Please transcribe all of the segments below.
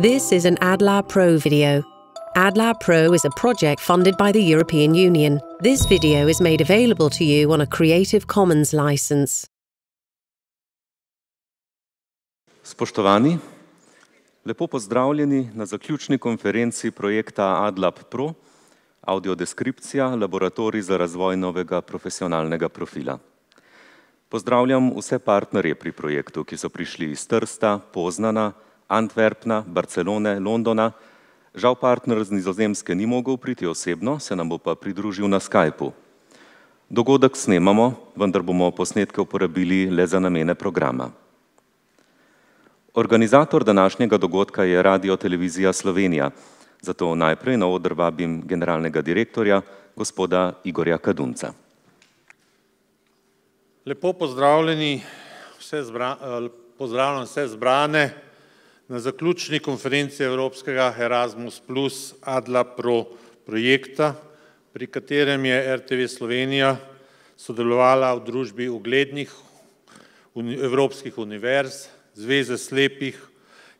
This is an AdLab Pro video. AdLab Pro is a project funded by the European Union. This video is made available to you on a Creative Commons license. Spoštovani, lepo pozdravljeni na zaključni konferenci projekta AdLab Pro, audiodeskripcija, laboratorij za razvoj novega profesionalnega profila. Pozdravljam vse partnerje pri projektu, ki so prišli iz Trsta, Poznana, Antwerpna, Barcelone, Londona. Žal partner z nizozemske ni mogel priti osebno, se nam bo pa pridružil na Skypu. Dogodek snemamo, vendar bomo posnetke uporabili le za namene programa. Organizator današnjega dogodka je Radio Televizija Slovenija, zato najprej na oder vabim generalnega direktorja, gospoda Igorja Kadunca. Lepo pozdravljeni, vse pozdravljam vse zbrane na zaključni konferenci Evropskega Erasmus plus ADLA Pro projekta, pri katerem je RTV Slovenija sodelovala v družbi uglednih evropskih univerz, Zveze slepih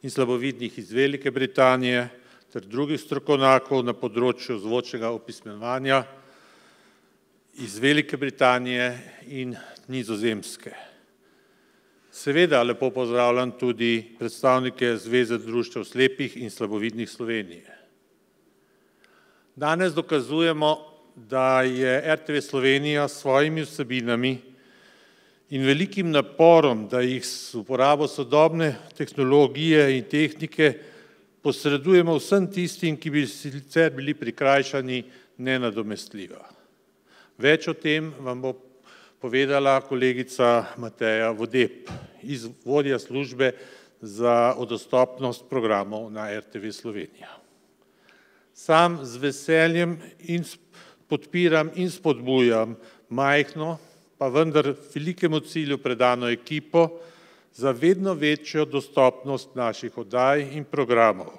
in slabovidnih iz Velike Britanije ter drugih strokovnjakov na področju zvočnega opismenjevanja iz Velike Britanije in Nizozemske. Seveda lepo pozdravljam tudi predstavnike Zveze društev slepih in slabovidnih Slovenije. Danes dokazujemo, da je RTV Slovenija s svojimi vsebinami in velikim naporom, da jih s uporabo sodobne tehnologije in tehnike posredujemo vsem tistim, ki bi sicer bili prikrajšani nenadomestljiva. Več o tem vam bo povedala kolegica Mateja Vodeb iz vodja službe za dostopnost programov na RTV Slovenija. Sam z veseljem in podpiram in spodbujam majhno, pa vendar velikemu cilju predano ekipo za vedno večjo dostopnost naših oddaj in programov.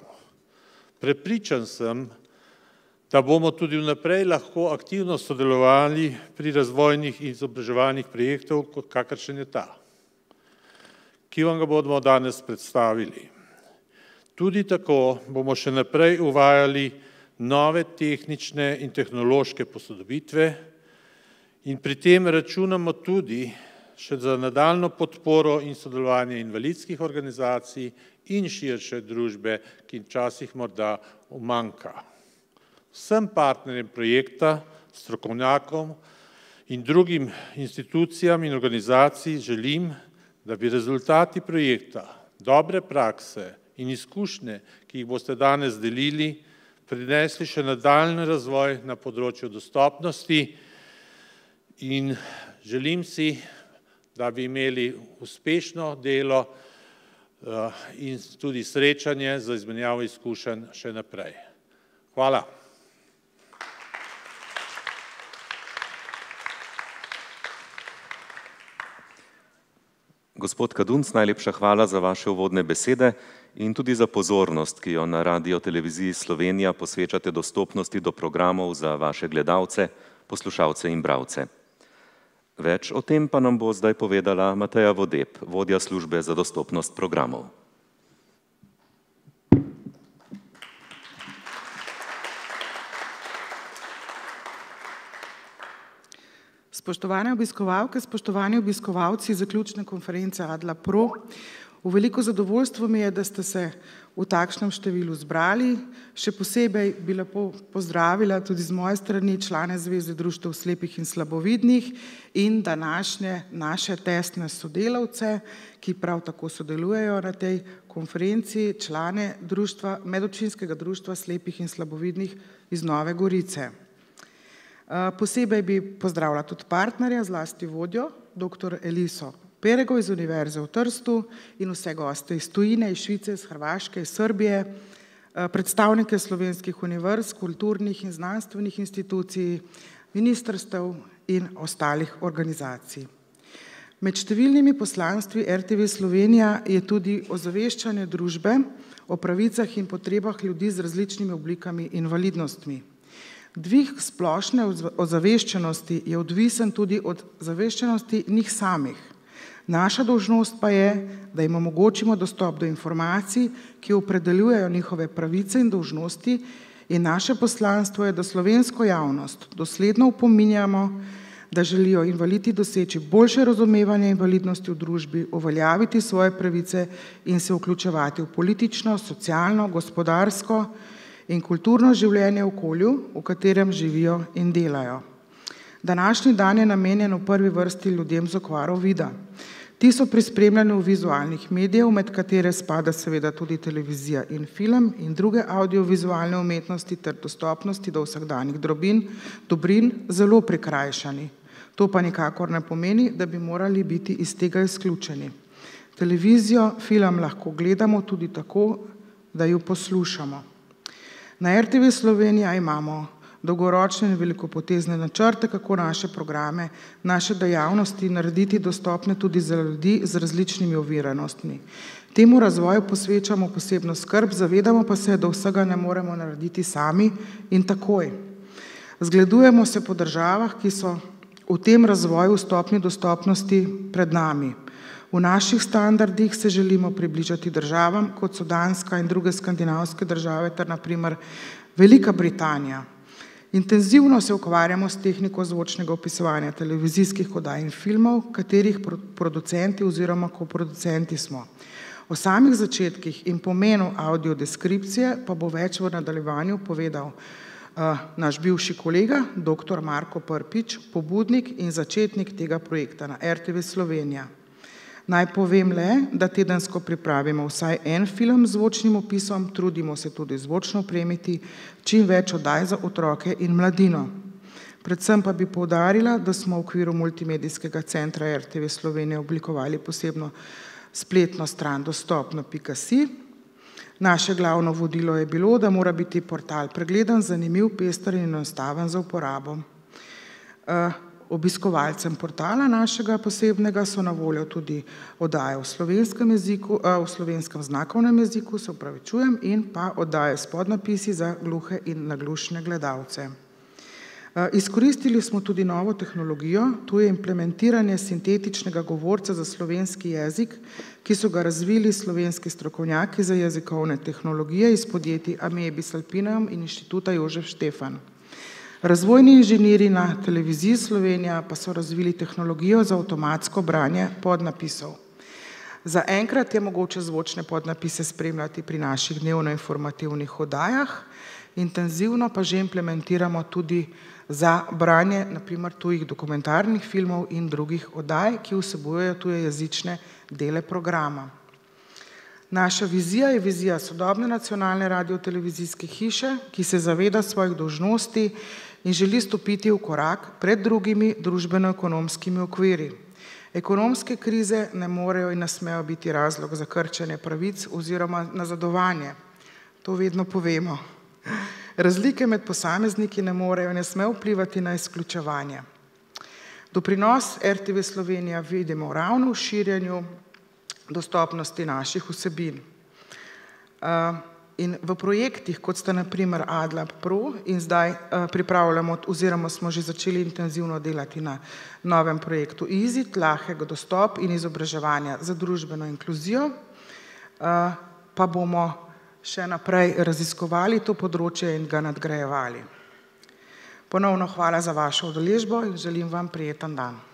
Prepričan sem, da bomo tudi vnaprej lahko aktivno sodelovali pri razvojnih in izobraževalnih projektov, kakršen je ta, ki vam ga bomo danes predstavili. Tudi tako bomo še naprej uvajali nove tehnične in tehnološke posodobitve in pri tem računamo tudi še za nadaljno podporo in sodelovanje invalidskih organizacij in širše družbe, ki včasih morda umanjka. Vsem partnerjem projekta, strokovnjakom in drugim institucijam in organizacij želim, da bi rezultati projekta, dobre prakse in izkušnje, ki jih boste danes delili, prinesli še nadaljni razvoj na področju dostopnosti in želim si, da bi imeli uspešno delo in tudi srečanje za izmenjavo izkušenj še naprej. Hvala. Gospod Kadunc, najlepša hvala za vaše uvodne besede in tudi za pozornost, ki jo na Radio Televiziji Slovenija posvečate dostopnosti do programov za vaše gledalce, poslušalce in bralce. Več o tem pa nam bo zdaj povedala Mateja Vodeb, vodja službe za dostopnost programov. Spoštovane obiskovalke, spoštovani obiskovalci zaključne konference ADLA Pro, v veliko zadovoljstvo mi je, da ste se v takšnem številu zbrali. Še posebej bi lepo pozdravila tudi z moje strani člane Zveze društev slepih in slabovidnih in današnje naše tesne sodelavce, ki prav tako sodelujejo na tej konferenci, člane društva, medobčinskega društva slepih in slabovidnih iz Nove Gorice. Posebej bi pozdravila tudi partnerja, zlasti vodjo, doktor Eliso Perego iz Univerze v Trstu in vse goste iz tujine, iz Švice, iz Hrvaške, iz Srbije, predstavnike slovenskih univerz, kulturnih in znanstvenih institucij, ministrstev in ostalih organizacij. Med številnimi poslanstvi RTV Slovenija je tudi ozaveščanje družbe o pravicah in potrebah ljudi z različnimi oblikami invalidnostmi. Dvig splošne ozaveščenosti je odvisen tudi od zaveščenosti njih samih. Naša dožnost pa je, da jim omogočimo dostop do informacij, ki opredeljujejo njihove pravice in dožnosti in naše poslanstvo je, da slovensko javnost dosledno upominjamo, da želijo invalidi doseči boljše razumevanje invalidnosti v družbi, uveljaviti svoje pravice in se vključevati v politično, socialno, gospodarsko in kulturno življenje v okolju, v katerem živijo in delajo. Današnji dan je namenjen v prvi vrsti ljudem z okvaro vida. Ti so pri spremljanju vizualnih medijev, med katere spada seveda tudi televizija in film in druge audiovizualne umetnosti ter dostopnosti do vsakdanjih drobin, dobrin zelo prikrajšani. To pa nikakor ne pomeni, da bi morali biti iz tega izključeni. Televizijo, film lahko gledamo tudi tako, da jo poslušamo. Na RTV Slovenija imamo dolgoročne in velikopotezne načrte, kako naše programe, naše dejavnosti narediti dostopne tudi za ljudi z različnimi oviranostmi. Temu razvoju posvečamo posebno skrb, zavedamo pa se, da vsega ne moremo narediti sami in takoj. Zgledujemo se po državah, ki so v tem razvoju stopni dostopnosti pred nami. V naših standardih se želimo približati državam, kot so Danska in druge skandinavske države, ter naprimer Velika Britanija. Intenzivno se ukvarjamo s tehniko zvočnega opisovanja televizijskih oddaj in filmov, katerih producenti oziroma koproducenti smo. O samih začetkih in pomenu audiodeskripcije pa bo več v nadaljevanju povedal naš bivši kolega, doktor Marko Prpič, pobudnik in začetnik tega projekta na RTV Slovenija. Naj povem le, da tedensko pripravimo vsaj en film z zvočnim opisom, trudimo se tudi zvočno opremiti čim več oddaj za otroke in mladino. Predvsem pa bi poudarila, da smo v okviru multimedijskega centra RTV Slovenija oblikovali posebno spletno stran dostopno.si, Naše glavno vodilo je bilo, da mora biti portal pregleden, zanimiv, pester in enostaven za uporabo. Obiskovalcem portala našega posebnega so na voljo tudi oddaje v slovenskem jeziku, v slovenskem znakovnem jeziku, se opravičujem, in pa oddaje s podnapisi za gluhe in naglušne gledalce. Izkoristili smo tudi novo tehnologijo, to je implementiranje sintetičnega govorca za slovenski jezik, ki so ga razvili slovenski strokovnjaki za jezikovne tehnologije iz podjetij Amebis Alpineum in Inštituta Jožef Štefan. Razvojni inženirji na televiziji Slovenija pa so razvili tehnologijo za avtomatsko branje podnapisov. Zaenkrat je mogoče zvočne podnapise spremljati pri naših dnevno-informativnih oddajah, intenzivno pa že implementiramo tudi za branje naprimer tujih dokumentarnih filmov in drugih oddaj, ki vsebujejo tujejezične dele programa. Naša vizija je vizija sodobne nacionalne radiotelevizijske hiše, ki se zaveda svojih dolžnosti in želi stopiti v korak pred drugimi družbeno-ekonomskimi okviri. Ekonomske krize ne morejo in ne smejo biti razlog za krčenje pravic oziroma nazadovanje. To vedno povemo. Razlike med posamezniki ne morejo in ne smejo vplivati na izključevanje. Doprinos RTV Slovenija vidimo ravno v širjenju dostopnosti naših vsebin. In v projektih, kot sta naprimer Adlab Pro in zdaj pripravljamo oziroma smo že začeli intenzivno delati na novem projektu Izid, lahek dostop in izobraževanja za družbeno inkluzijo, pa bomo še naprej raziskovali to področje in ga nadgrajevali. Ponovno hvala za vašo udeležbo in želim vam prijeten dan.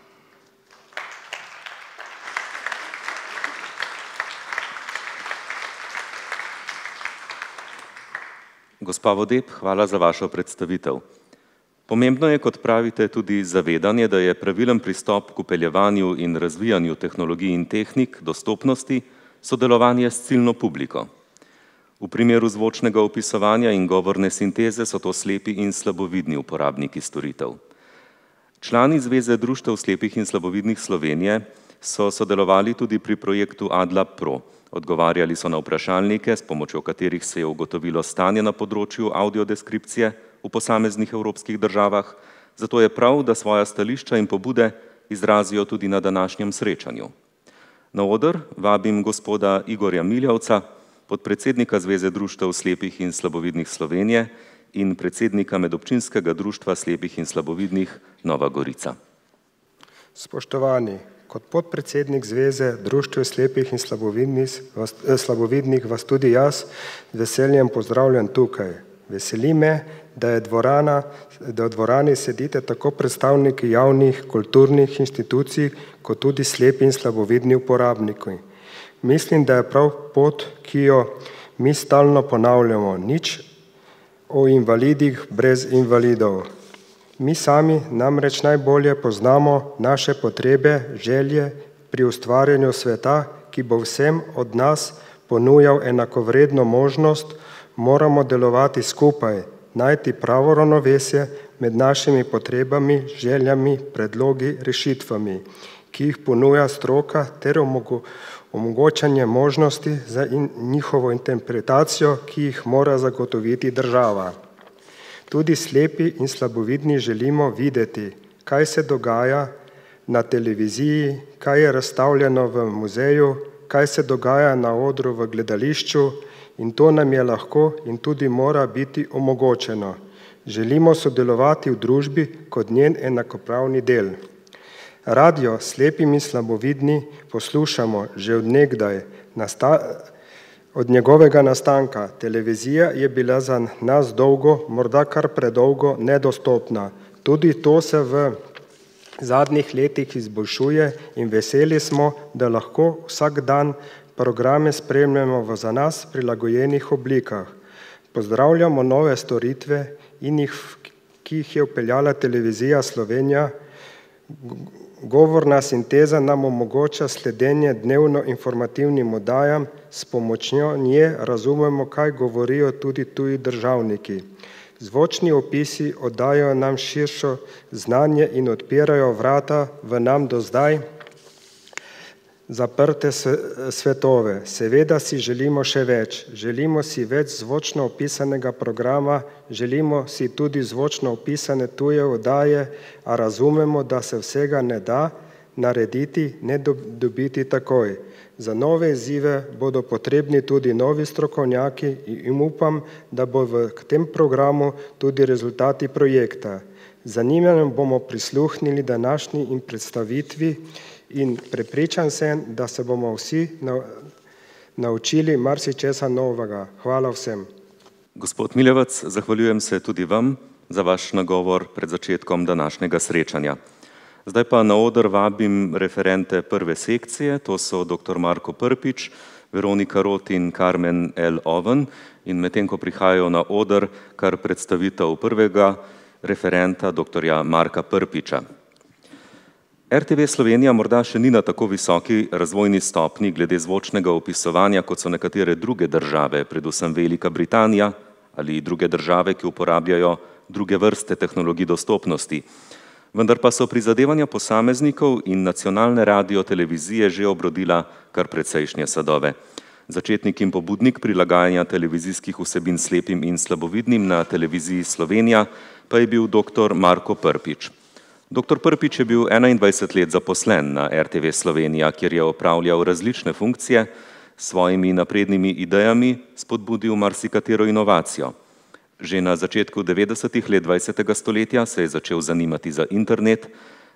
Gospa Vodeb, hvala za vašo predstavitev. Pomembno je, kot pravite, tudi zavedanje, da je pravilen pristop k upeljevanju in razvijanju tehnologij in tehnik dostopnosti sodelovanje s ciljno publiko. V primeru zvočnega opisovanja in govorne sinteze so to slepi in slabovidni uporabniki storitev. Člani Zveze društev slepih in slabovidnih Slovenije so sodelovali tudi pri projektu AdLab Pro. Odgovarjali so na vprašalnike, s pomočjo katerih se je ugotovilo stanje na področju audiodeskripcije v posameznih evropskih državah, zato je prav, da svoja stališča in pobude izrazijo tudi na današnjem srečanju. Na oder vabim gospoda Igorja Miljavca, podpredsednika Zveze društev slepih in slabovidnih Slovenije in predsednika medobčinskega društva slepih in slabovidnih Nova Gorica. Spoštovani, Kot podpredsednik Zveze Društva slepih in slabovidnih vas tudi jaz z veseljem pozdravljam tukaj. Veseli me, da je dvorana, da v dvorani sedite tako predstavniki javnih kulturnih inštitucij, kot tudi slepi in slabovidni uporabniki. Mislim, da je prav pot, ki jo mi stalno ponavljamo, nič o invalidih brez invalidov. Mi sami namreč najbolje poznamo naše potrebe, želje pri ustvarjanju sveta, ki bo vsem od nas ponujal enakovredno možnost, moramo delovati skupaj, najti pravo ravnovesje med našimi potrebami, željami, predlogi, rešitvami, ki jih ponuja stroka ter omogočanje možnosti za in njihovo interpretacijo, ki jih mora zagotoviti država. Tudi slepi in slabovidni želimo videti, kaj se dogaja na televiziji, kaj je razstavljeno v muzeju, kaj se dogaja na odru v gledališču in to nam je lahko in tudi mora biti omogočeno. Želimo sodelovati v družbi kot njen enakopravni del. Radio slepim in slabovidni poslušamo že od nekdaj, od njegovega nastanka. Televizija je bila za nas dolgo, morda kar predolgo nedostopna. Tudi to se v zadnjih letih izboljšuje in veseli smo, da lahko vsak dan programe spremljamo v za nas prilagojenih oblikah. Pozdravljamo nove storitve in jih, ki jih je vpeljala Televizija Slovenija. Govorna sinteza nam omogoča sledenje dnevno informativnim oddajam, s pomočjo nje razumemo, kaj govorijo tudi tuji državniki. Zvočni opisi oddajajo nam širše znanje in odpirajo vrata v nam do zdaj zaprte svetove. Seveda si želimo še več. Želimo si več zvočno opisanega programa, želimo si tudi zvočno opisane tuje oddaje, a razumemo, da se vsega ne da narediti, ne dobiti takoj. Za nove izzive bodo potrebni tudi novi strokovnjaki in upam, da bo v tem programu tudi rezultati projekta. Z zanimanjem bomo prisluhnili današnji in predstavitvi in prepričan sem, da se bomo vsi naučili marsičesa novega. Hvala vsem. Gospod Milevec, zahvaljujem se tudi vam za vaš nagovor pred začetkom današnjega srečanja. Zdaj pa na oder vabim referente prve sekcije, to so dr. Marko Prpič, Veronika Rot in Carmen L. Oven in medtem, ko prihajajo na oder, kar predstavitev prvega referenta, dr. Marka Prpiča. RTV Slovenija morda še ni na tako visoki razvojni stopni glede zvočnega opisovanja, kot so nekatere druge države, predvsem Velika Britanija ali druge države, ki uporabljajo druge vrste tehnologij dostopnosti. Vendar pa so prizadevanja posameznikov in nacionalne radio televizije že obrodila kar precejšnje sadove. Začetnik in pobudnik prilagajanja televizijskih vsebin slepim in slabovidnim na televiziji Slovenija pa je bil dr. Marko Prpič. Dr. Prpič je bil 21 let zaposlen na RTV Slovenija, kjer je opravljal različne funkcije, s svojimi naprednimi idejami spodbudil marsikatero inovacijo. Že na začetku 90. let 20. stoletja se je začel zanimati za internet,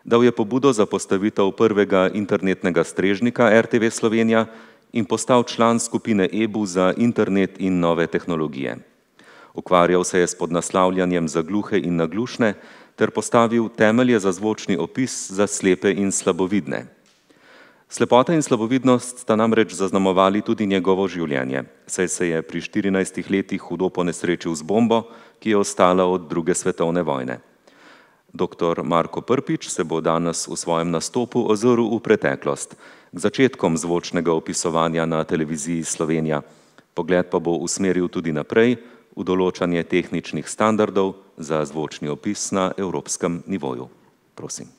dal je pobudo za postavitev prvega internetnega strežnika RTV Slovenija in postal član skupine EBU za internet in nove tehnologije. Ukvarjal se je s podnaslavljanjem za gluhe in naglušne, ter postavil temelje za zvočni opis za slepe in slabovidne. Slepota in slabovidnost sta namreč zaznamovali tudi njegovo življenje, saj se je pri 14 letih hudo ponesrečil z bombo, ki je ostala od druge svetovne vojne. Dr. Marko Prpič se bo danes v svojem nastopu ozoril v preteklost, k začetkom zvočnega opisovanja na televiziji Slovenija. Pogled pa bo usmeril tudi naprej, v določanje tehničnih standardov za zvočni opis na evropskem nivoju. Prosim.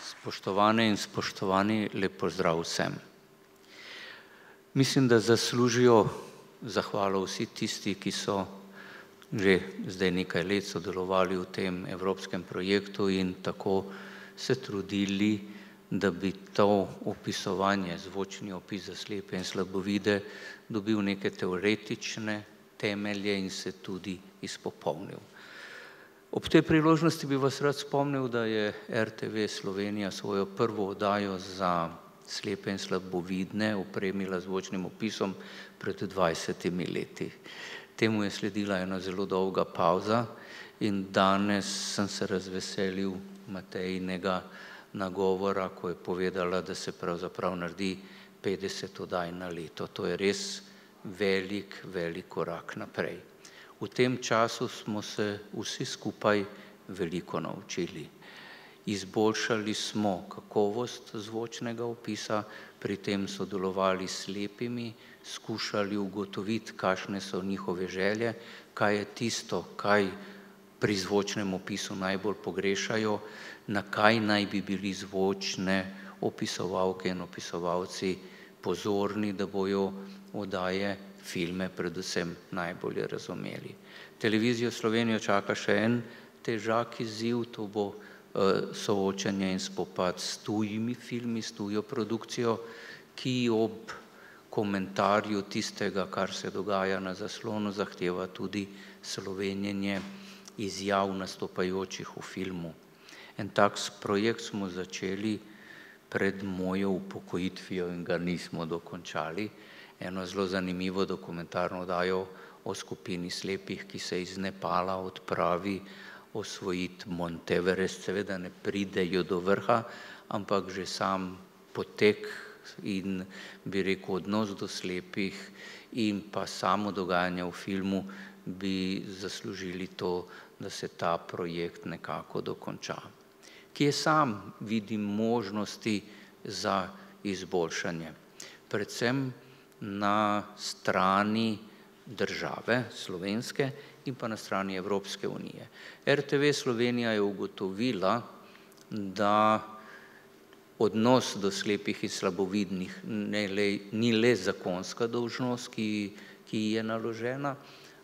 Spoštovane in spoštovani, lep pozdrav vsem. Mislim, da zaslužijo zahvalo vsi tisti, ki so že zdaj nekaj let sodelovali v tem evropskem projektu in tako se trudili, da bi to opisovanje, zvočni opis za slepe in slabovide dobil neke teoretične temelje in se tudi izpopolnil. Ob tej priložnosti bi vas rad spomnil, da je RTV Slovenija svojo prvo oddajo za slepe in slabovidne opremila zvočnim opisom pred 20 leti. Temu je sledila ena zelo dolga pauza in danes sem se razveselil Matejnega nagovora, ko je povedala, da se pravzaprav naredi 50 oddaj na leto. To je res velik, velik korak naprej. V tem času smo se vsi skupaj veliko naučili. Izboljšali smo kakovost zvočnega opisa, pri tem sodelovali s slepimi, skušali ugotoviti, kakšne so njihove želje, kaj je tisto, kaj pri zvočnem opisu najbolj pogrešajo, na kaj naj bi bili zvočne opisovalke in opisovalci pozorni, da bojo oddaje filme predvsem najbolje razumeli. Televizijo Slovenijo čaka še en težak izziv, to bo uh, soočanje in spopad s tujimi filmi, s tujo produkcijo, ki ob komentarju tistega, kar se dogaja na zaslonu, zahteva tudi slovenjenje izjav nastopajočih v filmu. En tak projekt smo začeli pred mojo upokojitvijo in ga nismo dokončali eno zelo zanimivo dokumentarno dajo o skupini slepih, ki se iz Nepala odpravi osvojiti Monteverest, seveda ne pridejo do vrha, ampak že sam potek in bi rekel odnos do slepih in pa samo dogajanje v filmu bi zaslužili to, da se ta projekt nekako dokonča. Kje sam vidim možnosti za izboljšanje? Predvsem na strani države slovenske in pa na strani Evropske unije. RTV Slovenija je ugotovila, da odnos do slepih in slabovidnih ne le, ni le zakonska dolžnost, ki, ki je naložena,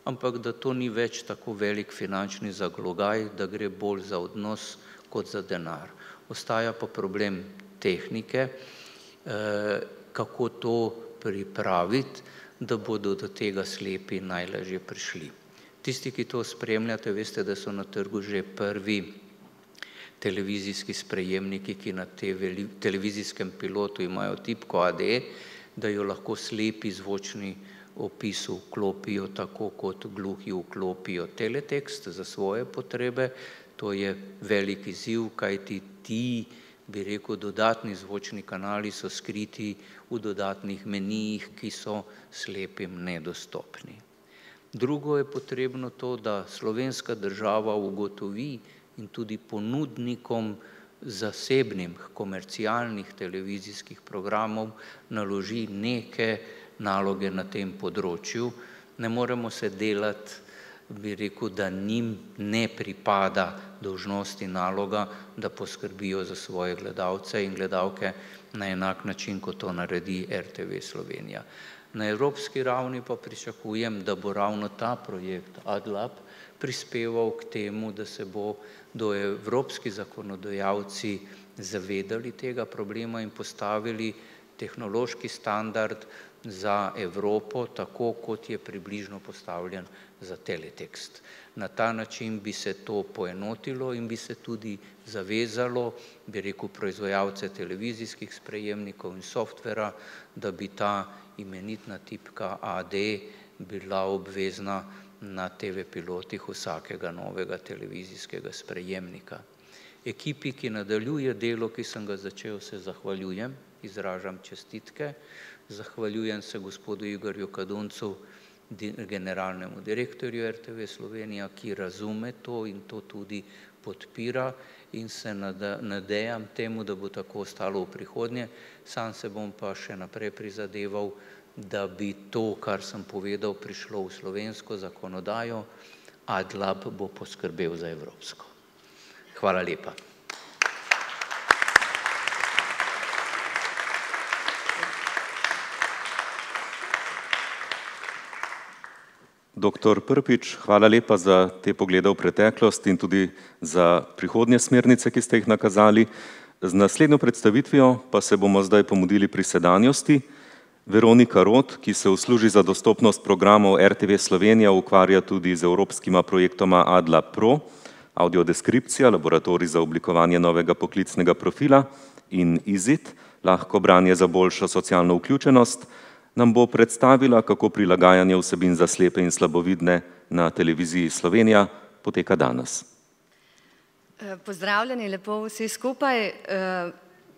ampak da to ni več tako velik finančni zaglogaj, da gre bolj za odnos kot za denar. Ostaja pa problem tehnike, eh, kako to pripraviti, da bodo do tega slepi najlažje prišli. Tisti, ki to spremljate, veste, da so na trgu že prvi televizijski sprejemniki, ki na televizijskem pilotu imajo tipko AD, da jo lahko slepi zvočni opis vklopijo tako, kot gluhi vklopijo teletekst za svoje potrebe. To je velik izziv, kajti ti bi rekel, dodatni zvočni kanali so skriti v dodatnih menijih, ki so slepim nedostopni. Drugo je potrebno to, da slovenska država ugotovi in tudi ponudnikom zasebnim komercialnih televizijskih programov naloži neke naloge na tem področju. Ne moremo se delati bi rekel, da njim ne pripada dožnost in naloga, da poskrbijo za svoje gledalce in gledalke na enak način, kot to naredi RTV Slovenija. Na evropski ravni pa pričakujem, da bo ravno ta projekt AdLab prispeval k temu, da se bo do evropski zakonodajalci zavedali tega problema in postavili tehnološki standard za Evropo, tako kot je približno postavljen za teletekst. Na ta način bi se to poenotilo in bi se tudi zavezalo, bi rekel, proizvajalce televizijskih sprejemnikov in softvera, da bi ta imenitna tipka AD bila obvezna na TV pilotih vsakega novega televizijskega sprejemnika. Ekipi, ki nadaljuje delo, ki sem ga začel, se zahvaljujem, izražam čestitke, zahvaljujem se gospodu Igorju Kaduncu, generalnemu direktorju RTV Slovenija, ki razume to in to tudi podpira in se nadejam temu, da bo tako ostalo v prihodnje. Sam se bom pa še naprej prizadeval, da bi to, kar sem povedal, prišlo v slovensko zakonodajo, AdLab bo poskrbel za evropsko. Hvala lepa. Doktor Prpič, hvala lepa za te poglede v preteklost in tudi za prihodnje smernice, ki ste jih nakazali. Z naslednjo predstavitvijo pa se bomo zdaj pomudili pri sedanjosti. Veronika Rot, ki se v služi za dostopnost programov RTV Slovenija ukvarja tudi z evropskima projektoma ADLA Pro, audiodeskripcija, laboratorij za oblikovanje novega poklicnega profila in IZIT, lahko branje za boljšo socialno vključenost, nam bo predstavila, kako prilagajanje vsebin za slepe in slabovidne na televiziji Slovenija poteka danes. Pozdravljeni lepo vsi skupaj.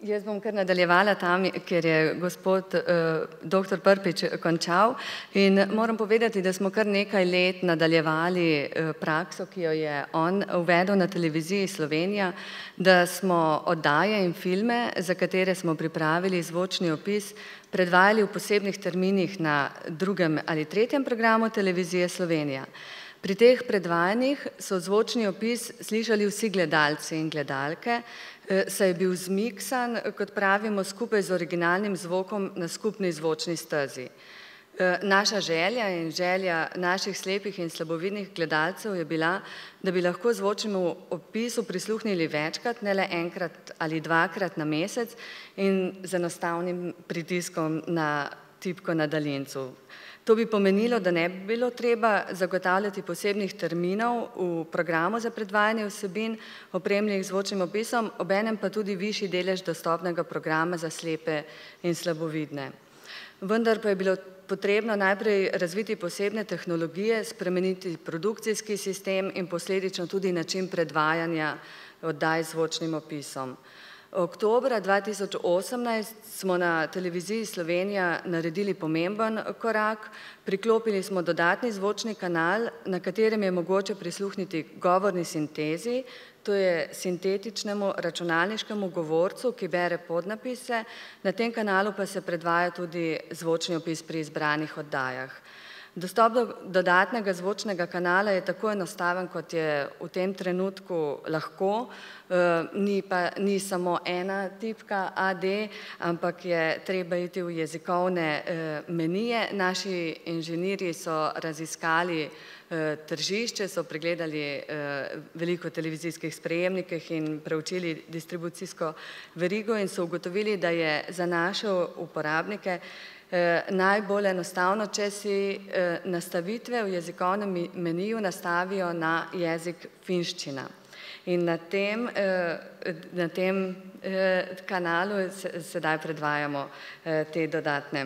Jaz bom kar nadaljevala tam, ker je gospod uh, dr. Prpič končal in moram povedati, da smo kar nekaj let nadaljevali uh, prakso, ki jo je on uvedel na televiziji Slovenija, da smo oddaje in filme, za katere smo pripravili zvočni opis, predvajali v posebnih terminih na drugem ali tretjem programu televizije Slovenija. Pri teh predvajanjih so zvočni opis slišali vsi gledalci in gledalke, Eh, saj je bil zmiksan, kot pravimo, skupaj z originalnim zvokom na skupni zvočni stezi. Eh, naša želja in želja naših slepih in slabovidnih gledalcev je bila, da bi lahko zvočnemu opisu prisluhnili večkrat, ne le enkrat ali dvakrat na mesec in z enostavnim pritiskom na tipko na daljincu. To bi pomenilo, da ne bi bilo treba zagotavljati posebnih terminov v programu za predvajanje vsebin, opremljenih zvočnim opisom, obenem pa tudi višji delež dostopnega programa za slepe in slabovidne. Vendar pa je bilo potrebno najprej razviti posebne tehnologije, spremeniti produkcijski sistem in posledično tudi način predvajanja oddaj zvočnim opisom. Oktobra 2018 smo na televiziji Slovenija naredili pomemben korak, priklopili smo dodatni zvočni kanal, na katerem je mogoče prisluhniti govorni sintezi, to je sintetičnemu računalniškemu govorcu, ki bere podnapise, na tem kanalu pa se predvaja tudi zvočni opis pri izbranih oddajah. Dostop do dodatnega zvočnega kanala je tako enostaven, kot je v tem trenutku lahko, eh, ni pa ni samo ena tipka AD, ampak je treba iti v jezikovne eh, menije. Naši inženirji so raziskali eh, tržišče, so pregledali veliko televizijskih sprejemnikih in preučili distribucijsko verigo in so ugotovili, da je za naše uporabnike Eh, najbolj enostavno, če si eh, nastavitve v jezikovnem meniju nastavijo na jezik finščina. In na tem, eh, na tem kanalu sedaj predvajamo te dodatne,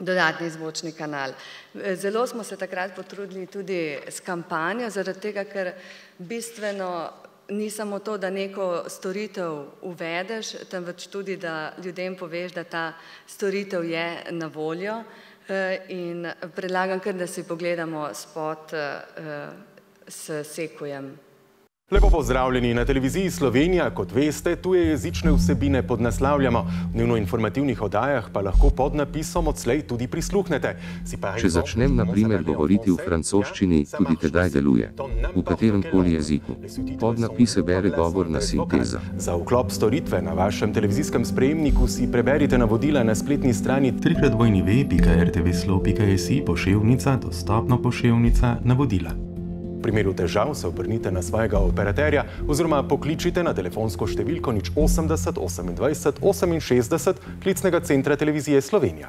dodatni zvočni kanal. Zelo smo se takrat potrudili tudi s kampanjo, zaradi tega, ker bistveno ni samo to, da neko storitev uvedeš, temveč tudi, da ljudem poveš, da ta storitev je na voljo eh, in predlagam kar, da si pogledamo spot eh, s sekujem. Lepo pozdravljeni na televiziji Slovenija. Kot veste, tuje jezične vsebine podnaslavljamo. V dnevno informativnih oddajah pa lahko pod napisom odslej tudi prisluhnete. Če začnem na primer govoriti v francoščini, tudi tedaj deluje. V katerem koli jeziku. Pod napise bere govorna sinteza. Za vklop storitve na vašem televizijskem sprejemniku si preberite navodila na spletni strani www.rtvslo.si poševnica, dostopno poševnica, navodila. V primeru težav se obrnite na svojega operaterja oziroma pokličite na telefonsko številko nič 80 28 68 klicnega centra televizije Slovenija.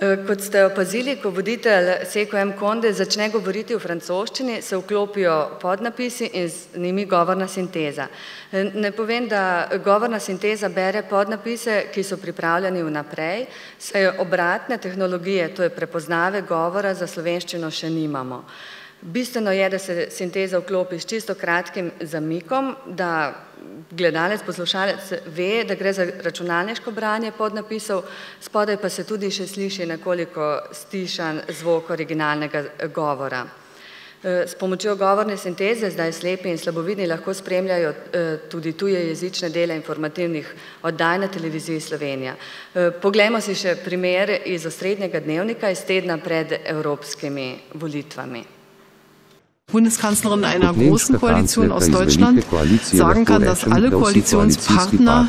E, kot ste opazili, ko voditelj Seko M. Konde začne govoriti v francoščini, se vklopijo podnapisi in z njimi govorna sinteza. E, ne povem, da govorna sinteza bere podnapise, ki so pripravljeni vnaprej, saj obratne tehnologije, to je prepoznave govora, za slovenščino še nimamo. Bistveno je, da se sinteza vklopi s čisto kratkim zamikom, da gledalec, poslušalec ve, da gre za računalniško branje podnapisov, spodaj pa se tudi še sliši nekoliko stišan zvok originalnega govora. E, s pomočjo govorne sinteze zdaj slepi in slabovidni lahko spremljajo e, tudi tuje jezične dele informativnih oddaj na televiziji Slovenija. Poglejmo si še primer iz osrednjega dnevnika iz tedna pred evropskimi volitvami. Bundeskanzlerin einer großen Koalition aus Deutschland sagen kann, dass alle Koalitionspartner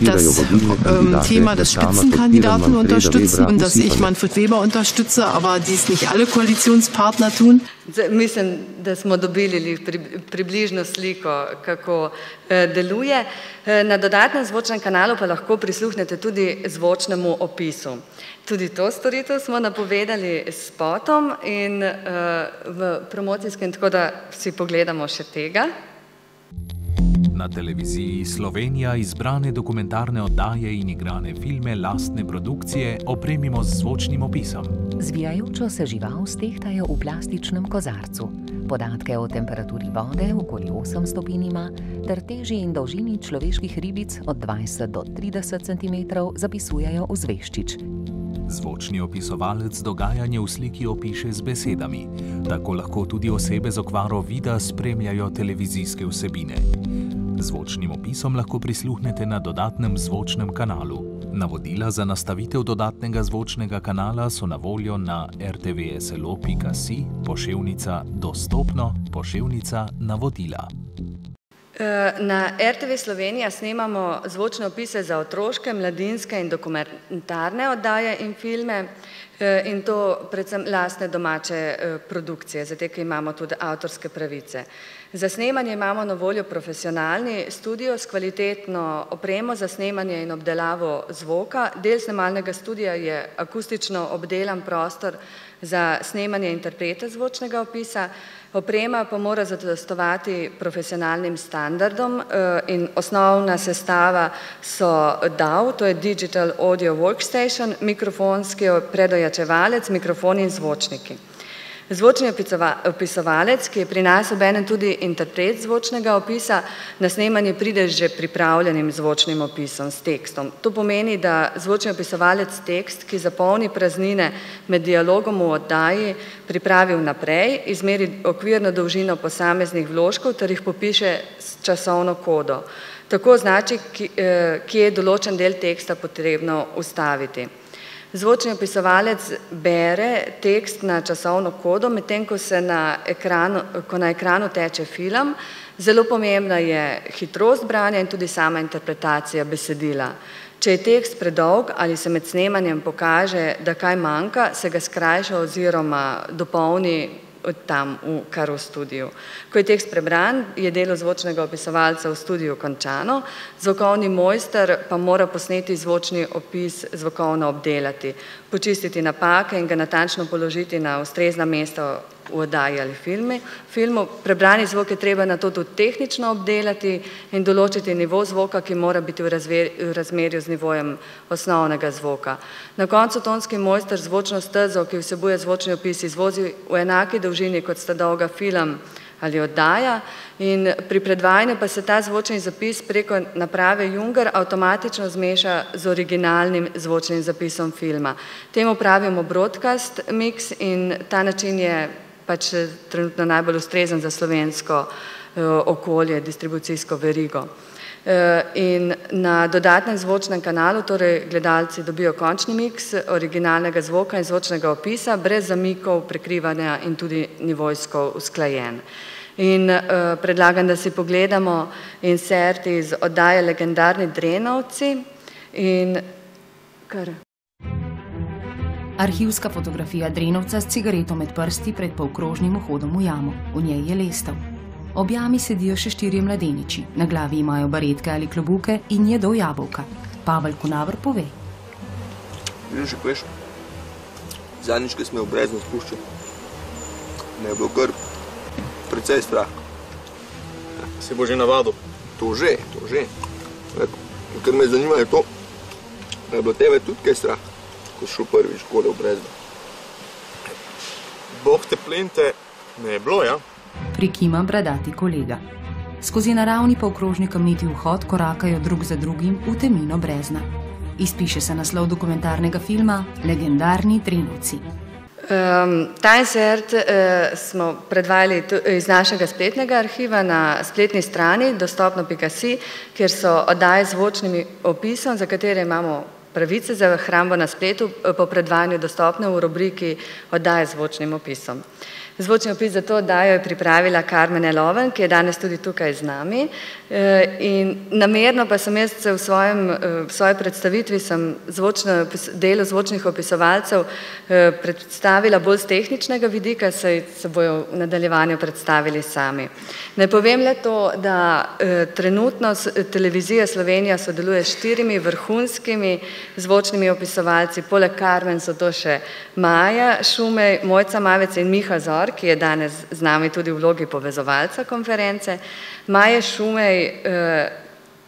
das ähm, Thema des Spitzenkandidaten unterstützen und dass ich Manfred Weber unterstütze, aber dies nicht alle Koalitionspartner tun. Mislim, da smo dobili približno sliko, kako eh, deluje. Eh, na dodatnem zvočnem kanalu pa lahko prisluhnete tudi zvočnemu opisu. Tudi to storitev smo napovedali s spotom in v promocijskem, tako da si pogledamo še tega. Na televiziji Slovenija izbrane dokumentarne oddaje in igrane filme lastne produkcije opremimo z zvočnim opisom. Zvijajočo se žival stehtajo v plastičnem kozarcu. Podatke o temperaturi vode, okoli 8 stopinj ima, ter teži in dolžini človeških ribic od 20 do 30 cm zapisujejo v zveščič. Zvočni opisovalec dogajanje v sliki opiše z besedami. Tako lahko tudi osebe z okvaro vida spremljajo televizijske vsebine. Zvočnim opisom lahko prisluhnete na dodatnem zvočnem kanalu. Navodila za nastavitev dodatnega zvočnega kanala so na voljo na rtvslo.si, poševnica dostopno, poševnica navodila. Eh, na RTV Slovenija snemamo zvočne opise za otroške, mladinske in dokumentarne oddaje in filme eh, in to predvsem lastne domače eh, produkcije, zato ker imamo tudi avtorske pravice. Za snemanje imamo na voljo profesionalni studio s kvalitetno opremo za snemanje in obdelavo zvoka. Del snemalnega studija je akustično obdelan prostor za snemanje interpreta zvočnega opisa, oprema pa mora zadostovati profesionalnim standardom eh, in osnovna sestava so DAW, to je Digital Audio Workstation, mikrofonski predojačevalec, mikrofoni in zvočniki. Zvočni opisovalec, ki je pri nas obenem tudi interpret zvočnega opisa, na snemanje pride že pripravljenim zvočnim opisom s tekstom. To pomeni, da zvočni opisovalec tekst, ki zapolni praznine med dialogom v oddaji, pripravi vnaprej, izmeri okvirno dolžino posameznih vložkov ter jih popiše s časovno kodo. Tako znači, eh, kje je določen del teksta potrebno ustaviti. Zvočni opisovalec bere tekst na časovno kodo, medtem ko na ekranu, ko na ekranu teče film. Zelo pomembna je hitrost branja in tudi sama interpretacija besedila. Če je tekst predolg ali se med snemanjem pokaže, da kaj manjka, se ga skrajša oziroma dopolni tam, v, kar v studiu. Ko je tekst prebran, je delo zvočnega opisovalca v studiu končano, zvokovni mojster pa mora posneti zvočni opis zvokovno obdelati, počistiti napake in ga natančno položiti na ustrezna mesta v oddaji ali filmi. filmu. Prebrani zvok je treba na to tudi tehnično obdelati in določiti nivo zvoka, ki mora biti v, razver, v razmerju z nivojem osnovnega zvoka. Na koncu tonski mojster zvočno stezo, ki vsebuje zvočni opis, izvozi v enaki dolžini, kot sta dolga film ali oddaja in pri predvajanju pa se ta zvočni zapis preko naprave Junger avtomatično zmeša z originalnim zvočnim zapisom filma. Temu pravimo broadcast mix in ta način je pač trenutno najbolj ustrezen za slovensko eh, okolje, distribucijsko verigo. Eh, in na dodatnem zvočnem kanalu torej gledalci dobijo končni miks originalnega zvoka in zvočnega opisa brez zamikov, prekrivanja in tudi nivojsko usklajen. In uh, predlagam, da si pogledamo insert iz oddaje Legendarni Drenovci in kar. Arhivska fotografija Drenovca s cigareto med prsti pred polkrožnim vhodom v jamo. V njej je lestev. Ob jami sedijo še štirje mladeniči, na glavi imajo baretke ali klobuke in jedo jabolka. Pavel Kunavr pove. Že veš, zadnjič, ko smo v brezno spuščali, me je bilo kar precej strah. Si bo že navadil? To že, to že. Ker me zanima je to, da je bilo tebe tudi kaj strah ko šel prvič gole v brezno. Bog te plente, ne je bilo, ja? Prikima bradati kolega. Skozi naravni pa okrožni kamniti vhod korakajo drug za drugim v temino brezna. Izpiše se naslov dokumentarnega filma Legendarni trenuci. Um, ta insert uh, smo predvajali iz našega spletnega arhiva na spletni strani dostopno.si, kjer so oddaje z zvočnim opisom, za katere imamo pravice za hrambo na spletu eh, po predvajanju dostopne v rubriki oddaje z zvočnim opisom. Zvočni opis za to dajo je pripravila Karmen Eloven, ki je danes tudi tukaj z nami. Eh, in namerno pa sem jaz se v, svojem, eh, v svoji predstavitvi sem zvočno, delo zvočnih opisovalcev eh, predstavila bolj z tehničnega vidika, saj se bojo v nadaljevanju predstavili sami. Ne povem le to, da trenutno televizija Slovenija sodeluje s štirimi vrhunskimi zvočnimi opisovalci, poleg Karmen so to še Maja Šumej, Mojca Mavec in Miha Zor, Zor, ki je danes z nami tudi v vlogi povezovalca konference, Maja Šumej eh,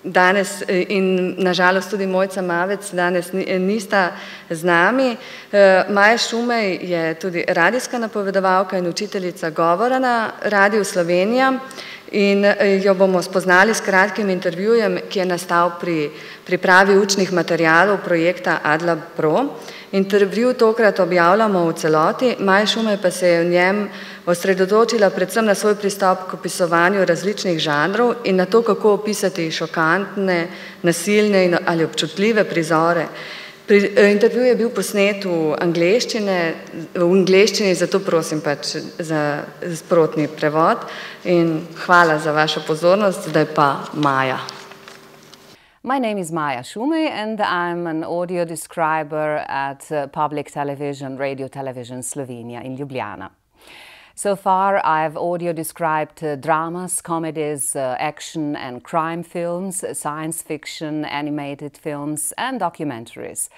danes eh, in nažalost tudi Mojca Mavec danes nista z nami. Eh, Maja Šumej je tudi radijska napovedovalka in učiteljica govora na Radiju Slovenija in jo bomo spoznali s kratkim intervjujem, ki je nastal pri pripravi učnih materijalov projekta AdLab Pro. Intervju tokrat objavljamo v celoti, Maja Šume pa se je v njem osredotočila predvsem na svoj pristop k opisovanju različnih žanrov in na to, kako opisati šokantne, nasilne ali občutljive prizore. Pri, eh, intervju je bil posnet v angleščini, v angleščini, zato prosim pač za sprotni prevod in hvala za vašo pozornost, zdaj pa Maja. My name is Maja Šume and I'm an audio describer at uh, Public Television, Radio Television Slovenia in Ljubljana. So far, I've audio described uh, dramas, comedies, uh, action and crime films, science fiction, animated films, and documentaries.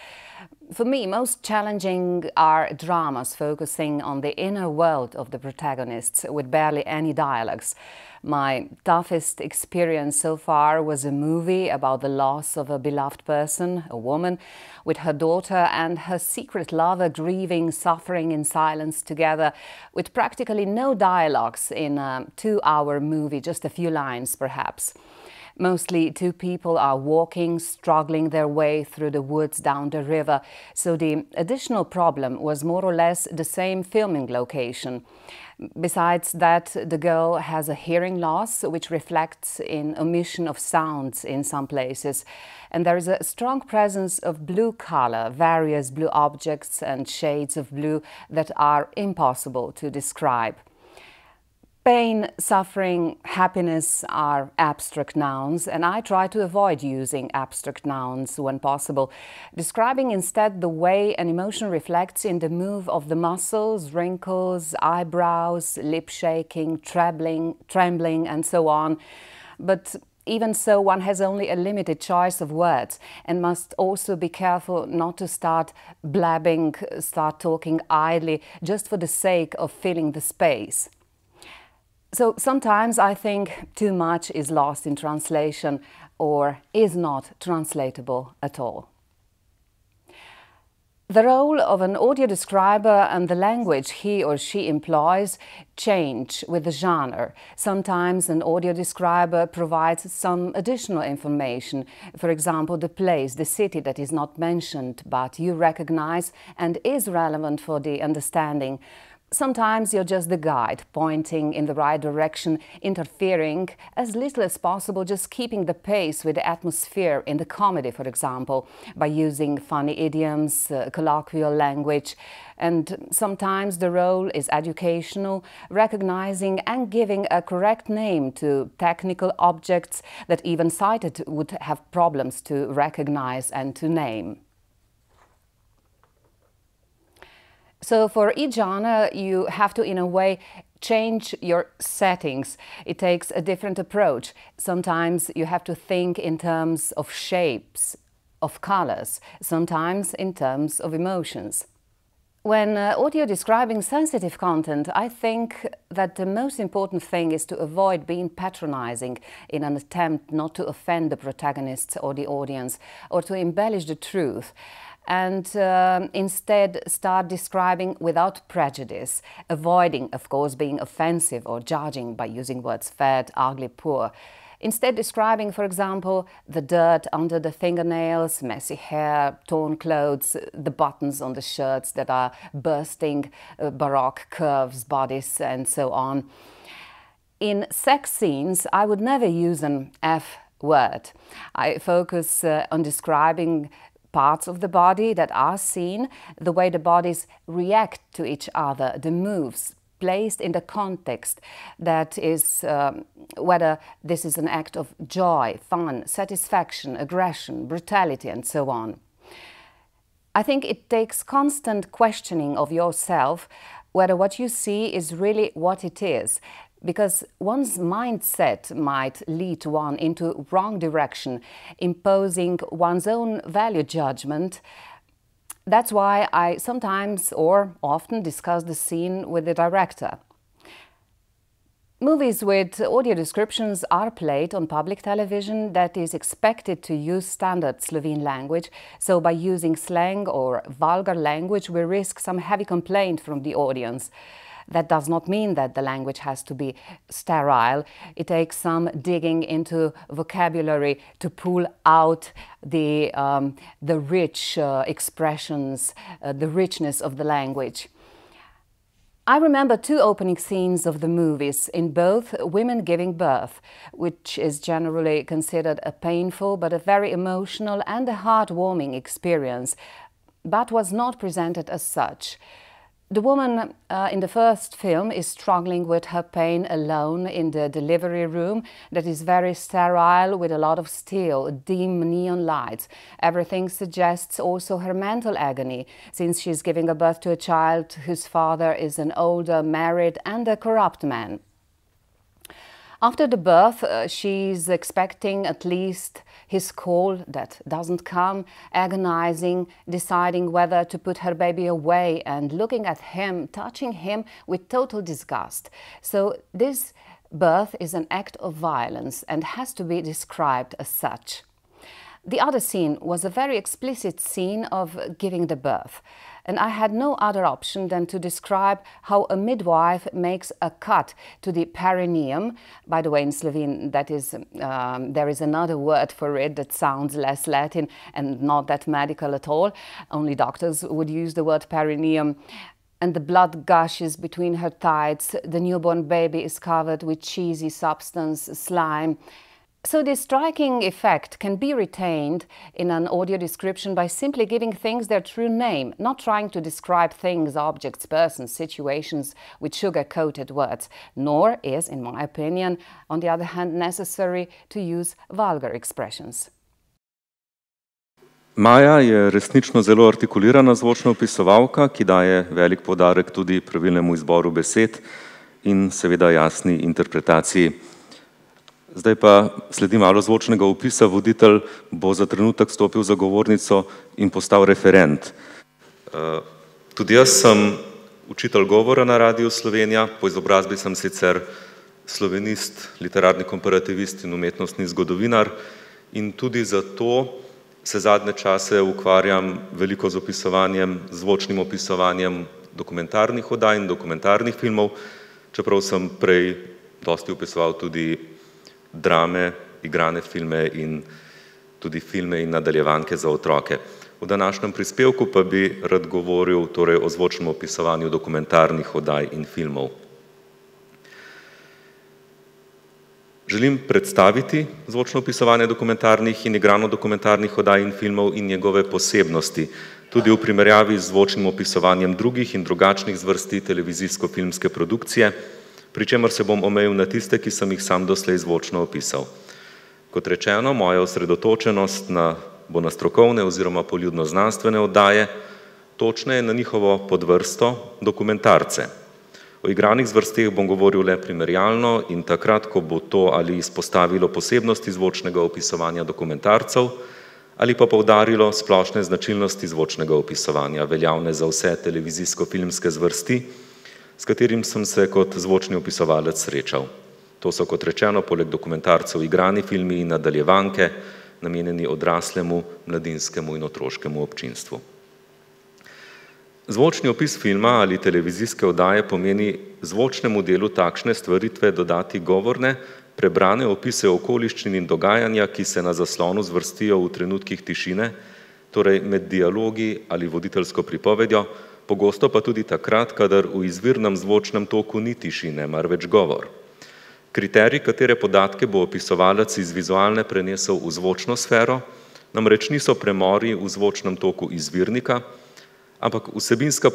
For me, most challenging are dramas focusing on the inner world of the protagonists with barely any dialogues. My toughest experience so far was a movie about the loss of a beloved person, a woman, with her daughter and her secret lover grieving, suffering in silence together, with practically no dialogues in a two hour movie, just a few lines perhaps. Mostly two people are walking, struggling their way through the woods down the river, so the additional problem was more or less the same filming location. Besides that, the girl has a hearing loss, which reflects in omission of sounds in some places. And there is a strong presence of blue color, various blue objects and shades of blue that are impossible to describe. Pain, suffering, happiness are abstract nouns, and I try to avoid using abstract nouns when possible, describing instead the way an emotion reflects in the move of the muscles, wrinkles, eyebrows, lip shaking, trembling, trembling, and so on. But even so, one has only a limited choice of words and must also be careful not to start blabbing, start talking idly just for the sake of filling the space. So sometimes I think too much is lost in translation or is not translatable at all. The role of an audio describer and the language he or she employs change with the genre. Sometimes an audio describer provides some additional information, for example, the place, the city that is not mentioned but you recognize and is relevant for the understanding. Sometimes you're just the guide, pointing in the right direction, interfering as little as possible, just keeping the pace with the atmosphere in the comedy, for example, by using funny idioms, uh, colloquial language. And sometimes the role is educational, recognizing and giving a correct name to technical objects that even sighted would have problems to recognize and to name. So for each genre, you have to, in a way, change your settings. It takes a different approach. Sometimes you have to think in terms of shapes, of colors, sometimes in terms of emotions. When uh, audio describing sensitive content, I think that the most important thing is to avoid being patronizing in an attempt not to offend the protagonists or the audience or to embellish the truth and uh, instead start describing without prejudice, avoiding, of course, being offensive or judging by using words fat, ugly, poor. Instead, describing, for example, the dirt under the fingernails, messy hair, torn clothes, the buttons on the shirts that are bursting, uh, baroque curves, bodies, and so on. In sex scenes, I would never use an F word. I focus uh, on describing parts of the body that are seen, the way the bodies react to each other, the moves, placed in the context that is um, whether this is an act of joy, fun, satisfaction, aggression, brutality, and so on. I think it takes constant questioning of yourself whether what you see is really what it is because one's mindset might lead one into wrong direction imposing one's own value judgment. That's why i sometimes or often discuss the scene with the director. Movies with audio descriptions are played on public television that is expected to use standard Slovene language, so by using slang or vulgar language we risk some heavy complaint from the audience. That does not mean that the language has to be sterile. It takes some digging into vocabulary to pull out the, um, the rich uh, expressions, uh, the richness of the language. I remember two opening scenes of the movies, in both women giving birth, which is generally considered a painful but a very emotional and a heartwarming experience, but was not presented as such. The woman uh, in the first film is struggling with her pain alone in the delivery room that is very sterile with a lot of steel, dim neon lights. Everything suggests also her mental agony since she's giving a birth to a child whose father is an older, married and a corrupt man. After the birth, uh, she's expecting at least his call that doesn't come, agonizing, deciding whether to put her baby away and looking at him, touching him with total disgust. So this birth is an act of violence and has to be described as such. The other scene was a very explicit scene of giving the birth and I had no other option than to describe how a midwife makes a cut to the perineum. By the way, in Slovene, that is, um, there is another word for it that sounds less Latin and not that medical at all. Only doctors would use the word perineum and the blood gushes between her thighs. The newborn baby is covered with cheesy substance, slime. So this striking effect can be retained in an audio description by simply giving things their true name, not trying to describe things, objects, persons, situations with sugar-coated words, nor is, in my opinion, on the other hand, necessary to use vulgar expressions. Maja je resnično zelo artikulirana zvočna opisovalka, ki daje velik podarek tudi pravilnemu izboru besed in seveda jasni interpretaciji. Zdaj pa sledi malo zvočnega opisa, voditelj bo za trenutek stopil za govornico in postal referent. Eh, tudi jaz sem učitelj govora na Radiju Slovenija, po izobrazbi sem sicer slovenist, literarni komparativist in umetnostni zgodovinar. In tudi zato se zadnje čase ukvarjam veliko z opisovanjem, zvočnim opisovanjem dokumentarnih oddaj in dokumentarnih filmov, čeprav sem prej dosti opisoval tudi drame, igrane filme in tudi filme in nadaljevanke za otroke. V današnjem prispevku pa bi rad govoril torej o zvočnem opisovanju dokumentarnih oddaj in filmov. Želim predstaviti zvočno opisovanje dokumentarnih in igrano dokumentarnih oddaj in filmov in njegove posebnosti, tudi v primerjavi z zvočnim opisovanjem drugih in drugačnih zvrsti televizijsko-filmske produkcije, pri čemer se bom omejil na tiste, ki sem jih sam doslej zvočno opisal. Kot rečeno, moja osredotočenost na, bo na strokovne oziroma poljudno znanstvene oddaje, točne je na njihovo podvrsto dokumentarce. O igranih zvrsteh bom govoril le primerjalno in takrat, ko bo to ali izpostavilo posebnosti zvočnega opisovanja dokumentarcev ali pa povdarilo splošne značilnosti zvočnega opisovanja, veljavne za vse televizijsko-filmske zvrsti, s katerim sem se kot zvočni opisovalec srečal. To so, kot rečeno, poleg dokumentarcev igrani filmi in nadaljevanke, namenjeni odraslemu, mladinskemu in otroškemu občinstvu. Zvočni opis filma ali televizijske oddaje pomeni zvočnemu delu takšne stvaritve dodati govorne, prebrane opise okoliščin in dogajanja, ki se na zaslonu zvrstijo v trenutkih tišine, torej med dialogi ali voditeljsko pripovedjo, pogosto pa tudi takrat, kadar v izvirnem zvočnem toku ni tišine, marveč govor. Kriterij, katere podatke bo opisovalec iz vizualne prenesel v zvočno sfero, namreč niso premori v zvočnem toku izvirnika, ampak vsebinska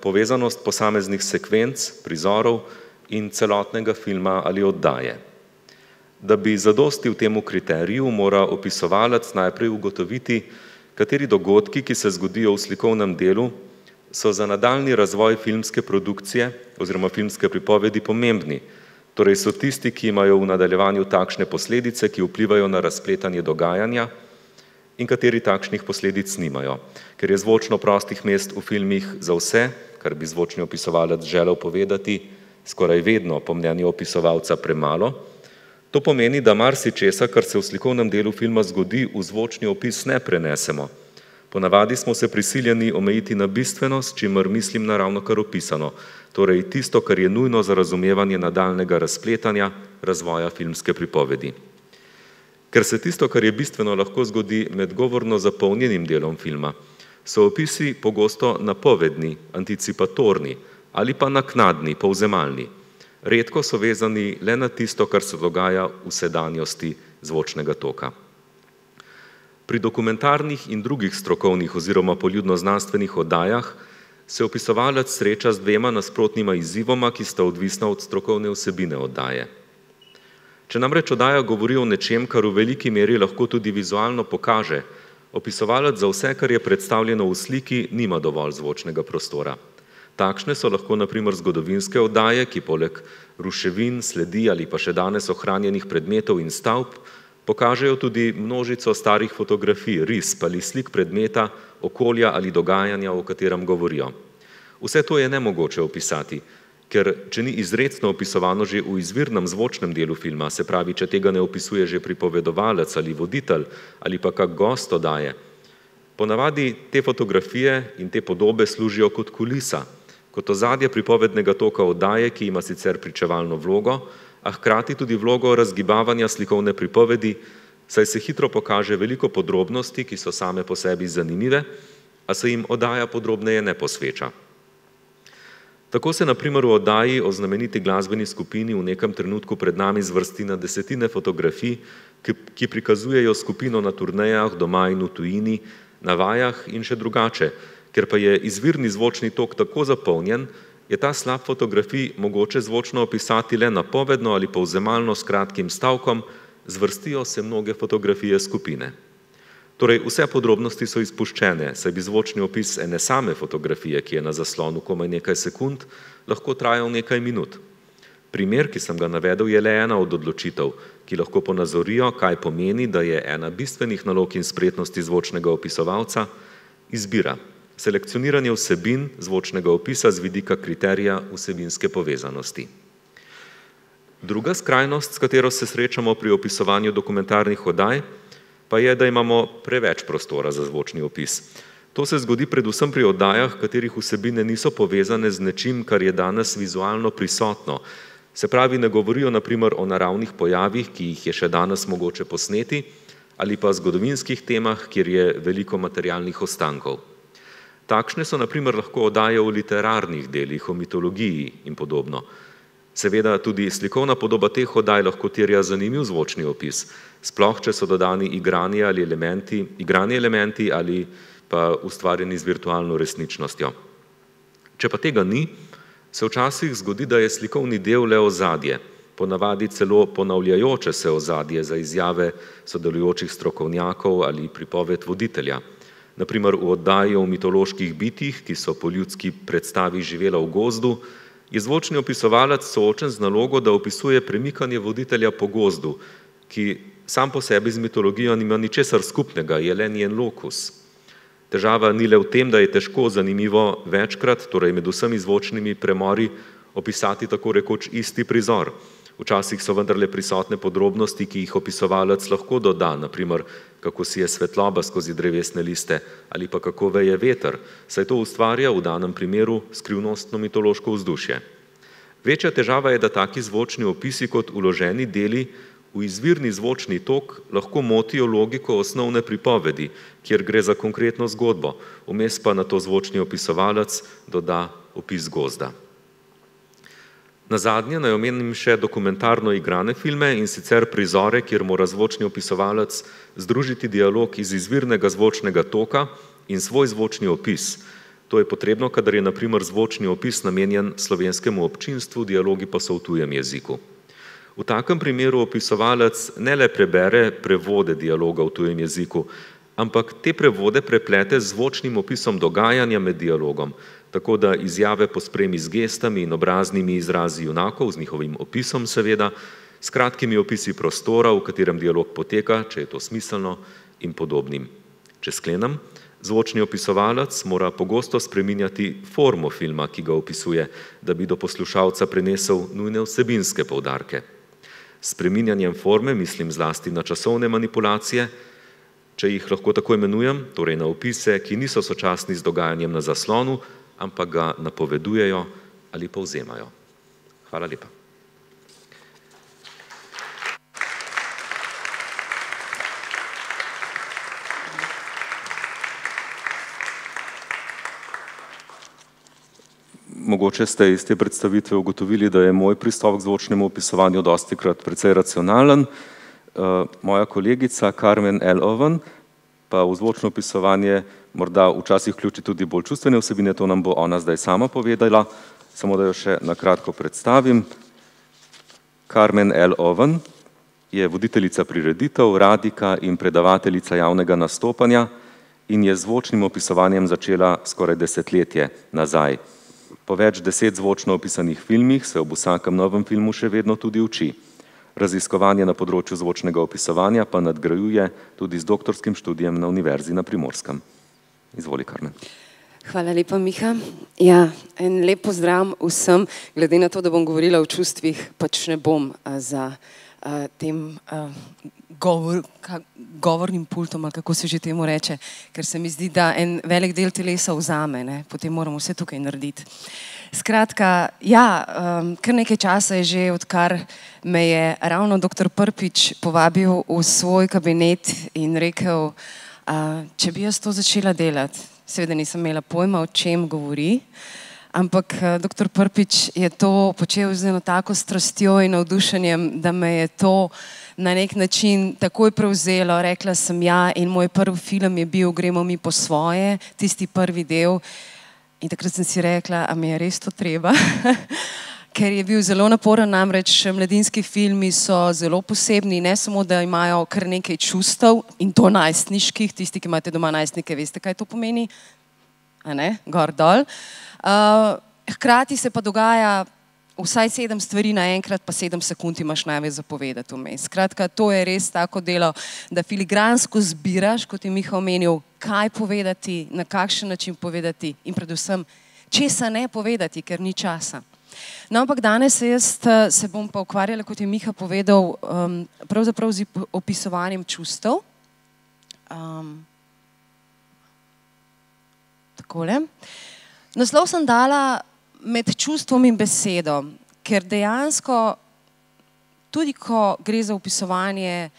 povezanost posameznih sekvenc, prizorov in celotnega filma ali oddaje. Da bi zadostil temu kriteriju, mora opisovalec najprej ugotoviti, kateri dogodki, ki se zgodijo v slikovnem delu, so za nadaljni razvoj filmske produkcije oziroma filmske pripovedi pomembni, torej so tisti, ki imajo v nadaljevanju takšne posledice, ki vplivajo na razpletanje dogajanja in kateri takšnih posledic nimajo. Ker je zvočno prostih mest v filmih za vse, kar bi zvočni opisovalec želel povedati, skoraj vedno po mnenju opisovalca premalo, to pomeni, da marsičesa, kar se v slikovnem delu filma zgodi, v zvočni opis ne prenesemo. Ponavadi smo se prisiljeni omejiti na bistvenost, čimer mislim na ravno kar opisano, torej tisto, kar je nujno za razumevanje nadaljnega razpletanja razvoja filmske pripovedi. Ker se tisto, kar je bistveno, lahko zgodi med govorno zapolnjenim delom filma, so opisi pogosto napovedni, anticipatorni ali pa naknadni, povzemalni. Redko so vezani le na tisto, kar se dogaja v sedanjosti zvočnega toka. Pri dokumentarnih in drugih strokovnih oziroma poljudno-znanstvenih oddajah se opisovalec sreča z dvema nasprotnima izzivoma, ki sta odvisna od strokovne vsebine oddaje. Če namreč oddaja govori o nečem, kar v veliki meri lahko tudi vizualno pokaže, opisovalec za vse, kar je predstavljeno v sliki, nima dovolj zvočnega prostora. Takšne so lahko naprimer zgodovinske oddaje, ki poleg ruševin, sledi ali pa še danes ohranjenih predmetov in stavb pokažejo tudi množico starih fotografij, risb ali slik predmeta, okolja ali dogajanja, o katerem govorijo. Vse to je nemogoče opisati, ker če ni izredno opisovano že v izvirnem zvočnem delu filma, se pravi, če tega ne opisuje že pripovedovalec ali voditelj ali pa kak gost odaje, ponavadi te fotografije in te podobe služijo kot kulisa, kot ozadje pripovednega toka oddaje, ki ima sicer pričevalno vlogo, a hkrati tudi vlogo razgibavanja slikovne pripovedi, saj se hitro pokaže veliko podrobnosti, ki so same po sebi zanimive, a se jim oddaja podrobneje ne posveča. Tako se na primer v oddaji o znameniti glasbeni skupini v nekem trenutku pred nami zvrsti na desetine fotografij, ki, ki prikazujejo skupino na turnejah, doma in v tujini, na vajah in še drugače, ker pa je izvirni zvočni tok tako zapolnjen, je ta slab fotografij mogoče zvočno opisati le napovedno ali povzemalno s kratkim stavkom, zvrstijo se mnoge fotografije skupine. Torej, vse podrobnosti so izpuščene, saj bi zvočni opis ene same fotografije, ki je na zaslonu komaj nekaj sekund, lahko trajal nekaj minut. Primer, ki sem ga navedel, je le ena od odločitev, ki lahko ponazorijo, kaj pomeni, da je ena bistvenih nalog in spretnosti zvočnega opisovalca izbira, selekcioniranje vsebin zvočnega opisa z vidika kriterija vsebinske povezanosti. Druga skrajnost, s katero se srečamo pri opisovanju dokumentarnih oddaj, pa je, da imamo preveč prostora za zvočni opis. To se zgodi predvsem pri oddajah, katerih vsebine niso povezane z nečim, kar je danes vizualno prisotno. Se pravi, ne govorijo naprimer o naravnih pojavih, ki jih je še danes mogoče posneti, ali pa zgodovinskih temah, kjer je veliko materialnih ostankov. Takšne so naprimer lahko oddaje o literarnih delih, o mitologiji in podobno. Seveda tudi slikovna podoba teh oddaj lahko terja zanimiv zvočni opis, sploh če so dodani igrani ali elementi, igrani elementi ali pa ustvarjeni z virtualno resničnostjo. Če pa tega ni, se včasih zgodi, da je slikovni del le ozadje, ponavadi celo ponavljajoče se ozadje za izjave sodelujočih strokovnjakov ali pripoved voditelja – naprimer v oddaji o mitoloških bitjih, ki so po ljudski predstavi živela v gozdu, je zvočni opisovalec soočen z nalogo, da opisuje premikanje voditelja po gozdu, ki sam po sebi z mitologijo nima ničesar skupnega, je le njen lokus. Težava ni le v tem, da je težko zanimivo večkrat, torej med vsemi zvočnimi premori, opisati tako rekoč isti prizor. Včasih so vendarle prisotne podrobnosti, ki jih opisovalec lahko doda, naprimer, kako si je svetloba skozi drevesne liste ali pa kako veje veter, saj to ustvarja v danem primeru skrivnostno mitološko vzdušje. Večja težava je, da taki zvočni opisi kot uloženi deli v izvirni zvočni tok lahko motijo logiko osnovne pripovedi, kjer gre za konkretno zgodbo, vmes pa na to zvočni opisovalec doda opis gozda. Na zadnje naj omenim še dokumentarno igrane filme in sicer prizore, kjer mora zvočni opisovalec združiti dialog iz izvirnega zvočnega toka in svoj zvočni opis. To je potrebno, kadar je naprimer zvočni opis namenjen slovenskemu občinstvu, dialogi pa so v tujem jeziku. V takem primeru opisovalec ne le prebere prevode dialoga v tujem jeziku, ampak te prevode preplete z zvočnim opisom dogajanja med dialogom, tako da izjave pospremi z gestami in obraznimi izrazi junakov, z njihovim opisom seveda, s kratkimi opisi prostora, v katerem dialog poteka, če je to smiselno, in podobnim. Če sklenem, zvočni opisovalec mora pogosto spreminjati formo filma, ki ga opisuje, da bi do poslušalca prenesel nujne vsebinske povdarke spreminjanjem forme, mislim zlasti na časovne manipulacije, če jih lahko tako imenujem, torej na opise, ki niso sočasni z dogajanjem na zaslonu, ampak ga napovedujejo ali povzemajo. Hvala lepa. Mogoče ste iz te predstavitve ugotovili, da je moj pristop k zvočnemu opisovanju dosti krat precej racionalen. Eh, moja kolegica Carmen L. Owen pa v zvočno opisovanje morda včasih vključi tudi bolj čustvene vsebine, to nam bo ona zdaj sama povedala, samo da jo še nakratko predstavim. Carmen L. Owen je voditeljica prireditev, radika in predavateljica javnega nastopanja in je zvočnim opisovanjem začela skoraj desetletje nazaj. Po več deset zvočno opisanih filmih se ob vsakem novem filmu še vedno tudi uči. Raziskovanje na področju zvočnega opisovanja pa nadgrajuje tudi z doktorskim študijem na Univerzi na Primorskem. Izvoli, Karmen. Hvala lepa, Miha. Ja, en lep pozdrav vsem. Glede na to, da bom govorila o čustvih, pač ne bom a, za a, tem a, govor, ka, govornim pultom, ali kako se že temu reče, ker se mi zdi, da en velik del telesa vzame, ne? potem moramo vse tukaj narediti. Skratka, ja, um, kar nekaj časa je že, odkar me je ravno dr. Prpič povabil v svoj kabinet in rekel, uh, če bi jaz to začela delati, seveda nisem imela pojma, o čem govori, ampak uh, dr. Prpič je to počel z eno tako strastjo in navdušenjem, da me je to na nek način takoj prevzelo, rekla sem ja in moj prvi film je bil Gremo mi po svoje, tisti prvi del in takrat sem si rekla, a mi je res to treba. Ker je bil zelo naporen, namreč mladinski filmi so zelo posebni, ne samo, da imajo kar nekaj čustev in to najstniških, tisti, ki imate doma najstnike, veste, kaj to pomeni, a ne, gor dol. Uh, hkrati se pa dogaja vsaj sedem stvari naenkrat, pa sedem sekund imaš največ zapovedati vmes. Skratka, to je res tako delo, da filigransko zbiraš, kot je Miha omenil, kaj povedati, na kakšen način povedati in predvsem, česa ne povedati, ker ni časa. No, ampak danes se, jaz, eh, se bom pa ukvarjala, kot je Miha povedal, um, pravzaprav z opisovanjem čustev. Um, takole. Naslov sem dala med čustvom in besedo, ker dejansko tudi ko gre za opisovanje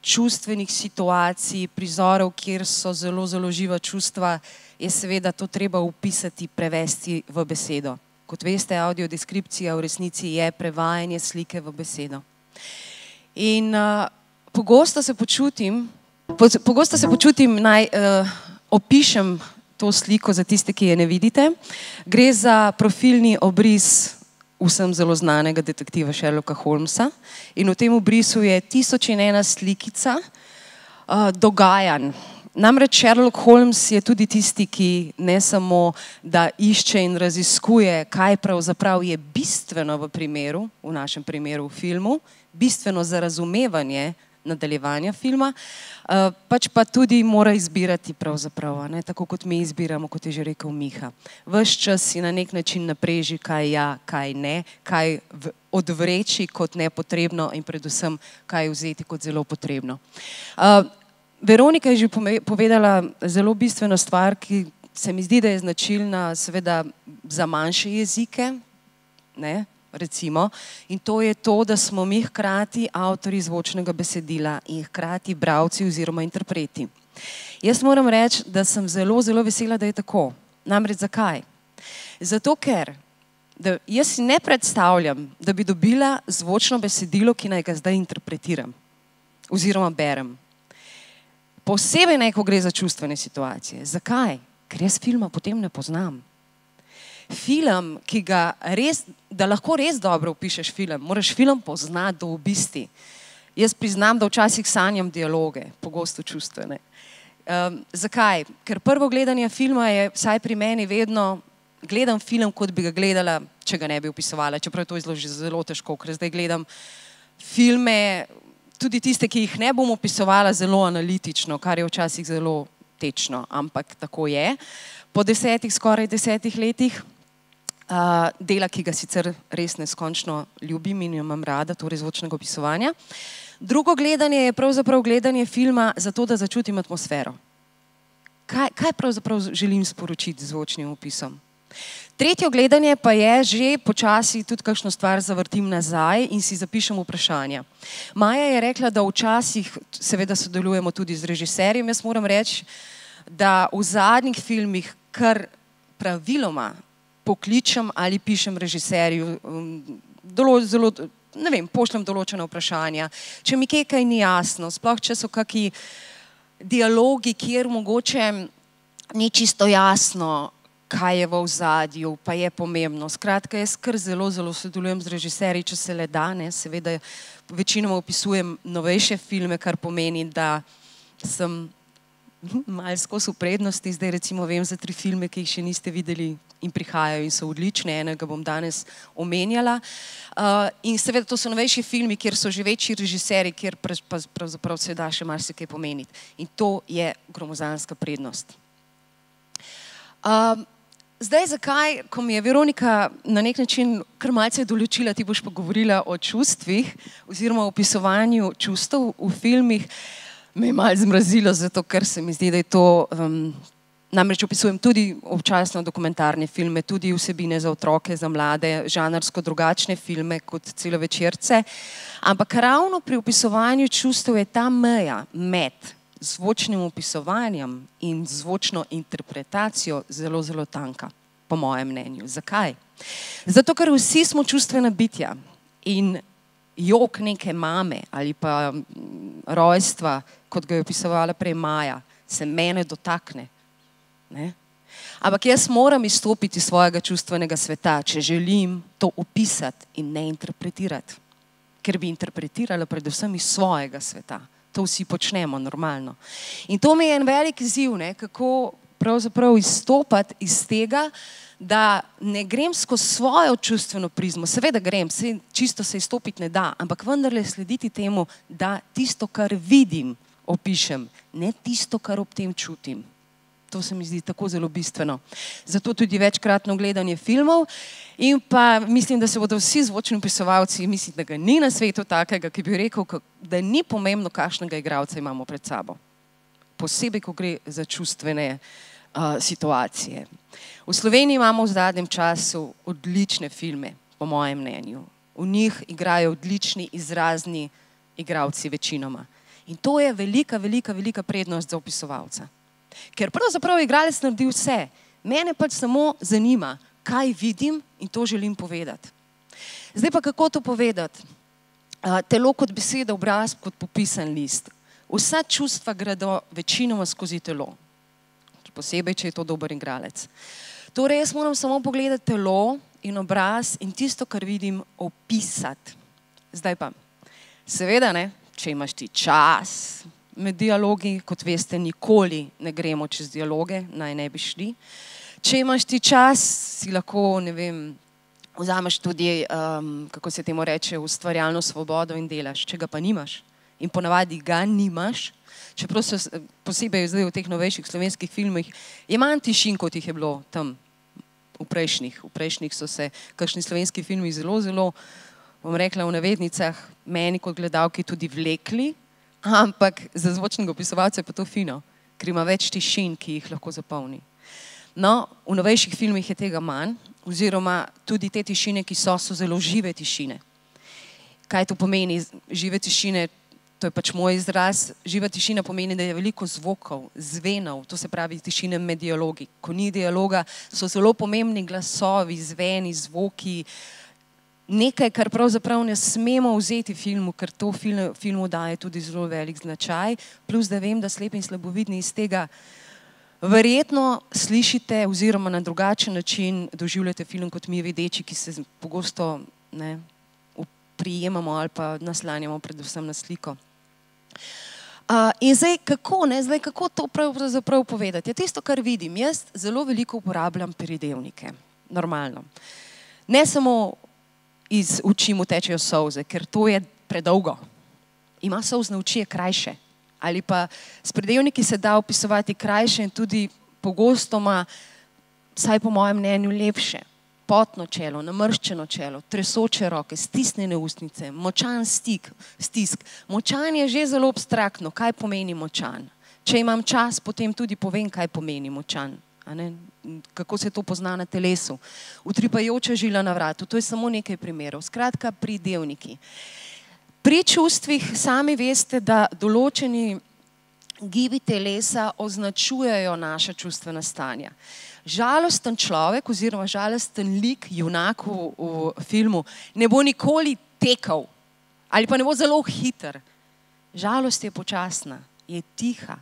čustvenih situacij, prizorov, kjer so zelo, zelo živa čustva, je seveda to treba upisati, prevesti v besedo. Kot veste, audiodeskripcija v resnici je prevajanje slike v besedo. In uh, pogosto se počutim, po, pogosto se počutim, naj uh, opišem to sliko za tiste, ki je ne vidite. Gre za profilni obris vsem zelo znanega detektiva Sherlocka Holmesa in v tem obrisu je tisoč in ena slikica uh, dogajanj. Namreč Sherlock Holmes je tudi tisti, ki ne samo, da išče in raziskuje, kaj pravzaprav je bistveno v primeru, v našem primeru v filmu, bistveno za razumevanje nadaljevanja filma, eh, pač pa tudi mora izbirati pravzaprav, ne, tako kot mi izbiramo, kot je že rekel Miha. Ves čas si na nek način napreži, kaj ja, kaj ne, kaj odvreči kot nepotrebno in predvsem kaj vzeti kot zelo potrebno. Veronika je že povedala zelo bistveno stvar, ki se mi zdi, da je značilna seveda za manjše jezike, ne, recimo, in to je to, da smo mi hkrati avtori zvočnega besedila in hkrati bravci oziroma interpreti. Jaz moram reči, da sem zelo, zelo vesela, da je tako. Namreč zakaj? Zato, ker da jaz si ne predstavljam, da bi dobila zvočno besedilo, ki naj ga zdaj interpretiram oziroma berem. Posebej ne, ko gre za čustvene situacije. Zakaj? ker jaz filma potem ne poznam. Film, ki ga res, da lahko res dobro opišeš film, moraš film poznati do obisti. Jaz priznam, da včasih sanjam dialoge, pogosto čustvene. Um, zakaj? Ker prvo gledanje filma je, vsaj pri meni, vedno gledam film, kot bi ga gledala, če ga ne bi opisovala. Čeprav je to zelo, zelo težko, ker zdaj gledam filme, tudi tiste, ki jih ne bom opisovala, zelo analitično, kar je včasih zelo tečno, ampak tako je. Po desetih, skoraj desetih letih uh, dela, ki ga sicer res neskončno ljubim in jo imam rada, torej zvočnega opisovanja. Drugo gledanje je pravzaprav gledanje filma zato, da začutim atmosfero. Kaj, kaj pravzaprav želim sporočiti z zvočnim opisom? Tretje gledanje pa je že počasi tudi kakšno stvar zavrtim nazaj in si zapišem vprašanja. Maja je rekla, da včasih seveda sodelujemo tudi z režiserjem. Jaz moram reči, da v zadnjih filmih kar praviloma pokličem ali pišem režiserju, um, dolo, zelo, ne vem, pošljem določene vprašanja. Če mi kaj, kaj ni jasno, sploh če so kakšni dialogi, kjer mogoče ni čisto jasno, kaj je v ozadju, pa je pomembno. Skratka, jaz kar zelo, zelo sodelujem z režiserji, če se le da, ne, seveda večinoma opisujem novejše filme, kar pomeni, da sem malo skozi prednosti, zdaj recimo vem za tri filme, ki jih še niste videli in prihajajo in so odlične, enega bom danes omenjala. Uh, in seveda to so novejši filmi, kjer so že večji režiserji, kjer pravzaprav se da še marsikaj pomeniti. In to je gromozanska prednost. Um, Zdaj, zakaj, ko mi je Veronika na nek način kar malce določila, ti boš pa govorila o čustvih oziroma o opisovanju čustev v filmih, me je malce zmrazilo, zato ker se mi zdi, da je to, um, namreč opisujem tudi občasno dokumentarne filme, tudi vsebine za otroke, za mlade, žanarsko drugačne filme kot celovečerce, ampak ravno pri opisovanju čustev je ta meja med zvočnim opisovanjem in zvočno interpretacijo zelo, zelo tanka, po mojem mnenju. Zakaj? Zato, ker vsi smo čustvena bitja in jok neke mame ali pa rojstva, kot ga je opisovala prej Maja, se mene dotakne. Ne? Ampak jaz moram izstopiti iz svojega čustvenega sveta, če želim to opisati in ne interpretirati. Ker bi interpretirala predvsem iz svojega sveta to vsi počnemo normalno. In to mi je en velik izziv, ne, kako pravzaprav izstopati iz tega, da ne grem skozi svojo čustveno prizmo. Seveda grem, se, čisto se izstopiti ne da, ampak vendarle slediti temu, da tisto, kar vidim, opišem, ne tisto, kar ob tem čutim. To se mi zdi tako zelo bistveno. Zato tudi večkratno gledanje filmov in pa mislim, da se bodo vsi zvočni opisovalci, mislim, da ga ni na svetu takega, ki bi rekel, da ni pomembno, kakšnega igralca imamo pred sabo. Posebej, ko gre za čustvene uh, situacije. V Sloveniji imamo v zadnjem času odlične filme, po mojem mnenju. V njih igrajo odlični, izrazni igralci večinoma. In to je velika, velika, velika prednost za opisovalca. Ker pravzaprav igralec naredi vse, mene pač samo zanima, kaj vidim in to želim povedati. Zdaj pa kako to povedati? Telo kot beseda, obraz kot popisan list. Vsa čustva gredo večinoma skozi telo, posebej, če je to dober igralec. Torej, jaz moram samo pogledati telo in obraz in tisto, kar vidim, opisati. Zdaj pa, seveda, ne, če imaš ti čas, med dialogi, kot veste, nikoli ne gremo čez dialoge, naj ne bi šli. Če imaš ti čas, si lahko, ne vem, vzameš tudi, um, kako se temu reče, ustvarjalno svobodo in delaš. Če ga pa nimaš in ponavadi ga nimaš, čeprav so posebej zdaj v teh novejših slovenskih filmih, je manj tišin, kot jih je bilo tam v prejšnjih. V prejšnjih so se kakšni slovenski filmi zelo, zelo, bom rekla v navednicah, meni kot gledalki tudi vlekli, ampak za zvočnega opisovalca je pa to fino, ker ima več tišin, ki jih lahko zapolni. No, v novejših filmih je tega manj, oziroma tudi te tišine, ki so, so zelo žive tišine. Kaj to pomeni? Žive tišine, to je pač moj izraz. Živa tišina pomeni, da je veliko zvokov, zvenov, to se pravi tišine med dialogi. Ko ni dialoga, so zelo pomembni glasovi, zveni, zvoki, nekaj, kar pravzaprav ne smemo vzeti filmu, ker to film, filmu daje tudi zelo velik značaj, plus da vem, da slepi in slabovidni iz tega Verjetno slišite oziroma na drugačen način doživljate film kot mi vedeči, ki se pogosto ne, prijemamo ali pa naslanjamo predvsem na sliko. Uh, in zdaj, kako, ne, zdaj, kako to pravzaprav povedati? Ja, tisto, kar vidim, jaz zelo veliko uporabljam pridevnike, normalno. Ne samo iz oči mu tečejo solze, ker to je predolgo. Ima solzne oči, je krajše ali pa s predelniki se da opisovati krajše in tudi pogostoma, vsaj po mojem mnenju, lepše. Potno čelo, namrščeno čelo, tresoče roke, stisnjene ustnice, močan stik, stisk. Močan je že zelo abstraktno, kaj pomeni močan. Če imam čas, potem tudi povem, kaj pomeni močan. Kako se to pozna na telesu. Utripajoča žila na vratu, to je samo nekaj primerov. Skratka, pridevniki. Pri čustvih sami veste, da določeni gibi telesa označujejo naša čustvena stanja. Žalosten človek oziroma žalosten lik, junak v, v filmu, ne bo nikoli tekel ali pa ne bo zelo hiter. Žalost je počasna, je tiha,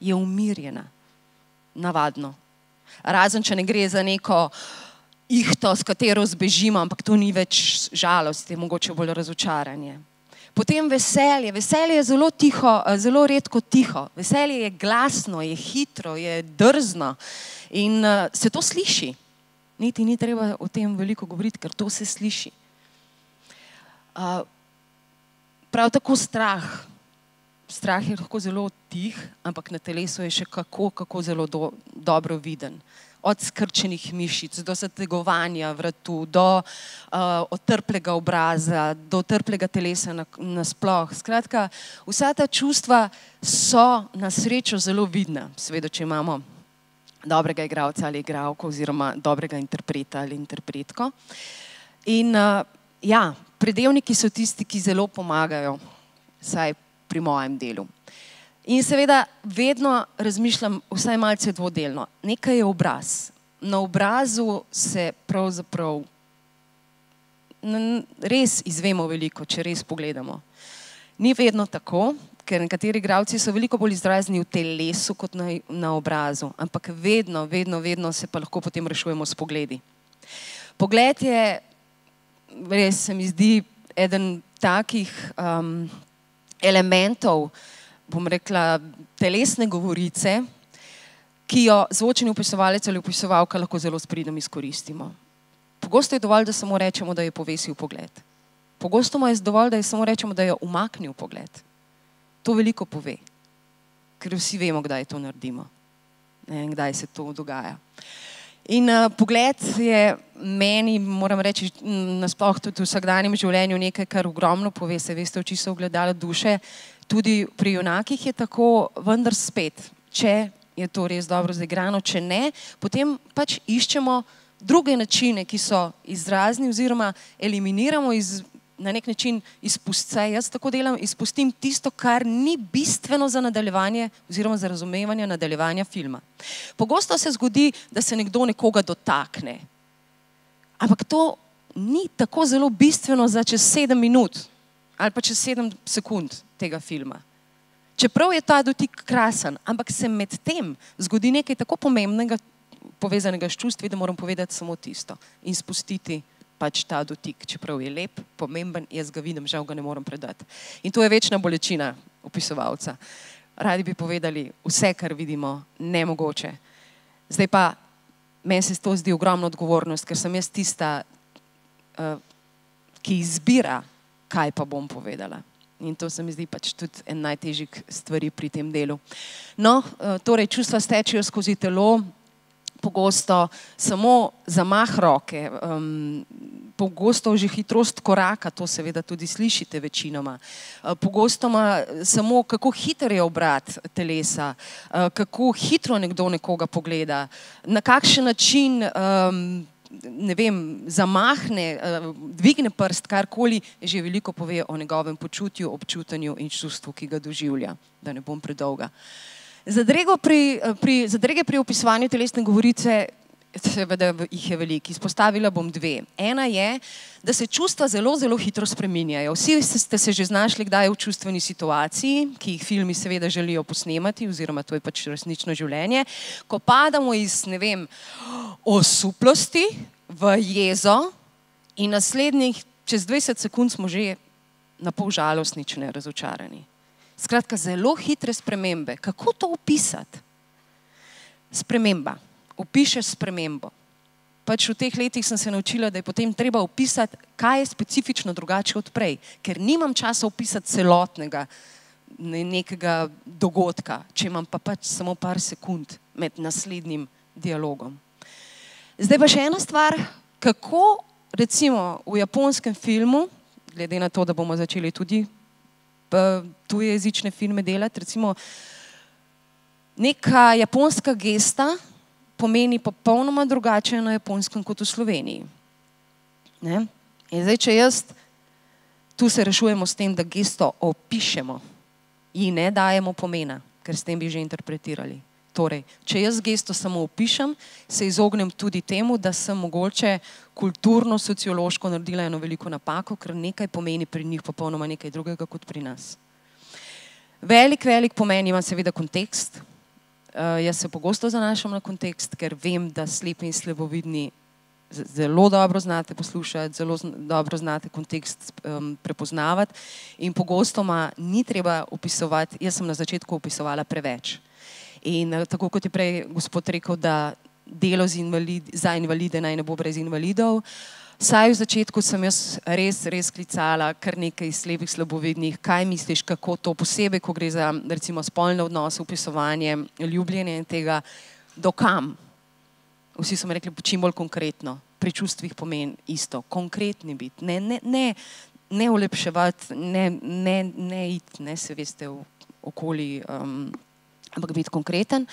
je umirjena, navadno. Razen, če ne gre za neko ihto, s katero zbežimo, ampak to ni več žalost, je mogoče bolj razočaranje. Potem veselje. Veselje je zelo tiho, eh, zelo redko tiho. Veselje je glasno, je hitro, je drzno in uh, se to sliši. Niti ni treba o tem veliko govoriti, ker to se sliši. Uh, prav tako strah. Strah je lahko zelo tih, ampak na telesu je še kako, kako zelo do, dobro viden. Od skrčenih mišic, do zategovanja vratu, do uh, otrplega obraza, do otrplega telesa nasploh. Na Skratka, vsa ta čustva so na srečo zelo vidna, seveda, če imamo dobrega igralca ali igralko oziroma dobrega interpreta ali interpretko. In uh, ja, predelniki so tisti, ki zelo pomagajo, vsaj pri mojem delu. In seveda vedno razmišljam vsaj malce dvodelno. Nekaj je obraz. Na obrazu se pravzaprav res izvemo veliko, če res pogledamo. Ni vedno tako, ker nekateri igravci so veliko bolj izrazni v telesu kot na, na obrazu, ampak vedno, vedno, vedno se pa lahko potem rešujemo s pogledi. Pogled je, res se mi zdi, eden takih um, elementov, bom rekla, telesne govorice, ki jo zvočni upisovalec ali upisovalka lahko zelo spridom izkoristimo. Pogosto je dovolj, da samo rečemo, da je povesil pogled. Pogosto je dovolj, da je samo rečemo, da je umaknil pogled. To veliko pove, ker vsi vemo, kdaj to naredimo in kdaj se to dogaja. In uh, pogled je meni, moram reči, nasploh tudi v vsakdanjem življenju nekaj, kar ogromno pove. Se veste, oči so ogledala duše, tudi pri junakih je tako, vendar spet, če je to res dobro zaigrano, če ne, potem pač iščemo druge načine, ki so izrazni oziroma eliminiramo iz, na nek način izpustce. Jaz tako delam, izpustim tisto, kar ni bistveno za nadaljevanje oziroma za razumevanje nadaljevanja filma. Pogosto se zgodi, da se nekdo nekoga dotakne, ampak to ni tako zelo bistveno za čez sedem minut ali pa čez sedem sekund tega filma. Čeprav je ta dotik krasen, ampak se med tem zgodi nekaj tako pomembnega, povezanega s čustvi, da moram povedati samo tisto in spustiti pač ta dotik. Čeprav je lep, pomemben, jaz ga vidim, žal ga ne morem predati. In to je večna bolečina opisovalca. Radi bi povedali vse, kar vidimo, nemogoče. Zdaj pa meni se to zdi ogromna odgovornost, ker sem jaz tista, uh, ki izbira, kaj pa bom povedala. In to se mi zdi pač tudi en najtežjih stvari pri tem delu. No, uh, torej, čustva stečejo skozi telo, pogosto samo zamah roke, um, pogosto že hitrost koraka, to seveda tudi slišite večinoma. Uh, pogosto ima samo kako hiter je obrat telesa, uh, kako hitro nekdo nekoga pogleda, na kakšen način um, ne vem, zamahne, uh, dvigne prst, karkoli, že veliko pove o njegovem počutju, občutanju in čustvu, ki ga doživlja, da ne bom predolga. Zadrege pri, pri, pri opisovanju telesne govorice Seveda jih je veliko. Izpostavila bom dve. Ena je, da se čustva zelo, zelo hitro spreminjajo. Vsi ste se že znašli, kdaj je v čustveni situaciji, ki jih filmi seveda želijo posnemati, oziroma to je pač resnično življenje. Ko padamo iz, ne vem, osuplosti v jezo in naslednjih čez 20 sekund smo že na pol žalostni, če ne razočarani. Skratka, zelo hitre spremembe. Kako to opisati? Sprememba opišeš spremembo. Pač v teh letih sem se naučila, da je potem treba opisati, kaj je specifično drugače od prej, ker nimam časa opisati celotnega nekega dogodka, če imam pa pač samo par sekund med naslednjim dialogom. Zdaj pa še ena stvar, kako recimo v japonskem filmu, glede na to, da bomo začeli tudi eh, tuje jezične filme delati, recimo neka japonska gesta, pomeni popolnoma drugače na japonskem kot v Sloveniji. Ne? In zdaj, če jaz tu se rešujemo s tem, da gesto opišemo in ne dajemo pomena, ker s tem bi že interpretirali. Torej, če jaz gesto samo opišem, se izognem tudi temu, da sem mogoče kulturno, sociološko naredila eno veliko napako, ker nekaj pomeni pri njih popolnoma nekaj drugega kot pri nas. Velik, velik pomen ima seveda kontekst, Uh, jaz se pogosto zanašam na kontekst, ker vem, da slepi in slebovidni zelo dobro znate poslušati, zelo dobro znate kontekst um, prepoznavati in pogosto ma ni treba opisovati, jaz sem na začetku opisovala preveč. In uh, tako kot je prej gospod rekel, da delo invalid, za invalide naj ne bo brez invalidov, uh, Saj v začetku sem jaz res, res klicala kar nekaj slepih slabovidnih, kaj misliš, kako to posebej, ko gre za recimo spolne odnose, upisovanje, ljubljenje in tega, dokam. Vsi so mi rekli, čim bolj konkretno, pri čustvih pomeni isto, konkretni biti, ne, ne, ne, ne ulepševati, ne, ne, ne iti, ne se veste v okoli, um, ampak biti konkreten.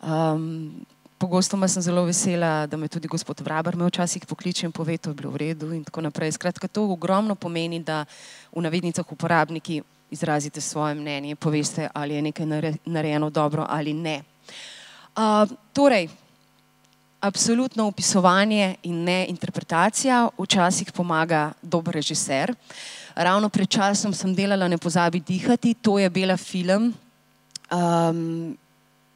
Um, Pogosto sem zelo vesela, da me tudi gospod Vrabar me včasih pokliče in pove, da je bilo v redu in tako naprej. Skratka, to ogromno pomeni, da v navednicah uporabniki izrazite svoje mnenje, poveste, ali je nekaj narejeno dobro ali ne. Uh, torej, absolutno opisovanje in ne interpretacija včasih pomaga dober režiser. Ravno pred časom sem delala Ne pozabi dihati, to je bela film. Um,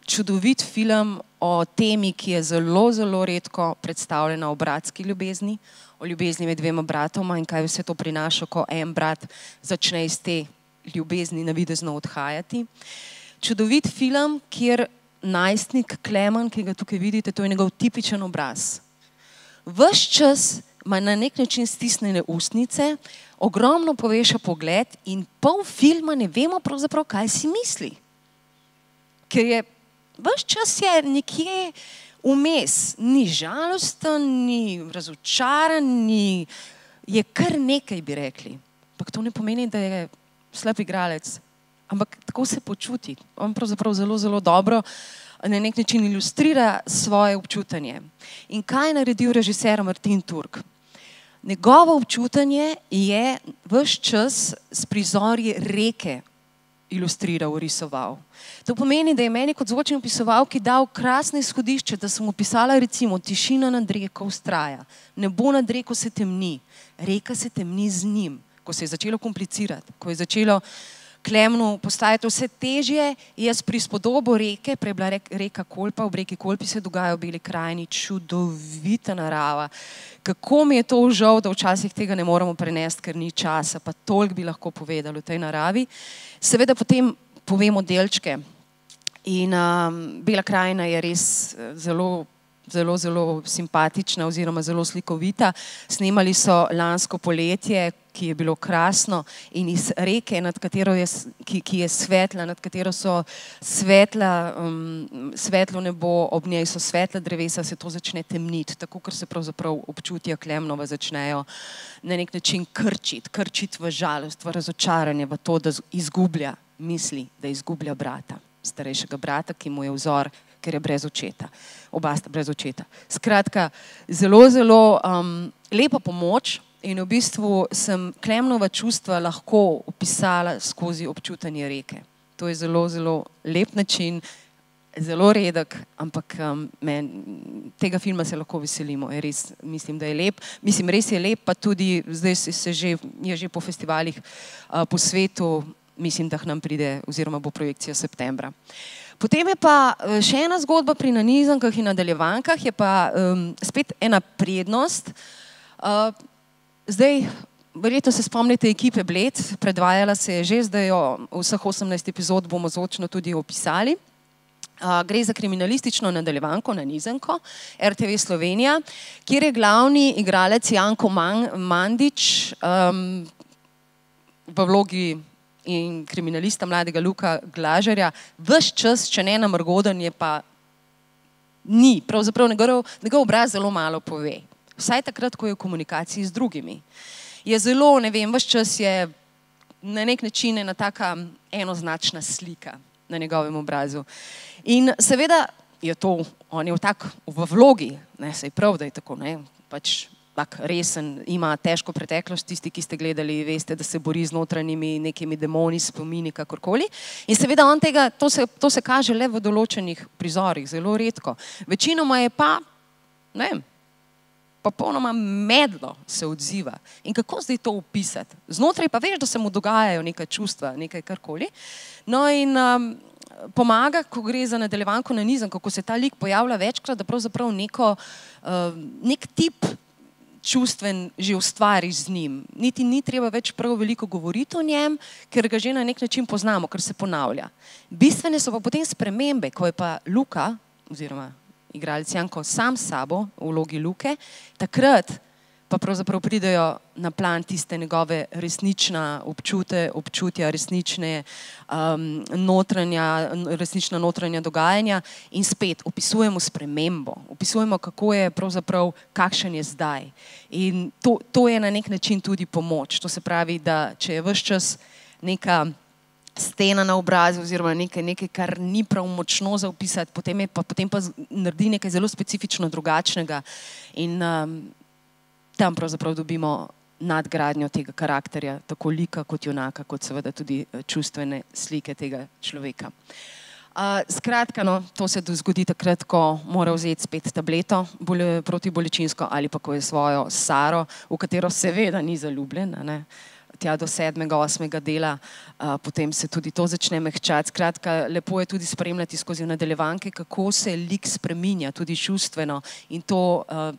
čudovit film o temi, ki je zelo, zelo redko predstavljena o bratski ljubezni, o ljubezni med dvema bratoma in kaj vse to prinaša, ko en brat začne iz te ljubezni navidezno odhajati. Čudovit film, kjer najstnik Klemen, ki ga tukaj vidite, to je njegov tipičen obraz. Ves čas ima na nek način stisnjene ustnice, ogromno poveša pogled in pol filma ne vemo pravzaprav, kaj si misli. Ker je vse čas je nekje vmes, ni žalosten, ni razočaran, ni, je kar nekaj, bi rekli. Ampak to ne pomeni, da je slab igralec, ampak tako se počuti. On pravzaprav zelo, zelo dobro na nek način ilustrira svoje občutanje. In kaj je naredil režiser Martin Turk? Njegovo občutanje je vse čas s prizori reke ilustriral, risoval. To pomeni, da je meni kot zvočni opisovalki dal krasne izhodišče, da sem opisala recimo tišina nad reko ustraja, nebo nad reko se temni, reka se temni z njim, ko se je začelo komplicirati, ko je začelo klemno postajati vse težje, jaz pri spodobo reke, prebila reka Kolpa, v reki Kolpi se dogaja v Beli krajini, čudovita narava. Kako mi je to žal, da včasih tega ne moremo prenesti, ker ni časa, pa toliko bi lahko povedali o tej naravi. Seveda potem povemo delčke. In um, Bela krajina je res eh, zelo, zelo, zelo simpatična oziroma zelo slikovita. Snemali so lansko poletje, ki je bilo krasno in iz reke, je, ki, ki je svetla, nad katero so svetla, um, svetlo nebo, ob njej so svetla drevesa, se to začne temniti, tako ker se pravzaprav občutja klemnova začnejo na nek način krčiti, krčiti v žalost, v razočaranje, v to, da izgublja misli, da izgublja brata, starejšega brata, ki mu je vzor, ker je brez očeta. Oba sta brez očeta. Skratka, zelo, zelo um, lepa pomoč in v bistvu sem klemnova čustva lahko opisala skozi občutanje reke. To je zelo, zelo lep način, zelo redek, ampak um, men, tega filma se lahko veselimo. Je res, mislim, da je lep. Mislim, res je lep, pa tudi zdaj se že, je že po festivalih uh, po svetu, mislim, da nam pride, oziroma bo projekcija septembra. Potem je pa še ena zgodba pri nanizankah in nadaljevankah, je pa um, spet ena prednost. Uh, zdaj, verjetno se spomnite ekipe Bled, predvajala se je že, zdaj jo vseh 18 epizod bomo zvočno tudi opisali. Uh, gre za kriminalistično nadaljevanko na Nizanko, RTV Slovenija, kjer je glavni igralec Janko Man Mandič um, v vlogi in kriminalista mladega Luka Glažarja, vse čas, če ne na mrgodan, je pa ni. Pravzaprav njegov, obraz zelo malo pove. Vsaj takrat, ko je v komunikaciji z drugimi. Je zelo, ne vem, vse čas je na nek način ena taka enoznačna slika na njegovem obrazu. In seveda je to, on je v tak v vlogi, ne, se je prav, da je tako, ne, pač tak resen, ima težko preteklost, tisti, ki ste gledali, veste, da se bori z notranjimi nekimi demoni, spomini, kakorkoli. In seveda on tega, to se, to se kaže le v določenih prizorih, zelo redko. Večinoma je pa, ne vem, popolnoma medlo se odziva. In kako zdaj to opisati? Znotraj pa veš, da se mu dogajajo neka čustva, nekaj karkoli. No in um, pomaga, ko gre za nadaljevanko na nizem, kako se ta lik pojavlja večkrat, da pravzaprav neko, uh, nek tip čustven že ustvariš z njim. Niti ni treba več prav veliko govoriti o njem, ker ga že na nek način poznamo, ker se ponavlja. Bistvene so pa potem spremembe, ko je pa Luka, oziroma igralec Janko sam sabo v vlogi Luke, takrat pa pravzaprav pridejo na plan tiste njegove resnična občute, občutja, resnične um, notranja, resnična notranja dogajanja in spet opisujemo spremembo, opisujemo, kako je pravzaprav, kakšen je zdaj. In to, to je na nek način tudi pomoč. To se pravi, da če je vse čas neka stena na obrazu, oziroma nekaj, nekaj, kar ni prav močno za opisati, potem, pa, potem pa naredi nekaj zelo specifično drugačnega. In um, tam pravzaprav dobimo nadgradnjo tega karakterja, tako lika kot junaka, kot seveda tudi eh, čustvene slike tega človeka. Uh, skratka, no, to se zgodi takrat, ko mora vzeti spet tableto bole, proti bolečinsko ali pa ko je svojo Saro, v katero seveda ni zaljubljen. Ne? tja do sedmega, osmega dela, uh, potem se tudi to začne mehčati. Skratka, lepo je tudi spremljati skozi nadaljevanke, kako se lik spreminja, tudi čustveno in to uh,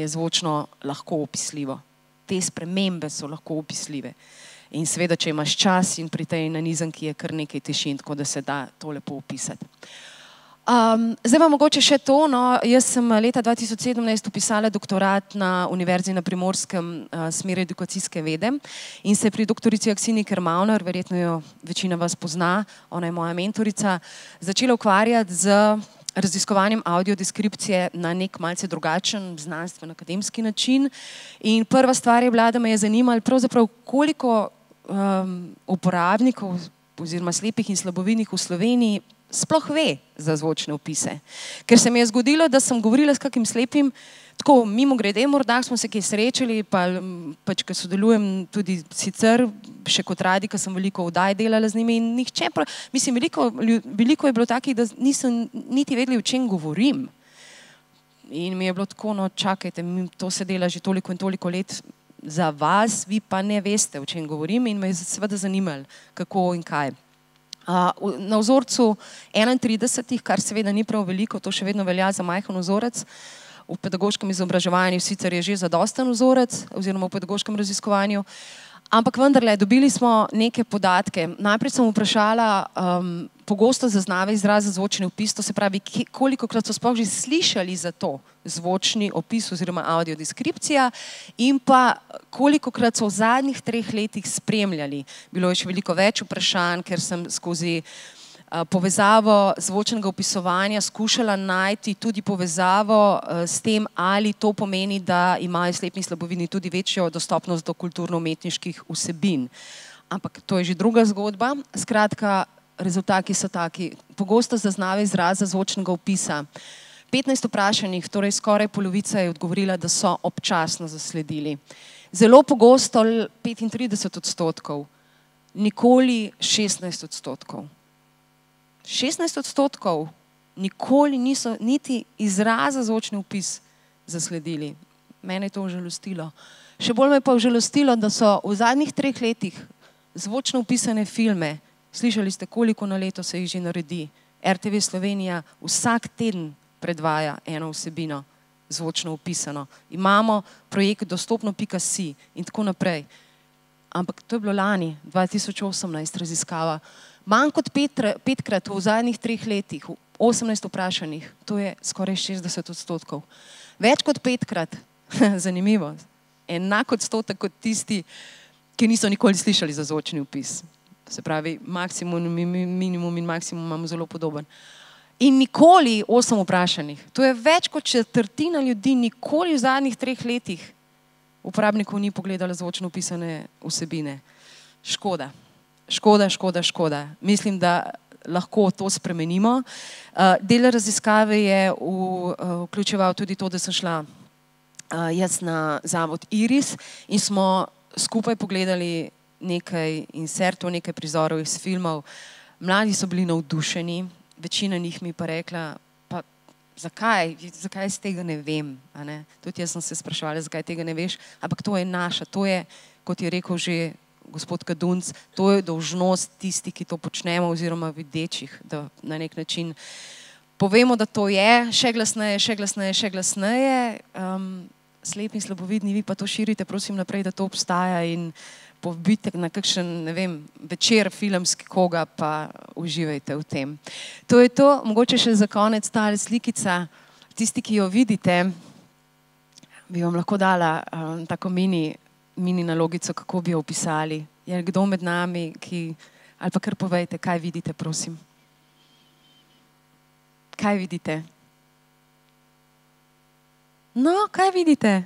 je zvočno lahko opisljivo. Te spremembe so lahko opisljive. In seveda, če imaš čas in pri tej nanizanki je kar nekaj tišin, tako da se da to lepo opisati. Um, zdaj pa mogoče še to. No, jaz sem leta 2017 upisala doktorat na Univerzi na Primorskem uh, smer edukacijske vede in se pri doktorici Aksini Kermauner, verjetno jo večina vas pozna, ona je moja mentorica, začela ukvarjati z raziskovanjem audiodeskripcije na nek malce drugačen, znanstven, akademski način. In prva stvar je bila, da me je zanimalo, koliko um, uporabnikov oziroma slepih in slabovidnih v Sloveniji sploh ve za zvočne opise. Ker se mi je zgodilo, da sem govorila s kakim slepim, tako mimo grede, morda smo se kje srečali, pa pač, ker sodelujem tudi sicer, še kot radi, ker sem veliko vdaj delala z njimi in nihče, mislim, veliko, veliko je bilo takih, da nisem niti vedeli, o čem govorim. In mi je bilo tako, no čakajte, to se dela že toliko in toliko let za vas, vi pa ne veste, o čem govorim in me je seveda zanimalo, kako in kaj. Na vzorcu 31, kar seveda ni prav veliko, to še vedno velja za majhen vzorec, v pedagoškem izobraževanju sicer je že zadosten vzorec oziroma v pedagoškem raziskovanju, ampak vendarle dobili smo neke podatke. Najprej sem vprašala um, pogosto zaznave izraza zvočni opis, to se pravi, koliko krat so sploh že slišali za to zvočni opis oziroma audiodeskripcija in pa koliko krat so v zadnjih treh letih spremljali. Bilo je še veliko več vprašanj, ker sem skozi povezavo zvočnega opisovanja skušala najti tudi povezavo s tem, ali to pomeni, da imajo slepni slabovidni tudi večjo dostopnost do kulturno-umetniških vsebin. Ampak to je že druga zgodba. Skratka, rezultati so taki. Pogosto zaznave izraza zvočnega opisa. 15 vprašanih, torej skoraj polovica je odgovorila, da so občasno zasledili. Zelo pogosto 35 odstotkov, nikoli 16 odstotkov. 16 odstotkov nikoli niso niti izraza zvočni upis zasledili. Mene je to užalostilo. Še bolj me pa užalostilo, da so v zadnjih treh letih zvočno upisane filme, slišali ste, koliko na leto se jih že naredi. RTV Slovenija vsak teden predvaja eno vsebino, zvočno upisano. Imamo projekt dostopno.si in tako naprej. Ampak to je bilo lani, 2018, raziskava. Manj kot petre, petkrat v zadnjih treh letih, 18 vprašanih, to je skoraj 60 odstotkov. Več kot petkrat, zanimivo, enak odstotek kot tisti, ki niso nikoli slišali za zvočni upis. Se pravi, maksimum, minimum in maksimum imamo zelo podoben. In nikoli osem vprašanih. To je več kot četrtina ljudi, nikoli v zadnjih treh letih uporabnikov ni pogledala zvočno upisane vsebine. Škoda, škoda, škoda, škoda. Mislim, da lahko to spremenimo. Uh, del raziskave je uh, vključeval tudi to, da sem šla uh, jaz na zavod Iris in smo skupaj pogledali nekaj insertov, nekaj prizorov iz filmov. Mladi so bili navdušeni, večina njih mi pa rekla, pa zakaj, zakaj jaz tega ne vem. Ne? Tudi jaz sem se spraševala, zakaj tega ne veš, ampak to je naša, to je, kot je rekel že gospod Kadunc, to je dolžnost tistih, ki to počnemo, oziroma videčih, da na nek način povemo, da to je še glasneje, še glasneje, še glasneje. Um, slepi in slabovidni, vi pa to širite, prosim, naprej, da to obstaja in povabite na kakšen, ne vem, večer filmski koga, pa uživajte v tem. To je to, mogoče še za konec ta slikica, tisti, ki jo vidite, bi vam lahko dala um, tako mini, mini nalogico, kako bi jo opisali. Je kdo med nami, ki, ali pa kar povejte, kaj vidite, prosim. Kaj vidite? No, kaj vidite?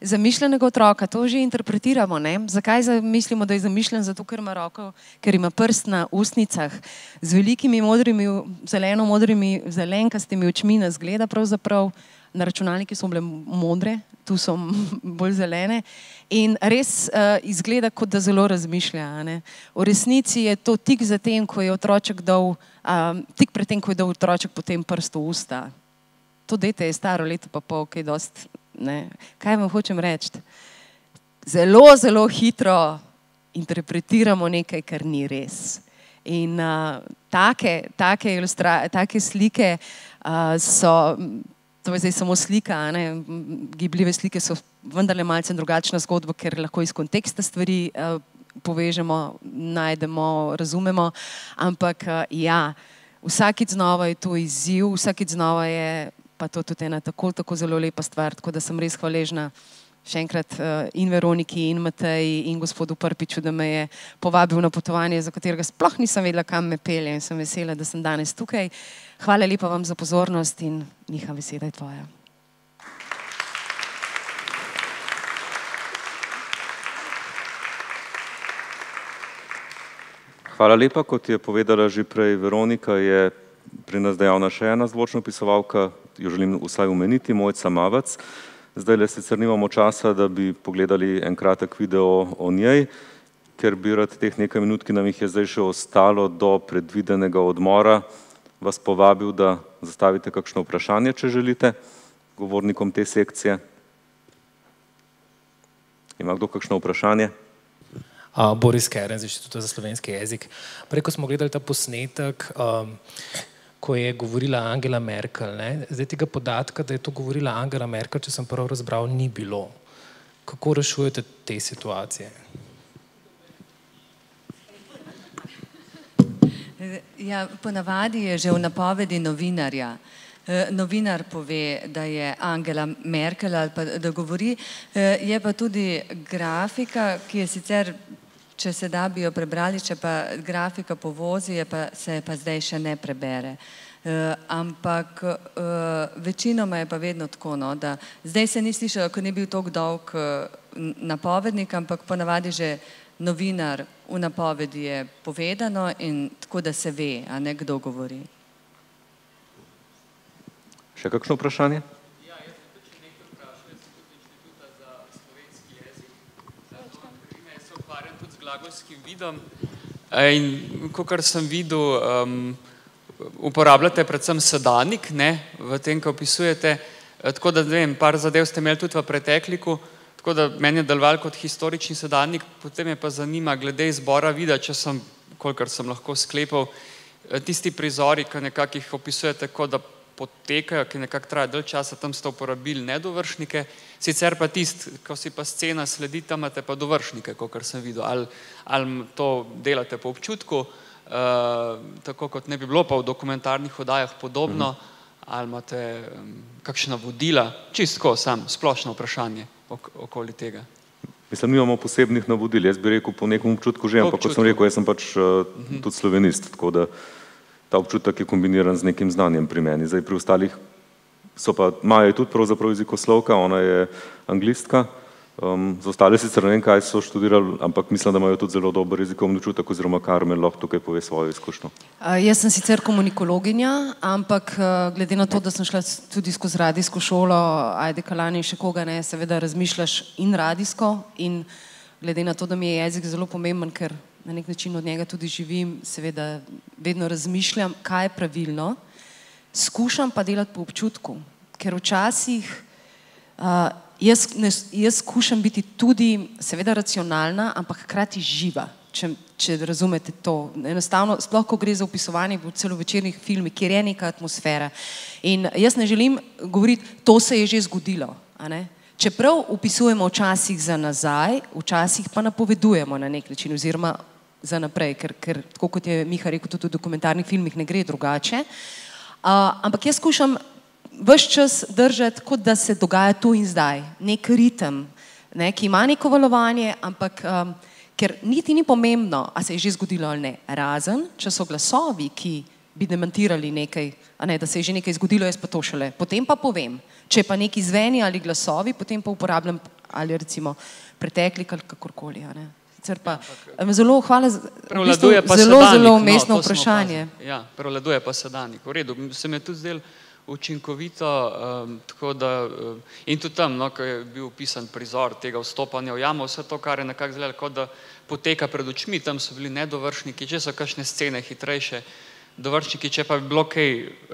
Zamišljenega otroka, to že interpretiramo. Ne? Zakaj mislimo, da je zamišljen? Zato, ker ima roko, ker ima prst na ustnicah, z velikimi modrimi, zeleno-modrimi, zelenkastimi očmi nas gleda. Pravzaprav na računalniki so bile modre, tu so bolj zelene. In res uh, izgleda, kot da zelo razmišlja. V resnici je to tik zatem, ko je otroček dal, um, tik pred tem, ko je dal otroček potem prst v usta to dete je staro leto pa pol, kaj dost, ne. Kaj vam hočem reči? Zelo, zelo hitro interpretiramo nekaj, kar ni res. In uh, take, take, take slike uh, so, to je zdaj samo slika, ne? gibljive slike so vendarle malce drugačna zgodba, ker lahko iz konteksta stvari uh, povežemo, najdemo, razumemo, ampak uh, ja, vsakič znova je to izziv, vsakič znova je pa to tudi ena tako, tako zelo lepa stvar. Tako da sem res hvaležna še enkrat uh, in Veroniki, in Mateji, in gospodu Prpiču, da me je povabil na potovanje, za katerega sploh nisem vedela, kam me pelje in sem vesela, da sem danes tukaj. Hvala lepa vam za pozornost in Miha, beseda je tvoja. Hvala lepa, kot je povedala že prej Veronika, je pri nas dejavna še ena zvočna opisovalka, jo želim vsaj umeniti, Mojca Mavac. Zdaj le sicer nimamo časa, da bi pogledali en kratek video o njej, ker bi rad teh nekaj minut, ki nam jih je zdaj še ostalo do predvidenega odmora, vas povabil, da zastavite kakšno vprašanje, če želite, govornikom te sekcije. Ima kdo kakšno vprašanje? Boris Keren z Inštituta za slovenski jezik. Preko smo gledali ta posnetek, um, ko je govorila Angela Merkel. Ne? Zdaj tega podatka, da je to govorila Angela Merkel, če sem prav razbral, ni bilo. Kako rešujete te situacije? Ja, ponavadi je že v napovedi novinarja. Eh, novinar pove, da je Angela Merkel ali pa da govori, eh, je pa tudi grafika, ki je sicer, če se da bi jo prebrali, če pa grafika povozi, je pa, se pa zdaj še ne prebere. Uh, ampak uh, večinoma je pa vedno tako, no, da zdaj se ni slišalo, ko ni bil tako dolg uh, napovednik, ampak ponavadi že novinar v napovedi je povedano in tako, da se ve, a ne kdo govori. Še kakšno vprašanje? Ja, jaz sem tudi nekaj vprašal, jaz sem tudi inštituta za slovenski jezik, zato ime se glagolskim vidom in kakor sem videl, um, uporabljate predvsem sedanik ne, v tem, ko opisujete. Tako da, ne vem, par zadev ste imeli tudi v pretekliku, tako da meni je deloval kot historični sedanik, potem je pa zanima glede izbora vida, če sem, kolikor sem lahko sklepal, tisti prizori, ki nekako jih opisujete, kot da potekajo, ki nekako traja dalj časa, tam ste uporabili nedovršnike, sicer pa tist, ko si pa scena sledi, tam imate pa dovršnike, kot sem videl, ali, ali to delate po občutku, uh, tako kot ne bi bilo pa v dokumentarnih oddajah podobno, -hmm. ali imate um, kakšna vodila, čistko sam, splošno vprašanje ok okoli tega. Mislim, nimamo posebnih navodil, jaz bi rekel po nekom občutku že, ampak kot sem rekel, jaz sem pač uh, -huh. tudi slovenist, tako da ta občutek je kombiniran z nekim znanjem pri meni. Zdaj pri ostalih so pa, Maja je tudi pravzaprav jezikoslovka, ona je anglistka, um, za ostale sicer ne vem, kaj so študirali, ampak mislim, da imajo tudi zelo dober jezikovni občutek, oziroma Karmen lahko tukaj pove svojo izkušnjo. Uh, jaz sem sicer komunikologinja, ampak uh, glede na to, da sem šla tudi skozi radijsko šolo, ajde kalani še koga ne, seveda razmišljaš in radijsko in glede na to, da mi je jezik zelo pomemben, ker na nek način od njega tudi živim, seveda vedno razmišljam, kaj je pravilno, skušam pa delati po občutku, ker včasih uh, jaz, ne, jaz skušam biti tudi, seveda, racionalna, ampak hkrati živa. Če, če razumete to, enostavno, sploh ko gre za opisovanje v celovečernih filmih, kjer je neka atmosfera. In jaz ne želim govoriti, to se je že zgodilo. Čeprav upisujemo včasih za nazaj, včasih pa napovedujemo na nek način, oziroma za naprej, ker, ker tako kot je Miha rekel, tudi v dokumentarnih filmih ne gre drugače. Uh, ampak jaz skušam vse čas držati, kot da se dogaja tu in zdaj, nek ritem, ne, ki ima neko valovanje, ampak um, ker niti ni pomembno, a se je že zgodilo ali ne, razen če so glasovi, ki bi demantirali nekaj, ne, da se je že nekaj zgodilo, jaz pa to šele, potem pa povem. Če pa neki zveni ali glasovi, potem pa uporabljam ali recimo preteklik ali kakorkoli. Sicer pa zelo hvala za v bistvu, zelo, zelo umestno no, vprašanje. Ja, prevladuje pa sedanik. V redu, se mi je tudi zdel učinkovito, um, tako da um, in tudi tam, no, ko je bil opisan prizor tega vstopanja v jamo, vse to, kar je nekako zelo, kot da poteka pred očmi, tam so bili nedovršniki, če so kakšne scene hitrejše, dovršniki, če pa bi bilo kaj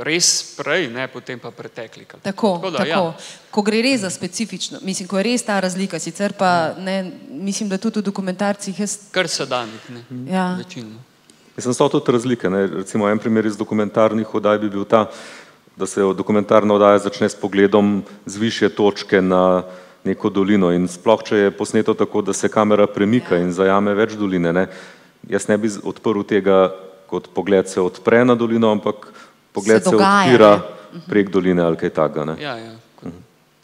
res prej, ne, potem pa pretekli. Tako, tako, da, tako. Ja. ko gre res za specifično, mislim, ko je res ta razlika, sicer pa ne, mislim, da tudi v dokumentarcih jaz... Kar se danih, ne, ja. večino. Mislim, so tudi razlike, ne, recimo en primer iz dokumentarnih oddaj bi bil ta, da se dokumentarna oddaja začne s pogledom z više točke na neko dolino in sploh, če je posneto tako, da se kamera premika ja. in zajame več doline, ne, jaz ne bi odprl tega kot pogled se odpre na dolino, ampak pogled se, dogaja, se odpira ne? prek doline ali kaj takega. Ja, ja. Mhm.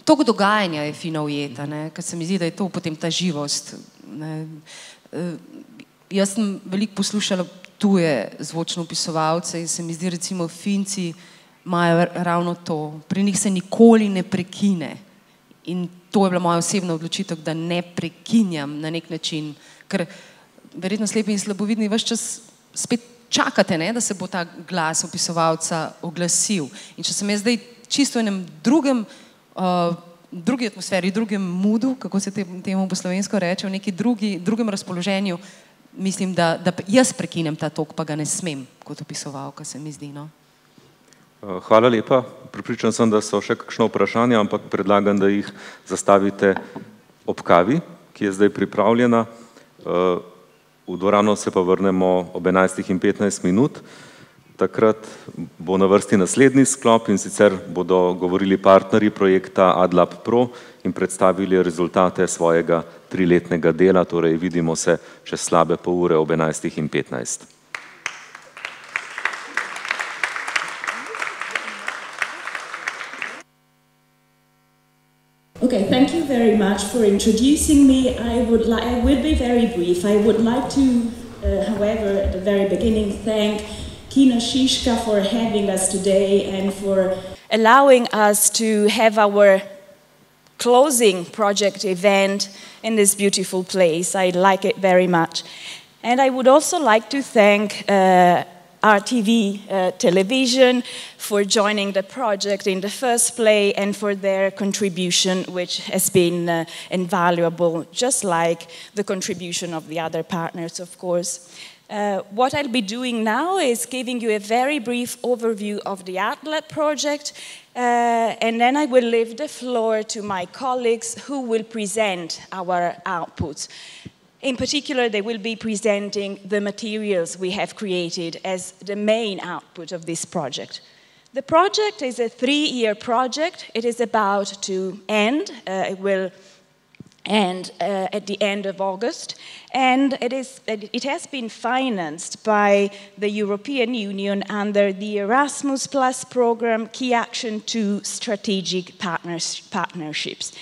To dogajanje je fino ujeta, ker se mi zdi, da je to potem ta živost. Ne. E, jaz sem veliko poslušala tuje zvočne opisovalce in se mi zdi, recimo Finci imajo ravno to. Pri njih se nikoli ne prekine. In to je bila moja osebna odločitev, da ne prekinjam na nek način, ker verjetno slepi in slabovidni vse čas spet čakate, ne, da se bo ta glas opisovalca oglasil. In če sem jaz zdaj čisto v enem drugem, uh, drugi atmosferi, drugem mudu, kako se temu po slovensko reče, v neki drugi, drugem razpoloženju, mislim, da, da jaz prekinem ta tok, pa ga ne smem kot opisovalka, se mi zdi. No. Uh, hvala lepa. Pripričan sem, da so še kakšno vprašanje, ampak predlagam, da jih zastavite ob kavi, ki je zdaj pripravljena. Uh, V dvorano se pa vrnemo ob 11.15 minut. Takrat bo na vrsti naslednji sklop in sicer bodo govorili partnerji projekta AdLab Pro in predstavili rezultate svojega triletnega dela, torej vidimo se čez slabe pol ure ob 11.15. Okay, thank you very much for introducing me. I would like, I will be very brief. I would like to, uh, however, at the very beginning, thank Kino Šiška for having us today and for allowing us to have our closing project event in this beautiful place. I like it very much. And I would also like to thank uh, RTV uh, television for joining the project in the first place and for their contribution, which has been uh, invaluable, just like the contribution of the other partners, of course. Uh, what I'll be doing now is giving you a very brief overview of the AdLab project, uh, and then I will leave the floor to my colleagues who will present our outputs. In particular, they will be presenting the materials we have created as the main output of this project. The project is a three-year project. It is about to end. Uh, it will and uh, at the end of August. And it, is, it has been financed by the European Union under the Erasmus Plus program Key Action 2 Strategic Partners, Partnerships.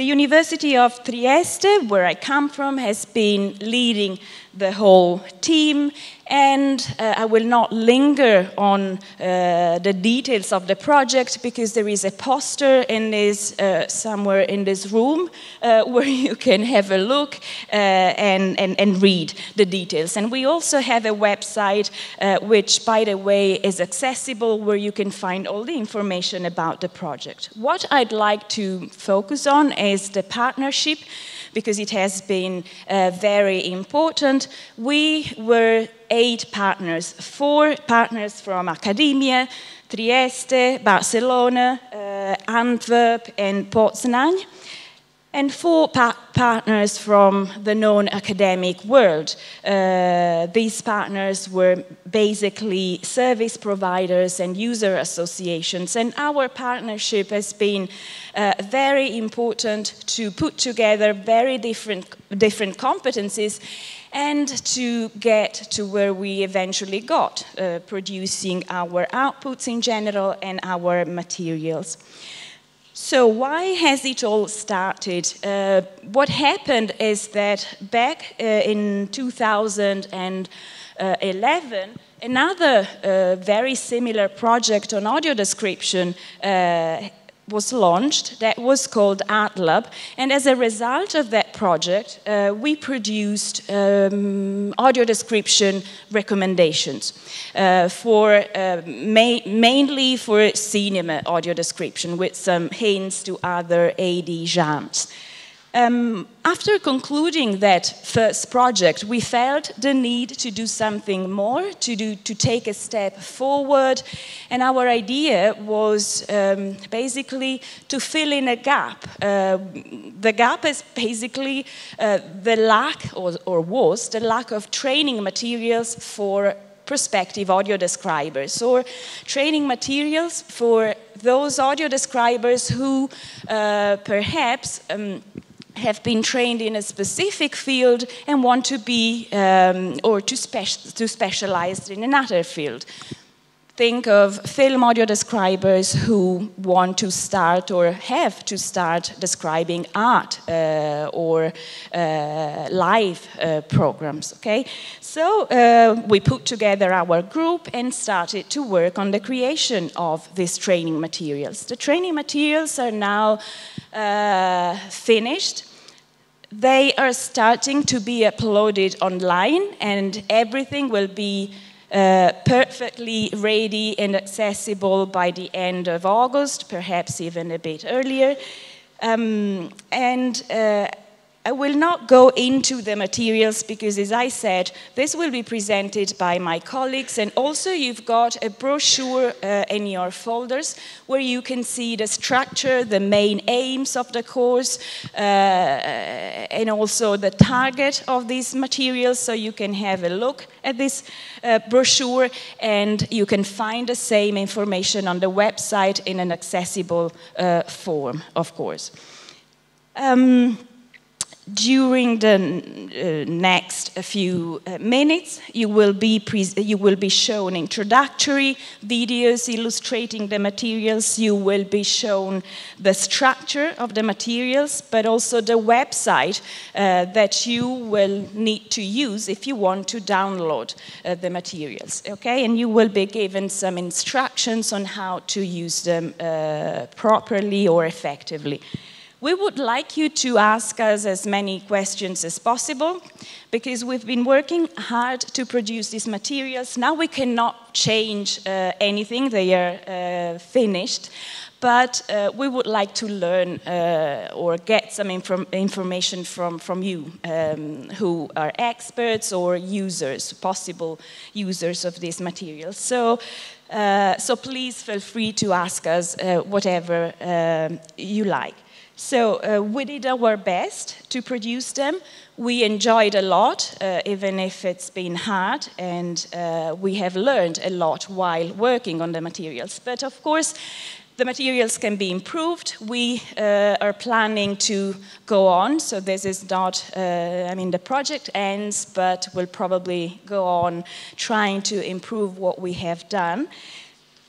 The University of Trieste, where I come from, has been leading the whole team and uh, I will not linger on uh, the details of the project because there is a poster in this, uh, somewhere in this room uh, where you can have a look uh, and, and, and, read the details. And we also have a website uh, which, by the way, is accessible where you can find all the information about the project. What I'd like to focus on is the partnership because it has been very important. We were eight partners, four partners from academia, Trieste, Barcelona, uh, Antwerp, and Poznan, and four pa partners from the non-academic world. Uh, these partners were basically service providers and user associations. And our partnership has been uh, very important to put together very different, different competencies and to get to where we eventually got, uh, producing our outputs in general and our materials. So why has it all started? Uh, what happened is that back uh, in 2000 and uh, 11, another uh, very similar project on audio description uh, was launched that was called AdLab. And as a result of that project, uh, we produced um, audio description recommendations uh, for uh, ma mainly for cinema audio description with some hints to other AD genres. Um, after concluding that first project, we felt the need to do something more, to, do, to take a step forward, and our idea was um, basically to fill in a gap. Uh, the gap is basically uh, the lack, or, or was, the lack of training materials for prospective audio describers or training materials for those audio describers who uh, perhaps um, have been trained in a specific field and want to be um, or to, to specialize in another field. Think of film audio describers who want to start or have to start describing art uh, or uh, live uh, programs. Okay, so uh, we put together our group and started to work on the creation of these training materials. The training materials are now uh, finished they are starting to be uploaded online and everything will be uh, perfectly ready and accessible by the end of August, perhaps even a bit earlier. Um, and uh, I will not go into the materials because, as I said, this will be presented by my colleagues. And also, you've got a brochure uh, in your folders where you can see the structure, the main aims of the course, uh, and also the target of these materials. So you can have a look at this uh, brochure and you can find the same information on the website in an accessible uh, form, of course. Um, during the uh, next few uh, minutes, you will, be you will be shown introductory videos illustrating the materials. You will be shown the structure of the materials, but also the website uh, that you will need to use if you want to download uh, the materials. Okay, and you will be given some instructions on how to use them uh, properly or effectively. We would like you to ask us as many questions as possible because we've been working hard to produce these materials. Now we cannot change uh, anything, they are uh, finished. but uh, we would like to learn uh, or get some inform information from, from you um, who are experts or users, possible users of these materials. So, uh, so please feel free to ask us uh, whatever um, you like. So uh, we did our best to produce them. We enjoyed a lot, uh, even if it's been hard, and uh, we have learned a lot while working on the materials. But of course, the materials can be improved. We uh, are planning to go on, so this is not, uh, I mean, the project ends, but we'll probably go on trying to improve what we have done.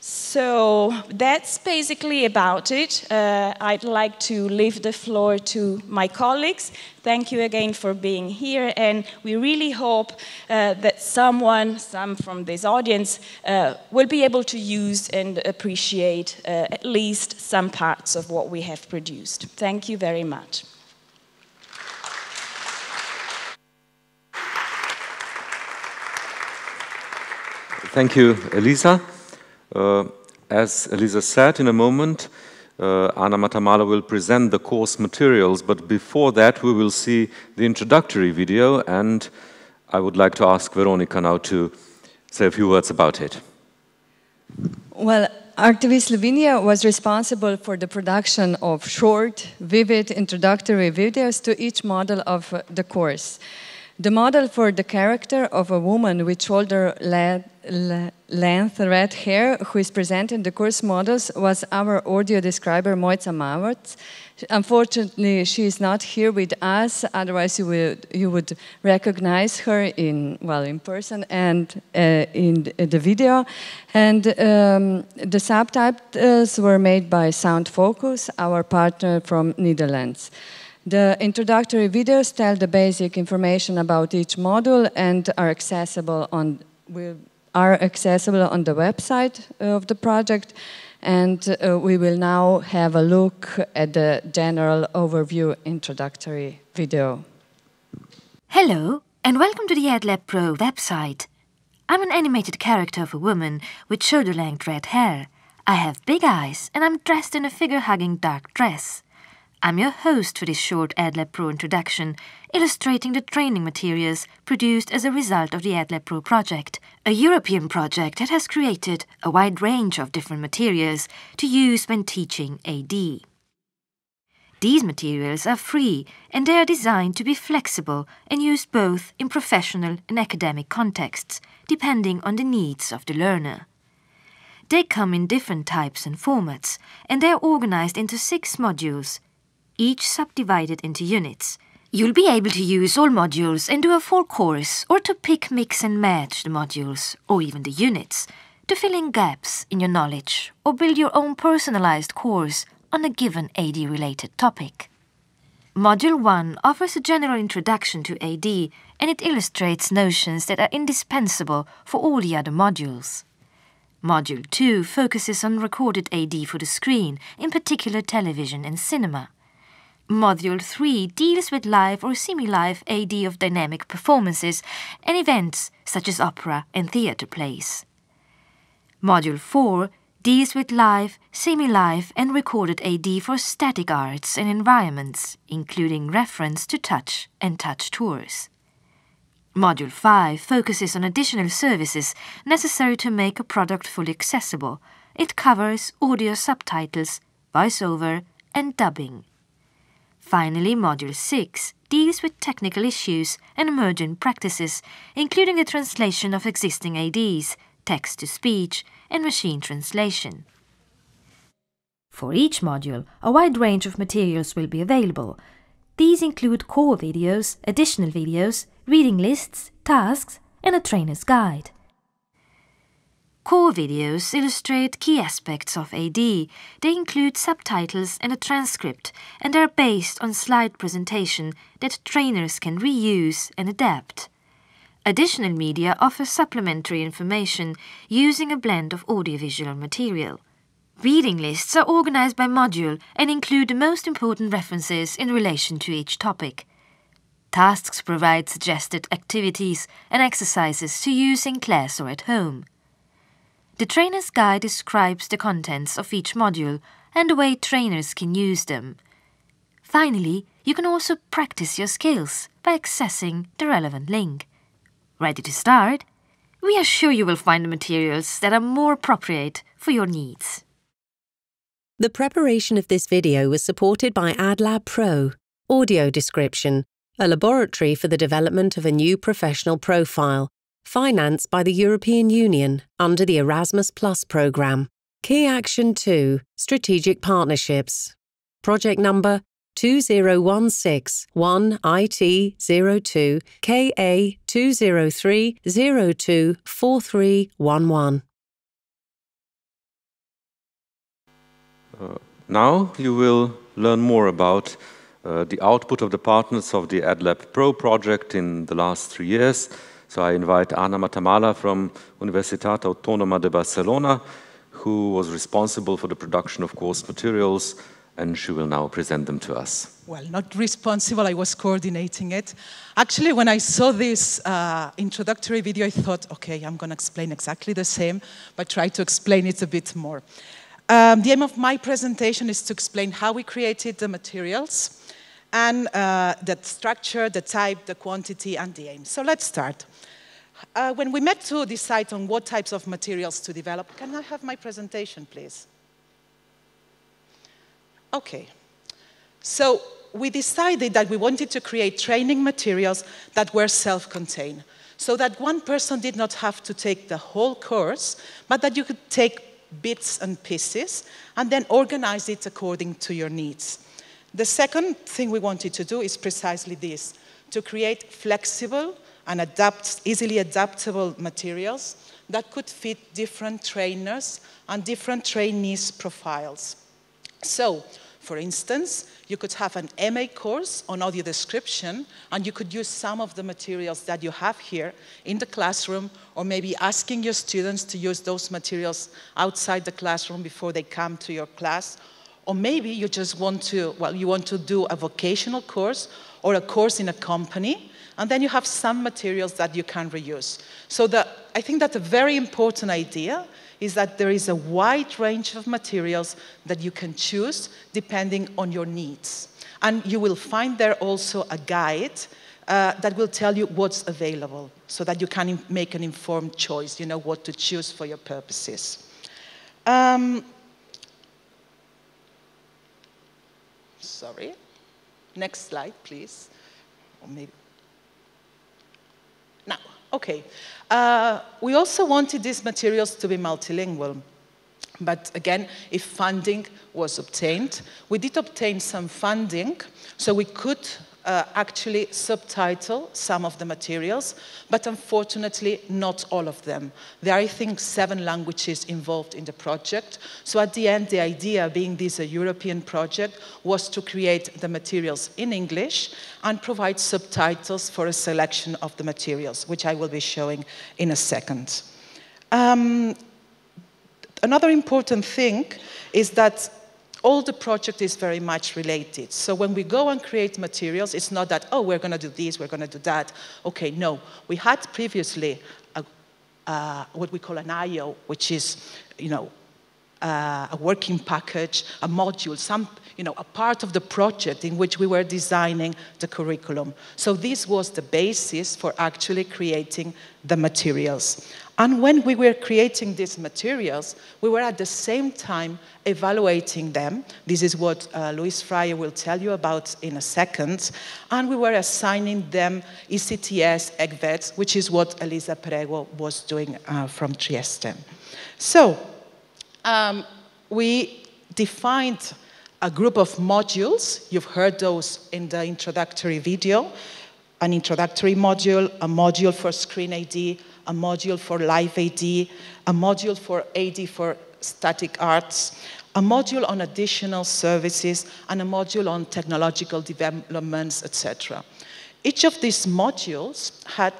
So that's basically about it. Uh, I'd like to leave the floor to my colleagues. Thank you again for being here, and we really hope uh, that someone, some from this audience, uh, will be able to use and appreciate uh, at least some parts of what we have produced. Thank you very much. Thank you, Elisa. Uh, as Elisa said, in a moment, uh, Anna Matamala will present the course materials, but before that we will see the introductory video and I would like to ask Veronica now to say a few words about it. Well, RTV Slovenia was responsible for the production of short, vivid introductory videos to each model of the course. The model for the character of a woman with shoulder length red hair who is present in the course models was our audio describer Mojca Mavac. Unfortunately, she is not here with us. Otherwise, you would you would recognize her in well in person and uh, in the video. And um, the subtitles were made by Sound Focus, our partner from Netherlands. The introductory videos tell the basic information about each module and are accessible on are accessible on the website of the project. And uh, we will now have a look at the general overview introductory video. Hello, and welcome to the AdLab Pro website. I'm an animated character of a woman with shoulder-length red hair. I have big eyes, and I'm dressed in a figure-hugging dark dress. I'm your host for this short AdLab Pro introduction, illustrating the training materials produced as a result of the AdLab Pro project, a European project that has created a wide range of different materials to use when teaching AD. These materials are free and they are designed to be flexible and used both in professional and academic contexts, depending on the needs of the learner. They come in different types and formats, and they are organized into six modules each subdivided into units. You'll be able to use all modules and do a full course or to pick, mix and match the modules or even the units to fill in gaps in your knowledge or build your own personalized course on a given AD-related topic. Module 1 offers a general introduction to AD and it illustrates notions that are indispensable for all the other modules. Module 2 focuses on recorded AD for the screen, in particular television and cinema. Module 3 deals with live or semi-live AD of dynamic performances and events such as opera and theatre plays. Module 4 deals with live, semi-live and recorded AD for static arts and environments, including reference to touch and touch tours. Module 5 focuses on additional services necessary to make a product fully accessible. It covers audio subtitles, voiceover and dubbing. Finally, Module 6 deals with technical issues and emergent practices, including the translation of existing ADs, text-to-speech, and machine translation. For each module, a wide range of materials will be available. These include core videos, additional videos, reading lists, tasks, and a trainer's guide. Core videos illustrate key aspects of AD. They include subtitles and a transcript, and are based on slide presentation that trainers can reuse and adapt. Additional media offer supplementary information using a blend of audiovisual material. Reading lists are organized by module and include the most important references in relation to each topic. Tasks provide suggested activities and exercises to use in class or at home. The trainer's guide describes the contents of each module, and the way trainers can use them. Finally, you can also practice your skills by accessing the relevant link. Ready to start? We are sure you will find the materials that are more appropriate for your needs. The preparation of this video was supported by AdLab Pro, Audio Description, a laboratory for the development of a new professional profile, financed by the European Union under the Erasmus Plus programme. Key Action 2 Strategic Partnerships. Project number 20161IT02 KA203024311. Uh, now you will learn more about uh, the output of the partners of the AdLab Pro project in the last three years. So I invite Anna Matamala from Universitat Autónoma de Barcelona, who was responsible for the production of course materials, and she will now present them to us. Well, not responsible, I was coordinating it. Actually, when I saw this uh, introductory video, I thought, okay, I'm going to explain exactly the same, but try to explain it a bit more. Um, the aim of my presentation is to explain how we created the materials, and uh, the structure, the type, the quantity, and the aim. So let's start. Uh, when we met to decide on what types of materials to develop, can I have my presentation, please? Okay. So we decided that we wanted to create training materials that were self-contained, so that one person did not have to take the whole course, but that you could take bits and pieces and then organize it according to your needs. The second thing we wanted to do is precisely this, to create flexible and adapt, easily adaptable materials that could fit different trainers and different trainees' profiles. So, for instance, you could have an MA course on audio description, and you could use some of the materials that you have here in the classroom, or maybe asking your students to use those materials outside the classroom before they come to your class, or maybe you just want to, well, you want to do a vocational course or a course in a company, and then you have some materials that you can reuse. So the, I think that a very important idea is that there is a wide range of materials that you can choose depending on your needs. And you will find there also a guide uh, that will tell you what's available so that you can make an informed choice, you know what to choose for your purposes. Um, Sorry. Next slide, please. Or maybe. Now, okay. Uh, we also wanted these materials to be multilingual. But again, if funding was obtained, we did obtain some funding, so we could uh, actually subtitle some of the materials, but unfortunately not all of them. There are, I think, seven languages involved in the project. So at the end, the idea, being this a European project, was to create the materials in English and provide subtitles for a selection of the materials, which I will be showing in a second. Um, another important thing is that all the project is very much related. So when we go and create materials, it's not that, oh, we're going to do this, we're going to do that. Okay, no. We had previously a, uh, what we call an IO, which is, you know, uh, a working package, a module, some, you know, a part of the project in which we were designing the curriculum. So this was the basis for actually creating the materials. And when we were creating these materials, we were at the same time evaluating them. This is what uh, Louise Fryer will tell you about in a second. And we were assigning them ECTS, ECVET, which is what Elisa Perego was doing uh, from Trieste. So um, we defined a group of modules. You've heard those in the introductory video. An introductory module, a module for Screen AD, a module for Live AD, a module for AD for static arts, a module on additional services, and a module on technological developments, etc. Each of these modules had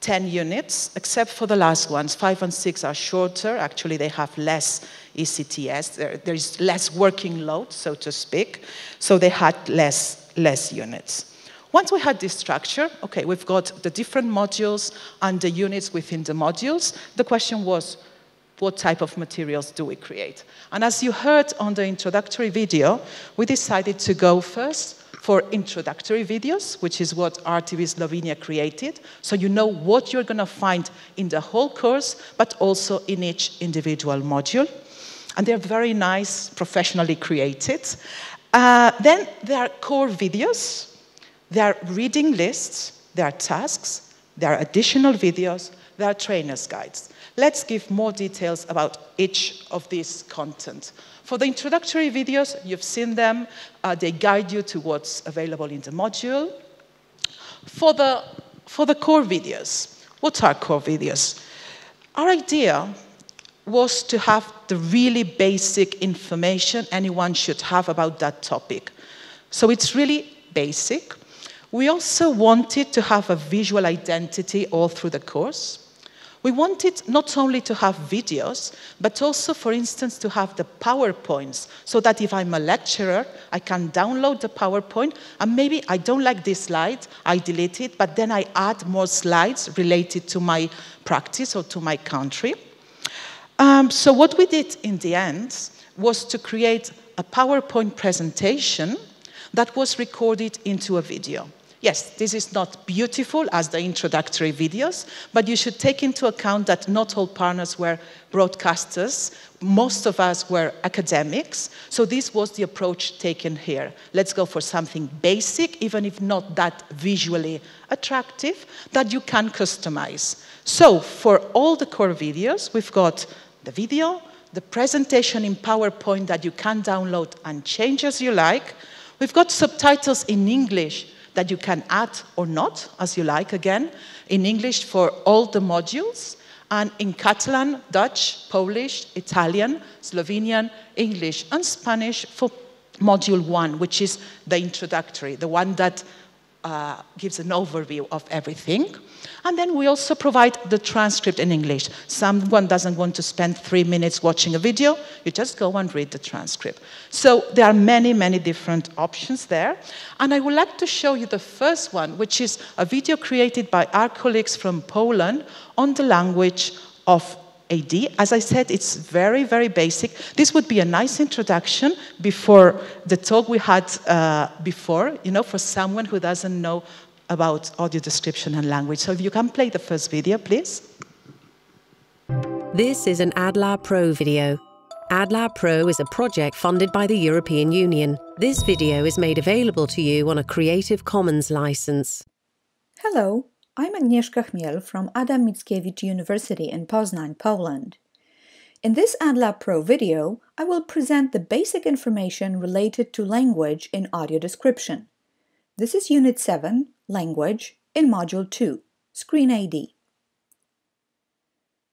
10 units, except for the last ones. Five and six are shorter. Actually, they have less ECTS. There, there is less working load, so to speak. So they had less, less units. Once we had this structure, okay, we've got the different modules and the units within the modules. The question was, what type of materials do we create. And as you heard on the introductory video, we decided to go first for introductory videos, which is what RTV Slovenia created. So you know what you're going to find in the whole course, but also in each individual module. And they're very nice, professionally created. Uh, then there are core videos, there are reading lists, there are tasks, there are additional videos, there are trainer's guides. Let's give more details about each of these content. For the introductory videos, you've seen them. Uh, they guide you to what's available in the module. For the, for the core videos, what are core videos? Our idea was to have the really basic information anyone should have about that topic. So it's really basic. We also wanted to have a visual identity all through the course. We wanted not only to have videos, but also, for instance, to have the PowerPoints, so that if I'm a lecturer, I can download the PowerPoint, and maybe I don't like this slide, I delete it, but then I add more slides related to my practice or to my country. Um, so what we did in the end was to create a PowerPoint presentation that was recorded into a video. Yes, this is not beautiful as the introductory videos, but you should take into account that not all partners were broadcasters. Most of us were academics, so this was the approach taken here. Let's go for something basic, even if not that visually attractive, that you can customize. So for all the core videos, we've got the video, the presentation in PowerPoint that you can download and change as you like. We've got subtitles in English that you can add or not, as you like again, in English for all the modules, and in Catalan, Dutch, Polish, Italian, Slovenian, English, and Spanish for module one, which is the introductory, the one that uh, gives an overview of everything. And then we also provide the transcript in English. Someone doesn't want to spend three minutes watching a video, you just go and read the transcript. So there are many, many different options there. And I would like to show you the first one, which is a video created by our colleagues from Poland on the language of AD. As I said, it's very, very basic. This would be a nice introduction before the talk we had uh, before, you know, for someone who doesn't know about audio description and language. So if you can play the first video, please. This is an AdLab Pro video. AdLab Pro is a project funded by the European Union. This video is made available to you on a Creative Commons license. Hello, I'm Agnieszka Chmiel from Adam Mickiewicz University in Poznań, Poland. In this AdLab Pro video, I will present the basic information related to language in audio description. This is Unit 7, Language, in Module 2, Screen AD.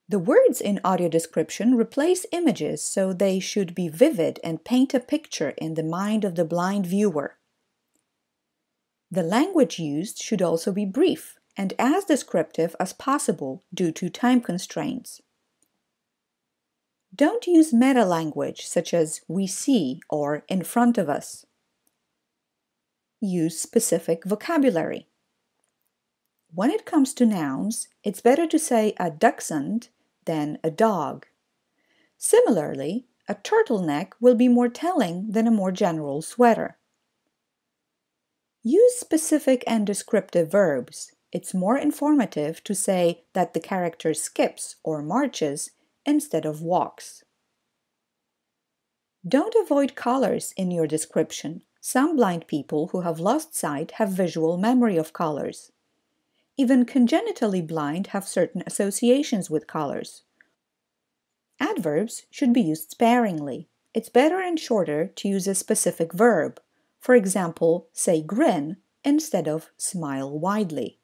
The words in audio description replace images so they should be vivid and paint a picture in the mind of the blind viewer. The language used should also be brief and as descriptive as possible due to time constraints. Don't use meta-language such as we see or in front of us. Use specific vocabulary. When it comes to nouns, it's better to say a dachshund than a dog. Similarly, a turtleneck will be more telling than a more general sweater. Use specific and descriptive verbs it's more informative to say that the character skips or marches instead of walks. Don't avoid colors in your description. Some blind people who have lost sight have visual memory of colors. Even congenitally blind have certain associations with colors. Adverbs should be used sparingly. It's better and shorter to use a specific verb. For example, say grin instead of smile widely.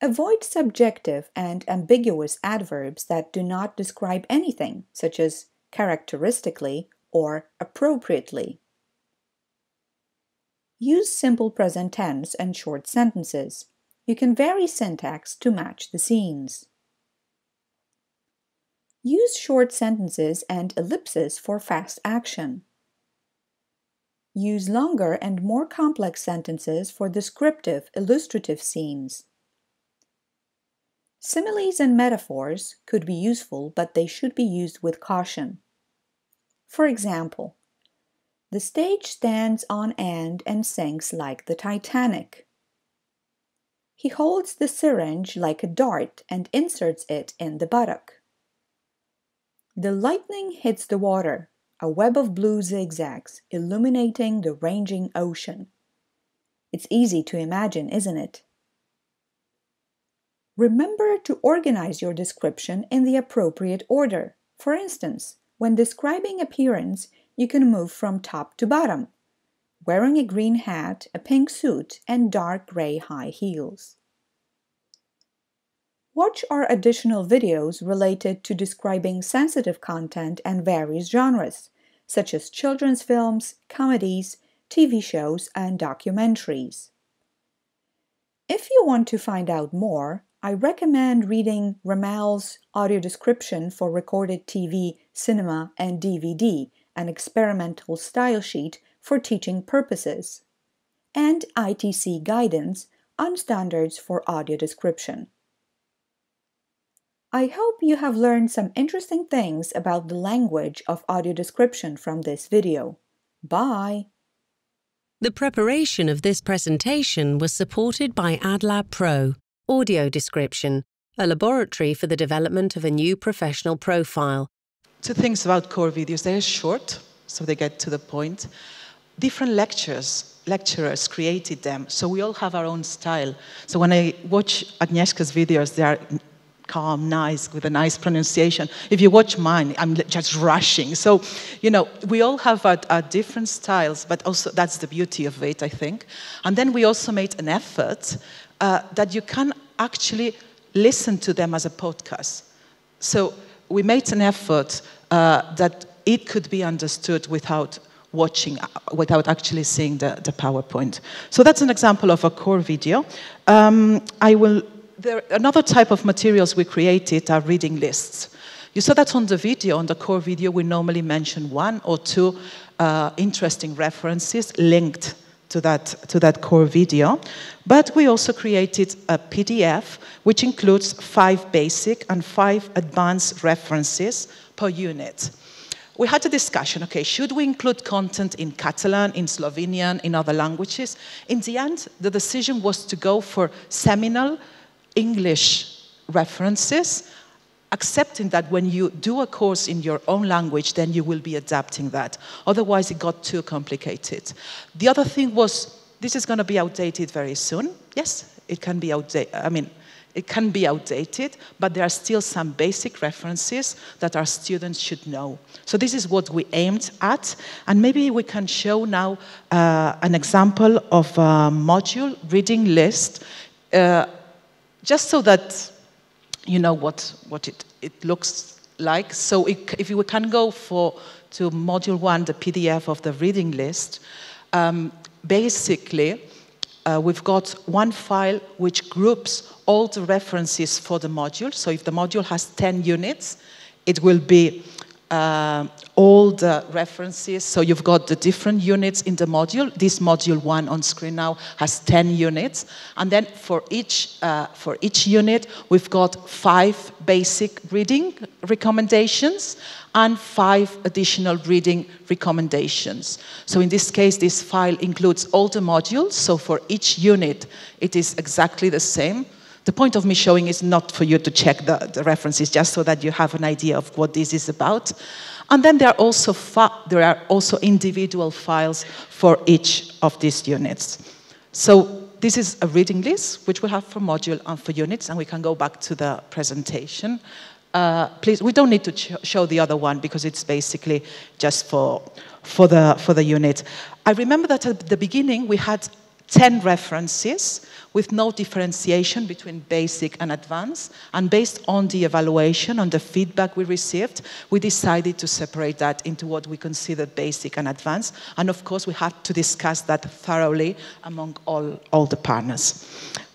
Avoid subjective and ambiguous adverbs that do not describe anything, such as characteristically or appropriately. Use simple present tense and short sentences. You can vary syntax to match the scenes. Use short sentences and ellipses for fast action. Use longer and more complex sentences for descriptive, illustrative scenes. Similes and metaphors could be useful, but they should be used with caution. For example, the stage stands on end and sinks like the Titanic. He holds the syringe like a dart and inserts it in the buttock. The lightning hits the water, a web of blue zigzags illuminating the raging ocean. It's easy to imagine, isn't it? Remember to organize your description in the appropriate order. For instance, when describing appearance, you can move from top to bottom, wearing a green hat, a pink suit, and dark gray high heels. Watch our additional videos related to describing sensitive content and various genres, such as children's films, comedies, TV shows, and documentaries. If you want to find out more, I recommend reading Remael's audio description for recorded TV, cinema, and DVD, an experimental style sheet for teaching purposes, and ITC guidance on standards for audio description. I hope you have learned some interesting things about the language of audio description from this video. Bye! The preparation of this presentation was supported by AdLab Pro, Audio Description, a laboratory for the development of a new professional profile. Two things about core videos. They're short, so they get to the point. Different lectures, lecturers created them, so we all have our own style. So when I watch Agnieszka's videos, they are calm, nice, with a nice pronunciation. If you watch mine, I'm just rushing. So, you know, we all have our, our, different styles, but also that's the beauty of it, I think. And then we also made an effort uh, that you can actually listen to them as a podcast. So we made an effort uh, that it could be understood without watching, uh, without actually seeing the, the PowerPoint. So that's an example of a core video. Um, I will, there, another type of materials we created are reading lists. You saw that on the video, on the core video, we normally mention one or two uh, interesting references linked to that, to that core video. But we also created a PDF which includes five basic and five advanced references per unit. We had a discussion, okay, should we include content in Catalan, in Slovenian, in other languages? In the end, the decision was to go for seminal English references accepting that when you do a course in your own language, then you will be adapting that. Otherwise, it got too complicated. The other thing was, this is going to be outdated very soon. Yes, it can be outdated. I mean, it can be outdated, but there are still some basic references that our students should know. So this is what we aimed at, and maybe we can show now uh, an example of a module reading list, uh, just so that you know what, what it, it looks like. So it, if we can go for to module one, the PDF of the reading list, um, basically uh, we've got one file which groups all the references for the module. So if the module has 10 units, it will be uh, all the references. So you've got the different units in the module. This module one on screen now has 10 units. And then for each, uh, for each unit, we've got five basic reading recommendations and five additional reading recommendations. So in this case, this file includes all the modules. So for each unit, it is exactly the same. The point of me showing is not for you to check the, the references, just so that you have an idea of what this is about. And then there are also there are also individual files for each of these units. So this is a reading list, which we have for module and for units, and we can go back to the presentation. Uh, please, we don't need to show the other one because it's basically just for, for, the, for the unit. I remember that at the beginning we had 10 references with no differentiation between basic and advanced. And based on the evaluation, on the feedback we received, we decided to separate that into what we consider basic and advanced. And of course, we had to discuss that thoroughly among all, all the partners.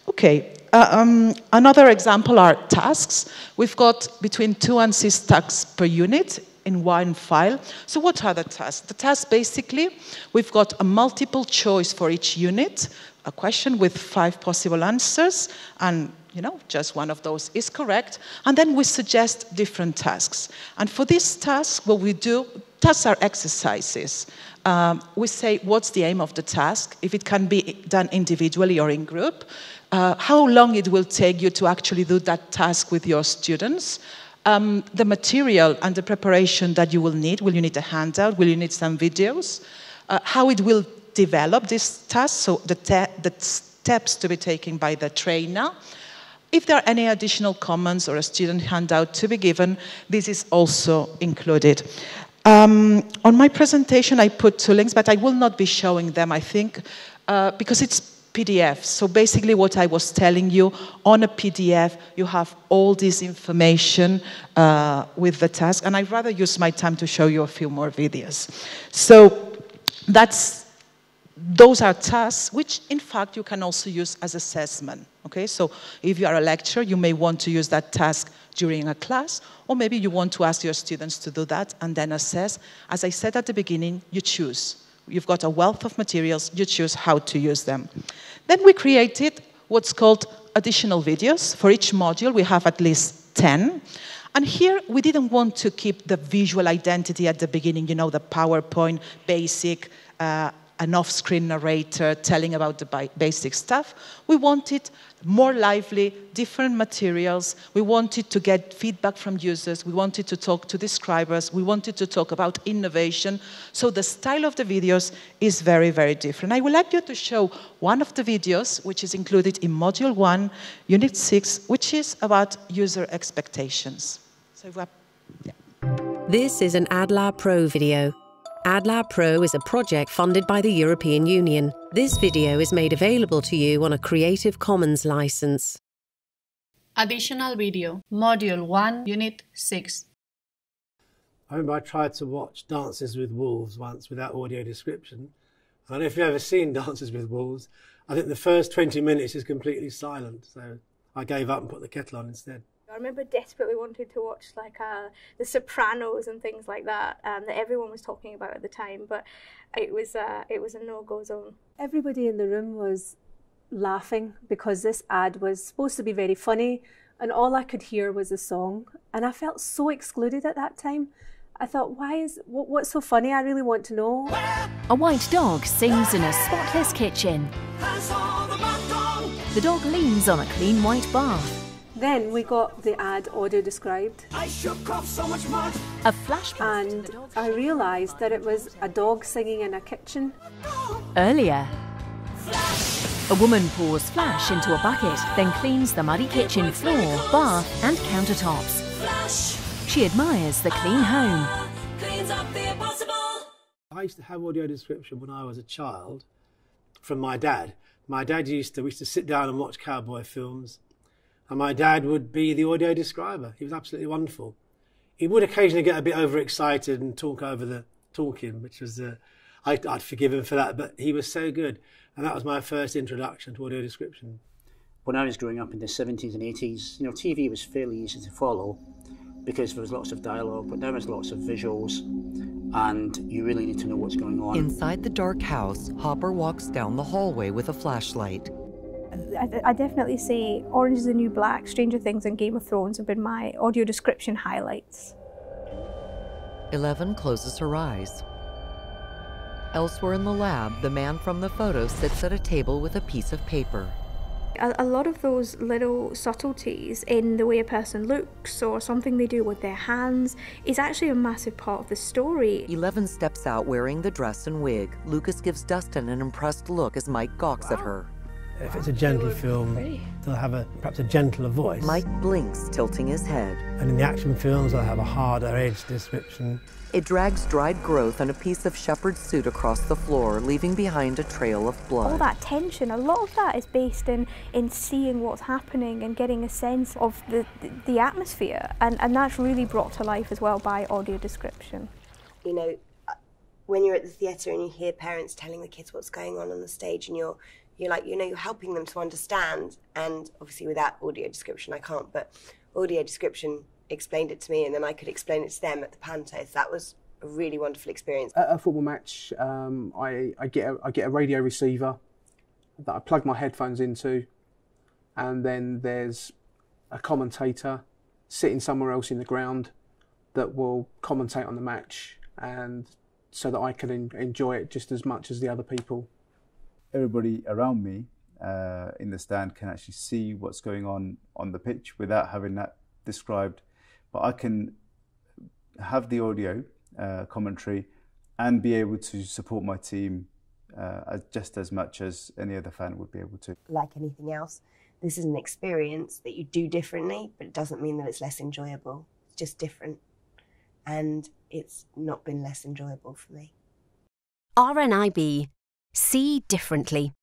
Okay, um, another example are tasks. We've got between two and six tasks per unit in one file. So what are the tasks? The tasks basically, we've got a multiple choice for each unit, a question with five possible answers, and you know, just one of those is correct. And then we suggest different tasks. And for this task, what we do, tasks are exercises. Um, we say, what's the aim of the task? If it can be done individually or in group. Uh, how long it will take you to actually do that task with your students. Um, the material and the preparation that you will need. Will you need a handout? Will you need some videos? Uh, how it will develop this task, so the, the steps to be taken by the trainer. If there are any additional comments or a student handout to be given, this is also included. Um, on my presentation, I put two links, but I will not be showing them, I think, uh, because it's PDF. So basically what I was telling you, on a PDF, you have all this information uh, with the task, and I'd rather use my time to show you a few more videos. So that's those are tasks which, in fact, you can also use as assessment. Okay, so if you are a lecturer, you may want to use that task during a class, or maybe you want to ask your students to do that and then assess. As I said at the beginning, you choose. You've got a wealth of materials, you choose how to use them. Then we created what's called additional videos. For each module, we have at least 10. And here, we didn't want to keep the visual identity at the beginning, you know, the PowerPoint basic uh, an off-screen narrator telling about the basic stuff. We wanted more lively, different materials. We wanted to get feedback from users. We wanted to talk to describers. We wanted to talk about innovation. So the style of the videos is very, very different. I would like you to show one of the videos, which is included in Module 1, Unit 6, which is about user expectations. So, yeah. This is an AdLab Pro video AdLab Pro is a project funded by the European Union. This video is made available to you on a Creative Commons license. Additional video, Module 1, Unit 6. I remember I tried to watch Dances with Wolves once without audio description. And if you've ever seen Dances with Wolves, I think the first 20 minutes is completely silent. So I gave up and put the kettle on instead. I remember desperately wanting to watch like uh, The Sopranos and things like that um, that everyone was talking about at the time, but it was uh, it was a no go zone. Everybody in the room was laughing because this ad was supposed to be very funny, and all I could hear was a song, and I felt so excluded at that time. I thought, why is what, what's so funny? I really want to know. A white dog sings in a spotless kitchen. The dog leans on a clean white bath. Then we got the ad audio described. I shook off so much mud. A flashback. And I realised that it was a dog singing in a kitchen. Earlier, a woman pours flash into a bucket, then cleans the muddy kitchen floor, bath, and countertops. She admires the clean home. I used to have audio description when I was a child from my dad. My dad used to, we used to sit down and watch cowboy films and my dad would be the audio describer. He was absolutely wonderful. He would occasionally get a bit overexcited and talk over the talking, which was, uh, I, I'd forgive him for that, but he was so good. And that was my first introduction to audio description. When I was growing up in the 70s and 80s, you know, TV was fairly easy to follow because there was lots of dialogue, but now there's lots of visuals, and you really need to know what's going on. Inside the dark house, Hopper walks down the hallway with a flashlight. I, I, definitely say Orange is the New Black, Stranger Things, and Game of Thrones have been my audio description highlights. Eleven closes her eyes. Elsewhere in the lab, the man from the photo sits at a table with a piece of paper. A, a lot of those little subtleties in the way a person looks or something they do with their hands is actually a massive part of the story. Eleven steps out wearing the dress and wig. Lucas gives Dustin an impressed look as Mike gawks wow. at her. If it's a gentle film, they'll have a perhaps a gentler voice. Mike blinks, tilting his head. And in the action films, they'll have a harder edge description. It drags dried growth and a piece of shepherd's suit across the floor, leaving behind a trail of blood. All that tension, a lot of that is based in, in seeing what's happening and getting a sense of the, the, the atmosphere. And, and that's really brought to life as well by audio description. You know, uh, when you're at the theatre and you hear parents telling the kids what's going on on the stage and you're you're like you know you're helping them to understand and obviously without audio description i can't but audio description explained it to me, and then I could explain it to them at the panto. So that was a really wonderful experience. At a football match, um, I, I, get a, I get a radio receiver that I plug my headphones into, and then there's a commentator sitting somewhere else in the ground that will commentate on the match, and so that I can en- enjoy it just as much as the other people. Everybody around me uh, in the stand can actually see what's going on on the pitch without having that described, but I can have the audio uh, commentary and be able to support my team uh, just as much as any other fan would be able to. Like anything else, this is an experience that you do differently, but it doesn't mean that it's less enjoyable. It's just different. And it's not been less enjoyable for me. RNIB. See differently.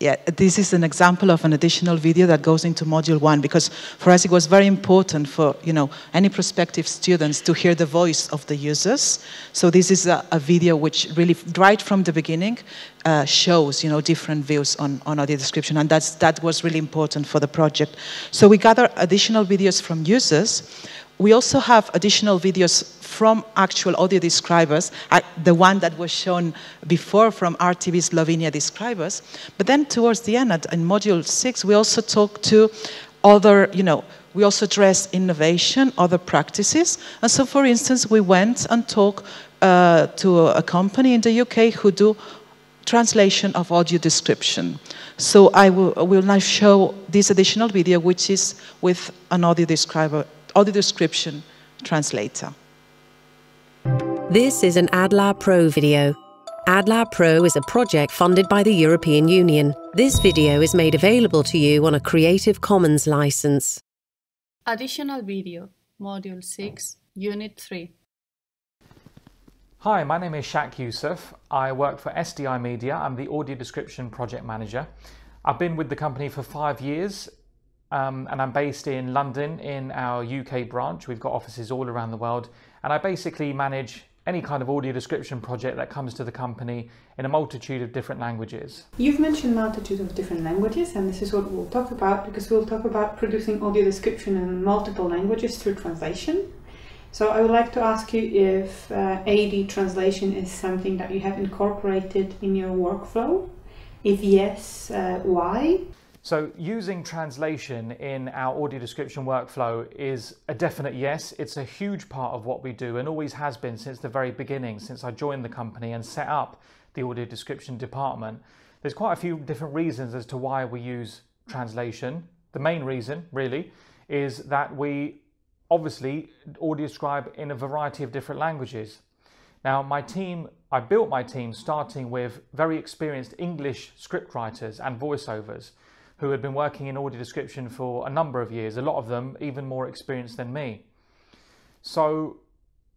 Yeah, this is an example of an additional video that goes into module one because for us it was very important for you know any prospective students to hear the voice of the users. So this is a, a video which really right from the beginning uh, shows you know different views on, on audio description and that's that was really important for the project. So we gather additional videos from users. We also have additional videos from actual audio describers, uh, the one that was shown before from RTV Slovenia describers. But then towards the end, in module six, we also talk to other, you know, we also address innovation, other practices. And so, for instance, we went and talked uh, to a company in the UK who do translation of audio description. So I will, will now show this additional video, which is with an audio describer, audio description translator. This is an AdLab Pro video. AdLab Pro is a project funded by the European Union. This video is made available to you on a Creative Commons license. Additional video, Module 6, Unit 3. Hi, my name is Shak Yusuf. I work for SDI Media. I'm the audio description project manager. I've been with the company for five years um, and I'm based in London in our UK branch. We've got offices all around the world and I basically manage any kind of audio description project that comes to the company in a multitude of different languages. You've mentioned multitude of different languages, and this is what we'll talk about because we'll talk about producing audio description in multiple languages through translation. So I would like to ask you if uh, AD translation is something that you have incorporated in your workflow. If yes, uh, why? So using translation in our audio description workflow is a definite yes. It's a huge part of what we do and always has been since the very beginning, since I joined the company and set up the audio description department. There's quite a few different reasons as to why we use translation. The main reason, really, is that we obviously audio describe in a variety of different languages. Now, my team, I built my team starting with very experienced English scriptwriters and voiceovers who had been working in audio description for a number of years, a lot of them even more experienced than me. So,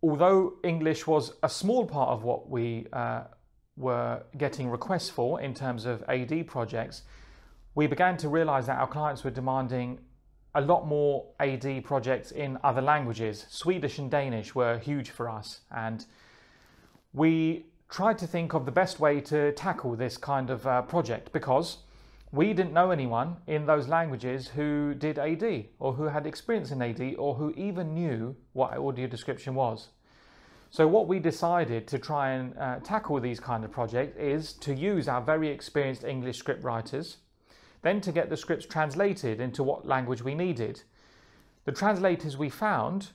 although English was a small part of what we uh, were getting requests for in terms of AD projects, we began to realize that our clients were demanding a lot more AD projects in other languages. Swedish and Danish were huge for us, and we tried to think of the best way to tackle this kind of uh, project because we didn't know anyone in those languages who did AD or who had experience in AD or who even knew what audio description was. So what we decided to try and uh, tackle these kind of projects is to use our very experienced English script writers, then to get the scripts translated into what language we needed. The translators we found,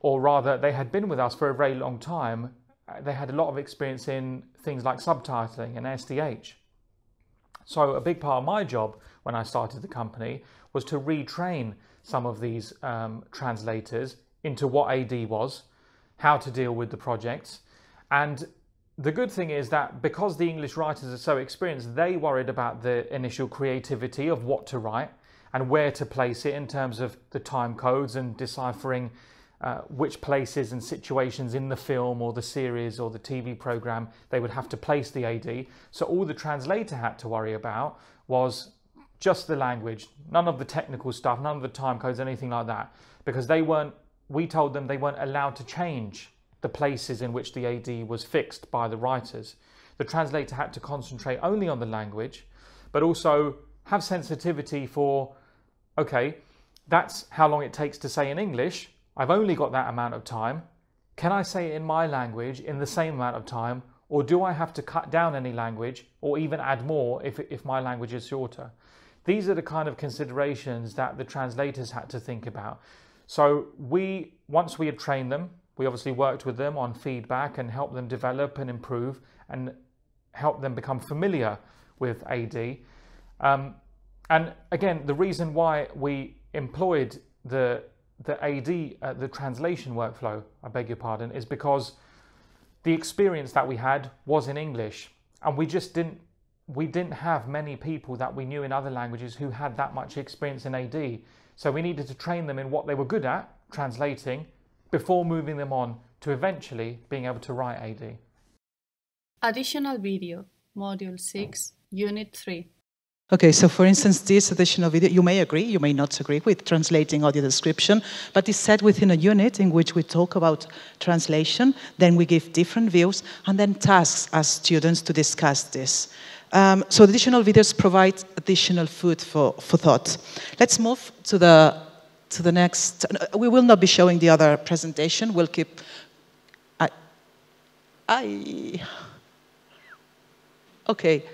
or rather they had been with us for a very long time, uh, they had a lot of experience in things like subtitling and SDH. So a big part of my job when I started the company was to retrain some of these um, translators into what AD was, how to deal with the projects. And the good thing is that because the English writers are so experienced, they worried about the initial creativity of what to write and where to place it in terms of the time codes and deciphering uh, which places and situations in the film or the series or the TV program they would have to place the AD. So all the translator had to worry about was just the language, none of the technical stuff, none of the time codes, anything like that, because they weren't. We told them they weren't allowed to change the places in which the AD was fixed by the writers. The translator had to concentrate only on the language, but also have sensitivity for, okay, that's how long it takes to say in English. I've only got that amount of time. Can I say it in my language in the same amount of time? Or do I have to cut down any language or even add more if, if my language is shorter? These are the kind of considerations that the translators had to think about. So we, once we had trained them, we obviously worked with them on feedback and helped them develop and improve and help them become familiar with AD. Um, and again, the reason why we employed the the AD, uh, the translation workflow, I beg your pardon, is because the experience that we had was in English, and we just didn't we didn't have many people that we knew in other languages who had that much experience in AD. So we needed to train them in what they were good at, translating, before moving them on to eventually being able to write AD. Additional video, Module 6, Unit 3. Okay, so for instance, this additional video, you may agree, you may not agree with translating audio description, but it's set within a unit in which we talk about translation, then we give different views, and then tasks as students to discuss this. Um, so additional videos provide additional food for, for thought. Let's move to the, to the next. We will not be showing the other presentation. We'll keep. I, I, okay.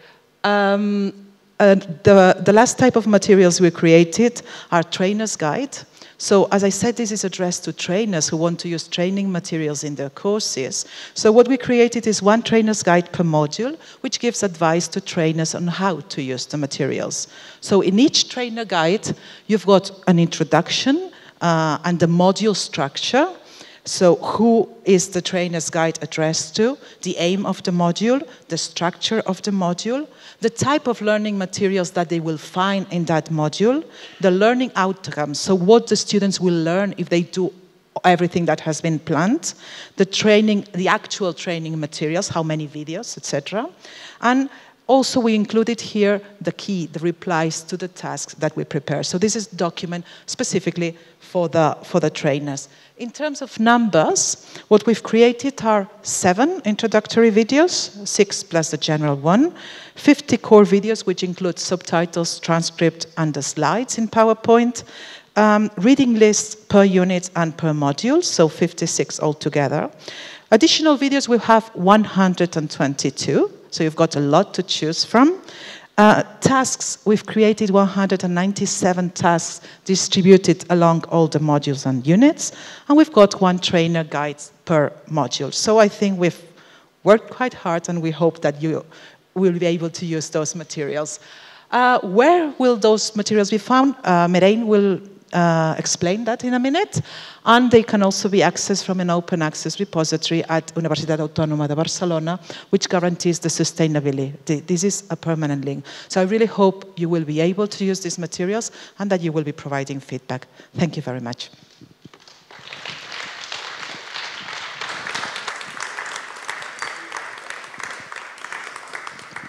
Um, the, the last type of materials we created are trainer's guide. So as I said, this is addressed to trainers who want to use training materials in their courses. So what we created is one trainer's guide per module, which gives advice to trainers on how to use the materials. So in each trainer guide, you've got an introduction uh, and the module structure, so who is the trainer's guide addressed to, the aim of the module, the structure of the module, the type of learning materials that they will find in that module, the learning outcomes, so what the students will learn if they do everything that has been planned, the training, the actual training materials, how many videos, etc. And also, we included here the key, the replies to the tasks that we prepare. So this is document specifically for the, for the trainers. In terms of numbers, what we've created are seven introductory videos, six plus the general one, 50 core videos, which include subtitles, transcript, and the slides in PowerPoint, um, reading lists per unit and per module, so 56 altogether. Additional videos, we have 122. So you've got a lot to choose from. Uh, tasks, we've created 197 tasks distributed along all the modules and units, and we've got one trainer guide per module. So I think we've worked quite hard, and we hope that you will be able to use those materials. Uh, where will those materials be found? Uh, will uh, explain that in a minute. And they can also be accessed from an open access repository at Universitat Autònoma de Barcelona, which guarantees the sustainability. This is a permanent link. So I really hope you will be able to use these materials and that you will be providing feedback. Thank you very much.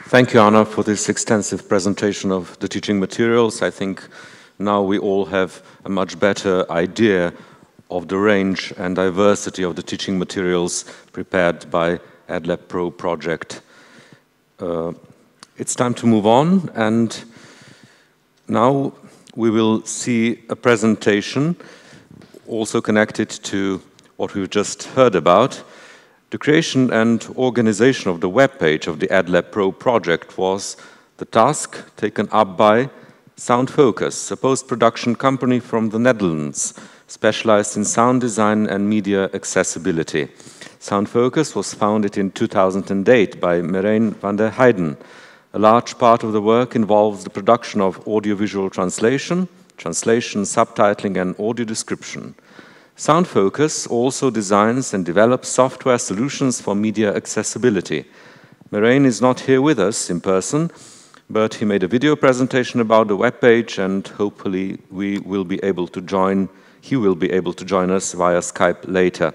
Thank you, Anna, for this extensive presentation of the teaching materials. I think now we all have a much better idea of the range and diversity of the teaching materials prepared by AdLab Pro project. Uh, it's time to move on and now we will see a presentation also connected to what we've just heard about. The creation and organization of the web page of the AdLab Pro project was the task taken up by Sound Focus, a post-production company from the Netherlands, specialized in sound design and media accessibility. Sound Focus was founded in 2008 by Merijn van der Heijden. A large part of the work involves the production of audiovisual translation, translation, subtitling, and audio description. Sound Focus also designs and develops software solutions for media accessibility. Merijn is not here with us in person, but he made a video presentation about the web page and hopefully we will be able to join, he will be able to join us via Skype later.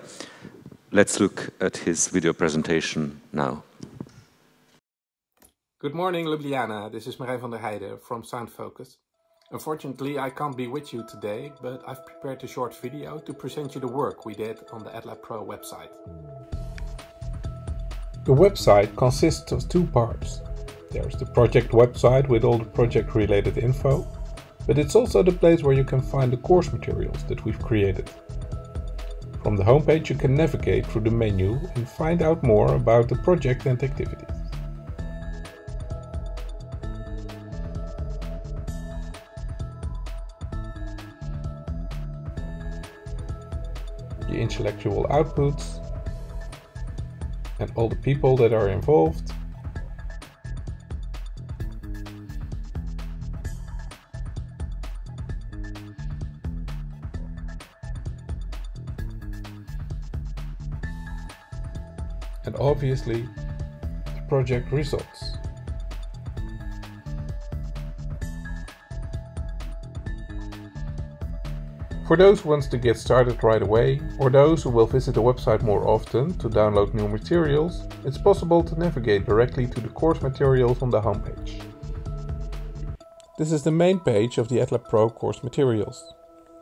Let's look at his video presentation now. Good morning, Ljubljana. This is Merijn van der Heijden from Sound Focus. Unfortunately, I can't be with you today, but I've prepared a short video to present you the work we did on the AdLab Pro website. The website consists of two parts. There's the project website with all the project related info, but it's also the place where you can find the course materials that we've created. From the homepage you can navigate through the menu and find out more about the project and activities. The intellectual outputs and all the people that are involved obviously the project results. For those who want to get started right away, or those who will visit the website more often to download new materials, it's possible to navigate directly to the course materials on the homepage. This is the main page of the AdLab Pro course materials.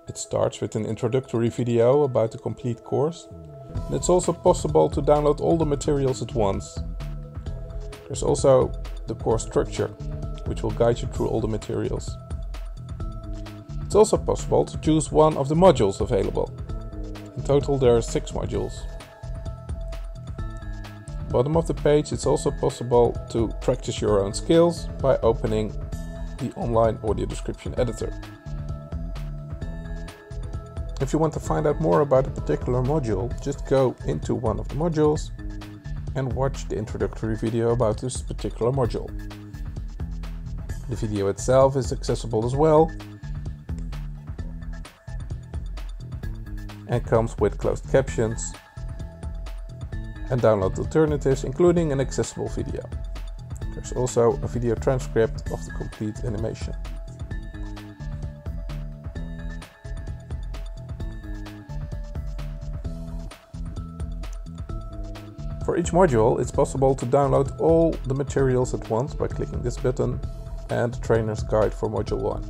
It starts with an introductory video about the complete course and it's also possible to download all the materials at once. There's also the course structure, which will guide you through all the materials. It's also possible to choose one of the modules available. In total there are six modules. Bottom of the page it's also possible to practice your own skills by opening the online audio description editor. If you want to find out more about a particular module, just go into one of the modules and watch the introductory video about this particular module. The video itself is accessible as well and comes with closed captions and download alternatives including an accessible video. There's also a video transcript of the complete animation. For each module, it's possible to download all the materials at once by clicking this button and the trainer's guide for module 1.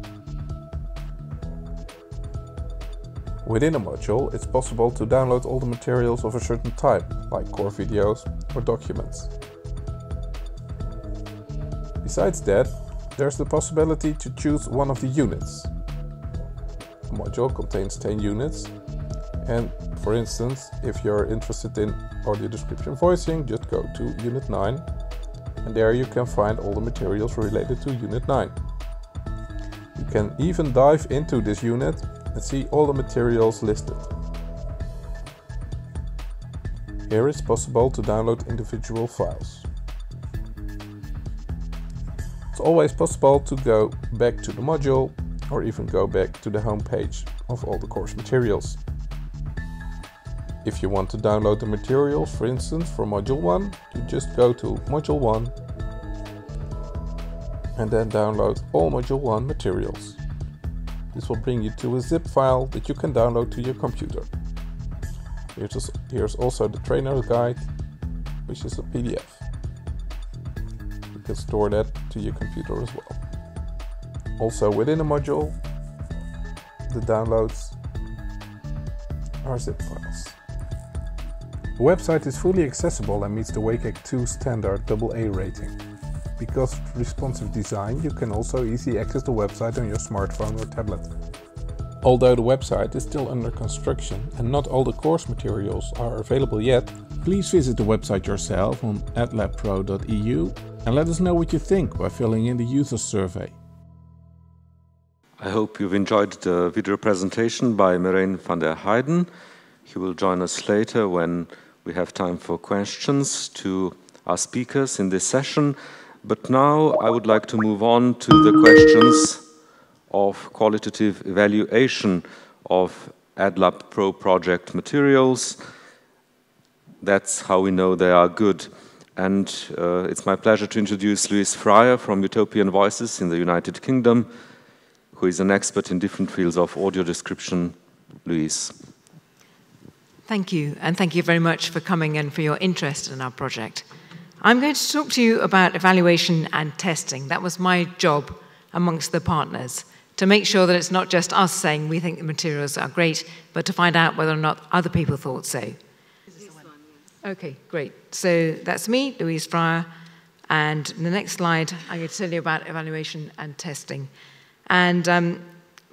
Within a module, it's possible to download all the materials of a certain type, like core videos or documents. Besides that, there's the possibility to choose one of the units. A module contains 10 units and for instance, if you're interested in audio description voicing, just go to Unit 9 and there you can find all the materials related to Unit 9. You can even dive into this unit and see all the materials listed. Here it's possible to download individual files. It's always possible to go back to the module or even go back to the home page of all the course materials. If you want to download the materials, for instance, for Module 1, you just go to Module 1 and then download all Module 1 materials. This will bring you to a zip file that you can download to your computer. Here's also the trainer's guide, which is a PDF. You can store that to your computer as well. Also within a module, the downloads are zip files. The website is fully accessible and meets the WCAG 2 standard AA rating. Because of responsive design, you can also easily access the website on your smartphone or tablet. Although the website is still under construction and not all the course materials are available yet, please visit the website yourself on adlabpro.eu and let us know what you think by filling in the user survey. I hope you've enjoyed the video presentation by Merijn van der Heijden. He will join us later when we have time for questions to our speakers in this session. But now I would like to move on to the questions of qualitative evaluation of AdLab Pro project materials. That's how we know they are good. And uh, it's my pleasure to introduce Louise Fryer from Utopian Voices in the United Kingdom, who is an expert in different fields of audio description. Louise. Thank you, and thank you very much for coming and for your interest in our project. I'm going to talk to you about evaluation and testing. That was my job amongst the partners, to make sure that it's not just us saying we think the materials are great, but to find out whether or not other people thought so. Okay, great. So that's me, Louise Fryer, and the next slide, I'm going to tell you about evaluation and testing. And um,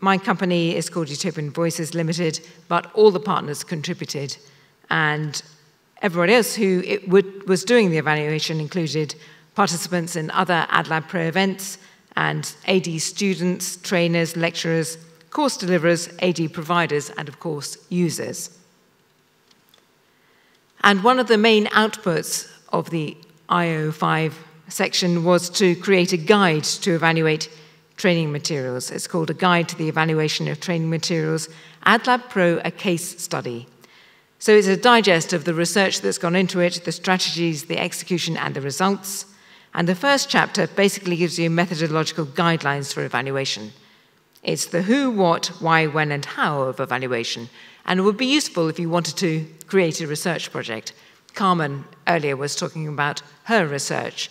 my company is called Utopian Voices Limited, but all the partners contributed. And everyone else who would, was doing the evaluation included participants in other AdLab Pro events and AD students, trainers, lecturers, course deliverers, AD providers, and of course, users. And one of the main outputs of the IO5 section was to create a guide to evaluate training materials. It's called A Guide to the Evaluation of Training Materials, AdLab Pro, a case study. So it's a digest of the research that's gone into it, the strategies, the execution, and the results. And the first chapter basically gives you methodological guidelines for evaluation. It's the who, what, why, when, and how of evaluation. And it would be useful if you wanted to create a research project. Karmen earlier was talking about her research.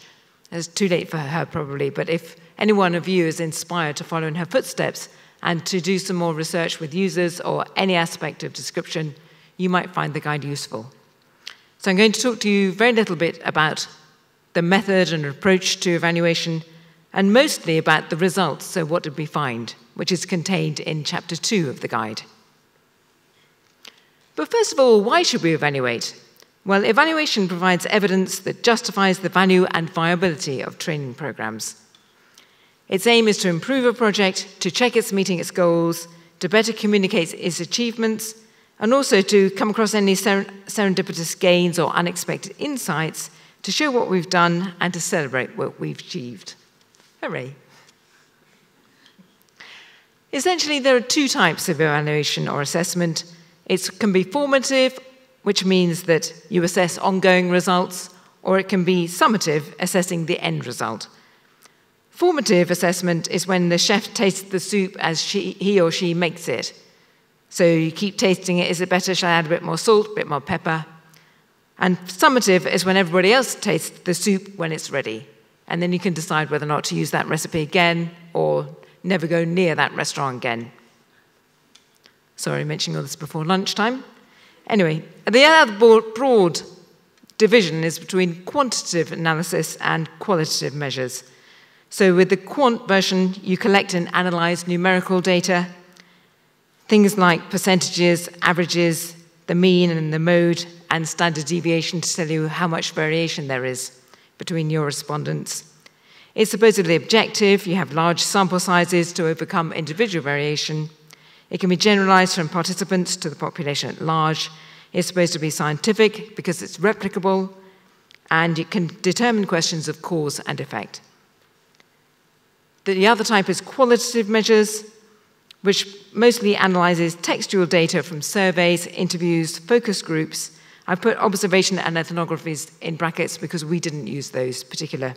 It's too late for her, probably, but if any one of you is inspired to follow in her footsteps and to do some more research with users or any aspect of description, you might find the guide useful. So I'm going to talk to you very little bit about the method and approach to evaluation, and mostly about the results, so what did we find, which is contained in chapter two of the guide. But first of all, why should we evaluate? Well, evaluation provides evidence that justifies the value and viability of training programs. Its aim is to improve a project, to check it's meeting its goals, to better communicate its achievements, and also to come across any serendipitous gains or unexpected insights to show what we've done and to celebrate what we've achieved. Hooray! Essentially, there are two types of evaluation or assessment. It can be formative, which means that you assess ongoing results, or it can be summative, assessing the end result. Formative assessment is when the chef tastes the soup as she, he or she makes it. So you keep tasting it. Is it better? Shall I add a bit more salt, a bit more pepper? And summative is when everybody else tastes the soup when it's ready. And then you can decide whether or not to use that recipe again or never go near that restaurant again. Sorry, mentioning all this before lunchtime. Anyway, the other broad division is between quantitative analysis and qualitative measures. So with the quant version, you collect and analyze numerical data, things like percentages, averages, the mean and the mode, and standard deviation to tell you how much variation there is between your respondents. It's supposedly objective, you have large sample sizes to overcome individual variation. It can be generalized from participants to the population at large. It's supposed to be scientific because it's replicable, and it can determine questions of cause and effect. The other type is qualitative measures, which mostly analyzes textual data from surveys, interviews, focus groups. I've put observation and ethnographies in brackets because we didn't use those particular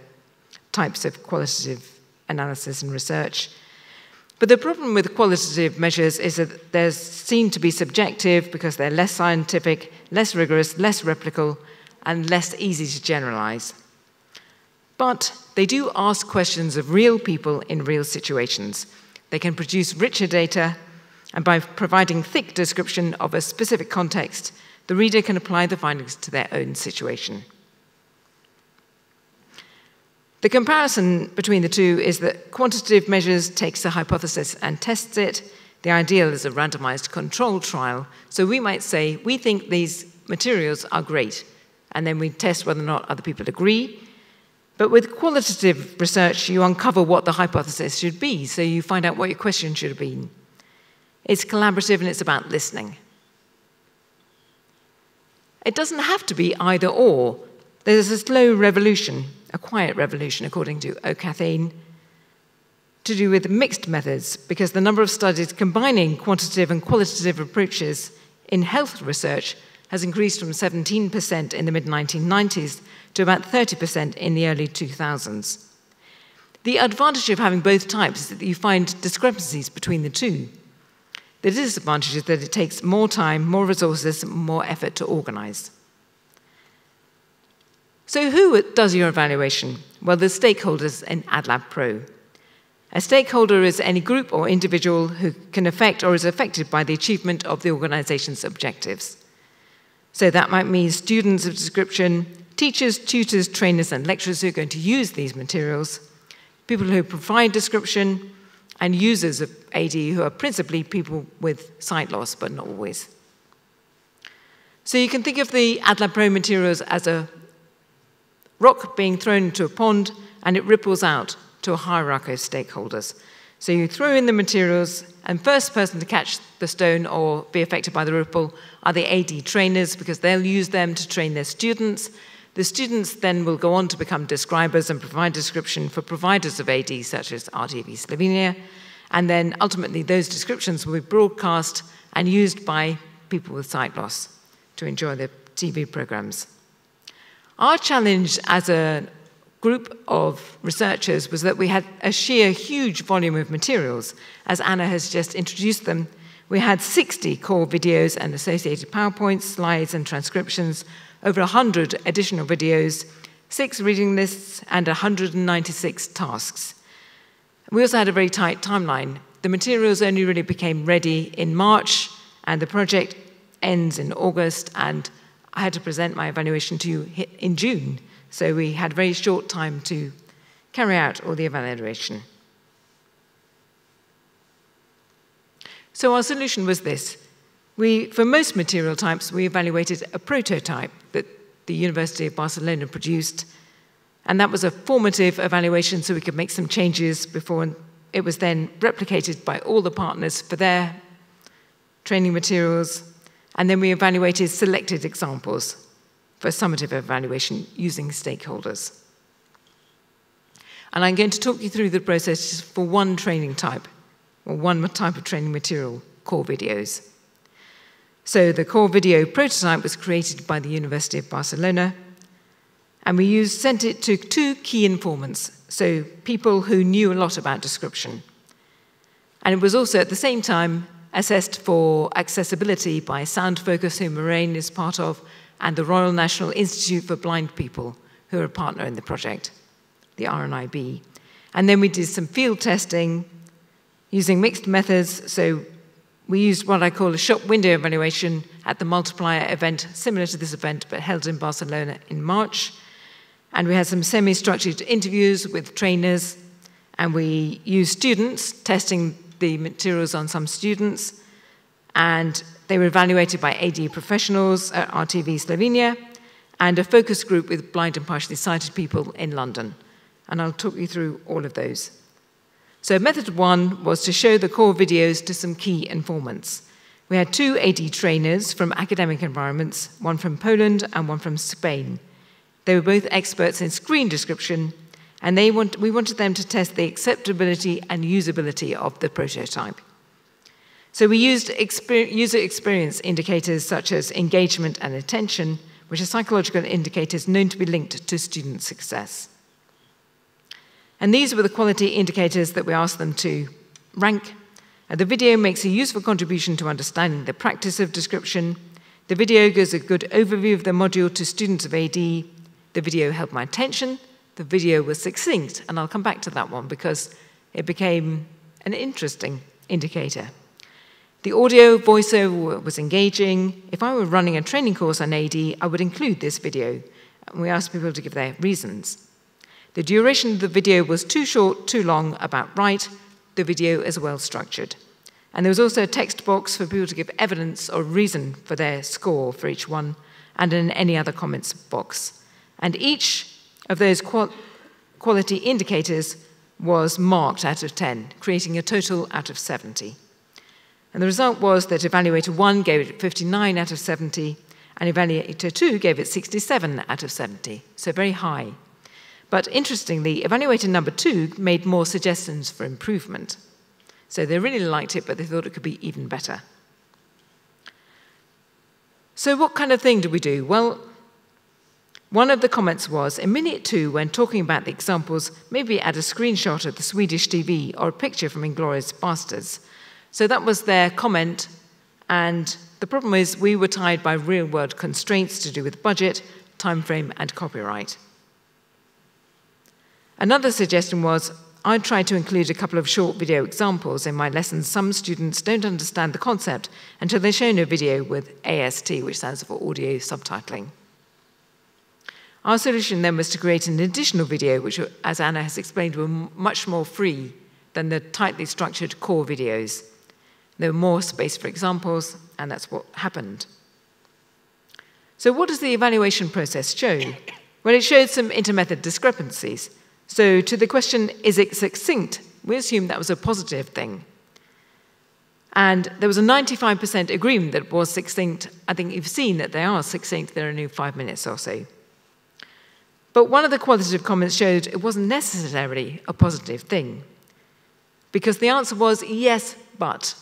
types of qualitative analysis and research. But the problem with qualitative measures is that they're seen to be subjective because they're less scientific, less rigorous, less replicable, and less easy to generalize. But they do ask questions of real people in real situations. They can produce richer data, and by providing thick description of a specific context, the reader can apply the findings to their own situation. The comparison between the two is that quantitative measures takes a hypothesis and tests it. The ideal is a randomized control trial. So we might say, we think these materials are great, and then we test whether or not other people agree, but with qualitative research, you uncover what the hypothesis should be, so you find out what your question should have been. It's collaborative and it's about listening. It doesn't have to be either or. There's a slow revolution, a quiet revolution, according to O'Cathain, to do with mixed methods, because the number of studies combining quantitative and qualitative approaches in health research has increased from 17% in the mid 1990s to about 30% in the early 2000s. The advantage of having both types is that you find discrepancies between the two. The disadvantage is that it takes more time, more resources, more effort to organize. So, who does your evaluation? Well, the stakeholders in AdLab Pro. A stakeholder is any group or individual who can affect or is affected by the achievement of the organization's objectives. So that might mean students of description, teachers, tutors, trainers, and lecturers who are going to use these materials, people who provide description, and users of AD who are principally people with sight loss, but not always. So you can think of the AdLab Pro materials as a rock being thrown into a pond and it ripples out to a hierarchy of stakeholders. So you throw in the materials, and first person to catch the stone or be affected by the ripple are the AD trainers because they'll use them to train their students. The students then will go on to become describers and provide description for providers of AD such as RTV Slovenia. And then ultimately those descriptions will be broadcast and used by people with sight loss to enjoy their TV programs. Our challenge as a group of researchers was that we had a sheer huge volume of materials. As Anna has just introduced them, we had 60 core videos and associated PowerPoints, slides, and transcriptions, over 100 additional videos, six reading lists, and 196 tasks. We also had a very tight timeline. The materials only really became ready in March, and the project ends in August, and I had to present my evaluation to you in June. So we had very short time to carry out all the evaluation. So our solution was this. We, for most material types, we evaluated a prototype that the University of Barcelona produced, and that was a formative evaluation so we could make some changes before it was then replicated by all the partners for their training materials, and then we evaluated selected examples for summative evaluation using stakeholders. And I'm going to talk you through the process for one training type, or one type of training material, core videos. So the core video prototype was created by the University of Barcelona, and we used, sent it to two key informants, so people who knew a lot about description. And it was also at the same time assessed for accessibility by Sound Focus, who Merijn is part of, and the Royal National Institute for Blind People, who are a partner in the project, the RNIB. And then we did some field testing using mixed methods. So we used what I call a shop window evaluation at the multiplier event, similar to this event, but held in Barcelona in March. And we had some semi structured interviews with trainers, and we used students testing the materials on some students. And they were evaluated by AD professionals at RTV Slovenia and a focus group with blind and partially sighted people in London. And I'll talk you through all of those. So, method one was to show the core videos to some key informants. We had two AD trainers from academic environments, one from Poland and one from Spain. They were both experts in screen description, and want, we wanted them to test the acceptability and usability of the prototype. So we used exper user experience indicators such as engagement and attention, which are psychological indicators known to be linked to student success. And these were the quality indicators that we asked them to rank. And the video makes a useful contribution to understanding the practice of description. The video gives a good overview of the module to students of AD. The video held my attention. The video was succinct, and I'll come back to that one because it became an interesting indicator. The audio voiceover was engaging. If I were running a training course on AD, I would include this video. And we asked people to give their reasons. The duration of the video was too short, too long, about right. The video is well structured. And there was also a text box for people to give evidence or reason for their score for each one, and in any other comments box. And each of those qual quality indicators was marked out of 10, creating a total out of 70. And the result was that evaluator 1 gave it 59 out of 70, and evaluator 2 gave it 67 out of 70, so very high. But interestingly, evaluator number 2 made more suggestions for improvement. So they really liked it, but they thought it could be even better. So, what kind of thing do we do? Well, one of the comments was in minute two, when talking about the examples, maybe add a screenshot of the Swedish TV or a picture from Inglourious Basterds so that was their comment. And the problem is, we were tied by real world constraints to do with budget, time frame, and copyright. Another suggestion was I tried to include a couple of short video examples in my lessons. Some students don't understand the concept until they're shown a video with AST, which stands for audio subtitling. Our solution then was to create an additional video, which, as Anna has explained, were much more free than the tightly structured core videos. There were more space for examples, and that's what happened. So, what does the evaluation process show? Well, it showed some intermethod discrepancies. So, to the question, is it succinct? We assumed that was a positive thing. And there was a 95% agreement that it was succinct. I think you've seen that they are succinct, they're only five minutes or so. But one of the qualitative comments showed it wasn't necessarily a positive thing. Because the answer was yes, but.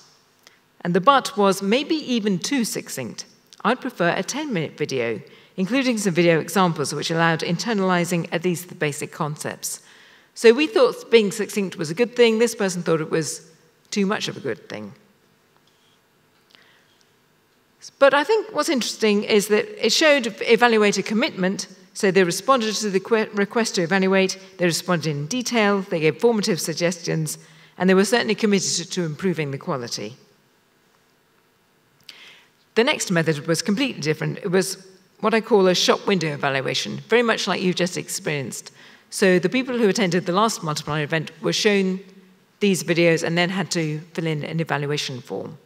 And the but was maybe even too succinct. I'd prefer a 10 minute video, including some video examples which allowed internalizing at least the basic concepts. So we thought being succinct was a good thing. This person thought it was too much of a good thing. But I think what's interesting is that it showed evaluator commitment. So they responded to the request to evaluate, they responded in detail, they gave formative suggestions, and they were certainly committed to improving the quality. The next method was completely different. It was what I call a shop window evaluation, very much like you've just experienced. So the people who attended the last multiplier event were shown these videos and then had to fill in an evaluation form.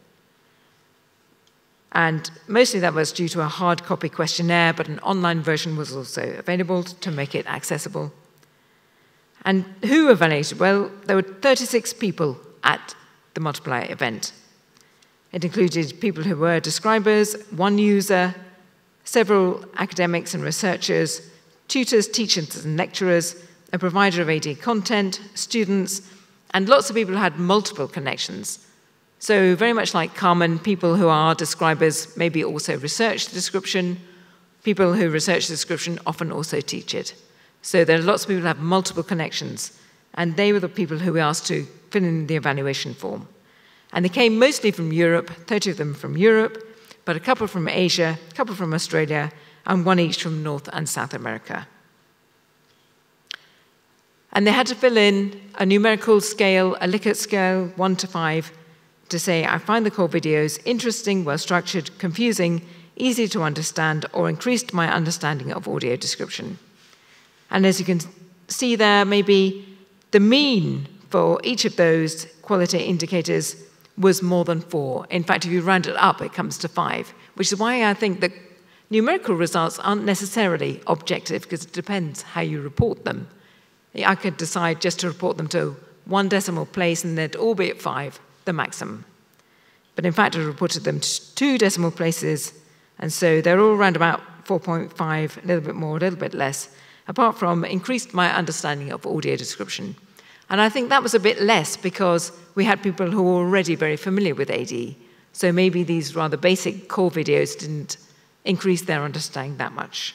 And mostly that was due to a hard copy questionnaire, but an online version was also available to make it accessible. And who evaluated? Well, there were 36 people at the multiplier event. It included people who were describers, one user, several academics and researchers, tutors, teachers, and lecturers, a provider of AD content, students, and lots of people who had multiple connections. So, very much like Karmen, people who are describers maybe also research the description. People who research the description often also teach it. So, there are lots of people who have multiple connections, and they were the people who we asked to fill in the evaluation form. And they came mostly from Europe, 30 of them from Europe, but a couple from Asia, a couple from Australia, and one each from North and South America. And they had to fill in a numerical scale, a Likert scale, one to five, to say, I find the core videos interesting, well structured, confusing, easy to understand, or increased my understanding of audio description. And as you can see there, maybe the mean for each of those quality indicators was more than four. In fact, if you round it up, it comes to five, which is why I think that numerical results aren't necessarily objective because it depends how you report them. I could decide just to report them to one decimal place and they'd all be at five, the maximum. But in fact, I reported them to two decimal places, and so they're all around about 4.5, a little bit more, a little bit less, apart from increased my understanding of audio description. And I think that was a bit less because we had people who were already very familiar with AD. So maybe these rather basic core videos didn't increase their understanding that much.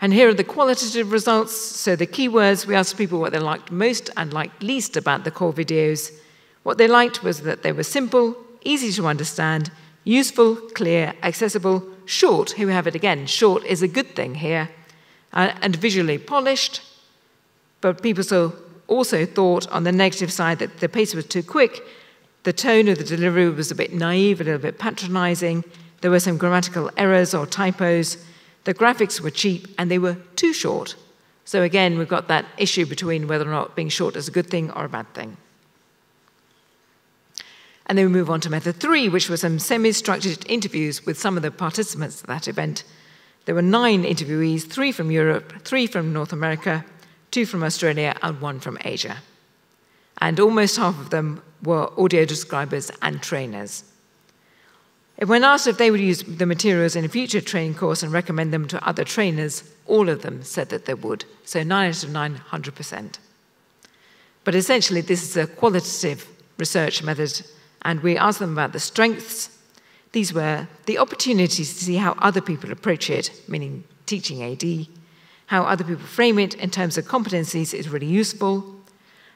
And here are the qualitative results. So the keywords, we asked people what they liked most and liked least about the core videos. What they liked was that they were simple, easy to understand, useful, clear, accessible, short. Here we have it again. Short is a good thing here. Uh, and visually polished, but people so also thought on the negative side that the pace was too quick, the tone of the delivery was a bit naive, a little bit patronizing, there were some grammatical errors or typos, the graphics were cheap, and they were too short. So again, we've got that issue between whether or not being short is a good thing or a bad thing. And then we move on to method three, which was some semi structured interviews with some of the participants at that event. There were nine interviewees, three from Europe, three from North America, two from Australia, and one from Asia. And almost half of them were audio describers and trainers. When asked if they would use the materials in a future training course and recommend them to other trainers, all of them said that they would. So 9 out of 9, 100%. But essentially, this is a qualitative research method, and we asked them about the strengths. These were the opportunities to see how other people approach it, meaning teaching AD, how other people frame it in terms of competencies is really useful.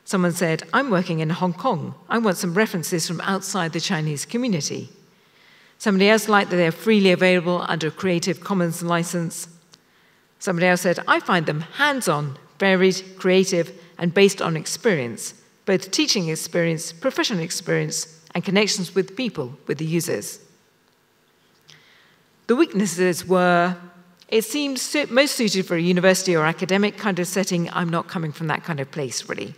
Someone said, I'm working in Hong Kong. I want some references from outside the Chinese community. Somebody else liked that they're freely available under a Creative Commons license. Somebody else said, I find them hands on, varied, creative, and based on experience, both teaching experience, professional experience, and connections with people, with the users. The weaknesses were it seems most suited for a university or academic kind of setting. I'm not coming from that kind of place, really.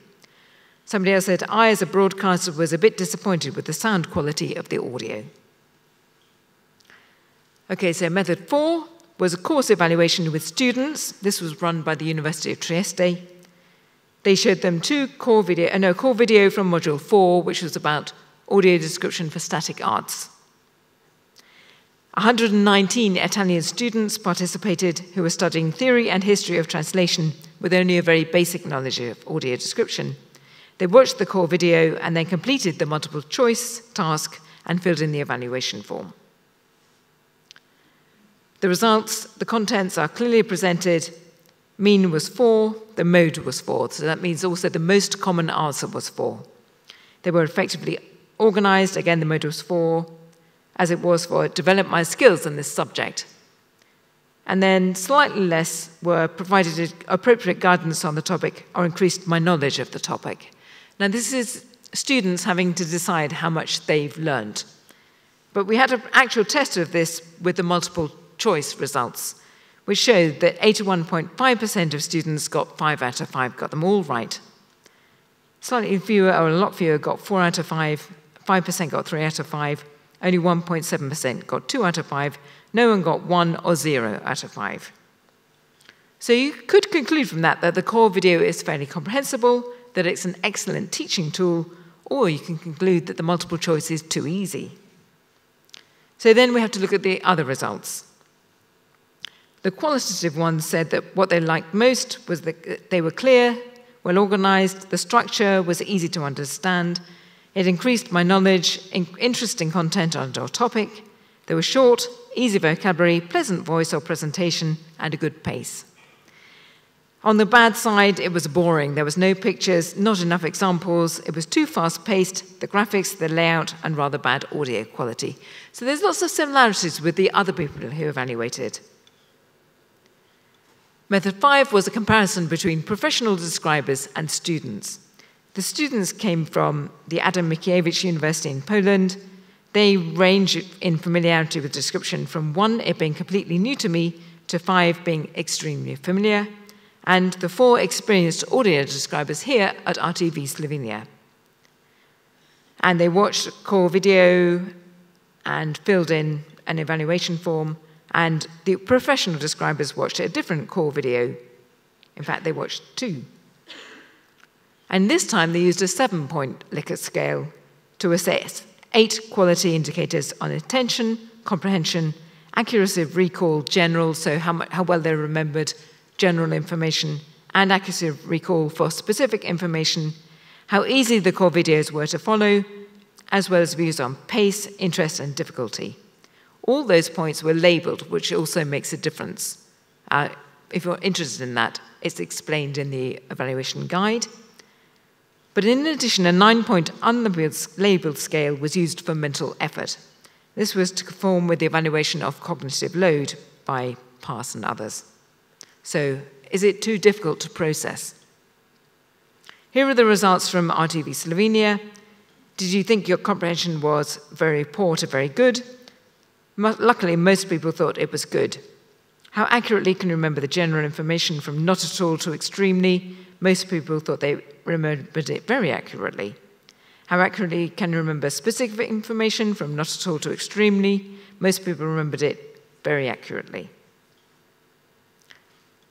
Somebody else said, I, as a broadcaster, was a bit disappointed with the sound quality of the audio. Okay, so method four was a course evaluation with students. This was run by the University of Trieste. They showed them two core video, uh, no, core video from module four, which was about audio description for static arts. 119 Italian students participated who were studying theory and history of translation with only a very basic knowledge of audio description. They watched the core video and then completed the multiple choice task and filled in the evaluation form. The results, the contents are clearly presented. Mean was four, the mode was four, so that means also the most common answer was four. They were effectively organized, again, the mode was four, as it was for develop my skills in this subject. And then slightly less were provided appropriate guidance on the topic or increased my knowledge of the topic. Now, this is students having to decide how much they've learned. But we had an actual test of this with the multiple choice results, which showed that 81.5% of students got 5 out of 5, got them all right. Slightly fewer, or a lot fewer, got 4 out of 5, 5% got 3 out of 5, only 1.7% got 2 out of 5, no one got 1 or 0 out of 5. So you could conclude from that that the core video is fairly comprehensible, that it's an excellent teaching tool, or you can conclude that the multiple choice is too easy. So then we have to look at the other results. The qualitative ones said that what they liked most was that they were clear, well organized, the structure was easy to understand, it increased my knowledge, in interesting content on our topic, they were short, easy vocabulary, pleasant voice or presentation, and a good pace. On the bad side, it was boring. There was no pictures, not enough examples. It was too fast paced, the graphics, the layout, and rather bad audio quality. So there's lots of similarities with the other people who evaluated. Method five was a comparison between professional describers and students. The students came from the Adam Mickiewicz University in Poland. They range in familiarity with description from one, it being completely new to me, to five, being extremely familiar and the four experienced audio describers here at RTV Slovenia. And they watched core video and filled in an evaluation form, and the professional describers watched a different core video. In fact, they watched two. And this time they used a seven point Likert scale to assess eight quality indicators on attention, comprehension, accuracy of recall, general, so how, how well they remembered, general information, and accuracy of recall for specific information, how easy the core videos were to follow, as well as views on pace, interest, and difficulty. All those points were labeled, which also makes a difference. Uh, if you're interested in that, it's explained in the evaluation guide. But in addition, a nine point unlabeled scale was used for mental effort. This was to conform with the evaluation of cognitive load by Paas and others. So, is it too difficult to process? Here are the results from RTV Slovenia. Did you think your comprehension was very poor to very good? Luckily, most people thought it was good. How accurately can you remember the general information from not at all to extremely? Most people thought they remembered it very accurately. How accurately can you remember specific information from not at all to extremely? Most people remembered it very accurately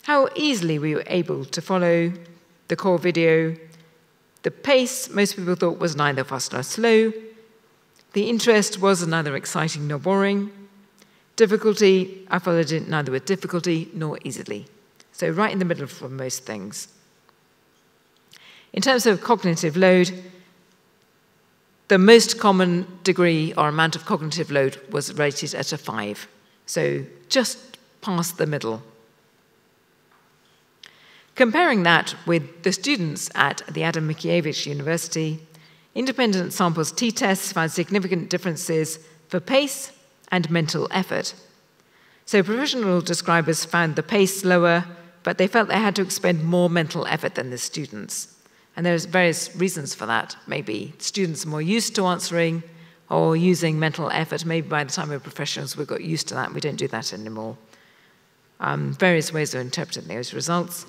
how easily we were able to follow the core video. The pace, most people thought, was neither fast nor slow. The interest was neither exciting nor boring. Difficulty, I followed it neither with difficulty nor easily. So, right in the middle for most things. In terms of cognitive load, the most common degree or amount of cognitive load was rated at a five. So, just past the middle Comparing that with the students at the Adam Mickiewicz University, independent samples t-tests found significant differences for pace and mental effort. So professional describers found the pace lower, but they felt they had to expend more mental effort than the students. And there's various reasons for that. Maybe students are more used to answering or using mental effort. Maybe by the time we're professionals, we've got used to that. We don't do that anymore. Um, various ways of interpreting those results.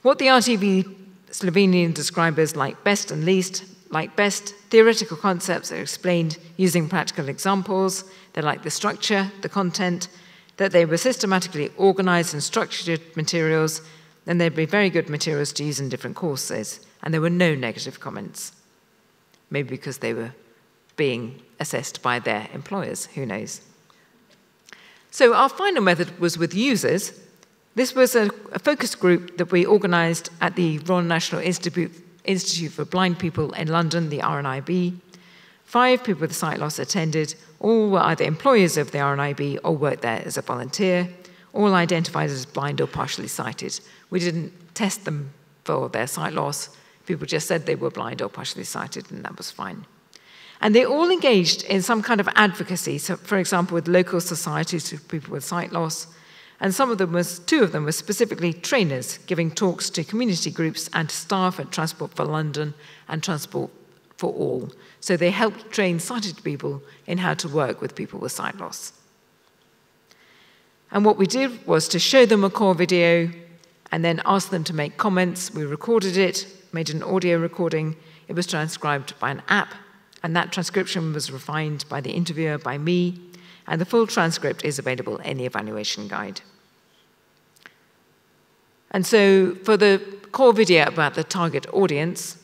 What the RTV Slovenian describers like best and least, like best theoretical concepts are explained using practical examples. They like the structure, the content, that they were systematically organized and structured materials, and they'd be very good materials to use in different courses. And there were no negative comments. Maybe because they were being assessed by their employers, who knows. So our final method was with users. This was a, a focus group that we organized at the Royal National Institute, Institute for Blind People in London, the RNIB. Five people with sight loss attended. All were either employees of the RNIB or worked there as a volunteer. All identified as blind or partially sighted. We didn't test them for their sight loss. People just said they were blind or partially sighted, and that was fine. And they all engaged in some kind of advocacy, so for example, with local societies for people with sight loss. And some of them was, two of them were specifically trainers giving talks to community groups and staff at Transport for London and Transport for All. So they helped train sighted people in how to work with people with sight loss. And what we did was to show them a core video and then ask them to make comments. We recorded it, made an audio recording. It was transcribed by an app and that transcription was refined by the interviewer, by me, and the full transcript is available in the evaluation guide. And so for the core video about the target audience,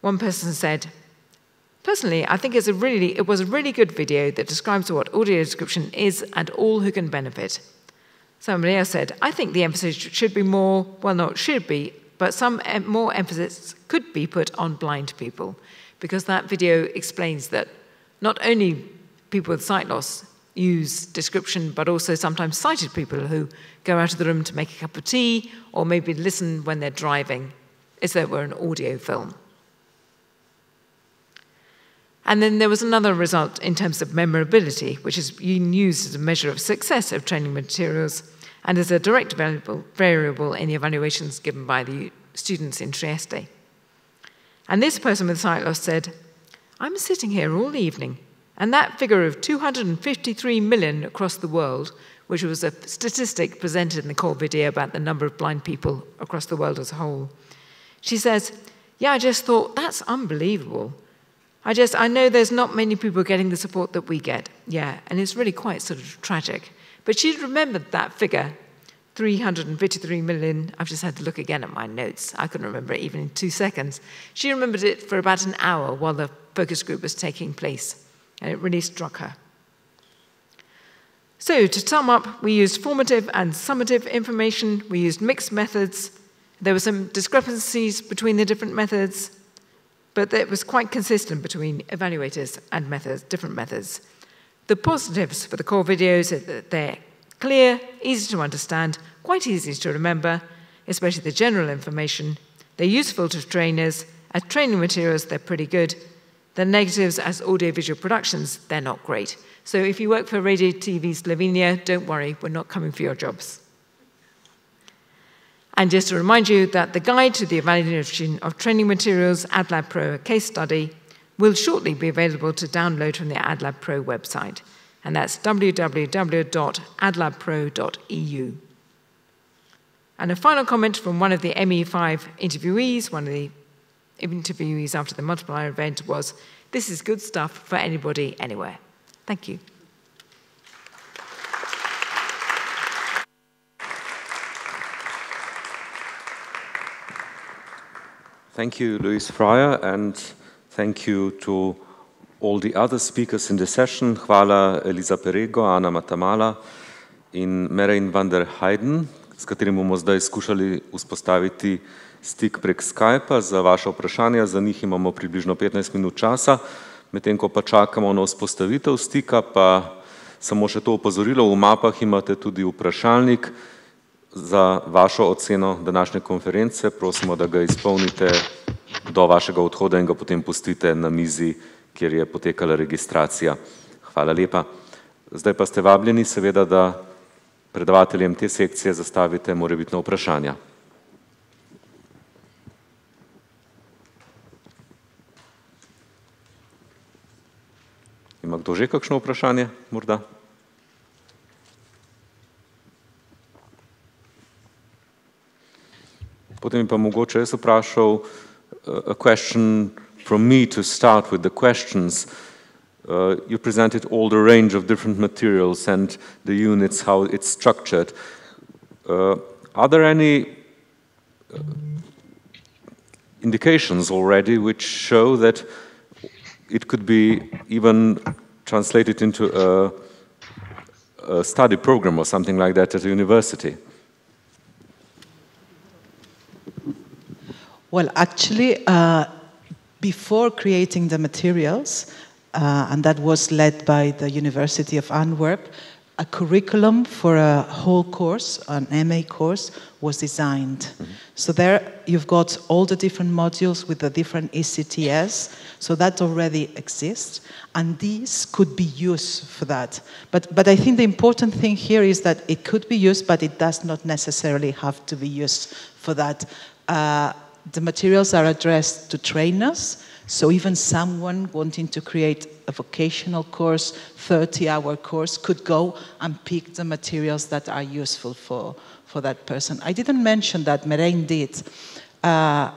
one person said, Personally, I think it's a really, it was a really good video that describes what audio description is and all who can benefit. Somebody else said, I think the emphasis should be more, well, not should be, but some more emphasis could be put on blind people because that video explains that not only people with sight loss use description, but also sometimes sighted people who go out of the room to make a cup of tea or maybe listen when they're driving, as though it were an audio film. And then there was another result in terms of memorability, which is being used as a measure of success of training materials and as a direct variable, in the evaluations given by the students in Trieste. And this person with sight loss said, I'm sitting here all evening, and that figure of 253 million across the world, which was a statistic presented in the core video about the number of blind people across the world as a whole. She says, Yeah, I just thought, that's unbelievable. I just, I know there's not many people getting the support that we get. Yeah, and it's really quite sort of tragic. But she remembered that figure 353 million. I've just had to look again at my notes. I couldn't remember it even in two seconds. She remembered it for about an hour while the focus group was taking place, and it really struck her. So, to sum up, we used formative and summative information, we used mixed methods. There were some discrepancies between the different methods, but it was quite consistent between evaluators and methods, different methods. The positives for the core videos are that they're Clear, easy to understand, quite easy to remember, especially the general information. They're useful to trainers. As training materials, they're pretty good. The negatives as audiovisual productions, they're not great. So if you work for Radio TV Slovenia, don't worry, we're not coming for your jobs. And just to remind you that the guide to the evaluation of training materials, AdLab Pro a case study, will shortly be available to download from the AdLab Pro website and that's www.adlabpro.eu. And a final comment from one of the ME5 interviewees, one of the interviewees after the multiplier event was, this is good stuff for anybody, anywhere. Thank you. Thank you, Louise Fryer, and thank you to all the other speakers in the session. Hvala Eliza Perego, Ana Matamala in Merein van der Heiden, s katerim bomo zdaj skušali vzpostaviti stik prek Skypa za vaše vprašanja. Za njih imamo približno 15 minut časa. Medtem, ko pa čakamo na vzpostavitev stika, pa samo še to upozorilo, v mapah imate tudi vprašalnik za vašo oceno današnje konference. Prosimo, da ga izpolnite do vašega odhoda in ga potem pustite na mizi kjer je potekala registracija. Hvala lepa. Zdaj pa ste vabljeni seveda, da predavateljem te sekcije zastavite morebitno vprašanja. Ima kdo že kakšno vprašanje, morda? Potem bi pa mogoče jaz vprašal a question from me to start with the questions. Uh, you presented all the range of different materials and the units, how it's structured. Uh, are there any uh, indications already which show that it could be even translated into a, a study program or something like that at a university? Well, actually, uh, before creating the materials, uh, and that was led by the University of Antwerp, a curriculum for a whole course, an MA course, was designed. Mm -hmm. So there you've got all the different modules with the different ECTS, so that already exists, and these could be used for that. But, but I think the important thing here is that it could be used, but it does not necessarily have to be used for that. Uh, the materials are addressed to trainers, so even someone wanting to create a vocational course, 30-hour course, could go and pick the materials that are useful for, for that person. I didn't mention that, Merijn did. Uh,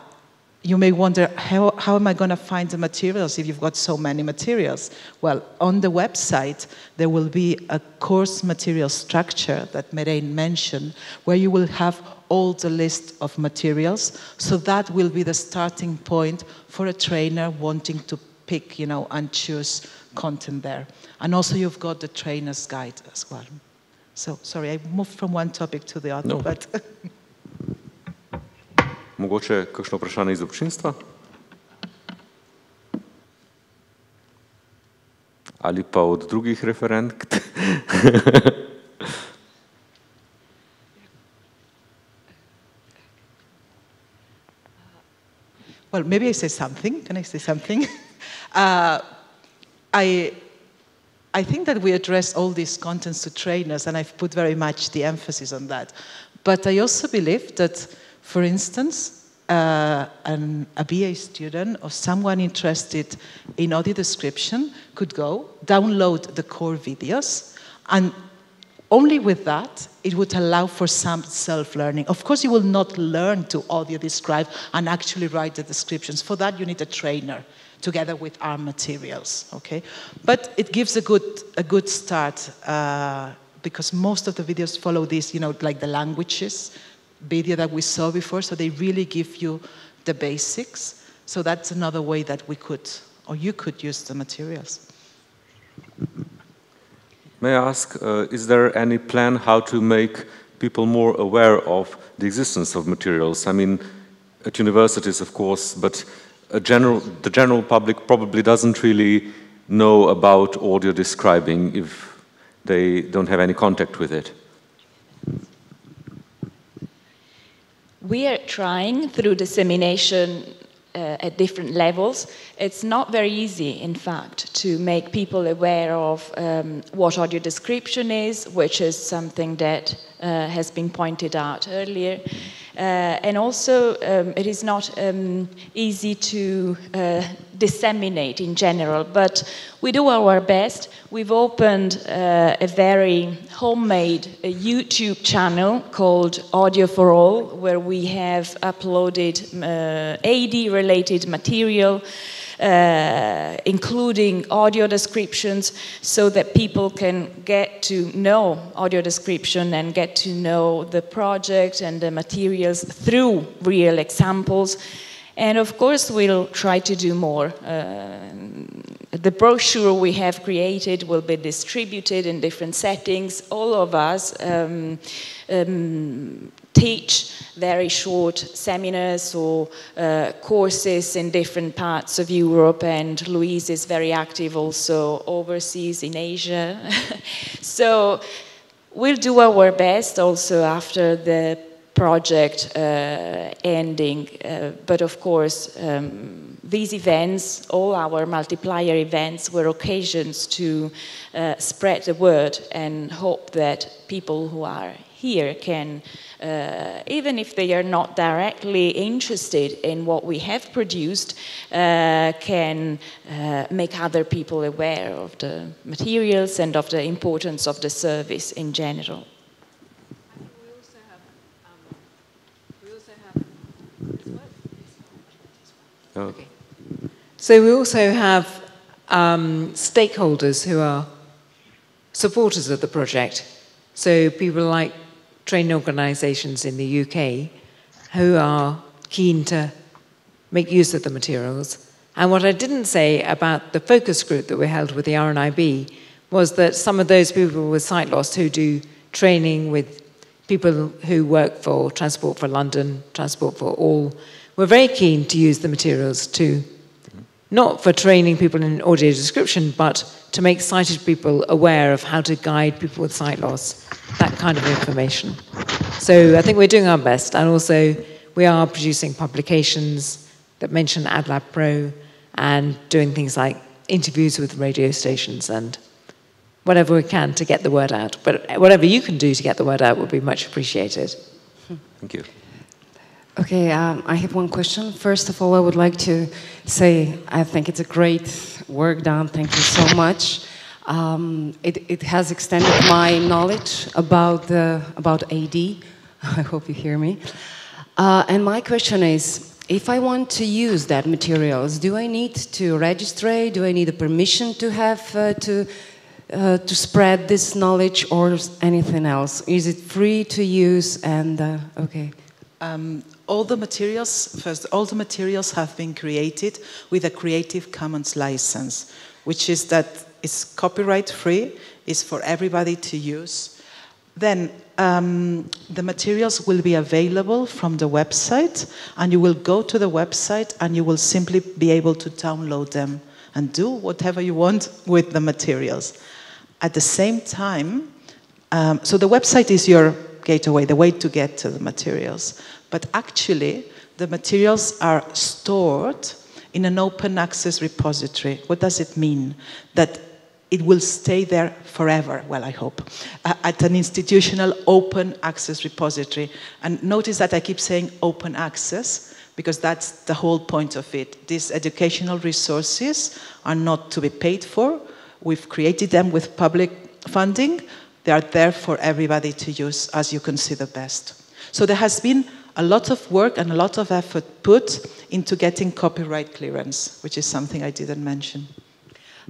you may wonder, how, how am I going to find the materials if you've got so many materials? Well, on the website, there will be a course material structure that Merijn mentioned, where you will have all the list of materials. So that will be the starting point for a trainer wanting to pick, you know, and choose content there. And also you've got the trainer's guide as well. So, sorry, I moved from one topic to the other, no. but... Mogoče kakšno vprašanje iz občinstva? Ali pa od drugih referentk? Well, maybe I say something. Can I say something? uh, I, I think that we address all these contents to trainers, and I've put very much the emphasis on that. But I also believe that, for instance, uh, an, a BA student or someone interested in audio description could go, download the core videos, and only with that, it would allow for some self-learning. Of course, you will not learn to audio describe and actually write the descriptions. For that, you need a trainer together with our materials, okay? But it gives a good, a good start uh, because most of the videos follow this, you know, like the languages video that we saw before, so they really give you the basics. So that's another way that we could, or you could use the materials. May I ask, uh, is there any plan how to make people more aware of the existence of materials? I mean, at universities, of course, but general, the general public probably doesn't really know about audio describing if they don't have any contact with it. We are trying through dissemination uh, at different levels. It's not very easy, in fact, to make people aware of um, what audio description is, which is something that uh, has been pointed out earlier. Uh, and also, um, it is not um, easy to uh, disseminate in general, but we do our best. We've opened uh, a very homemade YouTube channel called Audio for All, where we have uploaded uh, AD related material uh, including audio descriptions so that people can get to know audio description and get to know the project and the materials through real examples. And of course, we'll try to do more. Uh, the brochure we have created will be distributed in different settings. All of us um, um, teach very short seminars or uh, courses in different parts of Europe, and Louise is very active also overseas in Asia. so we'll do our best also after the project uh, ending, uh, but of course, um, these events, all our multiplier events, were occasions to uh, spread the word and hope that people who are here can, uh, even if they are not directly interested in what we have produced, uh, can uh, make other people aware of the materials and of the importance of the service in general. Okay. So we also have um, stakeholders who are supporters of the project. So people like training organisations in the UK who are keen to make use of the materials. And what I didn't say about the focus group that we held with the RNIB was that some of those people with sight loss who do training with people who work for Transport for London, Transport for All, were very keen to use the materials to, not for training people in audio description, but to make sighted people aware of how to guide people with sight loss, that kind of information. So I think we're doing our best, and also we are producing publications that mention AdLab Pro and doing things like interviews with radio stations and whatever we can to get the word out. But whatever you can do to get the word out would be much appreciated. Thank you. Okay, um, I have one question. First of all, I would like to say I think it's a great work done. Thank you so much. Um, it, it, has extended my knowledge about the, about AD. I hope you hear me. Uh, and my question is, if I want to use that materials, do I need to register? Do I need a permission to have uh, to uh, to spread this knowledge or anything else? Is it free to use? And uh, okay. Um, all the materials, first, all the materials have been created with a Creative Commons license, which is that it's copyright free, it's for everybody to use. Then um, the materials will be available from the website, and you will go to the website and you will simply be able to download them and do whatever you want with the materials. At the same time, um, so the website is your gateway, the way to get to the materials. But actually, the materials are stored in an open access repository. What does it mean? That it will stay there forever, well, I hope, uh, at an institutional open access repository. And notice that I keep saying open access because that's the whole point of it. These educational resources are not to be paid for, We've created them with public funding. They are there for everybody to use as you consider best. So there has been a lot of work and a lot of effort put into getting copyright clearance, which is something I didn't mention.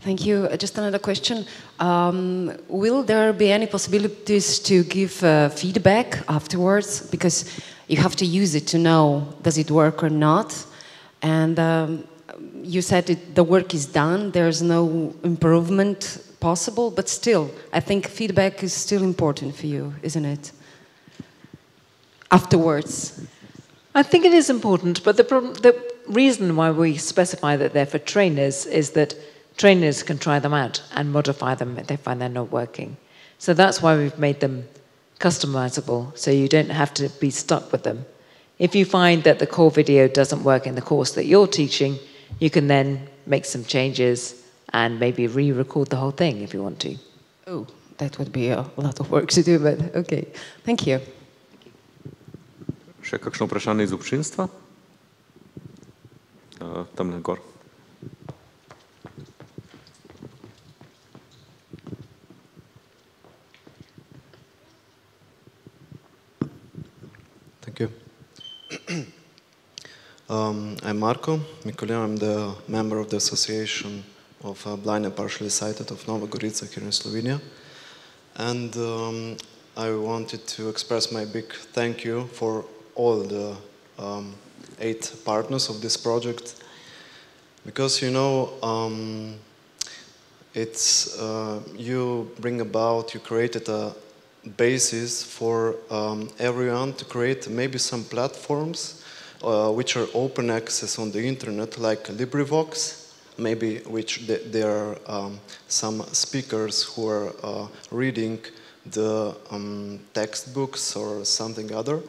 Thank you. Uh, just another question. Um, will there be any possibilities to give uh, feedback afterwards? Because you have to use it to know does it work or not. And um, you said it, the work is done, there's no improvement possible, but still, I think feedback is still important for you, isn't it? Afterwards. I think it is important, but the, problem, the reason why we specify that they're for trainers is that trainers can try them out and modify them if they find they're not working. So that's why we've made them customizable, so you don't have to be stuck with them. If you find that the core video doesn't work in the course that you're teaching, you can then make some changes and maybe re-record the whole thing if you want to. Oh, that would be a lot of work to do, but okay. Thank you. Še kakšno vprašanje iz občinstva? Tam gor. Thank you. Um, I'm Mikulin. I'm the member of the Association of uh, Blind and Partially Sighted of Nova Gorica here in Slovenia. And um, I wanted to express my big thank you for all the um, eight partners of this project. Because, you know, um, it's, uh, you bring about, you created a basis for um, everyone to create maybe some platforms uh, which are open access on the internet, like LibriVox, maybe which th there are um, some speakers who are uh, reading the um, textbooks or something other.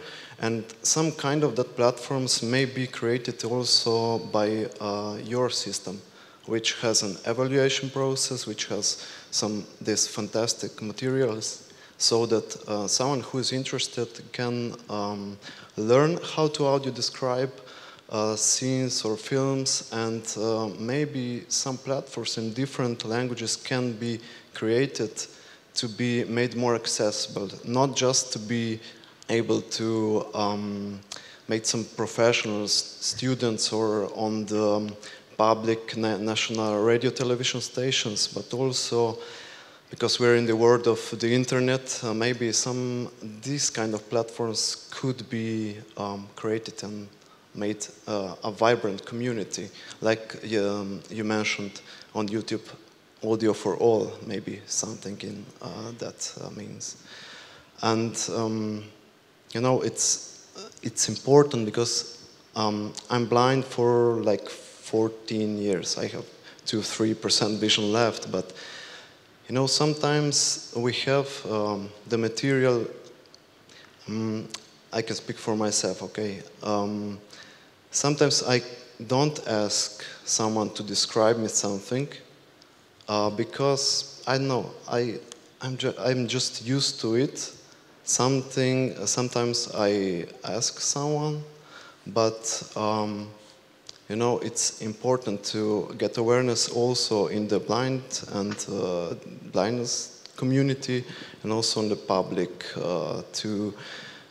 And some kind of that platforms may be created also by uh, your system, which has an evaluation process, which has some these fantastic materials, so that uh, someone who is interested can um, learn how to audio describe uh, scenes or films and uh, maybe some platforms in different languages can be created to be made more accessible, not just to be able to um, made some professionals, students, or on the um, public na national radio television stations, but also because we're in the world of the internet, uh, maybe some these kind of platforms could be um, created and made uh, a vibrant community, like um, you mentioned on YouTube, audio for all, maybe something in uh, that uh, means. And um, you know, it's it's important because um, I'm blind for like 14 years. I have two, three percent vision left, but you know, sometimes we have um, the material. Um, I can speak for myself, okay? Um, sometimes I don't ask someone to describe me something uh, because I know I I'm, ju I'm just used to it. Something sometimes I ask someone, but um, you know, it's important to get awareness also in the blind and uh, blindness community and also in the public uh, to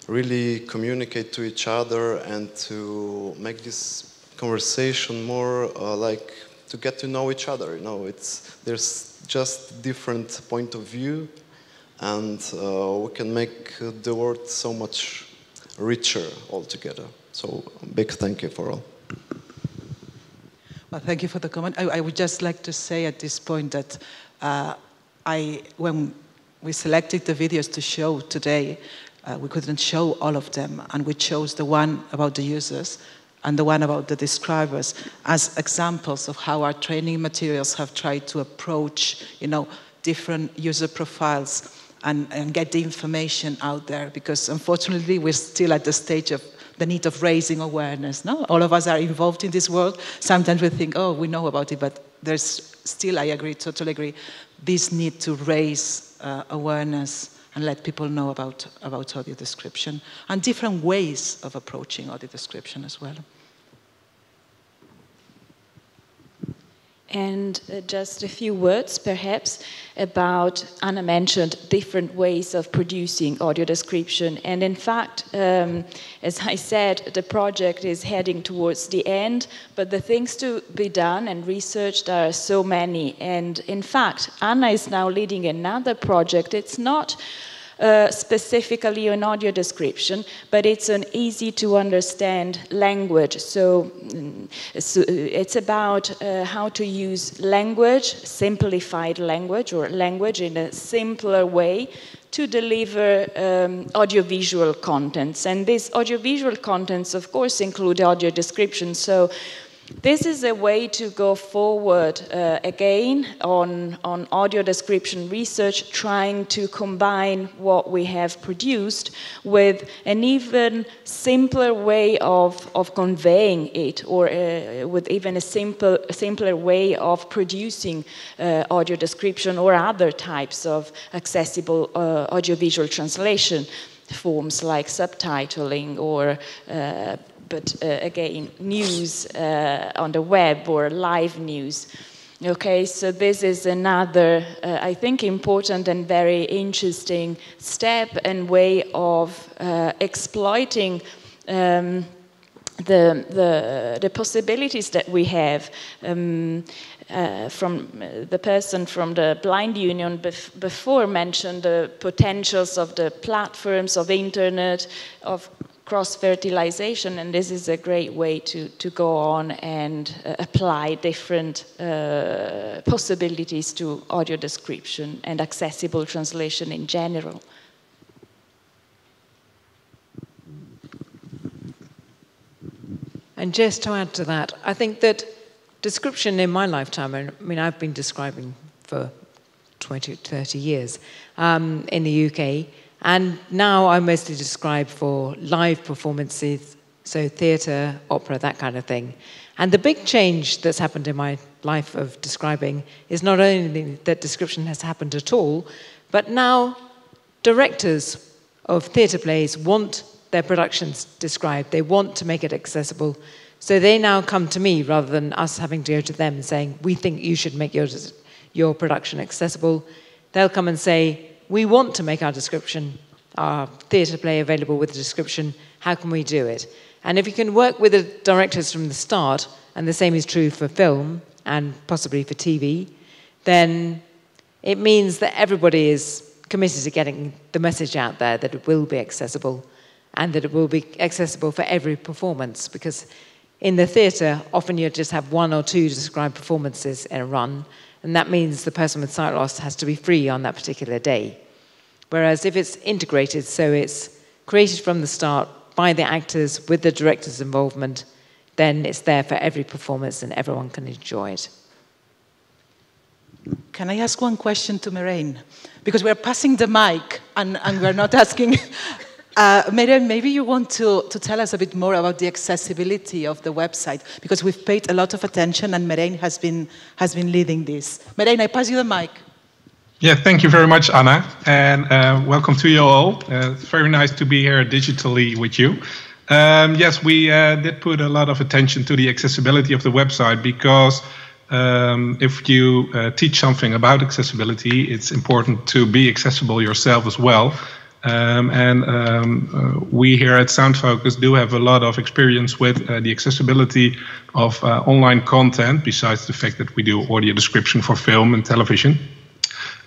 really communicate to each other and to make this conversation more uh, like to get to know each other. You know, it's there's just different point of view, and uh, we can make the world so much richer altogether. So, big thank you for all. Well, thank you for the comment. I, I would just like to say at this point that uh, I, when we selected the videos to show today, uh, we couldn't show all of them, and we chose the one about the users and the one about the describers as examples of how our training materials have tried to approach, you know, different user profiles and, and get the information out there. Because unfortunately, we're still at the stage of the need of raising awareness. No, all of us are involved in this world. Sometimes we think, oh, we know about it, but there's still, I agree, totally agree, this need to raise uh, awareness and let people know about, about audio description and different ways of approaching audio description as well. And uh, just a few words, perhaps, about Anna mentioned different ways of producing audio description. And in fact, um, as I said, the project is heading towards the end, but the things to be done and researched are so many. And in fact, Anna is now leading another project. It's not uh, specifically an audio description, but it's an easy to understand language. So, mm, so it's about uh, how to use language, simplified language, or language in a simpler way to deliver um, audiovisual contents. And these audiovisual contents, of course, include audio description. So this is a way to go forward uh, again on, on audio description research, trying to combine what we have produced with an even simpler way of, of conveying it, or uh, with even a simple, simpler way of producing uh, audio description or other types of accessible uh, audiovisual translation forms like subtitling or uh, but uh, again, news uh, on the web or live news. Okay, so this is another, uh, I think, important and very interesting step and way of uh, exploiting um, the, the, the, possibilities that we have. Um, uh, from uh, the person from the blind union bef before mentioned the potentials of the platforms of internet of cross-fertilization, and this is a great way to, to go on and uh, apply different uh, possibilities to audio description and accessible translation in general. And just to add to that, I think that description in my lifetime, I mean, I've been describing for 20, 30 years um, in the UK, and now I mostly describe for live performances, so theatre, opera, that kind of thing. And the big change that's happened in my life of describing is not only that description has happened at all, but now directors of theatre plays want their productions described. They want to make it accessible. So they now come to me rather than us having to go to them and saying, we think you should make your, your production accessible. They'll come and say, we want to make our description, our theatre play available with a description. How can we do it? And if you can work with the directors from the start, and the same is true for film and possibly for TV, then it means that everybody is committed to getting the message out there that it will be accessible and that it will be accessible for every performance because in the theatre often you just have one or two described performances in a run and that means the person with sight loss has to be free on that particular day whereas if it's integrated so it's created from the start by the actors with the director's involvement then it's there for every performance and everyone can enjoy it can I ask one question to Merijn? Because we're passing the mic and, and we're not asking. Uh, Merijn, maybe you want to, to tell us a bit more about the accessibility of the website because we've paid a lot of attention and Merijn has been, has been leading this. Merijn, I pass you the mic. Yeah, thank you very much, Anna, and uh, welcome to you all. Uh, it's very nice to be here digitally with you. Um, yes, we uh, did put a lot of attention to the accessibility of the website because um, if you uh, teach something about accessibility, it's important to be accessible yourself as well. Um, and um, uh, we here at Sound Focus do have a lot of experience with uh, the accessibility of uh, online content, besides the fact that we do audio description for film and television.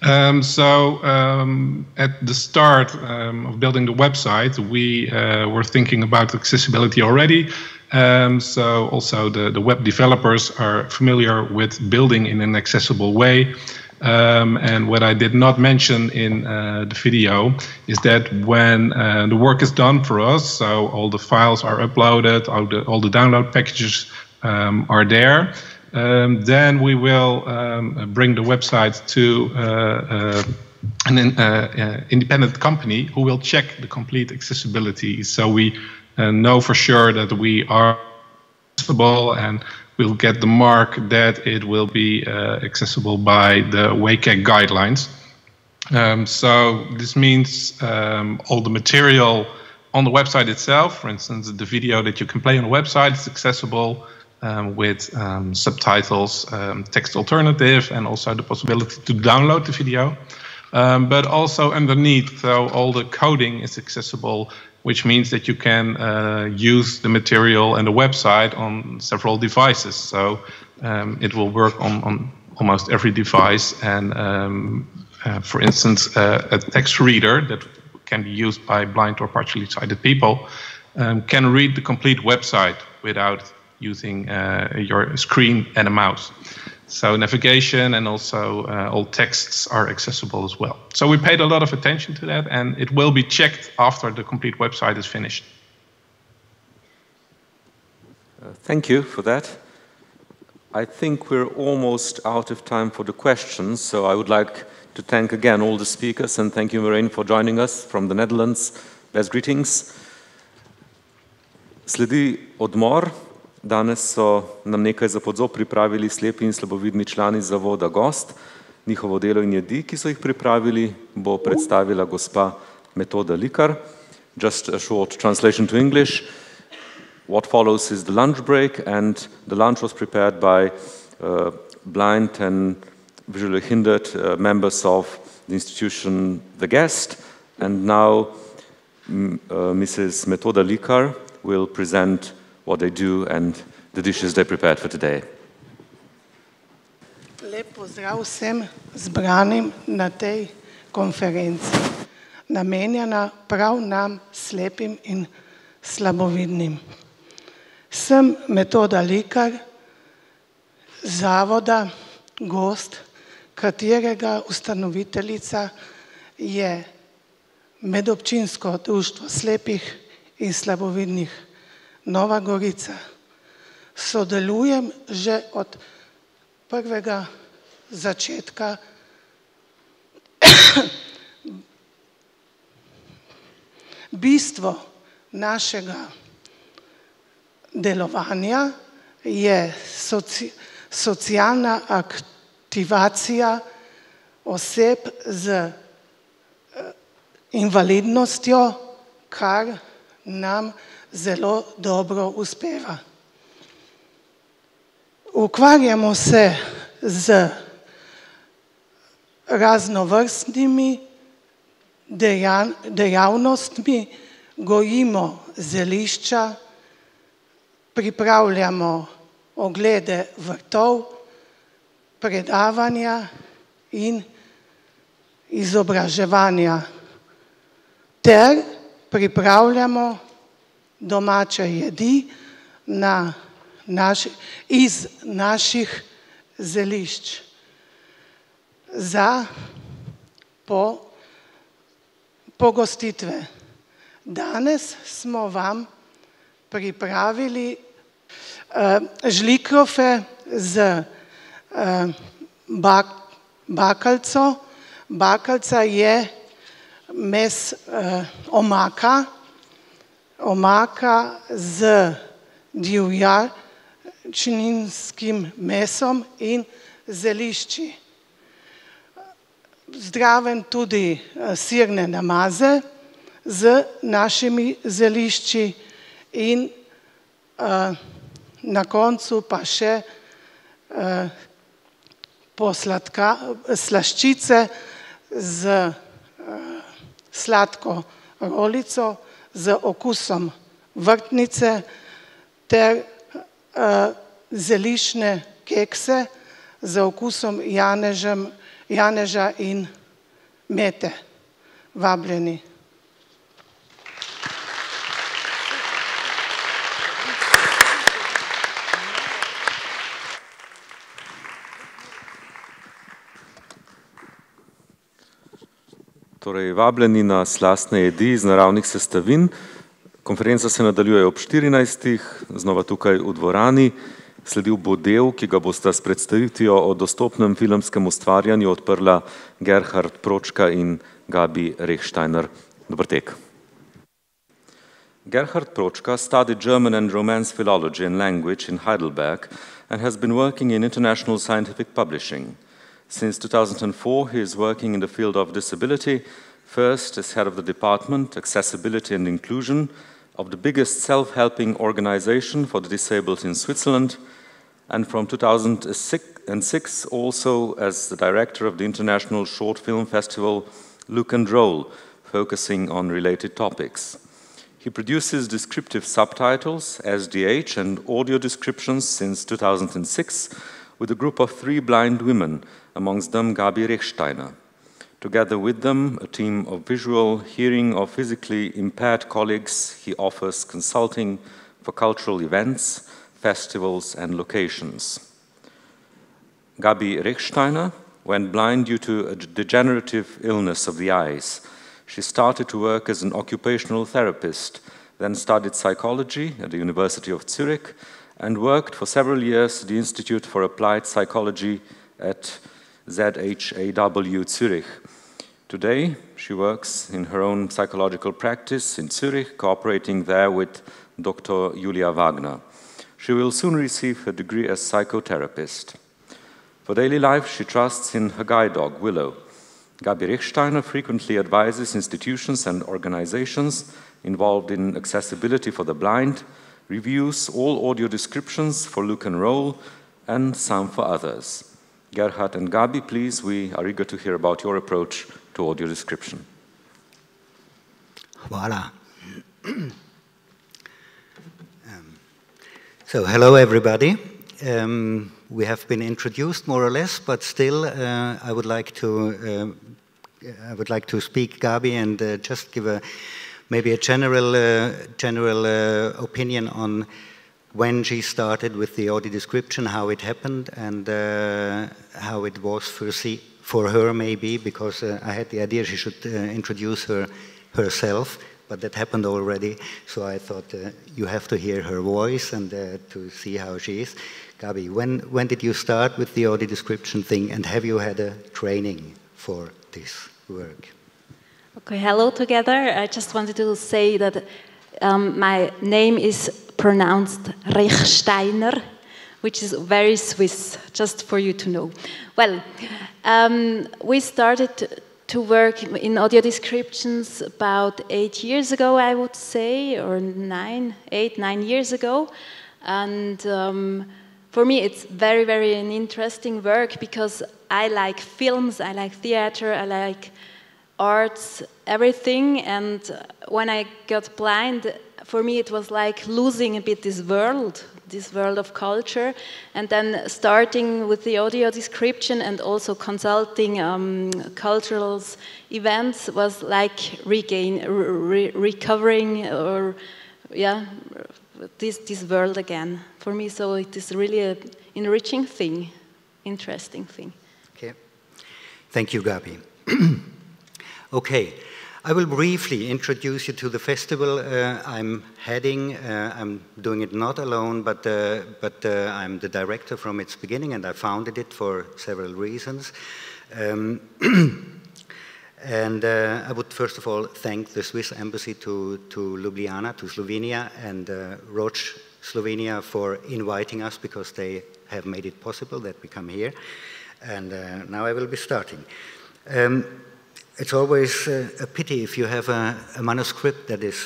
Um, so um, at the start um, of building the website, we uh, were thinking about accessibility already. Um, so also the, the web developers are familiar with building in an accessible way. Um, and what I did not mention in uh, the video is that when uh, the work is done for us, so all the files are uploaded, all the, all the download packages um, are there, um, then we will um, bring the website to uh, uh an uh, uh, independent company who will check the complete accessibility. So we know for sure that we are accessible and we'll get the mark that it will be uh, accessible by the WCAG guidelines. Um, so this means um, all the material on the website itself, for instance, the video that you can play on the website is accessible um, with um, subtitles, um, text alternative, and also the possibility to download the video. Um, but also underneath, so all the coding is accessible which means that you can uh, use the material and the website on several devices. So um, it will work on, on almost every device. And um, uh, for instance, uh, a text reader that can be used by blind or partially sighted people um, can read the complete website without using uh, your screen and a mouse. So navigation and also uh, all texts are accessible as well. So we paid a lot of attention to that and it will be checked after the complete website is finished. Uh, thank you for that. I think we're almost out of time for the questions, so I would like to thank again all the speakers and thank you, Merijn, for joining us from the Netherlands. Best greetings. Sledi odmor. Danes so nam nekaj za podzop pripravili slepi in slabovidni člani zavoda Gost. Njihovo delo in jedi, ki so jih pripravili, bo predstavila gospa Metoda Likar. Just a short translation to English. What follows is the lunch break and the lunch was prepared by uh, blind and visually hindered uh, members of the institution The Guest. And now uh, Mrs. Metoda Likar will present what they do and the dishes they prepared for today. Lep pozdrav vsem zbranim na tej konferenci, namenjena prav nam, slepim in slabovidnim. Sem metoda likar zavoda, gost, katerega ustanoviteljica je medobčinsko društvo slepih in slabovidnih Nova Gorica. Sodelujem že od prvega začetka Bistvo našega delovanja je soci, socialna aktivacija oseb z eh, invalidnostjo, kar nam zelo dobro uspeva. Ukvarjamo se z raznovrstnimi dejan, dejavnostmi, gojimo zelišča, pripravljamo oglede vrtov, predavanja in izobraževanja ter pripravljamo domače jedi na naš, iz naših zelišč za po, pogostitve. Danes smo vam pripravili uh, žlikrofe z uh, bak, bakalco. Bakalca je mes uh, omaka, omaka z divjačninskim mesom in zelišči. Zdraven tudi sirne namaze z našimi zelišči in uh, na koncu pa še uh, posladka, slaščice z sladko rolico, z okusom vrtnice ter uh, zelišne kekse z okusom janežem, janeža in mete. Vabljeni. Torej, vabljeni na slastne jedi iz naravnih sestavin. Konferenca se nadaljuje ob 14. znova tukaj v dvorani. Sledil bo del, ki ga boste s predstavitvijo o dostopnem filmskem ustvarjanju odprla Gerhard Pročka in Gabi Rechsteiner. Dobar tek. Gerhard Pročka studied German and Romance philology and language in Heidelberg and has been working in international scientific publishing. Since 2004, he is working in the field of disability, first as head of the department, Accessibility and Inclusion, of the biggest self-helping organization for the disabled in Switzerland, and from 2006 also as the director of the International Short Film Festival Look and Roll, focusing on related topics. He produces descriptive subtitles, SDH, and audio descriptions since 2006 with a group of three blind women amongst them Gabi Rechsteiner. Together with them, a team of visual, hearing, or physically impaired colleagues, he offers consulting for cultural events, festivals, and locations. Gabi Rechsteiner went blind due to a degenerative illness of the eyes. She started to work as an occupational therapist, then studied psychology at the University of Zurich, and worked for several years at the Institute for Applied Psychology at ZHAW Zurich. Today, she works in her own psychological practice in Zurich, cooperating there with Dr. Julia Wagner. She will soon receive her degree as psychotherapist. For daily life, she trusts in her guide dog, Willow. Gabi Rechsteiner frequently advises institutions and organizations involved in accessibility for the blind, reviews all audio descriptions for Look and Roll, and some for others. Gerhard and Gabi, please, we are eager to hear about your approach to audio description. Voila. um, so, hello everybody. Um, we have been introduced more or less, but still, uh, I would like to uh, I would like to speak, Gabi, and uh, just give a maybe a general uh, general uh, opinion on when she started with the audio description, how it happened, and uh, how it was for, see, for her maybe, because uh, I had the idea she should uh, introduce her herself, but that happened already. So I thought uh, you have to hear her voice and uh, to see how she is. Gabi, when, when did you start with the audio description thing, and have you had a training for this work? Okay, hello together. I just wanted to say that um, my name is pronounced Rechsteiner, which is very Swiss, just for you to know. Well, um, we started to work in audio descriptions about eight years ago, I would say, or nine, eight, nine years ago. And um, for me, it's very, very an interesting work because I like films, I like theater, I like arts, everything. And when I got blind, for me it was like losing a bit this world, this world of culture. And then starting with the audio description and also consulting um, cultural events was like regain, re recovering or yeah, this, this world again for me. So it is really an enriching thing, interesting thing. Okay. Thank you, Gabi. okay. I will briefly introduce you to the festival uh, I'm heading. Uh, I'm doing it not alone, but, uh, but uh, I'm the director from its beginning, and I founded it for several reasons. Um, And uh, I would first of all thank the Swiss Embassy to, to Ljubljana, to Slovenia, and uh, Roche Slovenia for inviting us because they have made it possible that we come here. And uh, now I will be starting. Um, it's always uh, a pity if you have a, a manuscript that is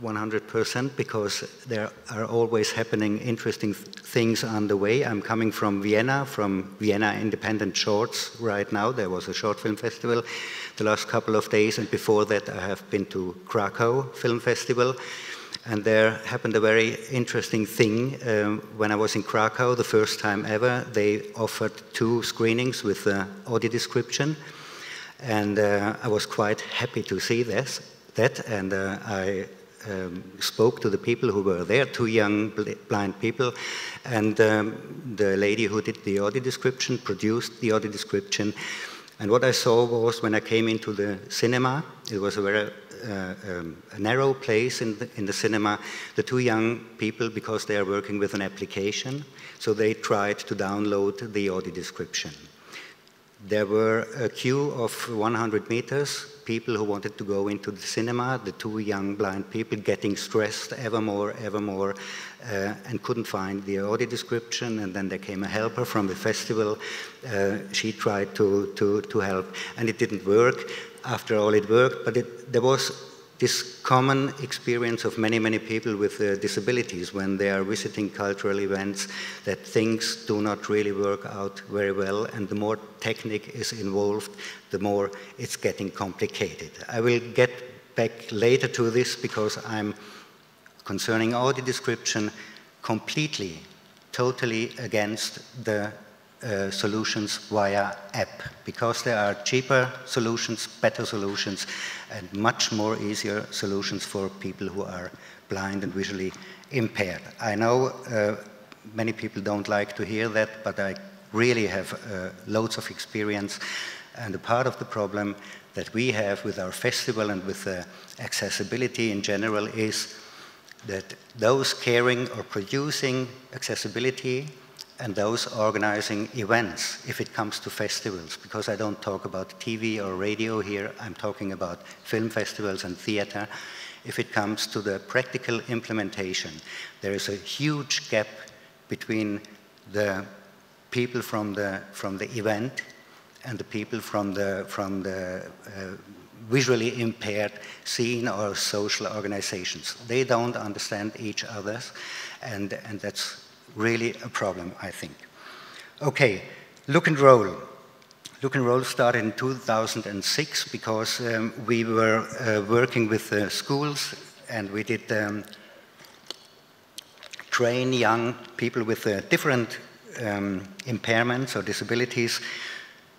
100% uh, because there are always happening interesting th things on the way. I'm coming from Vienna, from Vienna Independent Shorts right now. There was a short film festival the last couple of days, and before that I have been to Krakow Film Festival. And there happened a very interesting thing. Um, when I was in Krakow, the first time ever, they offered two screenings with uh, audio description. And uh, I was quite happy to see this, that. And uh, I um, spoke to the people who were there, two young blind people. And um, the lady who did the audio description produced the audio description. And what I saw was when I came into the cinema, it was a very uh, um, a narrow place in the, in the cinema. The two young people, because they are working with an application, so they tried to download the audio description. There were a queue of 100 meters, people who wanted to go into the cinema, the two young blind people getting stressed ever more, ever more, uh, and couldn't find the audio description. And then there came a helper from the festival. Uh, she tried to, to, to help, and it didn't work. After all, it worked, but it, there was this common experience of many, many people with uh, disabilities when they are visiting cultural events that things do not really work out very well, and the more technique is involved, the more it's getting complicated. I will get back later to this because I'm concerning audio description completely, totally against the uh, solutions via app because there are cheaper solutions, better solutions, and much more easier solutions for people who are blind and visually impaired. I know uh, many people don't like to hear that, but I really have uh, loads of experience. And a part of the problem that we have with our festival and with uh, accessibility in general is that those caring or producing accessibility and those organizing events if it comes to festivals, because I don't talk about TV or radio here, I'm talking about film festivals and theater. If it comes to the practical implementation, there is a huge gap between the people from the, from the event and the people from the, from the uh, visually impaired scene or social organizations. They don't understand each other, and, and that's really a problem, I think. Okay, Look and Roll. Look and Roll started in 2006 because um, we were uh, working with schools and we did um, train young people with uh, different um, impairments or disabilities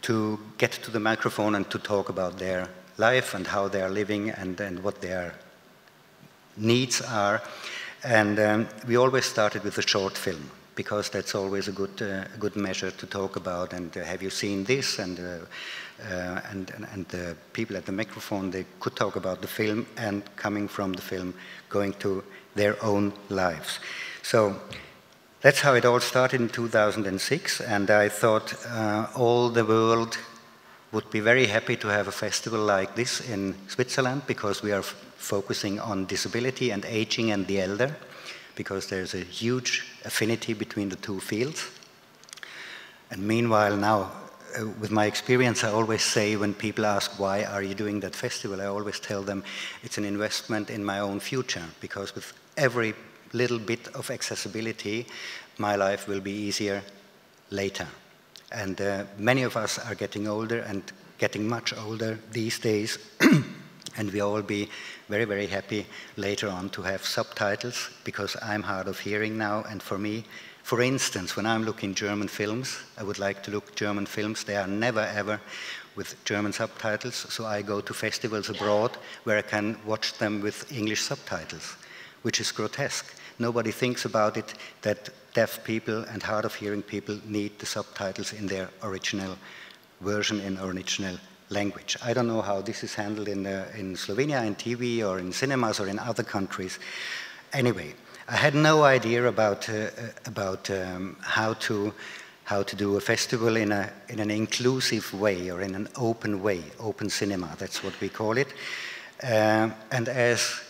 to get to the microphone and to talk about their life and how they are living and, and what their needs are. And um, we always started with a short film because that's always a good, uh, good measure to talk about. And uh, have you seen this? And, uh, uh and, and, and, the people at the microphone, they could talk about the film and coming from the film, going to their own lives. So that's how it all started in 2006. And I thought uh, all the world would be very happy to have a festival like this in Switzerland because we are focusing on disability and aging and the elder, because there's a huge affinity between the two fields. And meanwhile, now, uh, with my experience, I always say when people ask, why are you doing that festival, I always tell them it's an investment in my own future, because with every little bit of accessibility, my life will be easier later. And uh, many of us are getting older and getting much older these days, and we all be very, very happy later on to have subtitles because I'm hard of hearing now, and for me, for instance, when I'm looking German films, I would like to look German films. They are never ever with German subtitles, so I go to festivals abroad where I can watch them with English subtitles, which is grotesque. Nobody thinks about it that deaf people and hard of hearing people need the subtitles in their original version in original language. I don't know how this is handled in, uh, in Slovenia, in TV, or in cinemas, or in other countries. Anyway, I had no idea about, uh, uh, about um, how, to, how to do a festival in, a, in an inclusive way or in an open way, open cinema, that's what we call it. Uh, and as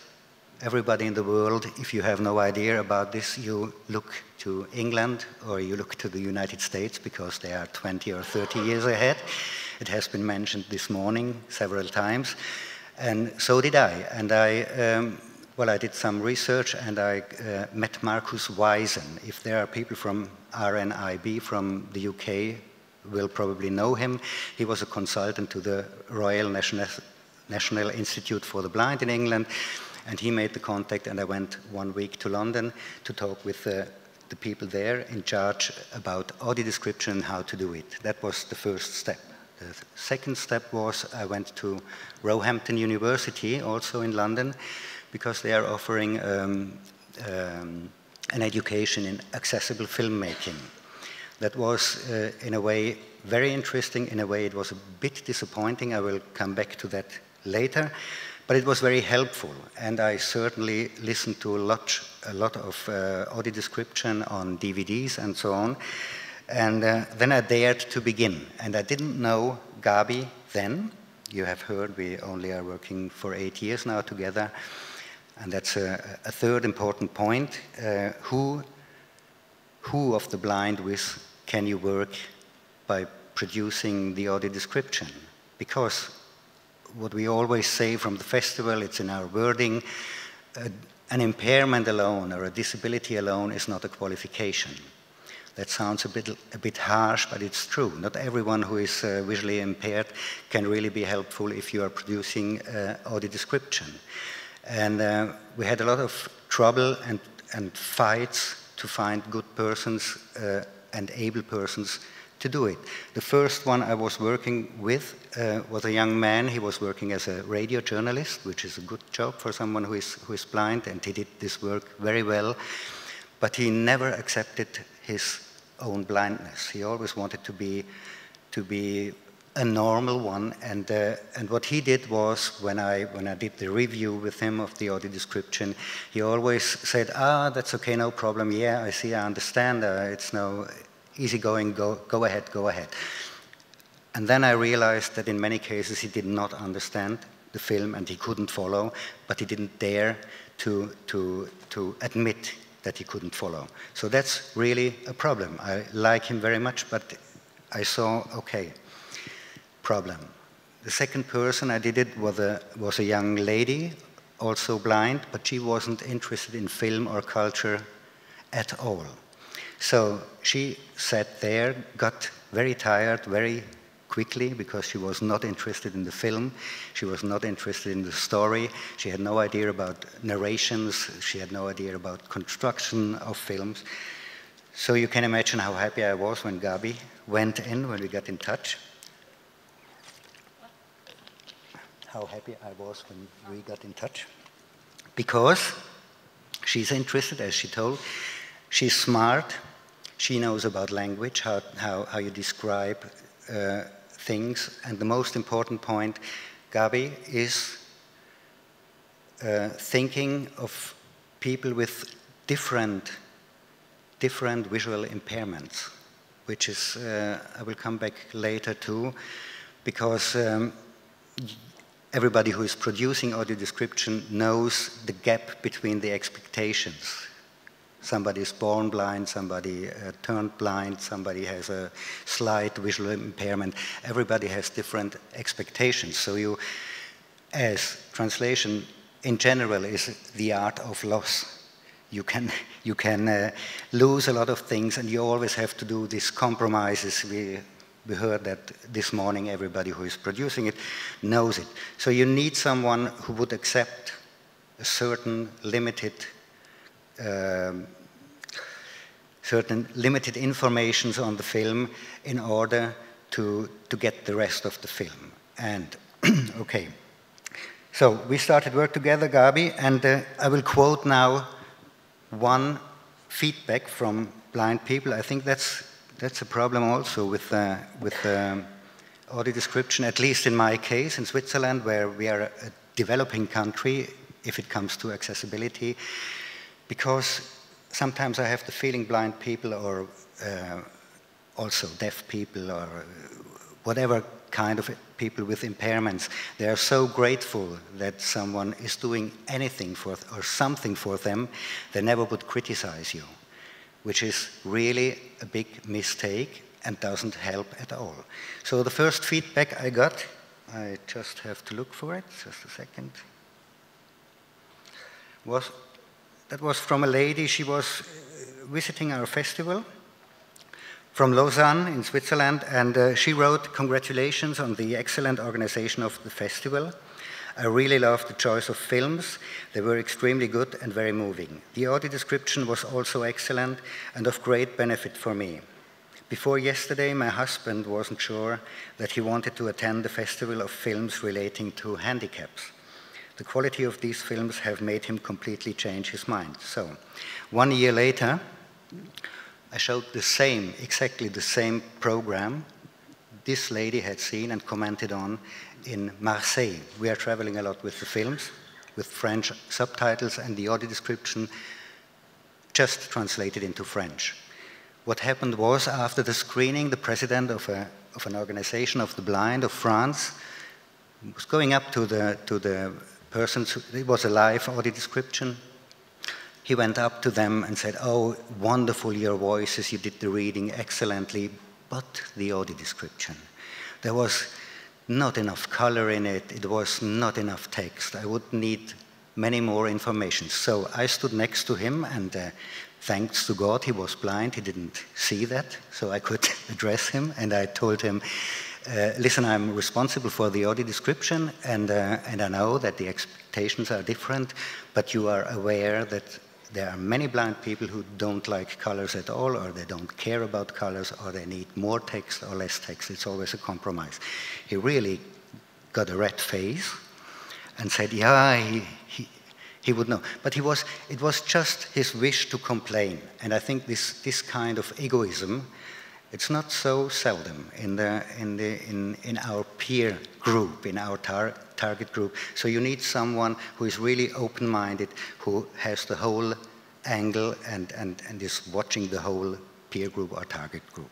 everybody in the world, if you have no idea about this, you look to England or you look to the United States because they are 20 or 30 years ahead. It has been mentioned this morning several times. And so did I. And I, um, well, I did some research and I uh, met Marcus Weisen. If there are people from RNIB from the UK, will probably know him. He was a consultant to the Royal National, National Institute for the Blind in England and he made the contact, and I went one week to London to talk with the people there in charge about audio description and how to do it. That was the first step. The second step was I went to Roehampton University, also in London, because they are offering um, um, an education in accessible filmmaking. That was, uh, in a way, very interesting. In a way, it was a bit disappointing. I will come back to that later. But it was very helpful, and I certainly listened to a lot, a lot of uh, audio description on DVDs and so on. And uh, then I dared to begin. And I didn't know Gabi then. You have heard we only are working for eight years now together. And that's a, a third important point. Uh, who, who of the blind with can you work by producing the audio description? Because what we always say from the festival, it's in our wording, uh, an impairment alone or a disability alone is not a qualification. That sounds a bit, a bit harsh, but it's true. Not everyone who is uh, visually impaired can really be helpful if you are producing uh, audio description. And uh, we had a lot of trouble and, and fights to find good persons uh, and able persons to do it. The first one I was working with uh, was a young man. He was working as a radio journalist, which is a good job for someone who is, who is blind, and he did this work very well. But he never accepted his own blindness. He always wanted to be, to be a normal one. And, uh, and what he did was, when I, when I did the review with him of the audio description, he always said, ah, that's okay, no problem. Yeah, I see, I understand. Uh, it's no, easy going, go, go ahead, go ahead. And then I realized that in many cases he did not understand the film and he couldn't follow, but he didn't dare to, to, to admit that he couldn't follow. So that's really a problem. I like him very much, but I saw, okay, problem. The second person I did it was a, was a young lady, also blind, but she wasn't interested in film or culture at all. So she sat there, got very tired very quickly because she was not interested in the film. She was not interested in the story. She had no idea about narrations. She had no idea about construction of films. So you can imagine how happy I was when Gabi went in, when we got in touch. How happy I was when we got in touch. Because she's interested, as she told. She's smart. She knows about language, how, how, how you describe uh, things. And the most important point, Gabi, is uh, thinking of people with different, different visual impairments, which is, uh, I will come back later to, because um, everybody who is producing audio description knows the gap between the expectations Somebody is born blind, somebody uh, turned blind, somebody has a slight visual impairment. Everybody has different expectations. So you, as translation in general is the art of loss. You can, you can uh, lose a lot of things and you always have to do these compromises. We, we heard that this morning everybody who is producing it knows it. So you need someone who would accept a certain limited um, certain limited informations on the film in order to, to get the rest of the film. And okay, so we started work together, Gabi, and uh, I will quote now one feedback from blind people. I think that's that's a problem also with uh, with um, audio description. At least in my case, in Switzerland, where we are a, a developing country, if it comes to accessibility, because sometimes I have the feeling blind people or uh, also deaf people or whatever kind of people with impairments, they are so grateful that someone is doing anything for or something for them, they never would criticize you, which is really a big mistake and doesn't help at all. So the first feedback I got, I just have to look for it, just a second, was that was from a lady, she was uh, visiting our festival from Lausanne in Switzerland, and uh, she wrote, Congratulations on the excellent organization of the festival. I really loved the choice of films. They were extremely good and very moving. The audio description was also excellent and of great benefit for me. Before yesterday, my husband wasn't sure that he wanted to attend the festival of films relating to handicaps. The quality of these films have made him completely change his mind. So, one year later, I showed the same, exactly the same program this lady had seen and commented on in Marseille. We are traveling a lot with the films, with French subtitles and the audio description just translated into French. What happened was, after the screening, the president of, a, of an organization of the blind of France was going up to the, to the persons, it was a live audio description, he went up to them and said, Oh, wonderful your voices, you did the reading excellently, but the audio description. There was not enough color in it, it was not enough text. I would need many more information. So I stood next to him, and uh, thanks to God, he was blind, he didn't see that, so I could address him, and I told him, uh, listen, I'm responsible for the audio description, and, uh, and I know that the expectations are different, but you are aware that there are many blind people who don't like colors at all, or they don't care about colors, or they need more text or less text. It's always a compromise. He really got a red face and said, yeah, he, he, he would know. But he was, it was just his wish to complain. And I think this, this kind of egoism, it's not so seldom in, the, in, the, in, in our peer group, in our tar target group. So you need someone who is really open-minded, who has the whole angle and, and, and is watching the whole peer group or target group.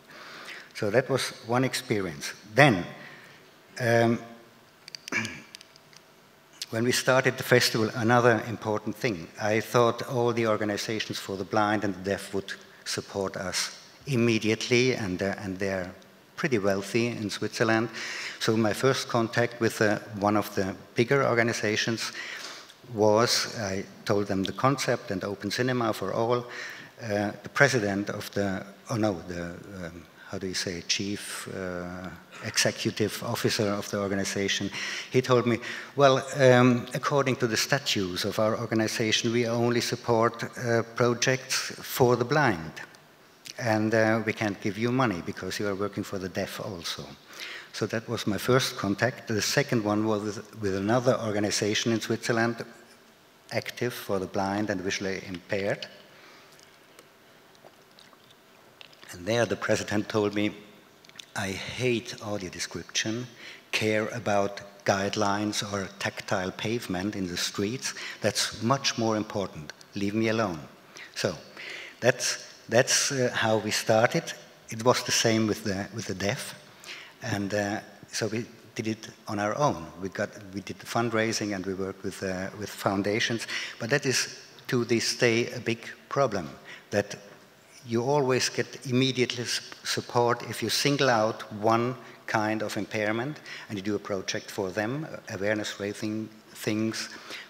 So that was one experience. Then, um, when we started the festival, another important thing, I thought all the organizations for the blind and the deaf would support us immediately, and, uh, and they're pretty wealthy in Switzerland. So my first contact with uh, one of the bigger organizations was, I told them the concept and open cinema for all. Uh, the president of the, oh no, the, um, how do you say, chief uh, executive officer of the organization, he told me, well, um, according to the statutes of our organization, we only support uh, projects for the blind and uh, we can't give you money because you are working for the deaf also. So that was my first contact. The second one was with another organization in Switzerland, active for the blind and visually impaired. And there the president told me, I hate audio description, care about guidelines or tactile pavement in the streets. That's much more important. Leave me alone. So that's that's uh, how we started. It was the same with the, with the deaf. And uh, so we did it on our own. We, got, we did the fundraising and we worked with, uh, with foundations. But that is to this day a big problem, that you always get immediately support if you single out one kind of impairment and you do a project for them, awareness raising things,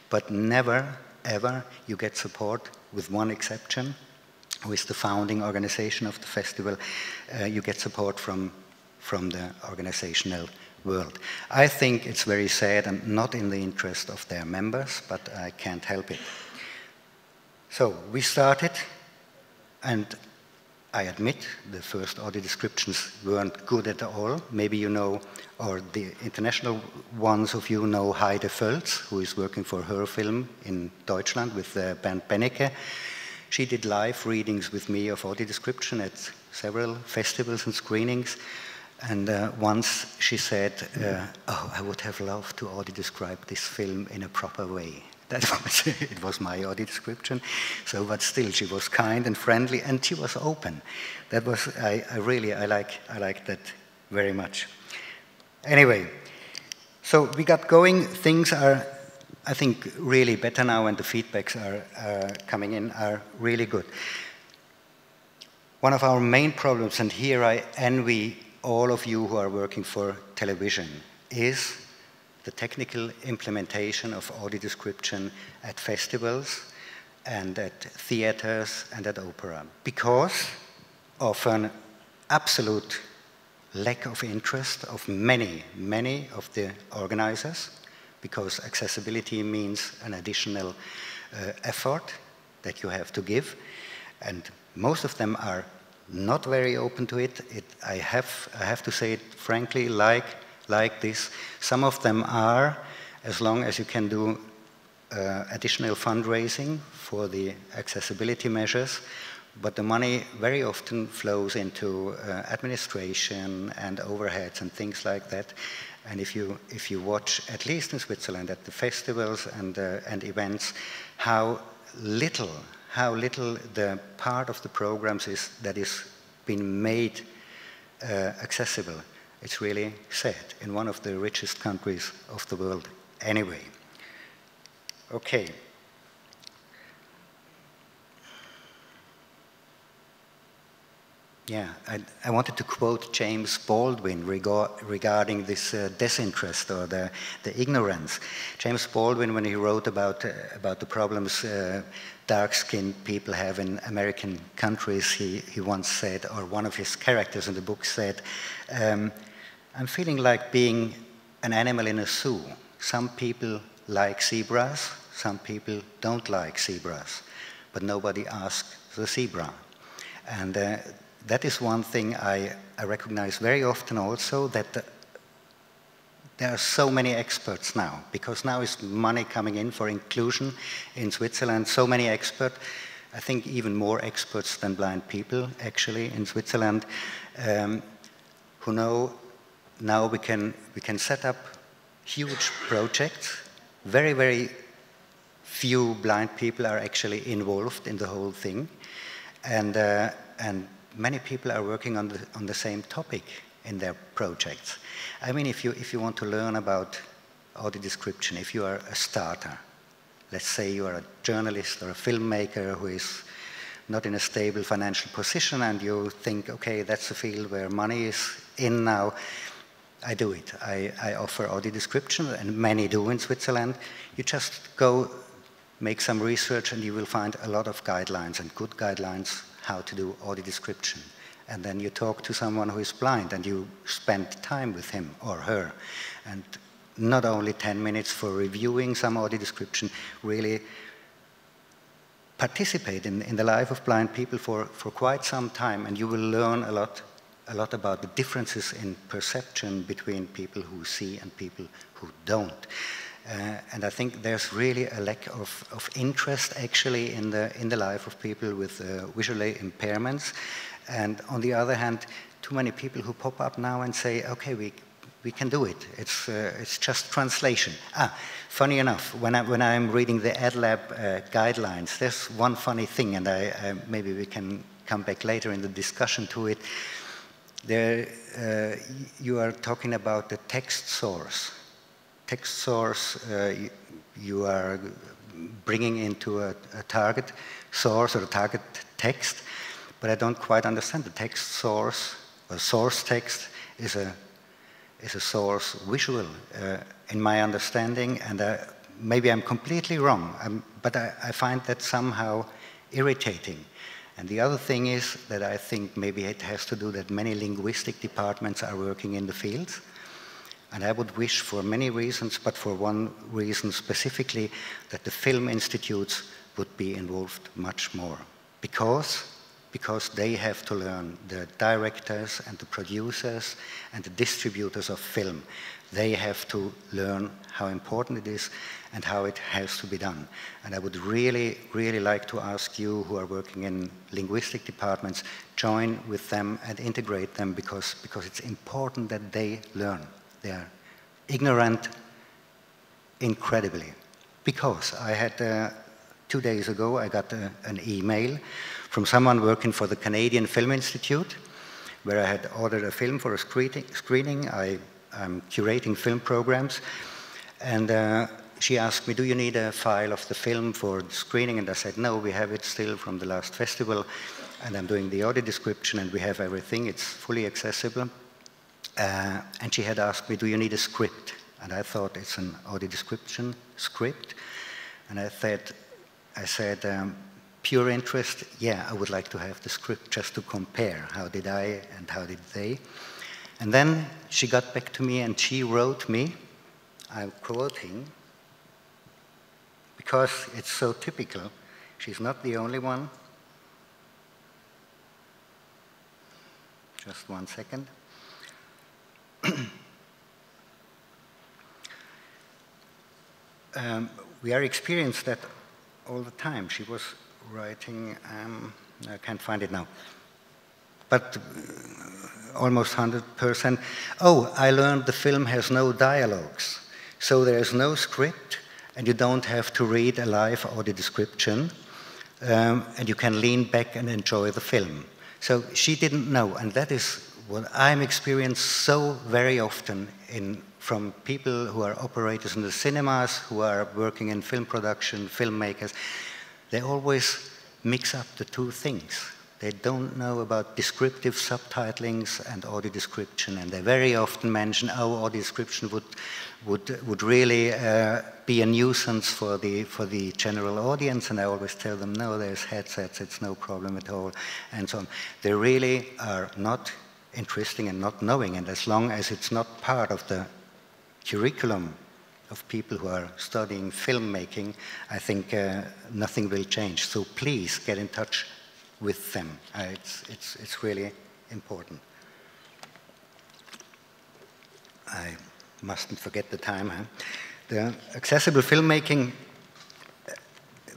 but never, ever you get support with one exception, who is the founding organization of the festival, uh, you get support from from the organizational world. I think it's very sad and not in the interest of their members, but I can't help it. So we started, and I admit the first audio descriptions weren't good at all. Maybe you know, or the international ones of you know Heide Völz, who is working for Hörfilm in Deutschland with uh, Bernd Benecke. She did live readings with me of audio description at several festivals and screenings. And uh, once she said, uh, Oh, I would have loved to audio describe this film in a proper way. That was it was my audio description. So, but still, she was kind and friendly, and she was open. That was I, I really I like I like that very much. Anyway, so we got going. Things are, I think, really better now, and the feedbacks are coming in are really good. One of our main problems, and here I envy all of you who are working for television, is the technical implementation of audio description at festivals and at theaters and at opera because of an absolute lack of interest of many, many of the organizers because accessibility means an additional uh, effort that you have to give and most of them are not very open to it. it I, have, I have to say it frankly, like like this. Some of them are, as long as you can do uh, additional fundraising for the accessibility measures, but the money very often flows into uh, administration and overheads and things like that. And if you, if you watch, at least in Switzerland, at the festivals and, uh, and events, how little, how little the part of the programs is that is being made uh, accessible. It's really sad in one of the richest countries of the world anyway. Okay. Yeah, I, I, wanted to quote James Baldwin regarding this uh, disinterest or the, the ignorance. James Baldwin, when he wrote about, uh, about the problems uh, dark-skinned people have in American countries, he, he once said, or one of his characters in the book said, um, I'm feeling like being an animal in a zoo. Some people like zebras, some people don't like zebras, but nobody asks the zebra. And uh, that is one thing I, I, recognize very often also that the, there are so many experts now, because now is money coming in for inclusion in Switzerland, so many experts. I think even more experts than blind people, actually, in Switzerland, um, who know now we can, we can set up huge projects. Very, very few blind people are actually involved in the whole thing. And, uh, and many people are working on the, on the same topic in their projects. I mean, if you, if you want to learn about audio description, if you are a starter, let's say you are a journalist or a filmmaker who is not in a stable financial position and you think, okay, that's a field where money is in now, I do it. I, I, offer audio description, and many do in Switzerland. You just go make some research, and you will find a lot of guidelines and good guidelines how to do audio description. And then you talk to someone who is blind, and you spend time with him or her. And not only 10 minutes for reviewing some audio description, really participate in, in the life of blind people for, for quite some time, and you will learn a lot a lot about the differences in perception between people who see and people who don't. Uh, and I think there's really a lack of, of, interest actually in the, in the life of people with uh, visual impairments. And on the other hand, too many people who pop up now and say, okay, we, we can do it. It's, uh, it's just translation. Ah, funny enough, when, I, when I'm reading the AdLab uh, guidelines, there's one funny thing, and I, maybe we can come back later in the discussion to it. There, uh, you are talking about the text source. Text source, uh, you, are bringing into a, a, target source or a target text, but I don't quite understand. The text source, or source text, is a, is a source visual uh, in my understanding, and uh, maybe I'm completely wrong, I'm, but I, I find that somehow irritating. And the other thing is that I think maybe it has to do that many linguistic departments are working in the fields. And I would wish for many reasons, but for one reason specifically, that the film institutes would be involved much more. Because, because they have to learn, the directors and the producers and the distributors of film, they have to learn how important it is and how it has to be done. And I would really, really like to ask you who are working in linguistic departments, join with them and integrate them because, because it's important that they learn. They are ignorant incredibly. Because I had, uh, two days ago, I got a, uh, an email from someone working for the Canadian Film Institute, where I had ordered a film for a screening. I, am curating film programs, and uh, she asked me, do you need a file of the film for the screening? And I said, no, we have it still from the last festival. And I'm doing the audio description and we have everything. It's fully accessible. Uh, and she had asked me, do you need a script? And I thought it's an audio description script. And I said, I said, um, pure interest, yeah, I would like to have the script just to compare. How did I and how did they? And then she got back to me and she wrote me, I'm quoting, because it's so typical. She's not the only one. Just one second. um, we are experienced that all the time. She was writing, um, I can't find it now, but uh, almost 100%. Oh, I learned the film has no dialogues, so there's no script, and you don't have to read a live audio description, um, and you can lean back and enjoy the film. So she didn't know, and that is what I'm experienced so very often in, from people who are operators in the cinemas, who are working in film production, filmmakers. They always mix up the two things. They don't know about descriptive subtitlings and audio description, and they very often mention, oh, audio description would, would, would really uh, be a nuisance for the, for the general audience, and I always tell them, no, there's headsets, it's no problem at all, and so on. They really are not interesting and not knowing, and as long as it's not part of the curriculum of people who are studying filmmaking, I think uh, nothing will change. So please get in touch with them. Uh, it's, it's, it's really important. I mustn't forget the time. Huh? The accessible filmmaking,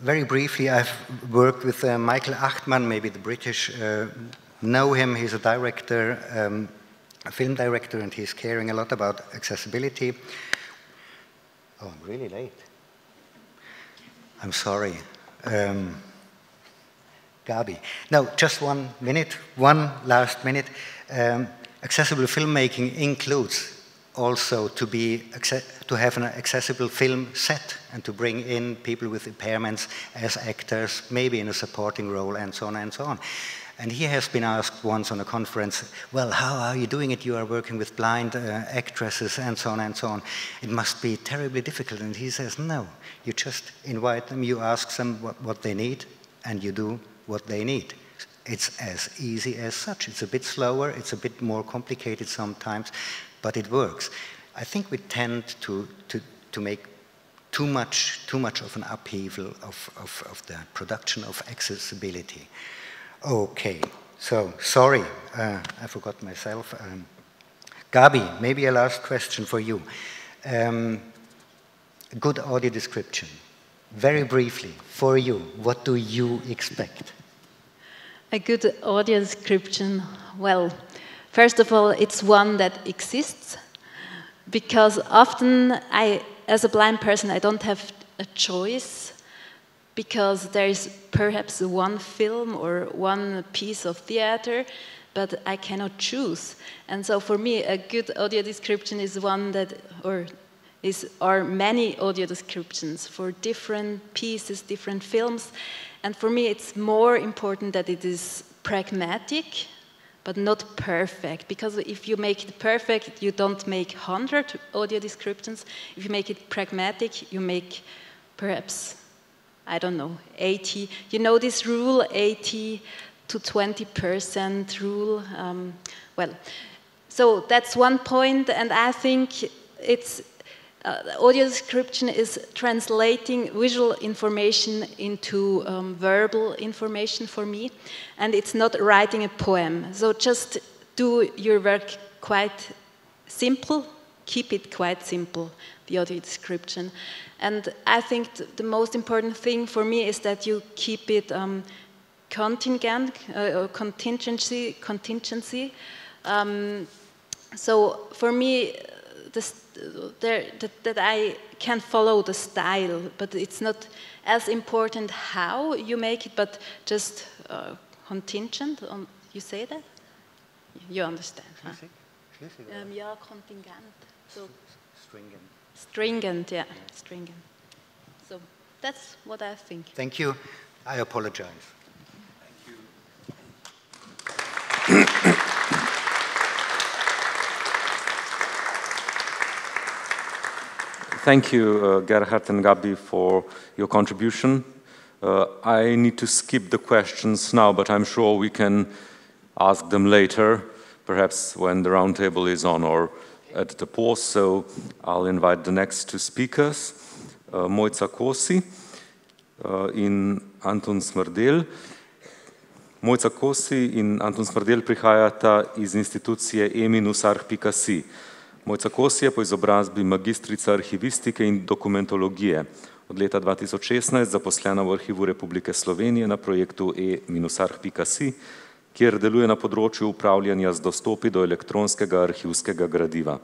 very briefly, I've worked with uh, Michael Achtman, maybe the British uh, know him. He's a director, um, a film director, and he's caring a lot about accessibility. Oh, I'm really late. I'm sorry. Um, Gabi. No, just one minute, one last minute. Um, accessible filmmaking includes also to be to have an accessible film set and to bring in people with impairments as actors, maybe in a supporting role, and so on and so on. And he has been asked once on a conference, well, how are you doing it? You are working with blind uh, actresses and so on and so on. It must be terribly difficult. And he says, no, you just invite them, you ask them what, what they need, and you do what they need. It's as easy as such. It's a bit slower, it's a bit more complicated sometimes, but it works. I think we tend to, to, to make too much, too much of an upheaval of, of, of the production of accessibility. Okay, so sorry, uh, I forgot myself. Um, Gabi, maybe a last question for you. Um, good audio description. Very briefly, for you, what do you expect? A good audio description. Well, first of all, it's one that exists because often I, as a blind person, I don't have a choice because there is perhaps one film or one piece of theater, but I cannot choose. And so for me, a good audio description is one that, or is, are many audio descriptions for different pieces, different films. And for me, it's more important that it is pragmatic, but not perfect. Because if you make it perfect, you don't make 100 audio descriptions. If you make it pragmatic, you make perhaps, I don't know, 80. You know this rule 80 to 20% rule. Um, well, so that's one point, and I think it's uh, audio description is translating visual information into um, verbal information for me, and it's not writing a poem. So just do your work quite simple, keep it quite simple, the audio description. And I think the most important thing for me is that you keep it um, contingent, uh, contingency, contingency. Um, so for me, this, there, that, that, I can follow the style, but it's not as important how you make it, but just uh, contingent. On, you say that? You understand? Huh? Um, ja, contingent. So stringent. Stringent, yeah, stringent. So that's what I think. Thank you. I apologize. Thank you. Thank you, uh, Gerhard and Gabi, for your contribution. Uh, I need to skip the questions now, but I'm sure we can ask them later, perhaps when the roundtable is on or at the pause. So I'll invite the next two speakers, uh, Mojca Kosi uh, in Anton Smrdel. Mojca Kosi in Anton Smrdel prihajata iz institucije eminusarh.si. Mojca Kos je po izobrazbi magistrica arhivistike in dokumentologije. Od leta 2016 zaposlena v Arhivu Republike Slovenije na projektu e-arh.si, kjer deluje na področju upravljanja z dostopi do elektronskega arhivskega gradiva.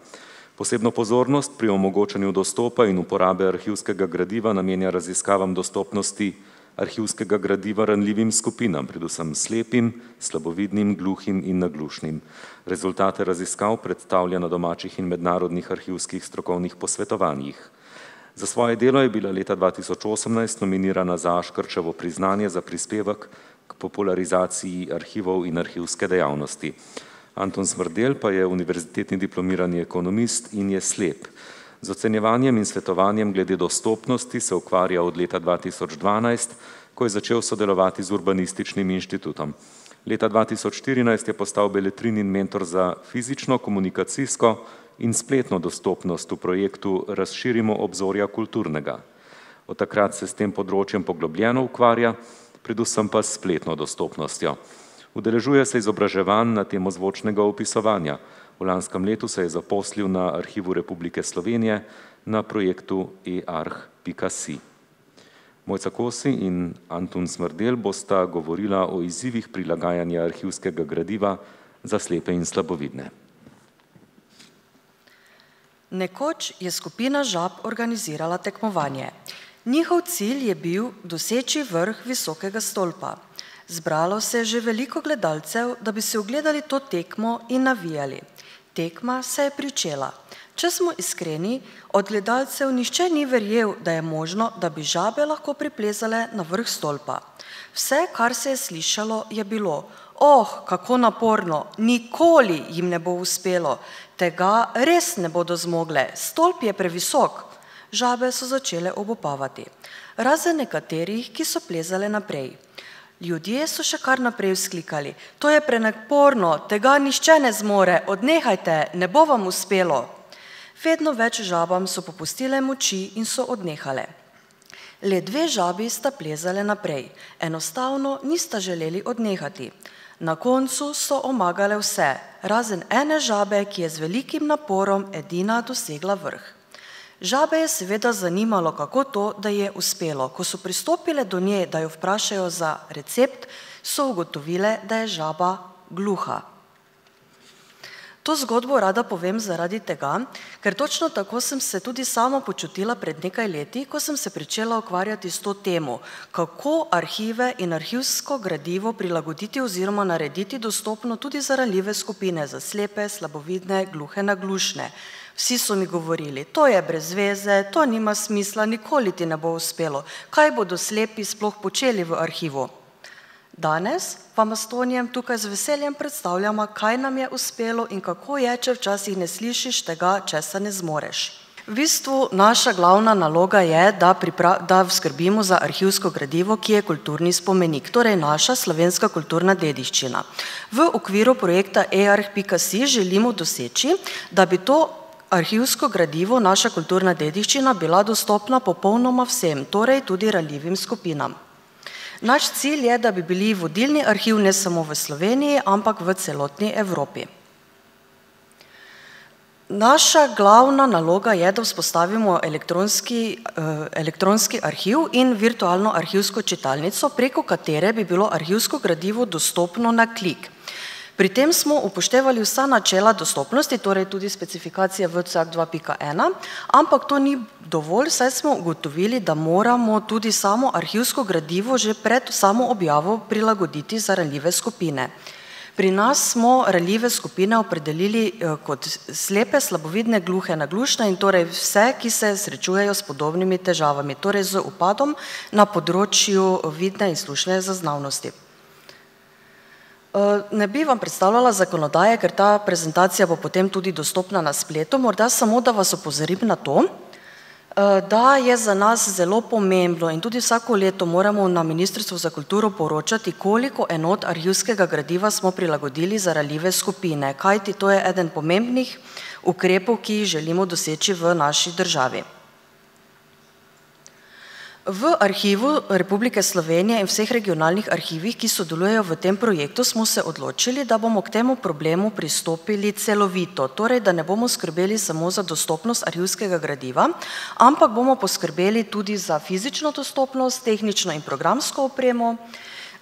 Posebno pozornost pri omogočanju dostopa in uporabe arhivskega gradiva namenja raziskavam dostopnosti arhivskega gradiva ranljivim skupinam, predvsem slepim, slabovidnim, gluhim in naglušnim. Rezultate raziskav predstavlja na domačih in mednarodnih arhivskih strokovnih posvetovanjih. Za svoje delo je bila leta 2018 nominirana za Aškrčevo priznanje za prispevek k popularizaciji arhivov in arhivske dejavnosti. Anton Smrdel pa je univerzitetni diplomirani ekonomist in je slep. Z ocenjevanjem in svetovanjem glede dostopnosti se ukvarja od leta 2012, ko je začel sodelovati z Urbanističnim inštitutom. Leta 2014 je postal beletrin in mentor za fizično, komunikacijsko in spletno dostopnost v projektu Razširimo obzorja kulturnega. Od takrat se s tem področjem poglobljeno ukvarja, predvsem pa s spletno dostopnostjo. Udeležuje se izobraževanj na temo zvočnega opisovanja, V lanskem letu se je zaposlil na Arhivu Republike Slovenije na projektu earh.si. Mojca Kosi in Antun Smrdel bosta govorila o izzivih prilagajanja arhivskega gradiva za slepe in slabovidne. Nekoč je skupina žab organizirala tekmovanje. Njihov cilj je bil doseči vrh visokega stolpa. Zbralo se je že veliko gledalcev, da bi se ogledali to tekmo in navijali tekma se je pričela. Če smo iskreni, od gledalcev nišče ni verjel, da je možno, da bi žabe lahko priplezale na vrh stolpa. Vse, kar se je slišalo, je bilo, oh, kako naporno, nikoli jim ne bo uspelo, tega res ne bodo zmogle, stolp je previsok. Žabe so začele obopavati, razen nekaterih, ki so plezale naprej. Ljudje so še kar naprej vzklikali, to je prenaporno, tega nišče ne zmore, odnehajte, ne bo vam uspelo. Vedno več žabam so popustile moči in so odnehale. Le dve žabi sta plezale naprej, enostavno nista želeli odnehati. Na koncu so omagale vse, razen ene žabe, ki je z velikim naporom edina dosegla vrh. Žabe je seveda zanimalo, kako to, da je uspelo. Ko so pristopile do nje, da jo vprašajo za recept, so ugotovile, da je žaba gluha. To zgodbo rada povem zaradi tega, ker točno tako sem se tudi sama počutila pred nekaj leti, ko sem se pričela ukvarjati s to temo, kako arhive in arhivsko gradivo prilagoditi oziroma narediti dostopno tudi za ranljive skupine, za slepe, slabovidne, gluhe, naglušne. Vsi so mi govorili, to je brez veze, to nima smisla, nikoli ti ne bo uspelo. Kaj bodo slepi sploh počeli v arhivu? Danes vam s Tonijem tukaj z veseljem predstavljamo, kaj nam je uspelo in kako je, če včasih ne slišiš tega, česa ne zmoreš. V bistvu naša glavna naloga je, da, da skrbimo za arhivsko gradivo, ki je kulturni spomenik, torej naša slovenska kulturna dediščina. V okviru projekta EARH.si želimo doseči, da bi to arhivsko gradivo, naša kulturna dediščina, bila dostopna popolnoma vsem, torej tudi ranljivim skupinam. Naš cilj je, da bi bili vodilni arhiv ne samo v Sloveniji, ampak v celotni Evropi. Naša glavna naloga je, da vzpostavimo elektronski, elektronski arhiv in virtualno arhivsko čitalnico, preko katere bi bilo arhivsko gradivo dostopno na klik. Pri tem smo upoštevali vsa načela dostopnosti, torej tudi specifikacije VCAG 2.1, ampak to ni dovolj, saj smo ugotovili, da moramo tudi samo arhivsko gradivo že pred samo objavo prilagoditi za ranljive skupine. Pri nas smo ranljive skupine opredelili kot slepe, slabovidne, gluhe, naglušne in torej vse, ki se srečujejo s podobnimi težavami, torej z upadom na področju vidne in slušne zaznavnosti. Ne bi vam predstavljala zakonodaje, ker ta prezentacija bo potem tudi dostopna na spletu, morda samo, da vas opozorim na to, da je za nas zelo pomembno in tudi vsako leto moramo na Ministrstvu za kulturo poročati, koliko enot arhivskega gradiva smo prilagodili za ranljive skupine, kajti to je eden pomembnih ukrepov, ki jih želimo doseči v naši državi. V Arhivu Republike Slovenije in vseh regionalnih arhivih, ki sodelujejo v tem projektu, smo se odločili, da bomo k temu problemu pristopili celovito, torej da ne bomo skrbeli samo za dostopnost arhivskega gradiva, ampak bomo poskrbeli tudi za fizično dostopnost, tehnično in programsko opremo,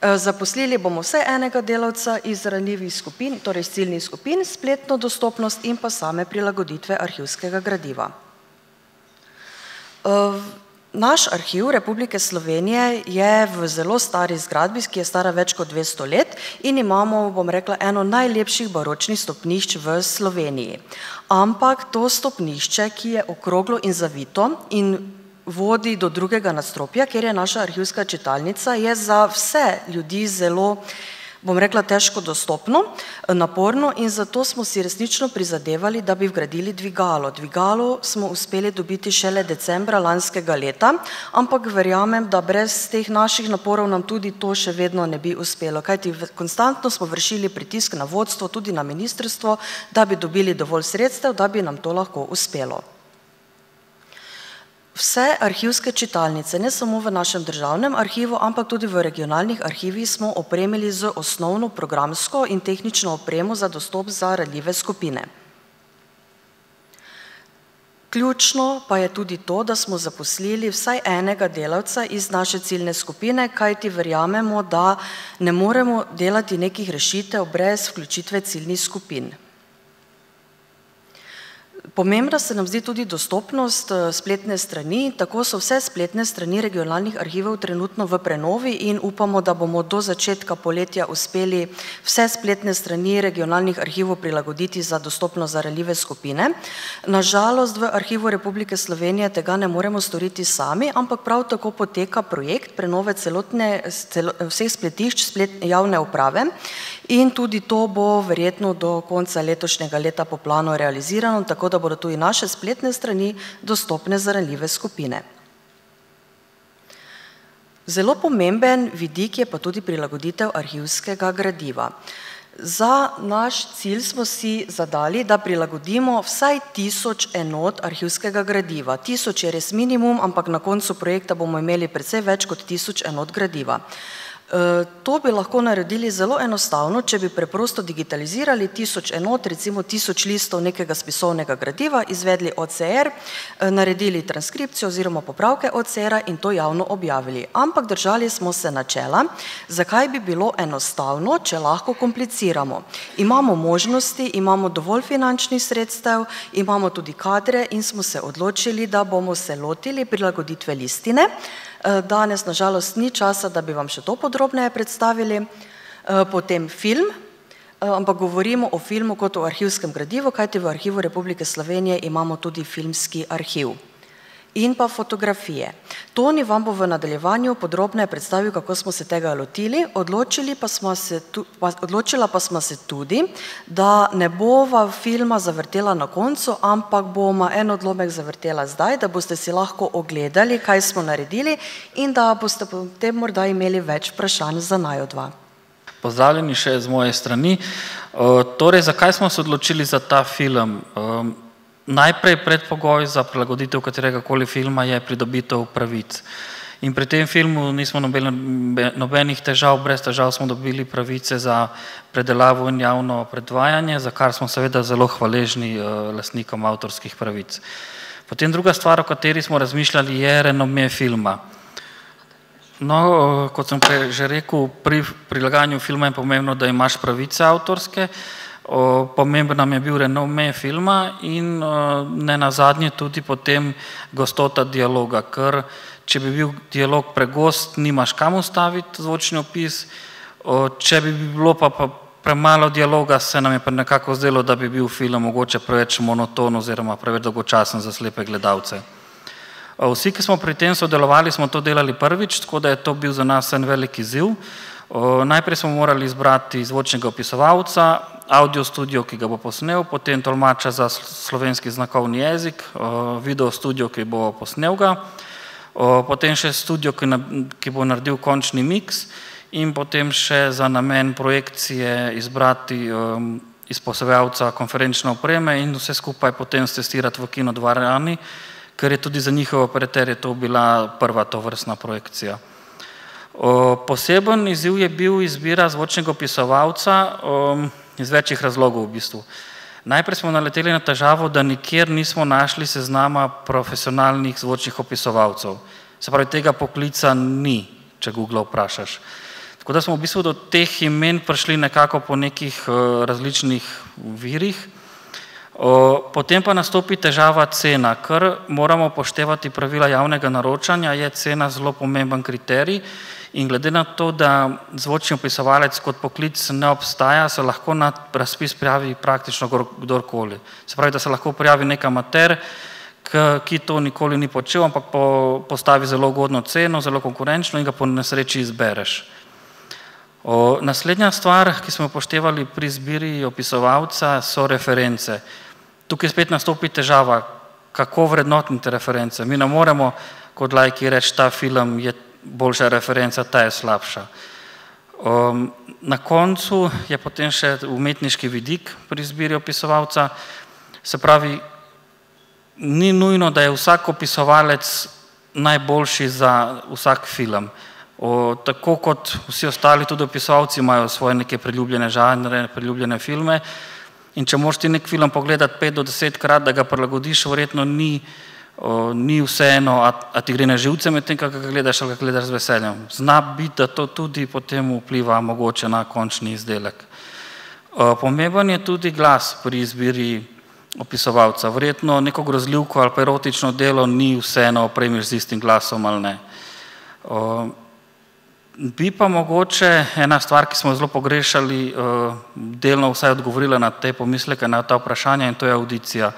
zaposlili bomo vsaj enega delavca iz ranljivih skupin, torej iz ciljnih skupin, spletno dostopnost in pa same prilagoditve arhivskega gradiva. Naš Arhiv Republike Slovenije je v zelo stari zgradbi, ki je stara več kot dvesto let in imamo, bom rekla, eno najlepših baročnih stopnišč v Sloveniji. Ampak to stopnišče, ki je okroglo in zavito in vodi do drugega nadstropja, kjer je naša arhivska čitalnica, je za vse ljudi zelo, bom rekla, težko dostopno, naporno in zato smo si resnično prizadevali, da bi vgradili dvigalo. Dvigalo smo uspeli dobiti šele decembra lanskega leta, ampak verjamem, da brez teh naših naporov nam tudi to še vedno ne bi uspelo, kajti konstantno smo vršili pritisk na vodstvo, tudi na ministrstvo, da bi dobili dovolj sredstev, da bi nam to lahko uspelo. Vse arhivske čitalnice, ne samo v našem državnem arhivu, ampak tudi v regionalnih arhivih smo opremili z osnovno programsko in tehnično opremo za dostop za ranljive skupine. Ključno pa je tudi to, da smo zaposlili vsaj enega delavca iz naše ciljne skupine, kajti verjamemo, da ne moremo delati nekih rešitev brez vključitve ciljnih skupin. Pomembna se nam zdi tudi dostopnost spletne strani, tako so vse spletne strani regionalnih arhivov trenutno v prenovi in upamo, da bomo do začetka poletja uspeli vse spletne strani regionalnih arhivov prilagoditi za dostopnost za ranljive skupine. Na žalost v Arhivu Republike Slovenije tega ne moremo storiti sami, ampak prav tako poteka projekt prenove celotne vseh spletišč javne uprave in tudi to bo verjetno do konca letošnjega leta po planu realizirano, tako da bodo tudi naše spletne strani dostopne za ranljive skupine. Zelo pomemben vidik je pa tudi prilagoditev arhivskega gradiva. Za naš cilj smo si zadali, da prilagodimo vsaj tisoč enot arhivskega gradiva. Tisoč je res minimum, ampak na koncu projekta bomo imeli precej več kot tisoč enot gradiva. To bi lahko naredili zelo enostavno, če bi preprosto digitalizirali tisoč enot, recimo tisoč listov nekega spisovnega gradiva, izvedli OCR, naredili transkripcijo oziroma popravke OCR-a in to javno objavili. Ampak držali smo se načela, zakaj bi bilo enostavno, če lahko kompliciramo. Imamo možnosti, imamo dovolj finančnih sredstev, imamo tudi kadre in smo se odločili, da bomo se lotili prilagoditve listine. Danes na žalost ni časa, da bi vam še to podrobneje predstavili. Potem film, ampak govorimo o filmu kot o arhivskem gradivu, kajti v Arhivu Republike Slovenije imamo tudi filmski arhiv. In pa fotografije. Toni vam bo v nadaljevanju podrobneje predstavil, kako smo se tega lotili. Pa se tu, pa, odločila pa smo se tudi, da ne bova filma zavrtela na koncu, ampak bomo en odlomek zavrtela zdaj, da boste si lahko ogledali, kaj smo naredili in da boste potem morda imeli več vprašanj za najo dva. Pozdravljeni še z moje strani. Torej, zakaj smo se odločili za ta film? Najprej predpogoj za prilagoditev katerega koli filma je pridobitev pravic. In pri tem filmu nismo nobeni, nobenih težav, brez težav smo dobili pravice za predelavo in javno predvajanje, za kar smo seveda zelo hvaležni lastnikom avtorskih pravic. Potem druga stvar, o kateri smo razmišljali, je renome filma. No, kot sem že rekel, pri prilagajanju filma je pomembno, da imaš pravice avtorske, pomemben nam je bil renome filma in ne nazadnje tudi potem gostota dialoga, ker če bi bil dialog pregost, nimaš kam ustaviti zvočni opis, če bi bilo pa premalo dialoga, se nam je pa nekako zdelo, da bi bil film mogoče preveč monoton oziroma preveč dolgočasen za slepe gledalce. Vsi, ki smo pri tem sodelovali, smo to delali prvič, tako da je to bil za nas en velik izziv. Najprej smo morali izbrati zvočnega opisovalca, audio studio, ki ga bo posnel, potem tolmača za slovenski znakovni jezik, video studio, ki bo posnel ga, potem še studio, ki bo naredil končni miks in potem še za namen projekcije izbrati izposojevalca konferenčne opreme in vse skupaj potem stestirati v kinodvorani, ker je tudi za njihove operaterje to bila prva tovrstna projekcija. Poseben izziv je bil izbira zvočnega opisovalca iz večjih razlogov v bistvu. Najprej smo naleteli na težavo, da nikjer nismo našli seznama profesionalnih zvočnih opisovalcev. Se pravi, tega poklica ni, če Googla vprašaš. Tako da smo v bistvu do teh imen prišli nekako po nekih različnih virih. Potem pa nastopi težava cena, ker moramo upoštevati pravila javnega naročanja, je cena zelo pomemben kriterij in glede na to, da zvočni opisovalec kot poklic ne obstaja, se lahko na razpis prijavi praktično kdorkoli. Se pravi, da se lahko prijavi neki amater, ki to nikoli ni počel, ampak postavi zelo ugodno ceno, zelo konkurenčno in ga po nesreči izbereš. Naslednja stvar, ki smo jo upoštevali pri izbiri opisovalca, so reference. Tukaj spet nastopi težava, kako vrednotiti reference. Mi ne moremo kot laiki reči, ta film je boljša referenca, ta je slabša. Na koncu je potem še umetniški vidik pri izbiri opisovalca, se pravi, ni nujno, da je vsak opisovalec najboljši za vsak film. Tako kot vsi ostali tudi opisovalci imajo svoje neke priljubljene žanre, priljubljene filme, in če moraš ti neki film pogledati pet do desetkrat, da ga prilagodiš, verjetno ni, ni vseeno, a, a ti gre na živce medtem, ko ga gledaš ali ga gledaš z veseljem. Zna biti, da to tudi potem vpliva mogoče na končni izdelek. Pomemben je tudi glas pri izbiri opisovalca. Verjetno neko grozljivko ali pa erotično delo ni vseeno opremiš z istim glasom ali ne. Bi pa mogoče ena stvar, ki smo zelo pogrešali, delno vsaj odgovorila na te pomisleke, na ta vprašanja in to je avdicija.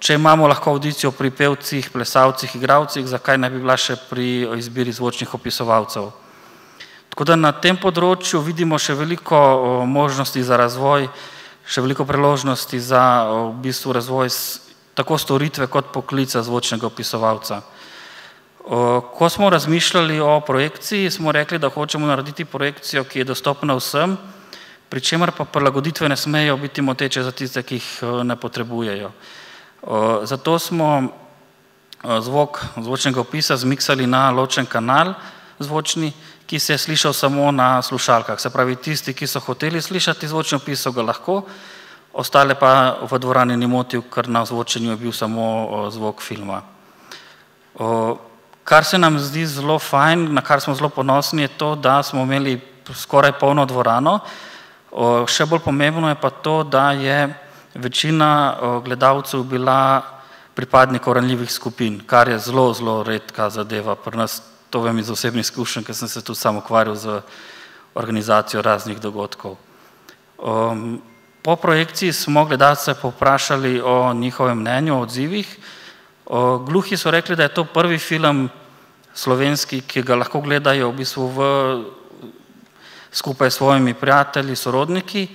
Če imamo lahko avdicijo pri pevcih, plesalcih, igralcih, zakaj ne bi bila še pri izbiri zvočnih opisovalcev. Tako da na tem področju vidimo še veliko možnosti za razvoj, še veliko priložnosti za v bistvu razvoj tako storitve kot poklica zvočnega opisovalca. Ko smo razmišljali o projekciji, smo rekli, da hočemo narediti projekcijo, ki je dostopna vsem, pri čemer pa prilagoditve ne smejo biti moteče za tiste, ki jih ne potrebujejo. Zato smo zvok zvočnega opisa zmiksali na ločen kanal zvočni, ki se je slišal samo na slušalkah. Se pravi, tisti, ki so hoteli slišati zvočni opis, so ga lahko, ostale pa v dvorani ni motil, ker na ozvočenju je bil samo zvok filma. Kar se nam zdi zelo fajn, na kar smo zelo ponosni, je to, da smo imeli skoraj polno dvorano. Še bolj pomembno je pa to, da je večina gledalcev bila pripadnikov ranljivih skupin, kar je zelo, zelo redka zadeva pri nas. To vem iz osebnih izkušenj, ker sem se tudi sam ukvarjal z organizacijo raznih dogodkov. Po projekciji smo gledalce povprašali o njihovem mnenju, o odzivih. Gluhi so rekli, da je to prvi film slovenski, ki ga lahko gledajo v bistvu v, skupaj s svojimi prijatelji, sorodniki,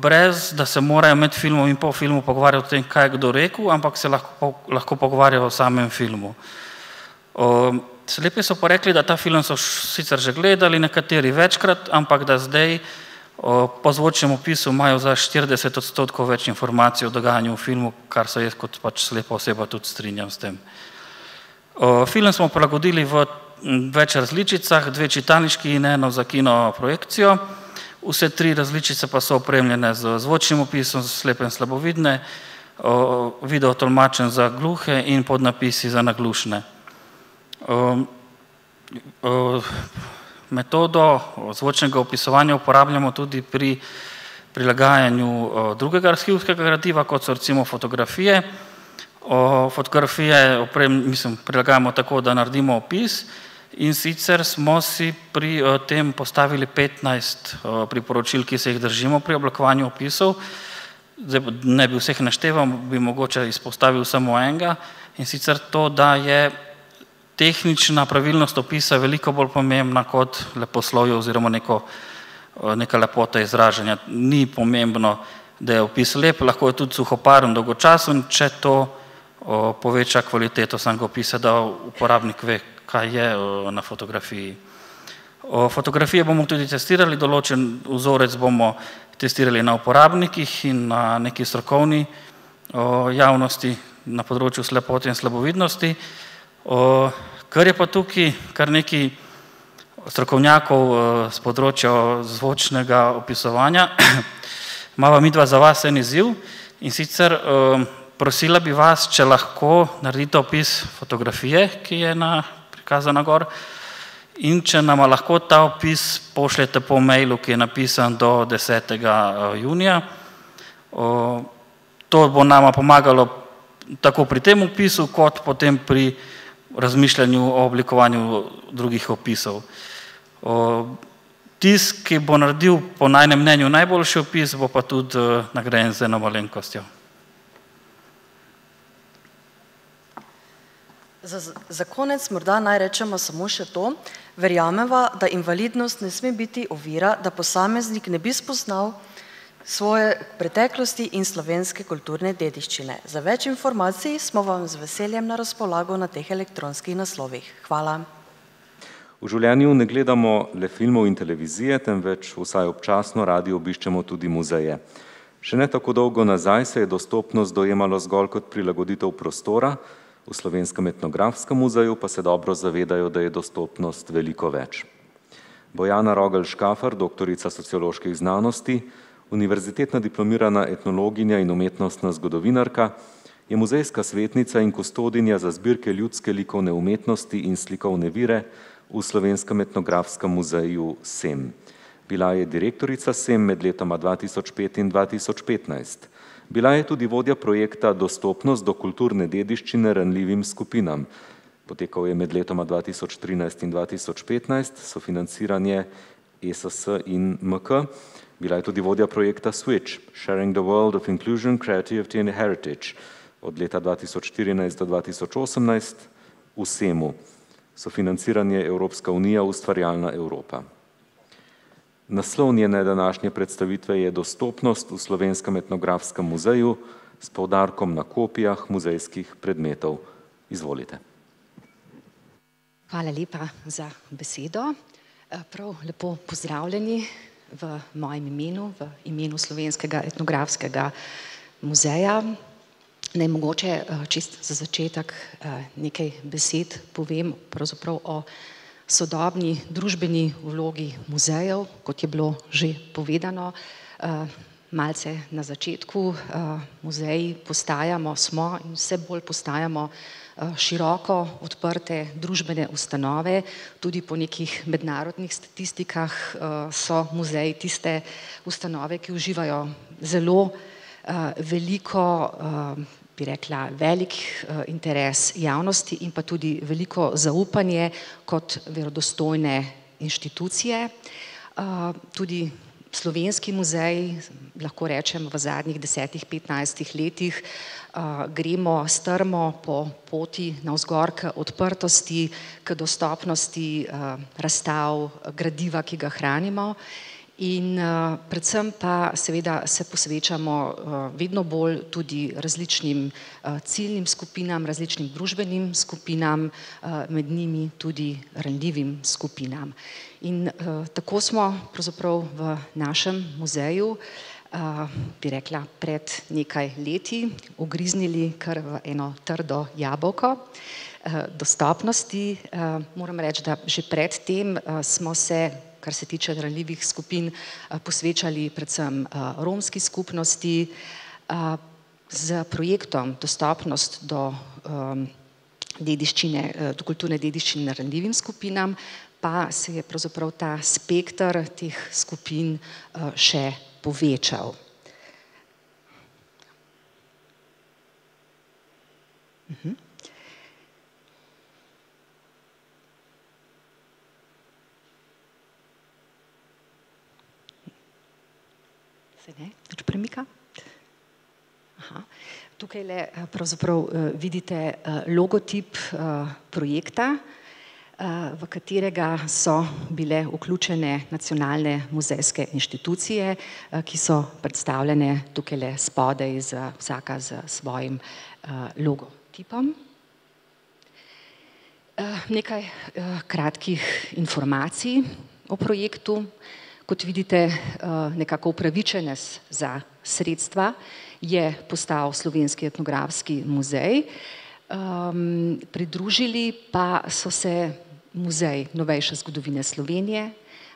brez da se morajo med filmom in po filmu pogovarjati o tem, kaj je kdo rekel, ampak se lahko, lahko pogovarjajo o samem filmu. Slepi so pa rekli, da ta film so sicer že gledali, nekateri večkrat, ampak da zdaj po zvočnem opisu imajo za 40 odstotkov več informacij o dogajanju v filmu, kar se jaz kot pač slepa oseba tudi strinjam s tem. Film smo prilagodili v več različicah, dve čitalniški in eno za kino projekcijo. Vse tri različice pa so opremljene z zvočnim opisom za slepe in slabovidne, video tolmačen za gluhe in podnapisi za naglušne. Metodo zvočnega opisovanja uporabljamo tudi pri prilagajanju drugega arhivskega gradiva, kot so recimo fotografije. Fotografije oprem, mislim, prilagajamo tako, da naredimo opis in sicer smo si pri tem postavili petnajst priporočil, ki se jih držimo pri oblikovanju opisov. Zdaj ne bi vseh našteval, bi mogoče izpostavil samo enega, in sicer to, da je tehnična pravilnost opisa veliko bolj pomembna kot leposlovje oziroma neko, neka lepota izražanja. Ni pomembno, da je opis lep, lahko je tudi suhoparen, dolgočasen, če to poveča kvaliteto samega opisa, da uporabnik ve, kaj je na fotografiji. Fotografije bomo tudi testirali, določen vzorec bomo testirali na uporabnikih in na neki strokovni javnosti na področju slepote in slabovidnosti. Kar je pa tukaj kar nekaj strokovnjakov s področja zvočnega opisovanja, imava midva za vas en izziv, in sicer prosila bi vas, če lahko naredite opis fotografije, ki je na prikazana gor, in če nama lahko ta opis pošljete po mailu, ki je napisan do desetega junija. To bo nama pomagalo tako pri tem opisu kot potem pri razmišljanju o oblikovanju drugih opisov. Tisti, ki bo naredil po najinem mnenju najboljši opis, bo pa tudi nagrajen z eno malenkostjo. Za, za konec morda naj rečemo samo še to, verjameva, da invalidnost ne sme biti ovira, da posameznik ne bi spoznal svoje preteklosti in slovenske kulturne dediščine. Za več informacij smo vam z veseljem na razpolago na teh elektronskih naslovih. Hvala. V življenju ne gledamo le filmov in televizije, temveč vsaj občasno radi obiščemo tudi muzeje. Še ne tako dolgo nazaj se je dostopnost dojemalo zgolj kot prilagoditev prostora, v Slovenskem etnografskem muzeju pa se dobro zavedajo, da je dostopnost veliko več. Bojana Rogel Škafar, doktorica socioloških znanosti, univerzitetna diplomirana etnologinja in umetnostna zgodovinarka, je muzejska svetnica in kustodinja za zbirke ljudske likovne umetnosti in slikovne vire v Slovenskem etnografskem muzeju SEM. Bila je direktorica SEM med letoma 2005 in 2015. Bila je tudi vodja projekta Dostopnost do kulturne dediščine ranljivim skupinam. Potekal je med letoma 2013 in 2015, sofinanciranje ESS in MK. Bila je tudi vodja projekta Switch, Sharing the World of Inclusion, Creativity and Heritage od leta 2014 do 2018 v SEMU, sofinanciranje Evropska unija, ustvarjalna Evropa. Naslov njene današnje predstavitve je Dostopnost v Slovenskem etnografskem muzeju s poudarkom na kopijah muzejskih predmetov. Izvolite. Hvala lepa za besedo. Prav lepo pozdravljeni v mojem imenu, v imenu Slovenskega etnografskega muzeja. Naj mogoče čist za začetek nekaj besed povem pravzaprav o sodobni družbeni vlogi muzejev, kot je bilo že povedano malce na začetku. Muzeji postajamo, smo in vse bolj postajamo široko odprte družbene ustanove, tudi po nekih mednarodnih statistikah so muzeji tiste ustanove, ki uživajo zelo veliko, bi rekla, velik interes javnosti in pa tudi veliko zaupanje kot verodostojne inštitucije. Tudi slovenski muzeji, lahko rečem v zadnjih desetih, petnajstih letih, gremo strmo po poti navzgor k odprtosti, k dostopnosti razstav, gradiva, ki ga hranimo. In uh, predvsem pa seveda se posvečamo uh, vedno bolj tudi različnim uh, ciljnim skupinam, različnim družbenim skupinam, med njimi tudi ranljivim skupinam. In tako smo pravzaprav v našem muzeju, bi rekla, pred nekaj leti ugriznili kar v eno trdo jabolko. Dostopnosti, moram reči, da že pred tem smo se kar se tiče ranljivih skupin, eh, posvečali predvsem eh, romski skupnosti. Z eh, projektom Dostopnost do dediščine, do kulturne dediščine ranljivim skupinam pa se je pravzaprav ta spektr teh skupin še povečal. Uh-huh. Se ne, nič premika. Aha. Tukaj le eh, pravzaprav eh, vidite eh, logotip projekta, v katerega so bile vključene nacionalne muzejske inštitucije, ki so predstavljene tukaj le spodaj, vsaka z svojim logotipom. Nekaj kratkih informacij o projektu. Kot vidite, eh, nekako upravičenec za sredstva je postal Slovenski etnografski muzej. Um, pridružili pa so se Muzej novejše zgodovine Slovenije,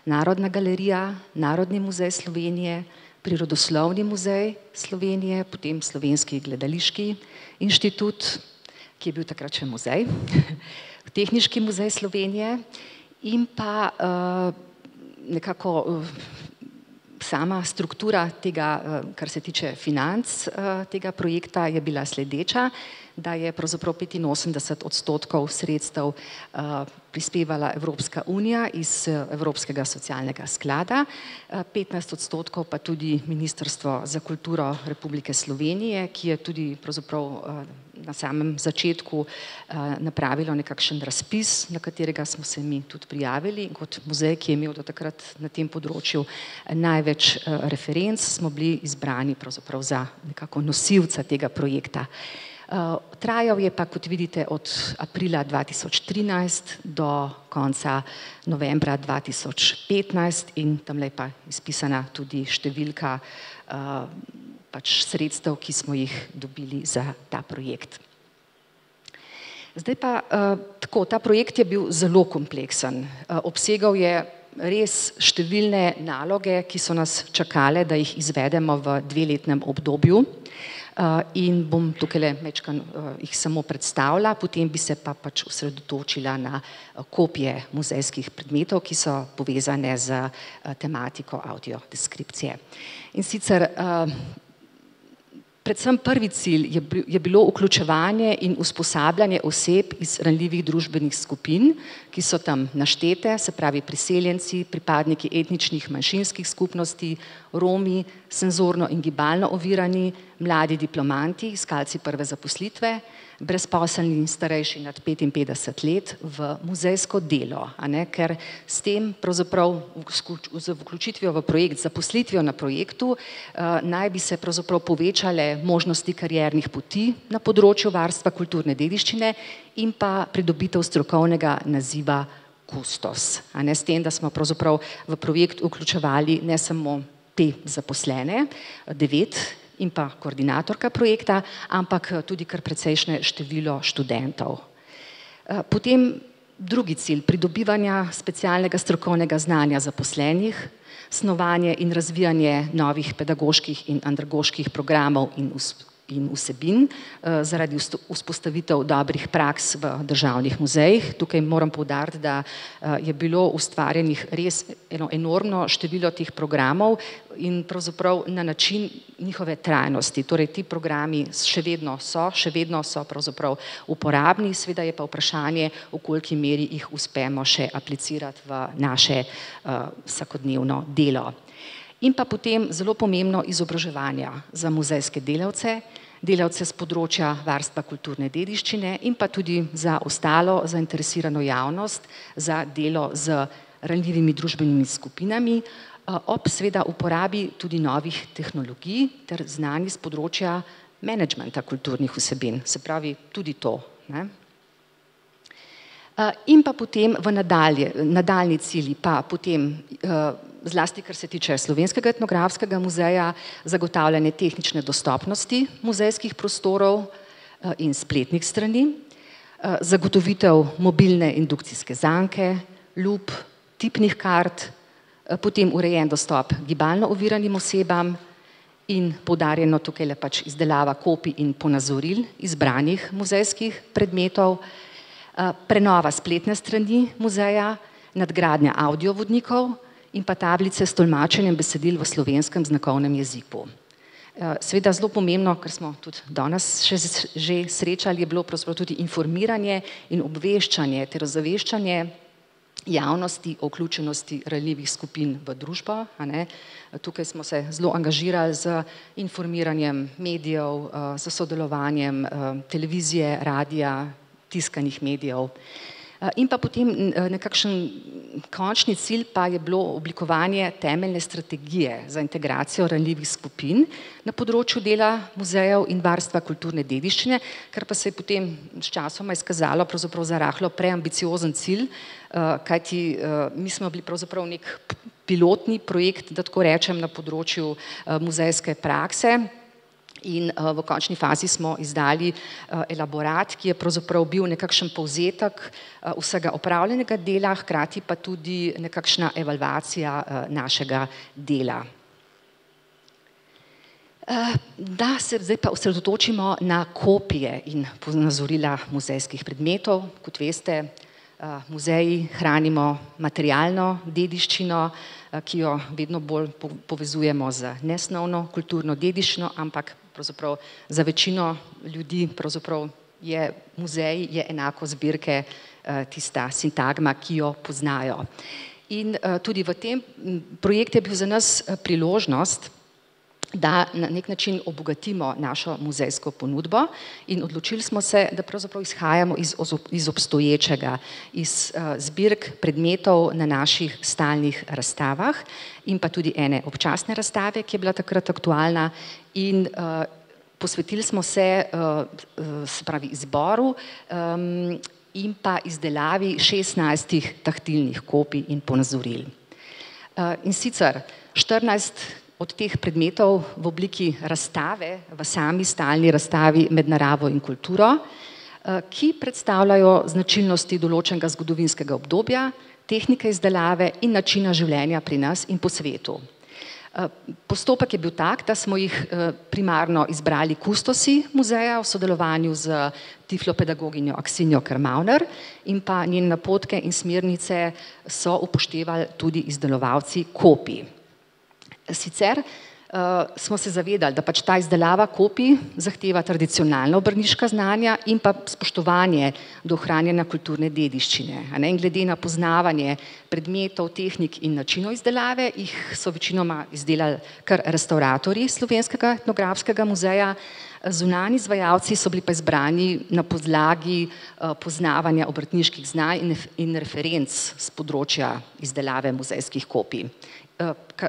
Narodna galerija, Narodni muzej Slovenije, Prirodoslovni muzej Slovenije, potem Slovenski gledališki inštitut, ki je bil takrat še muzej, Tehniški muzej Slovenije in pa uh, nekako eh, sama struktura tega, eh, kar se tiče financ eh, tega projekta, je bila sledeča, da je pravzaprav 85 odstotkov sredstev prispevala Evropska unija iz Evropskega socialnega sklada, 15 odstotkov pa tudi Ministrstvo za kulturo Republike Slovenije, ki je tudi pravzaprav na samem začetku eh, napravilo nekakšen razpis, na katerega smo se mi tudi prijavili. Kot muzej, ki je imel do takrat na tem področju eh, največ eh, referenc, smo bili izbrani pravzaprav za nekako nosilca tega projekta. Trajal je pa, kot vidite, od aprila 2013 do konca novembra 2015 in tam je pa izpisana tudi številka pač sredstev, ki smo jih dobili za ta projekt. Zdaj pa uh, tako, ta projekt je bil zelo kompleksen. Uh, obsegal je res številne naloge, ki so nas čakale, da jih izvedemo v dveletnem obdobju. Uh, in bom tukaj le mečkan jih samo predstavila, potem bi se pa pač osredotočila na kopije muzejskih predmetov, ki so povezane z tematiko audiodeskripcije. In sicer Predvsem prvi cilj je, bilo vključevanje in usposabljanje oseb iz ranljivih družbenih skupin, ki so tam naštete, se pravi priseljenci, pripadniki etničnih manjšinskih skupnosti, Romi, senzorno in gibalno ovirani, mladi diplomanti, iskalci prve zaposlitve, brezposelni in starejši nad 55 let v muzejsko delo, ne, ker s tem pravzaprav z vključitvijo v projekt, zaposlitvijo na projektu, uh, naj bi se pravzaprav povečale možnosti kariernih poti na področju varstva kulturne dediščine in pa pridobitev strokovnega naziva kustos. A ne s tem, da smo pravzaprav v projekt vključevali ne samo te zaposlene, devet in pa koordinatorka projekta, ampak tudi kar precejšnje število študentov. Eh, potem drugi cilj, pridobivanja specialnega strokovnega znanja zaposlenih, snovanje in razvijanje novih pedagoških in andragoških programov in in vsebin eh, zaradi vzpostavitev dobrih praks v državnih muzejih. Tukaj moram povdariti, da eh, je bilo ustvarjenih res eno enormno število teh programov in pravzaprav na način njihove trajnosti. Torej ti programi še vedno so, še vedno so pravzaprav uporabni, sveda je pa vprašanje, v koliki meri jih uspemo še aplicirati v naše uh, vsakodnevno delo. In pa potem zelo pomembno izobraževanje za muzejske delavce, delavce z področja varstva kulturne dediščine in pa tudi za ostalo zainteresirano javnost za delo z ranljivimi družbenimi skupinami, ob seveda uporabi tudi novih tehnologij ter znanj z področja menedžmenta kulturnih vsebin, se pravi tudi to. Ne? In pa potem v nadalje, nadaljni cilji pa potem, zlasti kar se tiče Slovenskega etnografskega muzeja, zagotavljanje tehnične dostopnosti muzejskih prostorov in spletnih strani, zagotovitev mobilne indukcijske zanke, lup, tipnih kart, potem urejen dostop gibalno oviranim osebam in poudarjeno tukaj pač izdelava kopij in ponazoril izbranih muzejskih predmetov, prenova spletne strani muzeja, nadgradnja audiovodnikov in pa tablice s tolmačenjem besedil v slovenskem znakovnem jeziku. Seveda zelo pomembno, kar smo tudi danes še že srečali, je bilo pravzaprav tudi informiranje in obveščanje ter ozaveščanje javnosti o vključenosti ranljivih skupin v družbo. Tukaj smo se zelo angažirali z informiranjem medijev, s sodelovanjem televizije, radia, tiskanih medijev. In pa potem nekakšen končni cilj pa je bilo oblikovanje temeljne strategije za integracijo ranljivih skupin na področju dela muzejev in varstva kulturne dediščine, kar pa se je potem sčasoma izkazalo pravzaprav za rahlo preambiciozen cilj, kajti mi smo bili pravzaprav neki pilotni projekt, da tako rečem, na področju muzejske prakse in v končni fazi smo izdali elaborat, ki je pravzaprav bil nekakšen povzetek vsega opravljenega dela, hkrati pa tudi nekakšna evalvacija našega dela. Da se zdaj pa osredotočimo na kopije in ponazorila muzejskih predmetov, kot veste, muzeji hranimo materialno dediščino, ki jo vedno bolj povezujemo z nesnovno kulturno dediščino, ampak pravzaprav za večino ljudi je muzej je enako zbirke tista sintagma, ki jo poznajo. In tudi v tem projektu je bil za nas priložnost, da na neki način obogatimo našo muzejsko ponudbo in odločili smo se, da pravzaprav izhajamo iz iz obstoječega, iz zbirk predmetov na naših stalnih razstavah in pa tudi ene občasne razstave, ki je bila takrat aktualna in posvetili smo se, se pravi izboru in pa izdelavi šestnajstih taktilnih kopij in ponazoril. In sicer štirinajst od teh predmetov v obliki razstave v sami stalni razstavi Med naravo in kulturo, ki predstavljajo značilnosti določenega zgodovinskega obdobja, tehnike izdelave in načina življenja pri nas in po svetu. Postopek je bil tak, da smo jih primarno izbrali kustosi muzeja v sodelovanju s tiflopedagoginjo Aksinjo Kermauner in pa njene napotke in smernice so upoštevali tudi izdelovalci kopij. Sicer smo se zavedali, da pač ta izdelava kopij zahteva tradicionalna obrtniška znanja in pa spoštovanje do ohranjanja kulturne dediščine, ne, in glede na poznavanje predmetov, tehnik in načinov izdelave jih so večinoma izdelali kar restavratorji Slovenskega etnografskega muzeja, zunanji izvajalci so bili pa izbrani na podlagi poznavanja obrtniških znanj in referenc s področja izdelave muzejskih kopij,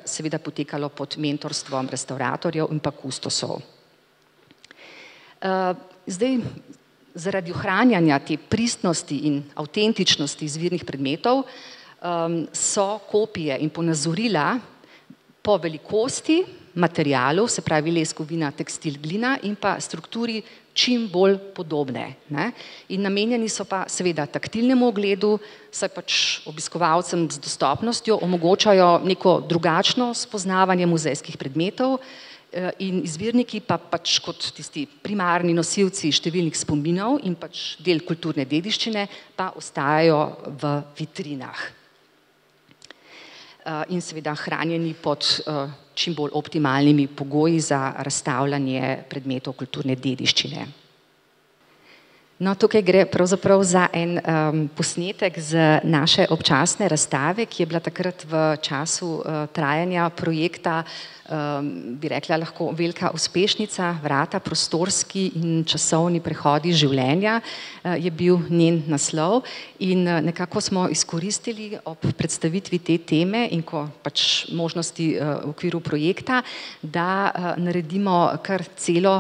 seveda potekalo pod mentorstvom restavratorjev in pa kustosov. Zdaj zaradi ohranjanja te pristnosti in avtentičnosti izvirnih predmetov so kopije in ponazorila po velikosti materialu, se pravi les, kovina, tekstil, glina in pa strukturi čim bolj podobne, ne. In namenjeni so pa seveda taktilnemu ogledu, saj pač obiskovalcem z dostopnostjo omogočajo neko drugačno spoznavanje muzejskih predmetov in izvirniki pa pač kot tisti primarni nosilci številnih spominov in pač del kulturne dediščine pa ostajajo v vitrinah. In seveda hranjeni pod čim bolj optimalnimi pogoji za razstavljanje predmetov kulturne dediščine. No, tukaj gre pravzaprav za en um, posnetek z naše občasne razstave, ki je bila takrat v času uh, trajanja projekta, um, bi rekla, lahko velika uspešnica, vrata, prostorski in časovni prehodi življenja uh, je bil njen naslov. In uh, nekako smo izkoristili ob predstavitvi te teme in ko pač možnosti uh, v okviru projekta, da uh, naredimo kar celo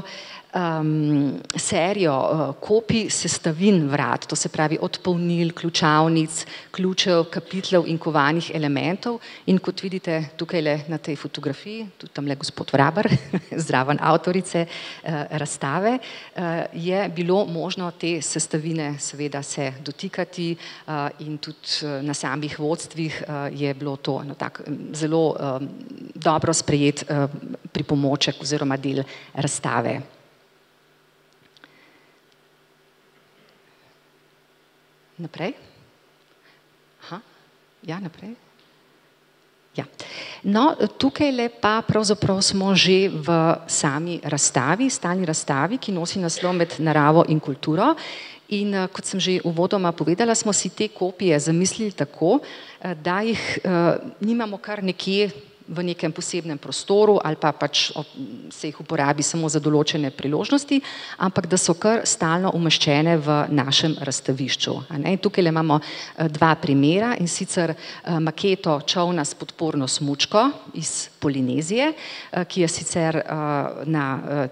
um, serijo uh, kopij sestavin vrat, to se pravi od polnil, ključavnic, ključev, kapitlov in kovanih elementov. In kot vidite tukaj le na tej fotografiji, tudi tam le gospod Vraber, zraven avtorice uh, razstave, uh, je bilo možno te sestavine seveda se dotikati uh, in tudi uh, na samih vodstvih uh, je bilo to no, tak, zelo um, dobro sprejet uh, pripomoček oziroma del razstave. Naprej. Aha. Ja, naprej. Ja. No, tukaj le pa pravzaprav smo že v sami razstavi, stalni razstavi, ki nosi naslov med naravo in kulturo. In kot sem že uvodoma povedala, smo si te kopije zamislili tako, da jih nimamo kar nekje v nekem posebnem prostoru ali pa pač se jih uporabi samo za določene priložnosti, ampak da so kar stalno umeščene v našem razstavišču. Tukaj imamo eh, dva primera in sicer eh, maketo čovna s podporno smučko iz Polinezije, eh, ki je sicer na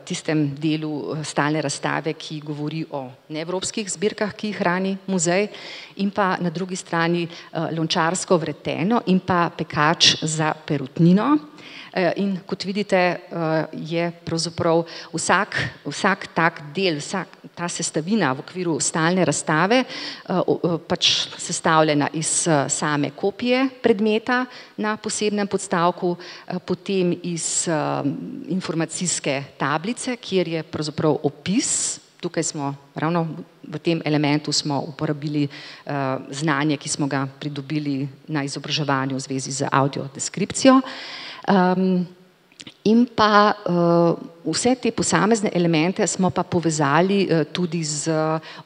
tistem delu stalne razstave, ki govori o neevropskih zbirkah, ki jih hrani muzej, in pa na drugi strani lončarsko vreteno in pa pekač za perutnino. Eh, in kot vidite, eh, je pravzaprav vsak, vsak tak del, vsak ta sestavina v okviru stalne razstave eh, pač sestavljena iz same kopije predmeta na posebnem podstavku, potem iz informacijske tablice, kjer je pravzaprav opis Tukaj smo ravno v tem elementu smo uporabili uh, znanje, ki smo ga pridobili na izobraževanju v zvezi z audiodeskripcijo. Um, in pa uh, vse te posamezne elemente smo pa povezali uh, tudi z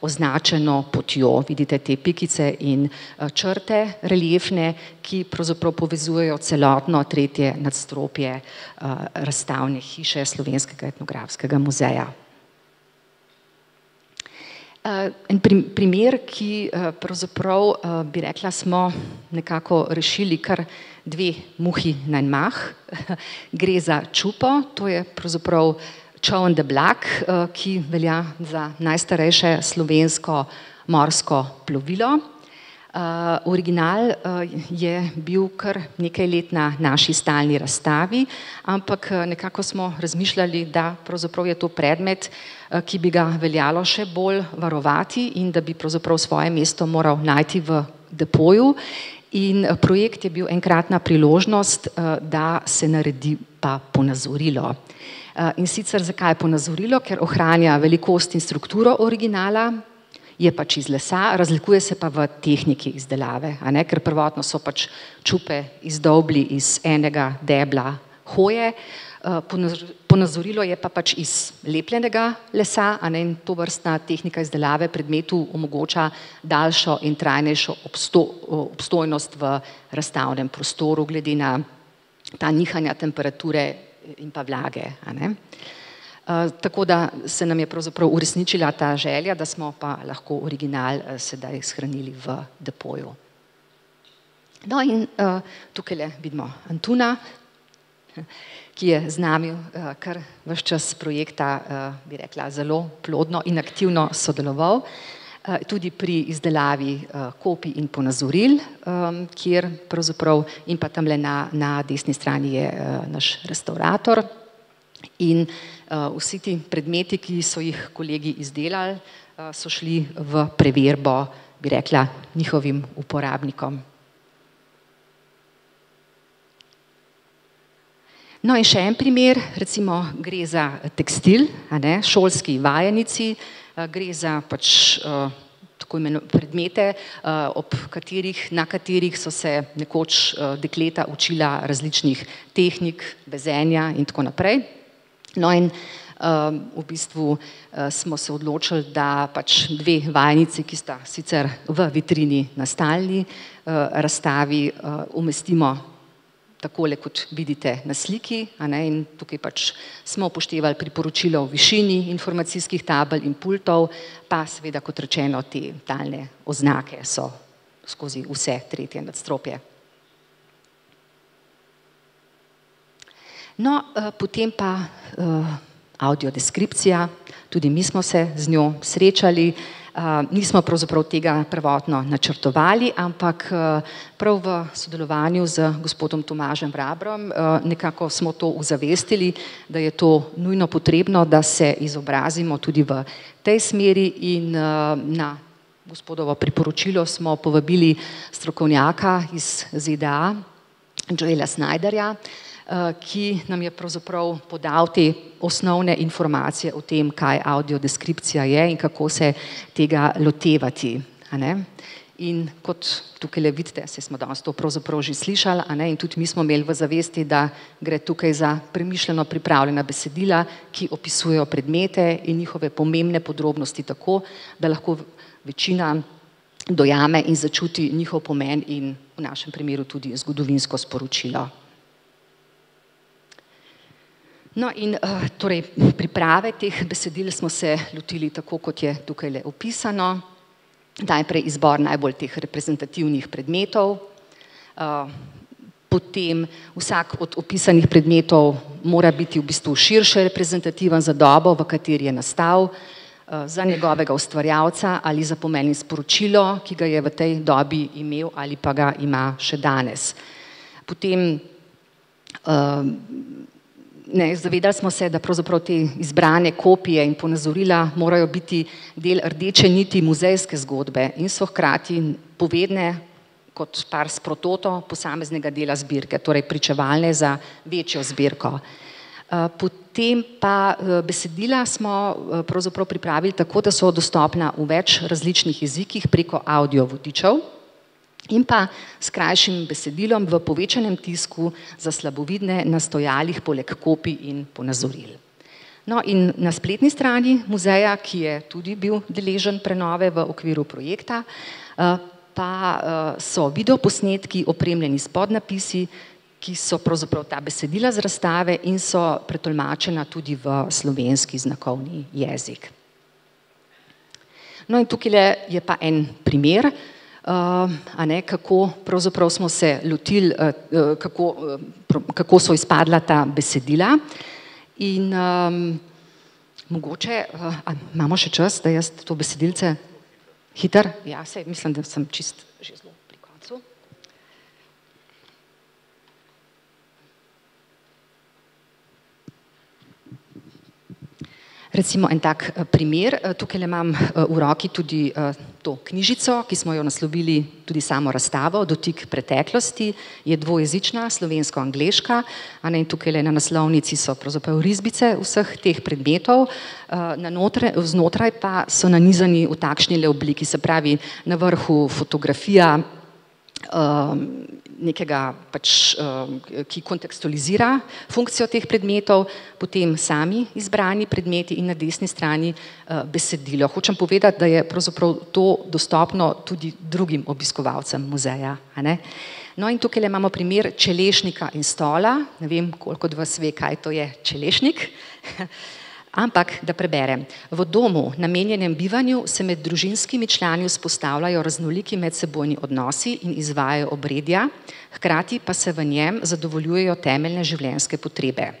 označeno potjo. Vidite te pikice in uh, črte reliefne, ki pravzaprav povezujejo celotno tretje nadstropje uh, razstavne hiše Slovenskega etnografskega muzeja. Uh, en prim, primer, ki uh, pravzaprav uh, bi rekla, smo nekako rešili kar dve muhi na en mah. Gre za čupo, to je pravzaprav čovn de blak, ki velja za najstarejše slovensko morsko plovilo. Uh, original uh, je bil kar nekaj let na naši stalni razstavi, ampak nekako smo razmišljali, da pravzaprav je to predmet, uh, Eh, ki bi ga veljalo še bolj varovati in da bi pravzaprav svoje mesto moral najti v depoju. In eh, projekt je bil enkratna priložnost, eh, da se naredi pa ponazorilo. In sicer zakaj ponazorilo? Ker ohranja velikost in strukturo originala, je pač iz lesa, razlikuje se pa v tehniki izdelave, ker prvotno so pač čupe izdobli iz enega debla hoje, Eh, ponazorilo je pa pač iz lepljenega lesa, a ne in to vrstna tehnika izdelave predmetu omogoča daljšo in trajnejšo obsto, obstojnost v razstavnem prostoru glede na ta nihanja temperature in pa vlage. A ne. Uh, tako da se nam je pravzaprav uresničila ta želja, da smo pa lahko original uh, sedaj shranili v depoju. No in uh, tukaj le vidimo Antuna, ki je z nami kar vse čas projekta, bi rekla, zelo plodno in aktivno sodeloval, tudi pri izdelavi kopij in ponazoril, kjer pravzaprav in pa tam le na, desni strani je naš restaurator. In uh, vsi ti predmeti, ki so jih kolegi izdelali, uh, so šli v preverbo, bi rekla, njihovim uporabnikom. No in še en primer, recimo gre za tekstil, ne, šolski vajenici, eh, gre za pač tako imenovane predmete, ob katerih, na katerih so se nekoč dekleta učila različnih tehnik, bezenja in tako naprej. No in v bistvu smo se odločili, da pač dve vajnici, ki sta sicer v vitrini na stalni razstavi, umestimo takole, kot vidite na sliki. Ne, in tukaj pač smo upoštevali priporočila o višini informacijskih tabel in pultov, pa seveda, kot rečeno, te talne oznake so skozi vse tretje nadstropje. No, potem pa audiodeskripcija, tudi mi smo se z njo srečali, nismo pravzaprav tega prvotno načrtovali, ampak prav v sodelovanju z gospodom Tomažem Vrabrom nekako smo to uzavestili, da je to nujno potrebno, da se izobrazimo tudi v tej smeri in na gospodovo priporočilo smo povabili strokovnjaka iz ZDA, Joela Snyderja, ki nam je pravzaprav podal te osnovne informacije o tem, kaj audiodeskripcija je in kako se tega lotevati. In kot tukaj le vidite, se smo danes to pravzaprav že slišali, ne, in tudi mi smo imeli v zavesti, da gre tukaj za premišljeno pripravljena besedila, ki opisujejo predmete in njihove pomembne podrobnosti tako, da lahko večina dojame in začuti njihov pomen in v našem primeru tudi zgodovinsko sporočilo. No in torej priprave teh besedil smo se lotili tako, kot je tukajle opisano. Najprej izbor najbolj teh reprezentativnih predmetov, potem vsak od opisanih predmetov mora biti v bistvu širše reprezentativen za dobo, v kateri je nastal, za njegovega ustvarjalca ali za pomen in sporočilo, ki ga je v tej dobi imel ali pa ga ima še danes. Potem ne, zavedali smo se, da pravzaprav te izbrane kopije in ponazorila morajo biti del rdeče niti muzejske zgodbe in so hkrati povedne kot par s prototo posameznega dela zbirke, torej pričevalne za večjo zbirko. Potem pa besedila smo pravzaprav pripravili tako, da so dostopna v več različnih jezikih preko avdio vodičev in pa s krajšim besedilom v povečanem tisku za slabovidne na stojalih poleg kopij in ponazoril. No, in na spletni strani muzeja, ki je tudi bil deležen prenove v okviru projekta, pa so videoposnetki opremljeni s podnapisi, ki so pravzaprav ta besedila z razstave in so pretolmačena tudi v slovenski znakovni jezik. No, in tukajle je pa en primer, a ne, kako pravzaprav smo se lotili, kako, kako so izpadla ta besedila. In mogoče, a imamo še čas, da jaz to besedilce hitro, ja, saj mislim, da sem čisto že zelo pri koncu. Recimo en tak primer, tukajle imam v roki tudi to knjižico, ki smo jo naslovili tudi samo razstavo Dotik preteklosti, je dvojezična, slovensko-angleška, a ne, in tukajle na naslovnici so pravzaprav risbice vseh teh predmetov, na znotraj pa so nanizani v takšnile obliki, se pravi na vrhu fotografija nekega pač, ki kontekstualizira funkcijo teh predmetov, potem sami izbrani predmeti in na desni strani besedilo. Hočem povedati, da je pravzaprav to dostopno tudi drugim obiskovalcem muzeja. No, in tukajle imamo primer čelešnika in stola, ne vem, koliko od vas ve, kaj to je čelešnik, ampak da preberem. V domu, namenjenem bivanju, se med družinskimi člani vzpostavljajo raznoliki medsebojni odnosi in izvajajo obredja, hkrati pa se v njem zadovoljujejo temeljne življenjske potrebe.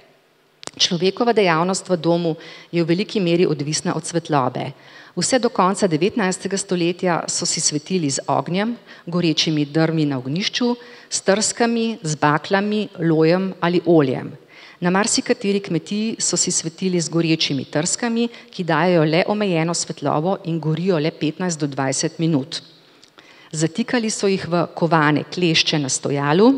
Človekova dejavnost v domu je v veliki meri odvisna od svetlobe. Vse do konca devetnajstega stoletja so si svetili z ognjem, gorečimi drvmi na ognjišču, s trskami, z baklami, lojem ali oljem. Na marsikateri kmetiji so si svetili z gorečimi trskami, ki dajejo le omejeno svetlobo in gorijo le petnajst do dvajset minut. Zatikali so jih v kovane klešče na stojalu,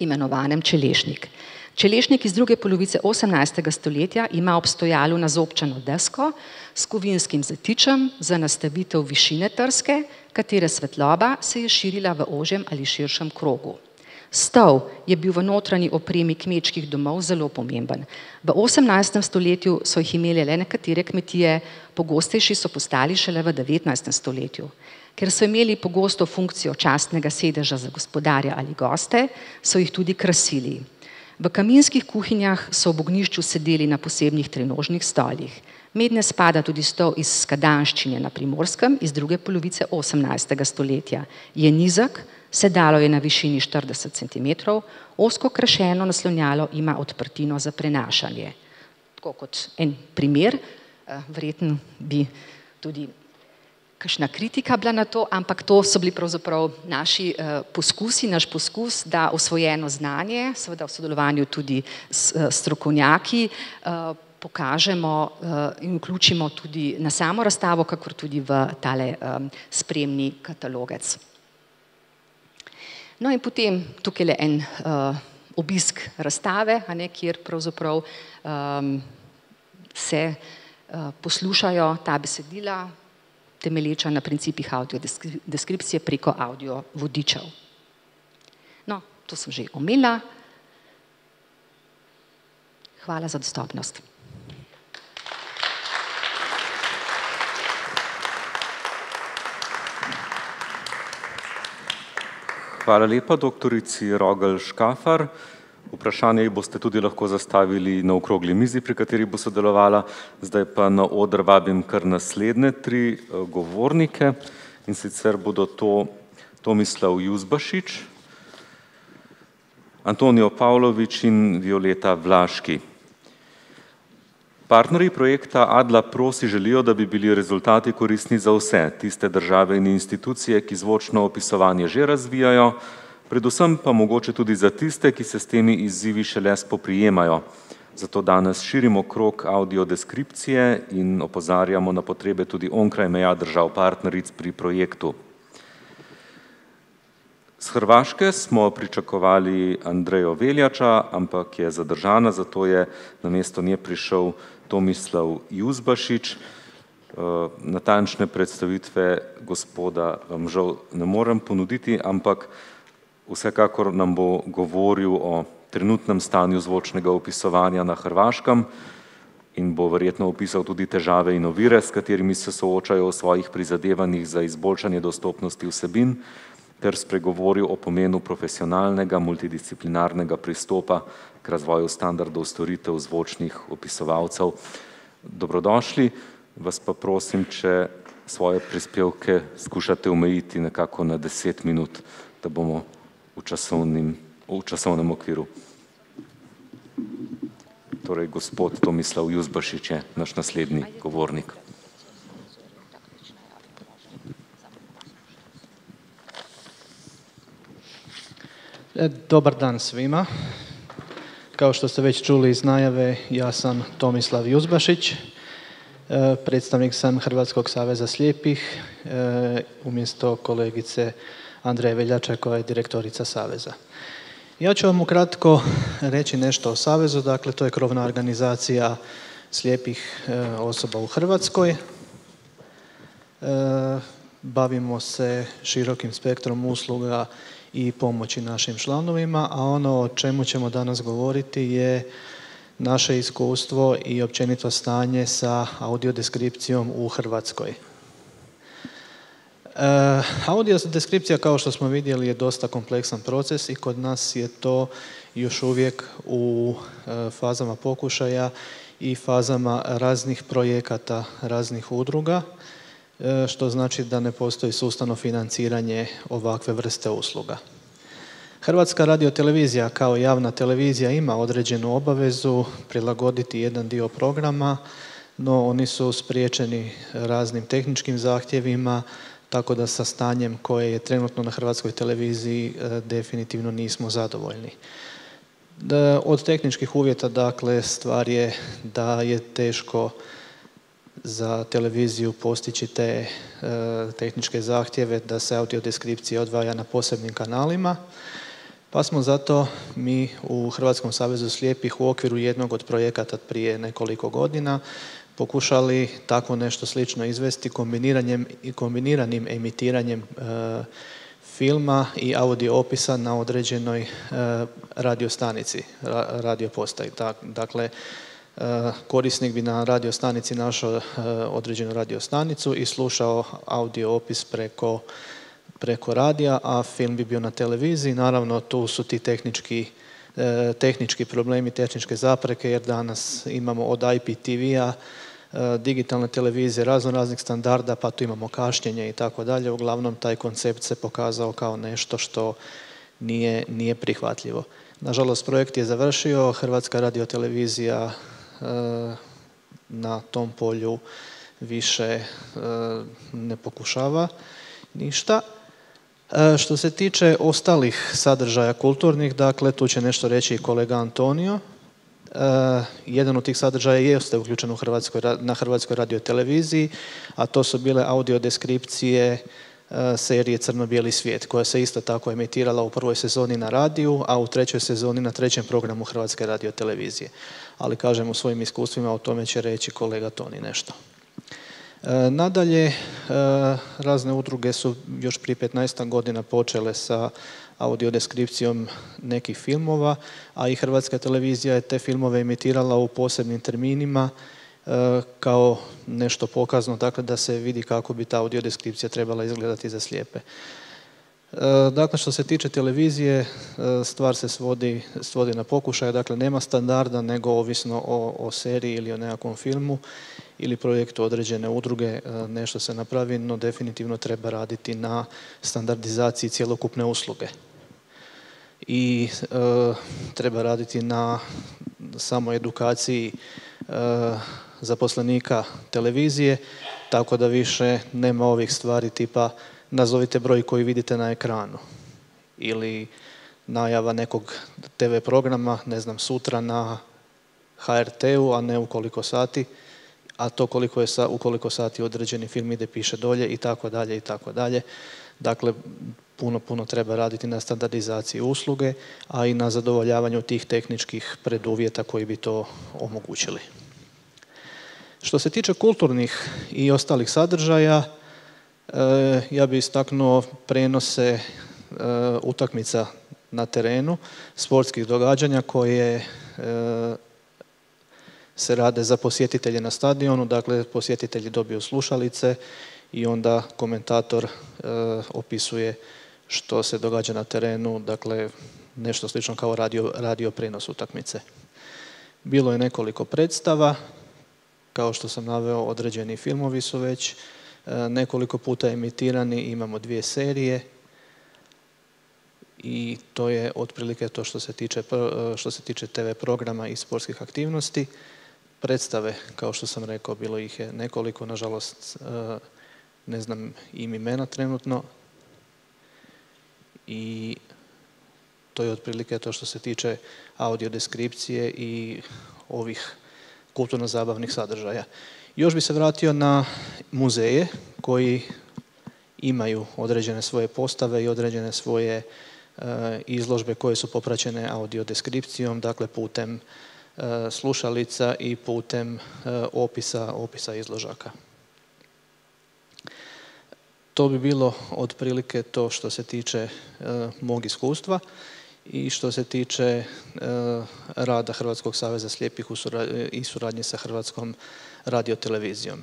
imenovanem čelešnik. Čelešnik iz druge polovice osemnajstega stoletja ima ob stojalu nazobčano desko s kovinskim zatičem za nastavitev višine trske, katere svetloba se je širila v ožjem ali širšem krogu. Stol je bil v notranji opremi kmečkih domov zelo pomemben. V 18. stoletju so jih imeli le nekatere kmetije, pogostejši so postali šele v 19. stoletju. Ker so imeli pogosto funkcijo častnega sedeža za gospodarja ali goste, so jih tudi krasili. V kaminskih kuhinjah so v bognišču sedeli na posebnih trenožnih stolih. Medne spada tudi stol iz skadanščine na primorskem iz druge polovice 18. stoletja. Je nizek, sedalo je na višini 40 cm, osko krašeno naslonjalo ima odprtino za prenašanje. Tako kot en primer, eh, verjetno bi tudi kakšna kritika bila na to, ampak to so bili pravzaprav naši uh, poskusi, naš poskus, da osvojeno znanje, seveda v sodelovanju tudi s uh, strokovnjaki, pokažemo in vključimo tudi na samo razstavo, kakor tudi v tale spremni katalogec. No in potem tukaj je en uh, obisk razstave, ne, kjer pravzaprav um, se uh, poslušajo ta besedila, temelječa na principih audiodeskripcije preko audio vodičev. No, to sem že omela. Hvala za dostopnost. Hvala lepa doktorici Rogel Škafar. Vprašanje boste tudi lahko zastavili na okrogli mizi, pri kateri bo sodelovala. Zdaj pa na odr vabim kar naslednje tri eh, govornike in sicer bodo to Tomislav Juzbašič, Antonijo Pavlovič in Violeta Vlaški. Partnerji projekta Adla prosi želijo, da bi bili rezultati koristni za vse, tiste države in institucije, ki zvočno opisovanje že razvijajo, predvsem pa mogoče tudi za tiste, ki se s temi izzivi šele spoprijemajo. Zato danes širimo krok audiodeskripcije in opozarjamo na potrebe tudi onkraj meja držav partneric pri projektu. Z Hrvaške smo pričakovali Andrejo Veljača, ampak je zadržana, zato je na mesto nje prišel Tomislav Juzbašič. Natančne predstavitve gospoda vam žal ne morem ponuditi, ampak vsekakor nam bo govoril o trenutnem stanju zvočnega opisovanja na Hrvaškem in bo verjetno opisal tudi težave in ovire, s katerimi se soočajo v svojih prizadevanjih za izboljšanje dostopnosti vsebin, ter spregovoril o pomenu profesionalnega multidisciplinarnega pristopa k razvoju standardov storitev zvočnih opisovalcev. Dobrodošli, vas pa prosim, če svoje prispevke skušate omejiti nekako na deset minut, da bomo v, časovnim, v časovnem okviru. Torej, gospod Tomislav Juzbašič je naš naslednji govornik. Dobar dan svima. Kao što ste već čuli iz najave, ja sam Tomislav Juzbašić, e, predstavnik sam Hrvatskog saveza slijepih, e, umjesto kolegice Andreja Veljača koja je direktorica Saveza. Ja ću vam ukratko reći nešto o Savezu, dakle to je krovna organizacija slijepih e, osoba u Hrvatskoj. E, bavimo se širokim spektrom usluga i pomoći našim članovima, a ono o čemu ćemo danas govoriti je naše iskustvo i općenito stanje sa audiodeskripcijom u Hrvatskoj. Uh, audio deskripcija kao što smo vidjeli je dosta kompleksan proces i kod nas je to još uvijek u uh, fazama pokušaja i fazama raznih projekata, raznih udruga, što znači da ne postoji sustavno financiranje ovakve vrste usluga. Hrvatska radiotelevizija kao javna televizija ima određenu obavezu prilagoditi jedan dio programa, no oni su spriječeni raznim tehničkim zahtjevima, tako da sa stanjem koje je trenutno na hrvatskoj televiziji e, definitivno nismo zadovoljni. Od tehničkih uvjeta, dakle, stvar je da je teško za televiziju postići te e, tehničke zahtjeve da se audiodeskripcija odvaja na posebnim kanalima, pa smo zato mi u Hrvatskom savezu slijepih u okviru jednog od projekata prije nekoliko godina pokušali tako nešto slično izvesti kombiniranjem i kombiniranim emitiranjem e, filma i audio opisa na određenoj e, radiostanici, radio postaji. Dakle, korisnik bi na radiostanici našao određenu radiostanicu i slušao audio opis preko, preko radija, a film bi bio na televiziji. Naravno, tu su ti tehnički tehnički problemi, tehničke zapreke, jer danas imamo od IPTV-a digitalne televizije, razno raznih standarda, pa tu imamo kašnjenje i tako dalje. Uglavnom, taj koncept se pokazao kao nešto što nije, nije prihvatljivo. Nažalost, projekt je završio, Hrvatska radiotelevizija na tom polju više e, ne pokušava ništa. Što se tiče ostalih sadržaja kulturnih, dakle, tu će nešto reći i kolega Antonio. Jedan od tih sadržaja jeste uključen u Hrvatskoj, na Hrvatskoj radioteleviziji, a to su bile audiodeskripcije serije Crno-bijeli svijet, koja se isto tako emitirala u prvoj sezoni na radiju, a u trećoj sezoni na trećem programu Hrvatske radiotelevizije. Ali kažem, u svojim iskustvima o tome će reći kolega Toni nešto. Uh, nadalje, razne udruge su još prije 15 godina počele sa audiodeskripcijom nekih filmova, a i Hrvatska televizija je te filmove emitirala u posebnim terminima e, kao nešto pokazno, dakle da se vidi kako bi ta audiodeskripcija trebala izgledati za slijepe. E, dakle, što se tiče televizije, e, stvar se svodi, svodi na pokušaj, dakle nema standarda nego ovisno o, o seriji ili o nekakvom filmu ili projektu određene udruge e, nešto se napravi, no definitivno treba raditi na standardizaciji cjelokupne usluge. I e, treba raditi na samoj edukaciji e, zaposlenika televizije, tako da više nema ovih stvari tipa nazovite broj koji vidite na ekranu ili najava nekog TV programa, ne znam, sutra na HRT-u, a ne u koliko sati, a to koliko je sa, u koliko sati određeni film ide piše dolje i tako dalje i tako dalje. Dakle, puno, puno treba raditi na standardizaciji usluge, a i na zadovoljavanju tih tehničkih preduvjeta koji bi to omogućili. Što se tiče kulturnih i ostalih sadržaja, e, ja bih istaknuo prenose e, utakmica na terenu, sportskih događanja koje e, se rade za posjetitelje na stadionu, dakle posjetitelji dobiju slušalice i onda komentator opisuje što se događa na terenu, dakle nešto slično kao radio, radio prenos utakmice. Bilo je nekoliko predstava, kao što sam naveo određeni filmovi su već e, nekoliko puta emitirani, imamo dvije serije. I to je otprilike to što se tiče, e, što se tiče TV programa i sportskih aktivnosti. Predstave, kao što sam rekao, bilo ih je nekoliko, nažalost e, ne znam im imena trenutno. I to je otprilike to što se tiče audiodeskripcije i ovih kulturno-zabavnih sadržaja. Još bi se vratio na muzeje koji imaju određene svoje postave i određene svoje e, izložbe koje su popraćene audiodeskripcijom, dakle putem E, slušalica i putem e, opisa, opisa izložaka. To bi bilo otprilike to što se tiče mog iskustva i što se tiče rada Hrvatskog saveza slijepih i suradnje sa Hrvatskom radiotelevizijom.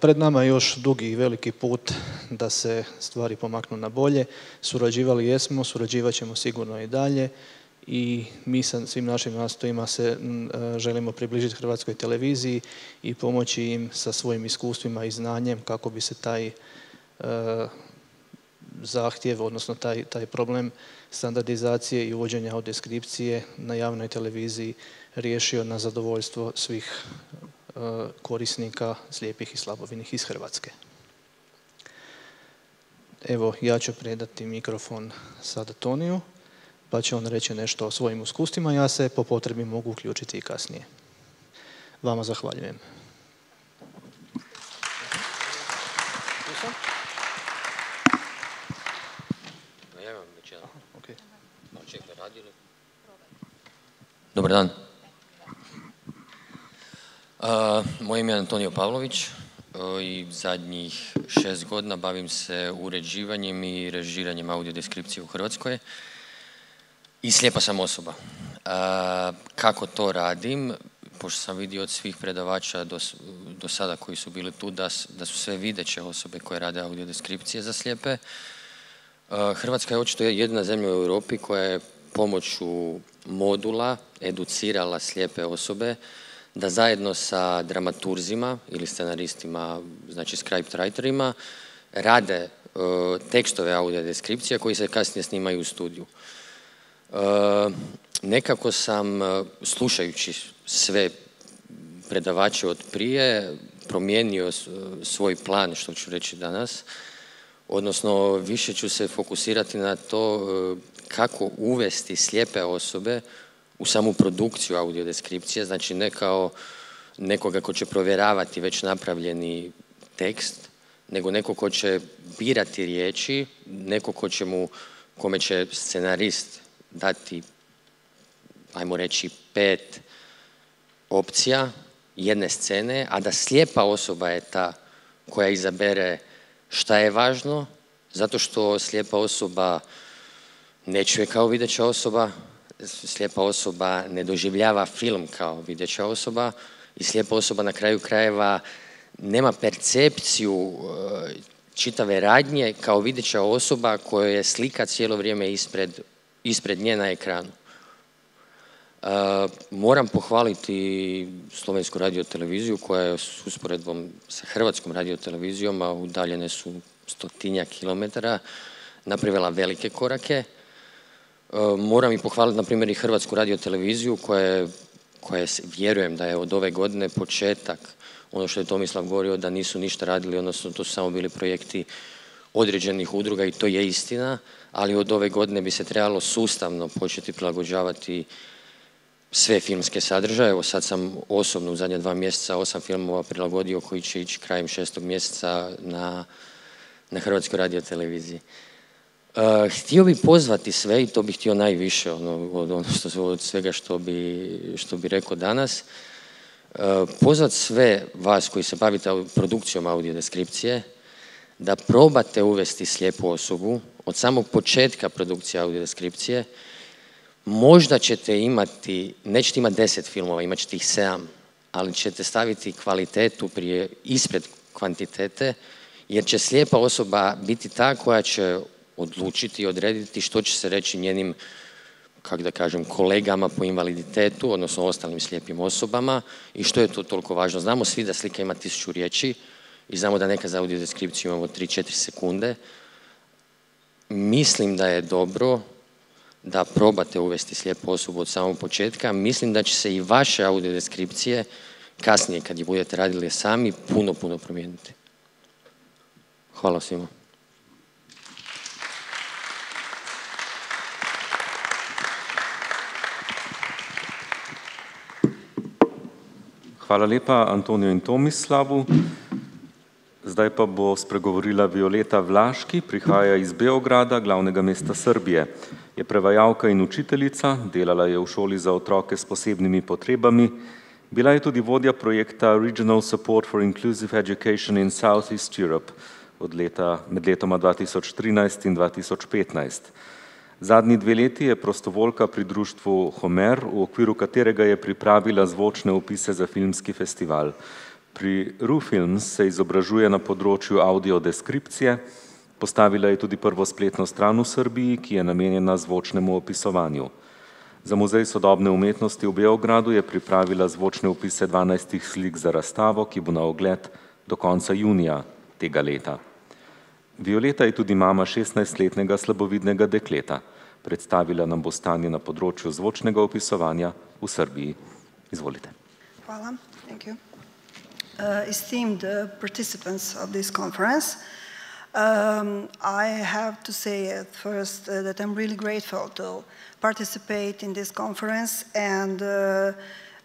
Pred nama je još dugi i veliki put da se stvari pomaknu na bolje. Surađivali jesmo, surađivat ćemo sigurno i dalje i mi sa svim našim nastojima se e, želimo približiti Hrvatskoj televiziji i pomoći im sa svojim iskustvima i znanjem kako bi se taj e, zahtjev, odnosno taj, taj problem standardizacije i uvođenja audioskripcije na javnoj televiziji riješio na zadovoljstvo svih e, korisnika slijepih i slabovinih iz Hrvatske. Evo, ja ću predati mikrofon sada Toniju pa će on reći nešto o svojim iskustvima. Ja se po potrebi mogu uključiti i kasnije. Vama zahvaljujem. Dobar dan. moje ime je Antonio Pavlović. i zadnjih šest godina bavim se uređivanjem i režiranjem audio deskripcije u Hrvatskoj i slijepa sam osoba. Kako to radim? Pošto sam vidio od svih predavača do, sada koji su bili tu da, da su sve videće osobe koje rade audio deskripcije za slijepe. Hrvatska je očito jedna zemlja u Europi koja je pomoću modula educirala slijepe osobe da zajedno sa dramaturzima ili scenaristima, znači script writerima, rade e, tekstove audio deskripcija koji se kasnije snimaju u studiju. E, nekako sam, e, slušajući sve predavače od prije, promijenio svoj plan, što ću reći danas, odnosno više ću se fokusirati na to kako uvesti slijepe osobe u samu produkciju audiodeskripcije, znači ne kao nekoga ko će provjeravati već napravljeni tekst, nego neko ko će birati riječi, neko ko će mu, kome će scenarist dati, ajmo reći, pet opcija jedne scene, a da slijepa osoba je ta koja izabere šta je važno, zato što slijepa osoba ne čuje kao videća osoba, slijepa osoba ne doživljava film kao videća osoba i slijepa osoba na kraju krajeva nema percepciju e, čitave radnje kao videća osoba koja je slika cijelo vrijeme ispred, ispred nje na ekranu. E, moram pohvaliti Slovensku radioteleviziju koja je s usporedbom sa Hrvatskom radiotelevizijom, a udaljene su stotinja kilometara, napravila velike korake. Moram i pohvaliti, na primjer, i Hrvatsku radioteleviziju koja je, koja vjerujem da je od ove godine početak, ono što je Tomislav govorio, da nisu ništa radili, odnosno to su samo bili projekti određenih udruga i to je istina, ali od ove godine bi se trebalo sustavno početi prilagođavati sve filmske sadržaje. Evo sad sam osobno u zadnja dva mjeseca osam filmova prilagodio koji će ići krajem šestog mjeseca na, na Hrvatskoj radioteleviziji. Uh, htio bi pozvati sve i to bih htio najviše ono, od, ono što, od svega što bi, što bi rekao danas. Uh, pozvati sve vas koji se bavite produkcijom audiodeskripcije da probate uvesti slijepu osobu od samog početka produkcije audiodeskripcije. Možda ćete imati, nećete imati deset filmova, imat ćete ih sedam, ali ćete staviti kvalitetu prije, ispred kvantitete, jer će slijepa osoba biti ta koja će odlučiti i odrediti što će se reći njenim kako da kažem, kolegama po invaliditetu, odnosno ostalim slijepim osobama i što je to toliko važno. Znamo svi da slika ima tisuću riječi i znamo da neka za audio deskripciju imamo 3-4 sekunde. Mislim da je dobro da probate uvesti slijepu osobu od samog početka. Mislim da će se i vaše audio deskripcije kasnije kad je budete radili sami puno, puno promijeniti. Hvala svima. Hvala lepa Antonijo in Tomislavu. Zdaj pa bo spregovorila Violeta Vlaški, prihaja iz Beograda, glavnega mesta Srbije. Je prevajalka in učiteljica, delala je v šoli za otroke s posebnimi potrebami, bila je tudi vodja projekta Regional Support for Inclusive Education in Southeast Europe od leta, med letoma 2013 in 2015. Zadnji dve leti je prostovoljka pri društvu Homer, v okviru katerega je pripravila zvočne opise za filmski festival. Pri RuFilms se izobražuje na področju audiodeskripcije, postavila je tudi prvo spletno stran v Srbiji, ki je namenjena zvočnemu opisovanju. Za Muzej sodobne umetnosti v Beogradu je pripravila zvočne opise 12 slik za razstavo, ki bo na ogled do konca junija tega leta. Violeta je tudi mama 16-letnega slabovidnega dekleta. Predstavila nam bo stanje na področju zvočnega opisovanja v Srbiji. Izvolite. Hvala. Thank you. Uh, esteemed uh, participants of this conference, um, I have to say at first uh, that I'm really grateful to participate in this conference and uh,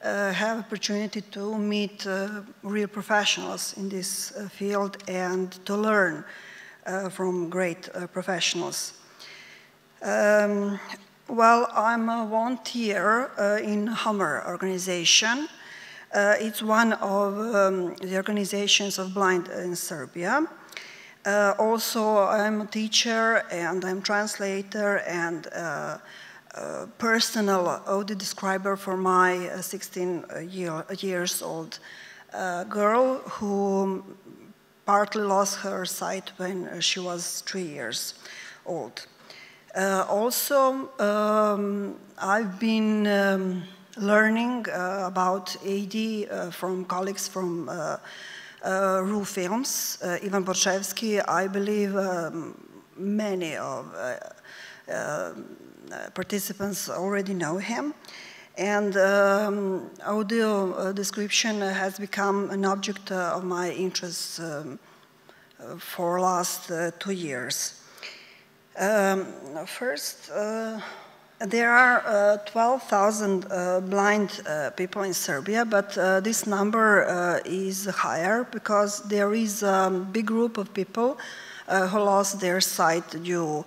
uh, have opportunity to meet uh, real professionals in this field and to learn uh, from great uh, professionals. Um, well, I'm a volunteer uh, in Homer organization. Uh, it's one of um, the organizations of blind in Serbia. Uh, also, I'm a teacher and I'm translator and uh, uh, personal audio describer for my 16 year, years old girl who partly lost her sight when she was three years old. Uh, also, um, I've been um, learning uh, about AD uh, from colleagues from uh, uh RU Films. Uh, Ivan Borshevsky, I believe um, many of uh, participants already know him. And um, audio description has become an object of my interest um, for last two years. Um, first, there are uh, 12,000 uh, blind uh, people in Serbia, but uh, this number uh, is higher because there is a big group of people uh, who lost their sight due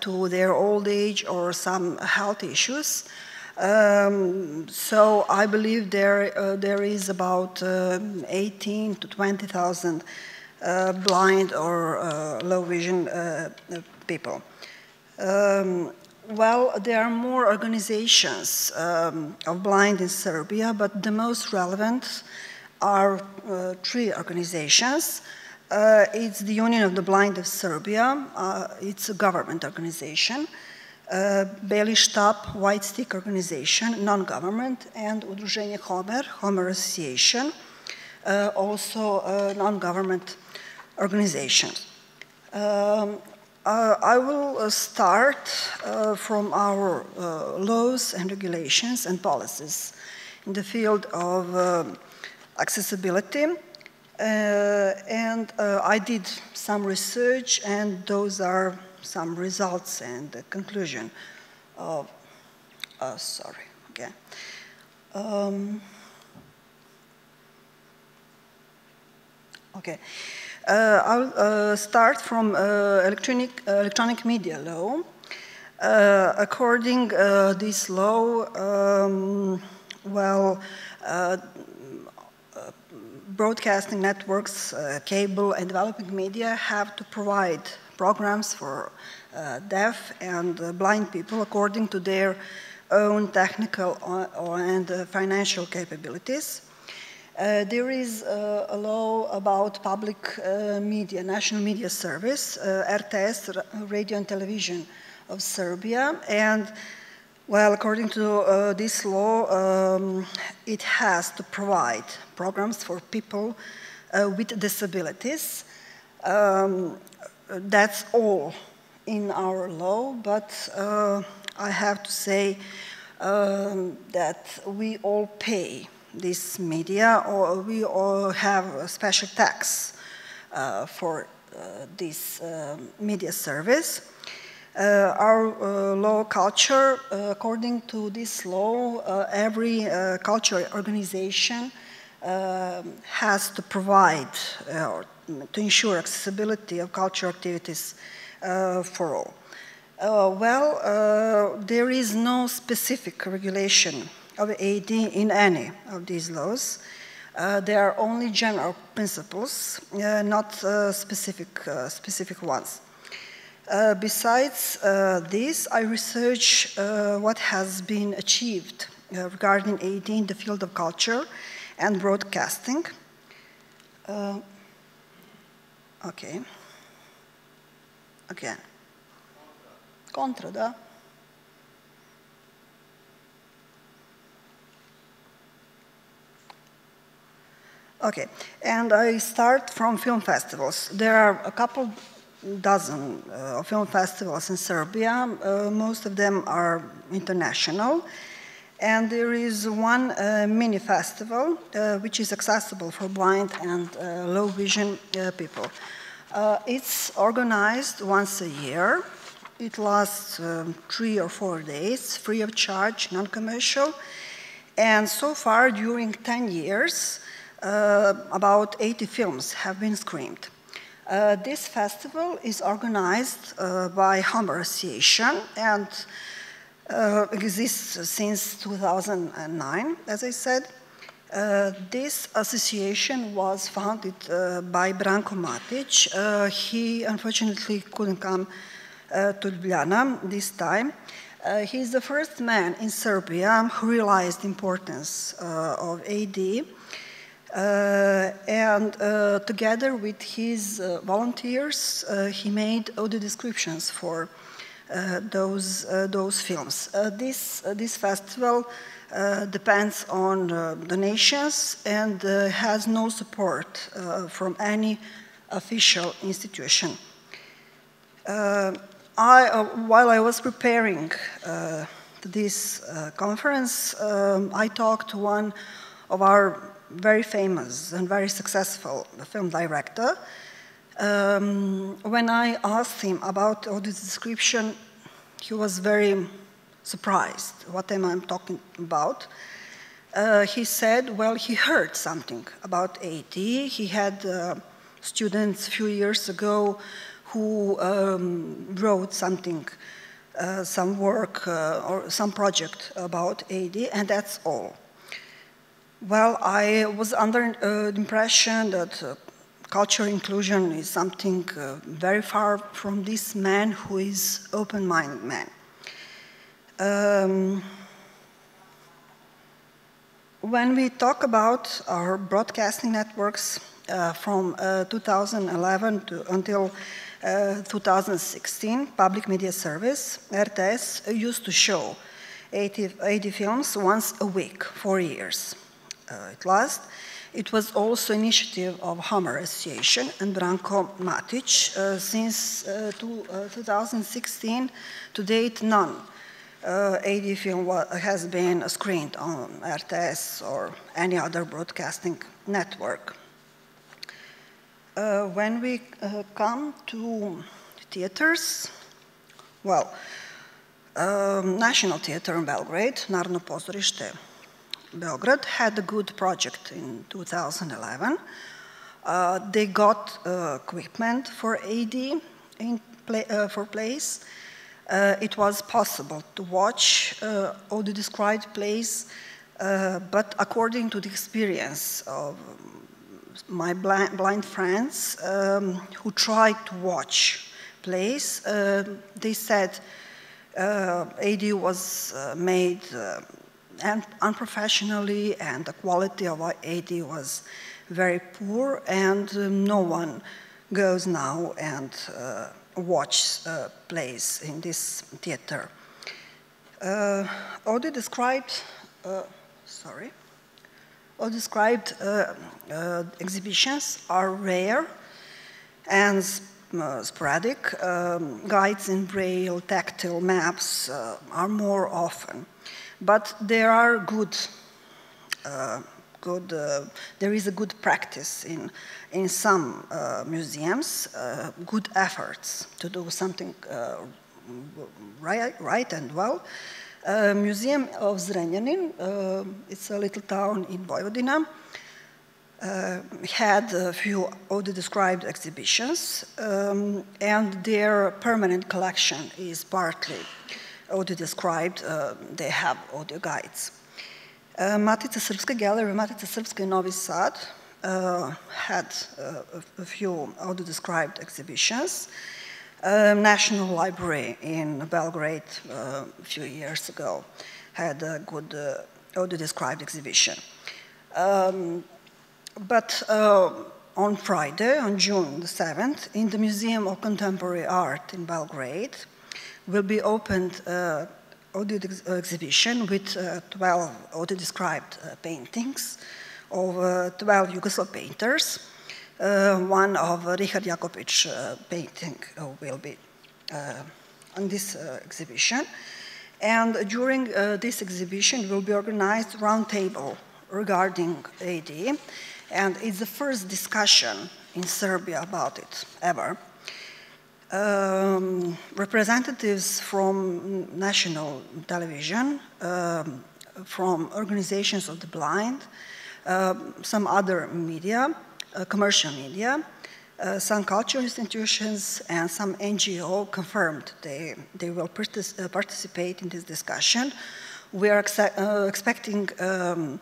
to their old age or some health issues. Um, so I believe there, there is about 18 to 20,000 blind or low vision people. Um, well, there are more organizations um, of blind in Serbia, but the most relevant are uh, three organizations. Uh, it's the Union of the Blind of Serbia, uh, it's a government organization, uh, Štab White Stick Organization, non-government, and Udruženje Homer, Homer Association, uh, also a non-government organization. Um, uh, I will uh, start uh, from our uh, laws and regulations and policies in the field of um, accessibility. Uh, and uh, I did some research, and those are some results and the conclusion of, sorry, okay. Um, okay. Uh, I'll uh, start from uh, electronic, electronic media law. according this law, um, well, broadcasting networks, uh, cable, and developing media have to provide programs for uh, deaf and uh, blind people according to their own technical and financial capabilities. Uh, there is uh, a law about public uh, media, national media service, uh, RTS, radio and television of Serbia. And, well, according to uh, this law, um, it has to provide programs for people uh, with disabilities. Um, that's all in our law, but I have to say um, that we all pay this media, or we all have a special tax uh, for uh, this uh, media service. Uh, our uh, law culture, uh, according to this law, every cultural organization has to provide or to ensure accessibility of cultural activities for all. well, there is no specific regulation of AD in any of these laws. Uh, there are only general principles, uh, not uh, specific, uh, specific ones. Uh, besides uh, this, I research what has been achieved regarding AD in the field of culture and broadcasting. Okay. Okay. Contra, da? Okay, and I start from film festivals. There are a couple dozen uh, film festivals in Serbia. Uh, most of them are international. And there is one uh, mini festival uh, which is accessible for blind and uh, low vision uh, people. it's organized once a year. It lasts um, three or four days, free of charge, non commercial. And so far, during 10 years, uh, about 80 films have been screened. Uh, this festival is organized uh, by Homer Association and uh, exists since 2009, as I said. Uh, this association was founded uh, by Branko Matic. Uh, he unfortunately couldn't come uh, to Ljubljana this time. Uh, he's the first man in Serbia who realized the importance of AD. and together with his volunteers, he made audio descriptions for those, those films. this, this festival uh, depends on uh, donations and uh, has no support uh, from any official institution. Uh, I, uh, while I was preparing this conference, um, I talked to one of our very famous and very successful film director. Um, when I asked him about audio description, he was very surprised. What am I talking about? Uh, he said, well, he heard something about AD. He had uh, students a few years ago who um, wrote something, uh, some work uh, or some project about AD, and that's all. Well, I was under uh, the impression that uh, cultural inclusion is something very far from this man who is open-minded man. Um, when we talk about our broadcasting networks uh, from uh, 2011 to, until uh, 2016, Public Media Service, RTS, used to show 80, 80 films once a week for years. Uh, at last, it was also initiative of Homer Association and Branko Matic. Uh, since uh, to, 2016, to date, none uh, AD film has been screened on RTS or any other broadcasting network. Uh, when we uh, come to theaters, well, um, National Theatre in Belgrade, Narodno pozorište Belgrade, had a good project in 2011. Uh, they got uh, equipment for AD in uh, for plays uh, it was possible to watch uh, all the described plays, uh, but according to the experience of my blind, blind friends um, who tried to watch plays, they said AD was uh, made unprofessionally and the quality of our AD was very poor and no one goes now and watches uh, plays in this theater. Uh, described, uh, sorry, all described uh, uh, exhibitions are rare and uh, sporadic. Um, guides in braille, tactile maps are more often, but there are good good, uh, there is a good practice in, in some uh, museums, uh, good efforts to do something uh, right, right and well. Uh, Museum of Zrenjanin, uh, it's a little town in Vojvodina, had a few audio described exhibitions, um, and their permanent collection is partly audio described. they have audio guides. Uh, Matica Srpska Gallery, Matica Srpska in Novi Sad, uh, had uh, a, few audio-described exhibitions. Um, National Library in Belgrade uh, a few years ago had a good uh, audio-described exhibition. Um, but uh, on Friday, on June the 7th, in the Museum of Contemporary Art in Belgrade, will be opened uh, audio ex uh, exhibition with uh, 12 audio described uh, paintings of uh, 12 Yugoslav painters. Uh, one of Richard Jakopic painting will be on this exhibition. And during this exhibition will be organized roundtable regarding AD, and it's the first discussion in Serbia about it ever um, representatives from national television, um, from organizations of the blind, uh, some other media, uh, commercial media, uh, some cultural institutions, and some NGO confirmed they, they will partic uh, participate in this discussion. We are uh, expecting um,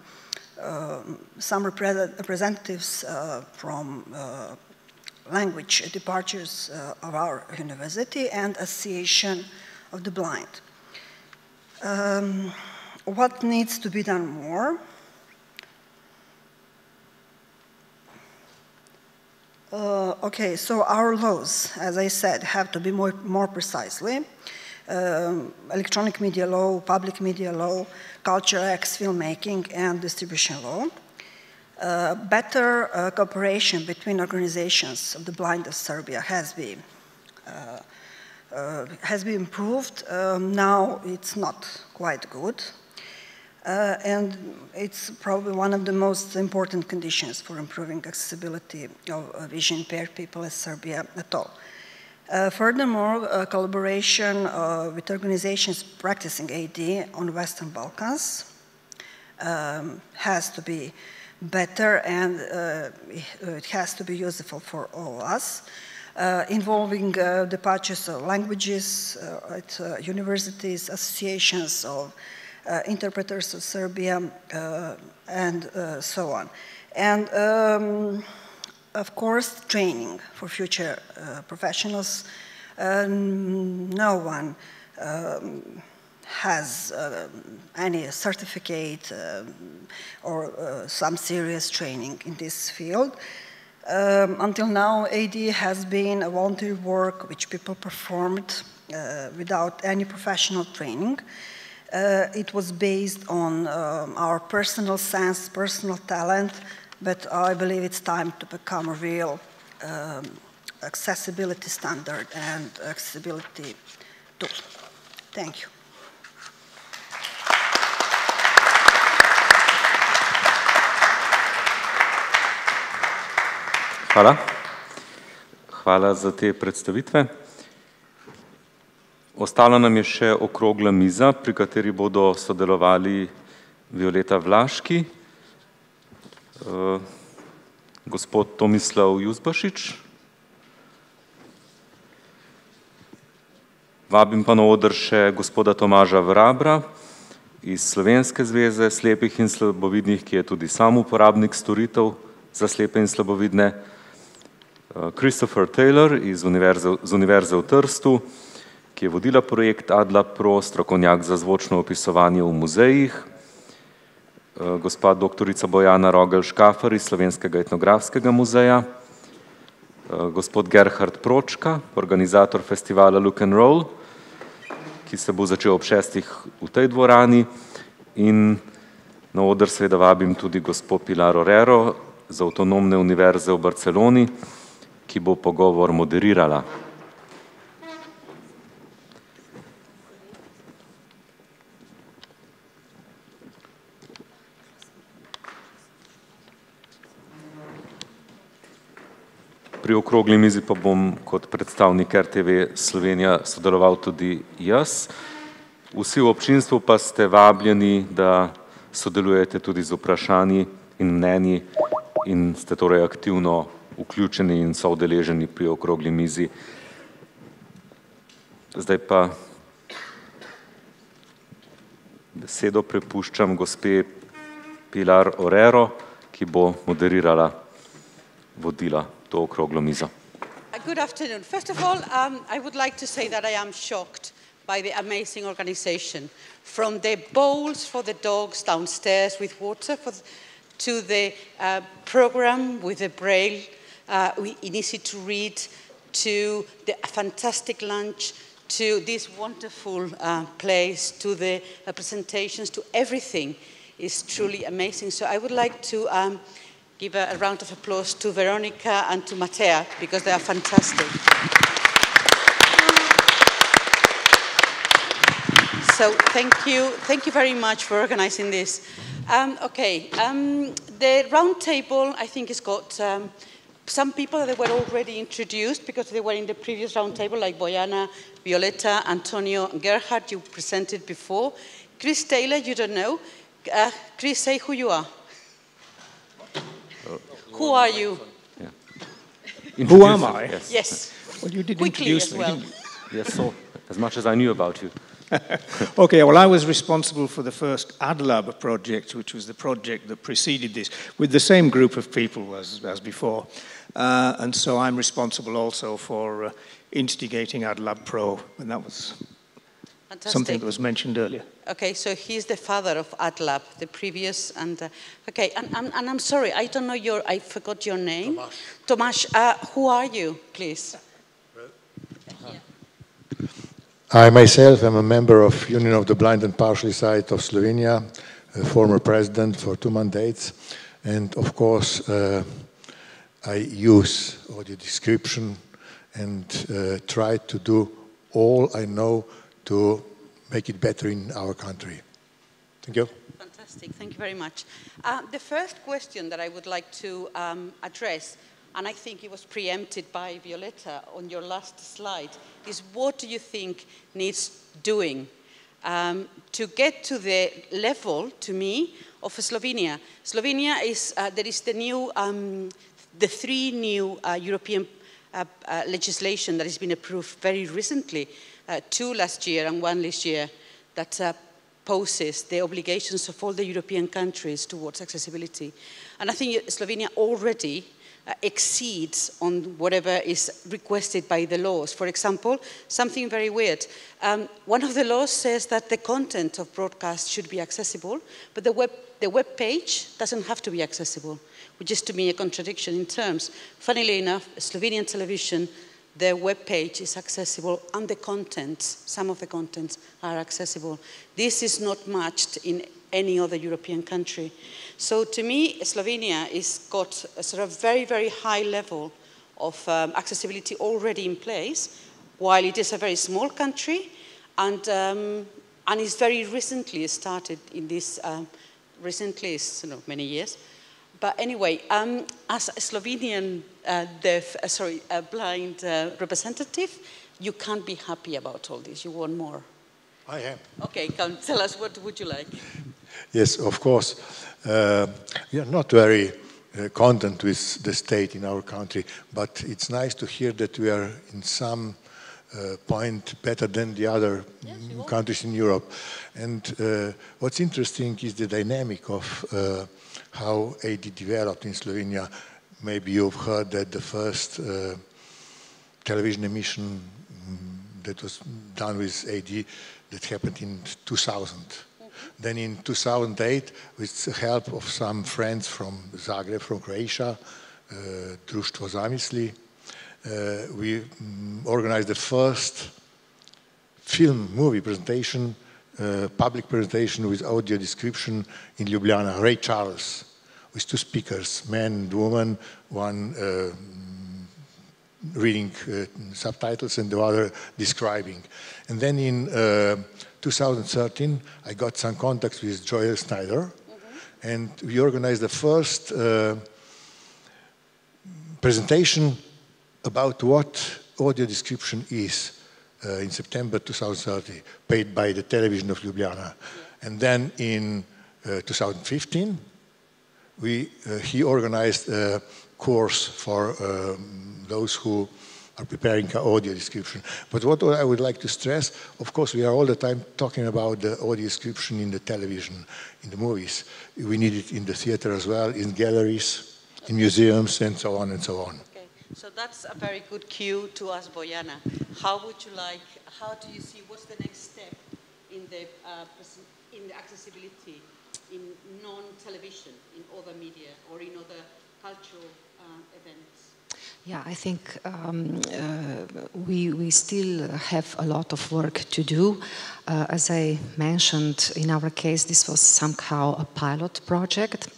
some representatives from language departures of our university and Association of the Blind. Um, what needs to be done more? Uh, okay, so our laws, as I said, have to be more, more precisely. Um, electronic media law, public media law, culture acts, filmmaking, and distribution law. Uh, better uh, cooperation between organizations of the blind of Serbia has been uh, uh, has been improved. Um, now it's not quite good. Uh, and it's probably one of the most important conditions for improving accessibility of vision impaired people in Serbia at all. Furthermore, collaboration with organizations practicing AD on Western Balkans um, has to be better and uh, it has to be useful for all of us. involving the patches of languages at universities, associations of uh, interpreters of Serbia, uh, and uh, so on. And um, of course, training for future professionals. no one um, has uh, any certificate uh, or uh, some serious training in this field. Um, until now, AD has been a voluntary work which people performed without any professional training. Uh, it was based on um, our personal sense, personal talent, but I believe it's time to become a real um, accessibility standard and accessibility tool. Thank you. Hvala. Hvala za te predstavitve. Ostala nam je še okrogla miza, pri kateri bodo sodelovali Violeta Vlaški, eh, gospod Tomislav Juzbašič, vabim pa na odr še gospoda Tomaža Vrabra iz Slovenske zveze slepih in slabovidnih, ki je tudi sam uporabnik storitev za slepe in slabovidne, eh, Christopher Taylor iz Univerze, z Univerze v Trstu, ki je vodila projekt Adla Pro, strokovnjak za zvočno opisovanje v muzejih, eh, gospa doktorica Bojana Rogel Škafar iz Slovenskega etnografskega muzeja, eh, gospod Gerhard Pročka, organizator festivala Look and Roll, ki se bo začel ob šestih v tej dvorani. In na odr seveda vabim tudi gospod Pilar Orero z Avtonomne univerze v Barceloni, ki bo pogovor moderirala. Pri okrogli mizi pa bom kot predstavnik RTV Slovenija sodeloval tudi jaz. Vsi v občinstvu pa ste vabljeni, da sodelujete tudi z vprašanji in mnenji in ste torej aktivno vključeni in so udeleženi pri okrogli mizi. Zdaj pa besedo prepuščam gospe Pilar Orero, ki bo moderirala vodila to okroglo mizo. Good afternoon. First of all, um, I would like to say that I am shocked by the amazing organization. From the bowls for the dogs downstairs with water for, to the uh, program with the braille, uh, easy to read, to the fantastic lunch, to this wonderful uh, place, to the uh, presentations, to everything is truly amazing. So I would like to um, give a, a round of applause to Veronica and to Matea because they are fantastic. So thank you, thank you very much for organizing this. Um, okay, um, the round table I think has got um, some people that were already introduced because they were in the previous round table, like Boyana, Violeta, Antonio, Gerhard, you presented before. Chris Taylor, you don't know. Uh, Chris, say who you are. Who are you? Yeah. Who am I? Yes. yes. Well, you did Quickly introduce as well. me. Yes, so as much as I knew about you. okay, well, I was responsible for the first AdLab project, which was the project that preceded this, with the same group of people as, as before. Uh, and so I'm responsible also for uh, instigating AdLab Pro, and that was Fantastic. something that was mentioned earlier. Okay, so he's the father of AdLab, the previous, and uh, okay, and, and, and, I'm sorry, I don't know your, I forgot your name. Tomasz. Tomasz, uh, who are you, please? I myself am a member of Union of the Blind and Partially Sighted of Slovenia, a former president for two mandates, and of course uh, I use audio description and uh, try to do all I know to make it better in our country. Thank you. Fantastic, thank you very much. Uh, the first question that I would like to um, address and I think it was preempted by Violeta on your last slide, is what do you think needs doing um, to get to the level, to me, of Slovenia? Slovenia is, uh, there is the new, um, the three new uh, European uh, uh legislation that has been approved very recently, uh, two last year and one this year, that uh, poses the obligations of all the European countries towards accessibility. And I think Slovenia already uh, exceeds on whatever is requested by the laws. For example, something very weird. Um, one of the laws says that the content of broadcast should be accessible, but the web, the web page doesn't have to be accessible, which is to me a contradiction in terms. Funnily enough, Slovenian television, their web page is accessible and the contents, some of the contents are accessible. This is not matched in any other European country. So to me, Slovenia has got a sort of very, very high level of um, accessibility already in place, while it is a very small country and, um, and is very recently started in this, um, recently you know, many years. But anyway, um, as a Slovenian uh, deaf, uh, sorry, a blind uh, representative, you can't be happy about all this. You want more. I am. Okay, come tell us what would you like. Yes, of course. Uh, we are not very uh, content with the state in our country, but it's nice to hear that we are in some uh, point better than the other yes, countries in Europe. And uh, what's interesting is the dynamic of uh, how AD developed in Slovenia. Maybe you've heard that the first uh, television emission mm, that was done with AD that happened in 2000 then in 2008, with the help of some friends from Zagreb, from Croatia, uh, Društvo Zamisli, we um, organized the first film movie presentation, uh, public presentation with audio description in Ljubljana, Ray Charles, with two speakers, man and woman, one uh, reading uh, subtitles and the other describing. And then in uh, 2013, I got some contacts with Joel Snyder, mm -hmm. and we organized the first uh, presentation about what audio description is uh, in September 2030, paid by the television of Ljubljana. And then in uh, 2015, we, uh, he organized a course for um, those who are preparing audio description. But what I would like to stress, of course, we are all the time talking about the audio description in the television, in the movies. We need it in the theater as well, in galleries, in museums, and so on and so on. So that's a very good cue to ask Boyana. How would you like, how do you see, what's the next step in the, uh, in the accessibility in non-television, in other media, or in other cultural uh, events? Yeah, I think um, uh, we, we still have a lot of work to do. Uh, as I mentioned, in our case, this was somehow a pilot project,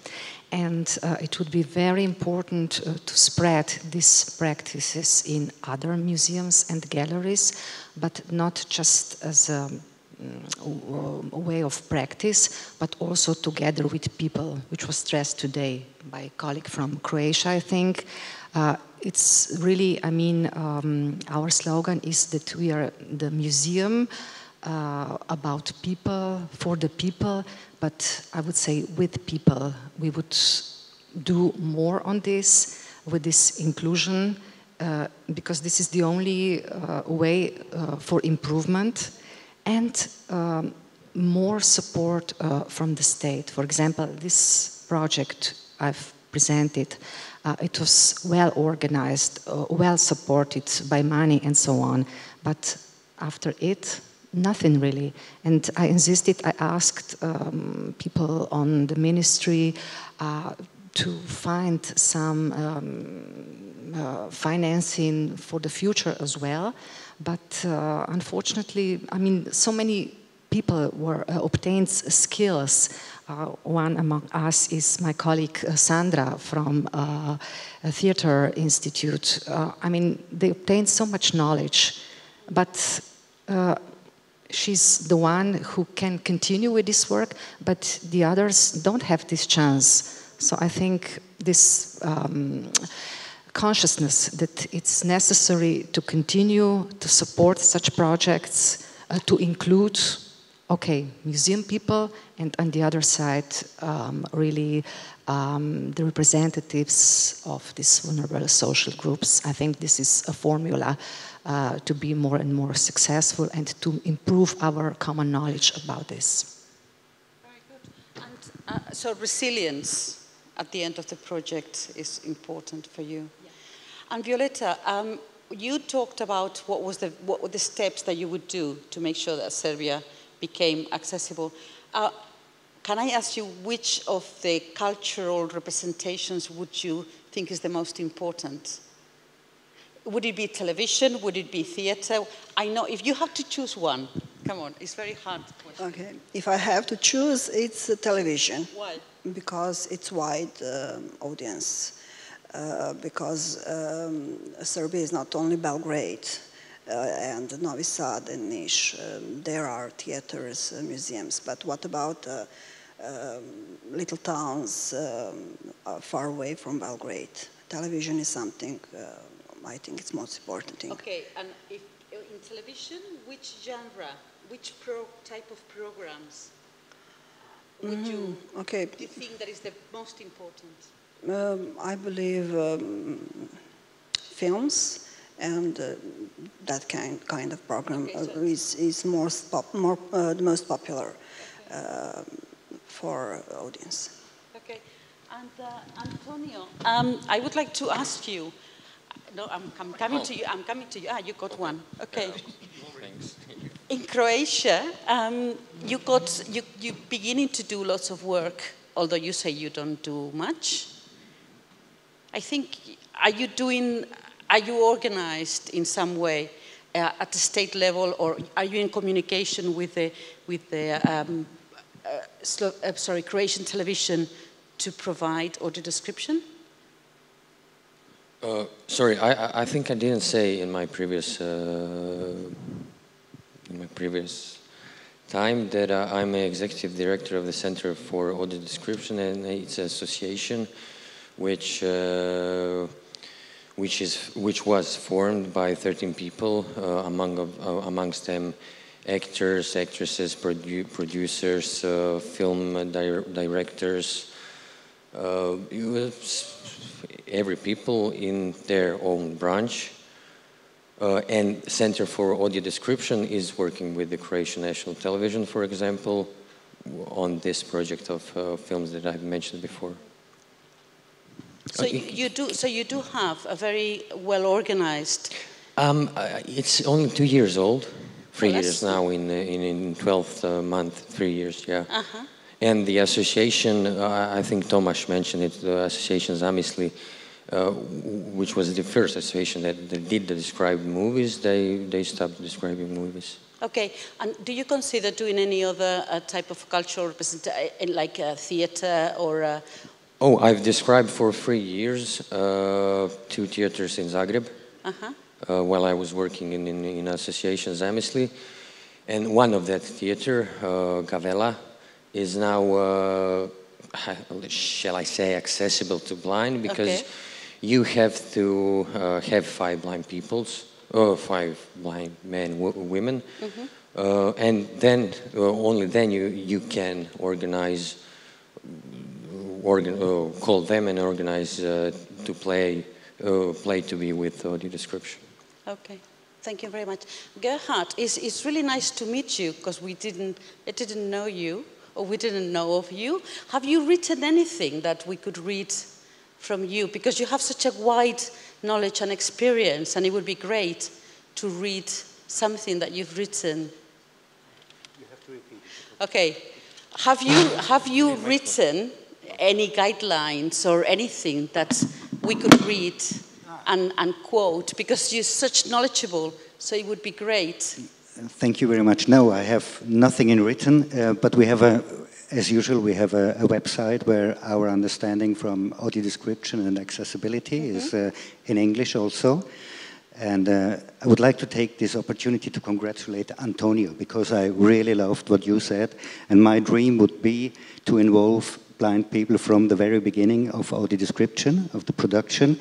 and uh, it would be very important uh, to spread these practices in other museums and galleries, but not just as a a way of practice, but also together with people, which was stressed today by a colleague from Croatia, I think. Uh, it's really, I mean, um, our slogan is that we are the museum uh, about people, for the people, but I would say with people. We would do more on this, with this inclusion, uh, because this is the only uh, way uh, for improvement and um, more support uh, from the state. For example, this project I've presented, uh, it was well organized, uh, well supported by money and so on, but after it, nothing really. And I insisted, I asked um, people on the ministry uh, to find some um, uh, financing for the future as well. But uh, unfortunately, I mean, so many people were uh, obtained skills. Uh, one among us is my colleague uh, Sandra from uh, a theater institute. I mean, they obtained so much knowledge, but she's the one who can continue with this work, but the others don't have this chance. So I think this um, consciousness that it's necessary to continue to support such projects, uh, to include, okay, museum people, and on the other side, um, really um, the representatives of these vulnerable social groups. I think this is a formula uh, to be more and more successful and to improve our common knowledge about this. Very good. And, uh, so resilience at the end of the project is important for you. Yeah. And Violeta, um, you talked about what, was the, what were the steps that you would do to make sure that Serbia became accessible. Uh, can I ask you which of the cultural representations would you think is the most important? Would it be television? Would it be theater? I know if you have to choose one, come on, it's very hard. Question. Okay, if I have to choose, it's uh, television. Why? Because it's wide um, audience. Uh, because um, Serbia is not only Belgrade uh, and Novi Sad and Niš. Um, there are theaters, uh, museums, but what about uh, um, little towns um, far away from Belgrade? Television is something I think it's most important thing. Okay, and if, in television, which genre, which pro type of programs would mm -hmm. you, okay. do you think that is the most important? Um, I believe um, films and uh, that kind kind of program okay, so uh, is, is more, pop, more uh, the most popular uh, for audience. Okay, and uh, Antonio, um, I would like to ask you no, I'm, I'm coming oh. to you. I'm coming to you. Ah, you got one. Okay. Thanks. In Croatia, um, you got you you beginning to do lots of work, although you say you don't do much. I think are you doing? Are you organized in some way uh, at the state level, or are you in communication with the with the um, uh, uh, sorry Croatian television to provide audio description? Uh, sorry, I, I think I didn't say in my previous uh, in my previous time that uh, I'm an executive director of the Center for Audio Description, and it's association which uh, which is which was formed by 13 people, uh, among amongst them actors, actresses, produ producers, film di directors. Uh, every people in their own branch. Uh, and Center for Audio Description is working with the Croatian National Television, for example, on this project of uh, films that I've mentioned before. So you, you, do. So you do have a very well organized. Um, uh, it's only two years old. Three oh, years now in in in twelfth uh, month. Three years, yeah. -huh. And the association, uh, I think Tomas mentioned it. The association Zamisli uh, which was the first association that, that did the described movies, they, they stopped describing movies. Okay, and do you consider doing any other uh, type of cultural representation, uh, like uh, theater or? Uh... Oh, I've described for three years uh, two theaters in Zagreb -huh. while I was working in, in, in association Zamisli. And one of that theater, Gavella, is now, shall I say, accessible to blind because okay you have to uh, have five blind peoples, or five blind men, women, mm -hmm. uh, and then uh, only then you you can organize, organ, uh, call them and organize uh, to play, uh, play to be with audio description. Okay. Thank you very much. Gerhard, it's, it's really nice to meet you because we didn't, I didn't know you or we didn't know of you. Have you written anything that we could read from you? Because you have such a wide knowledge and experience and it would be great to read something that you've written. You have to repeat. Okay. Have you, have you written any guidelines or anything that we could read and, and quote because you're such knowledgeable, so it would be great. Thank you very much. No, I have nothing in written, uh, but we have a, as usual, we have a, a, website where our understanding from audio description and accessibility mm -hmm. is uh, in English also. And uh, I would like to take this opportunity to congratulate Antonio because I really loved what you said. And my dream would be to involve blind people from the very beginning of audio description, of the production.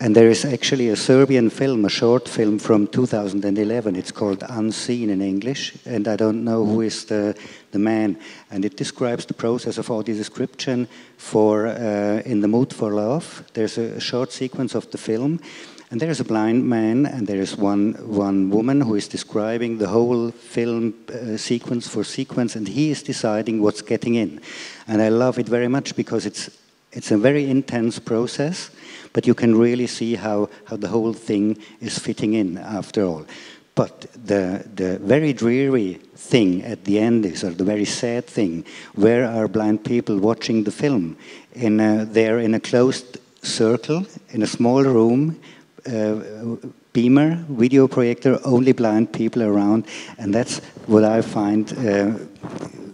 And there is actually a Serbian film, a short film from 2011. It's called Unseen in English, and I don't know who is the, the man. And it describes the process of audio description for uh, In the Mood for Love. There's a, short sequence of the film, and there is a blind man, and there is one, one woman who is describing the whole film uh, sequence for sequence, and he is deciding what's getting in. And I love it very much because it's, it's a very intense process but you can really see how, how the whole thing is fitting in after all. But the, the very dreary thing at the end is, or the very sad thing, where are blind people watching the film? In a, they're in a closed circle, in a small room, uh, beamer, video projector, only blind people around, and that's what I find uh,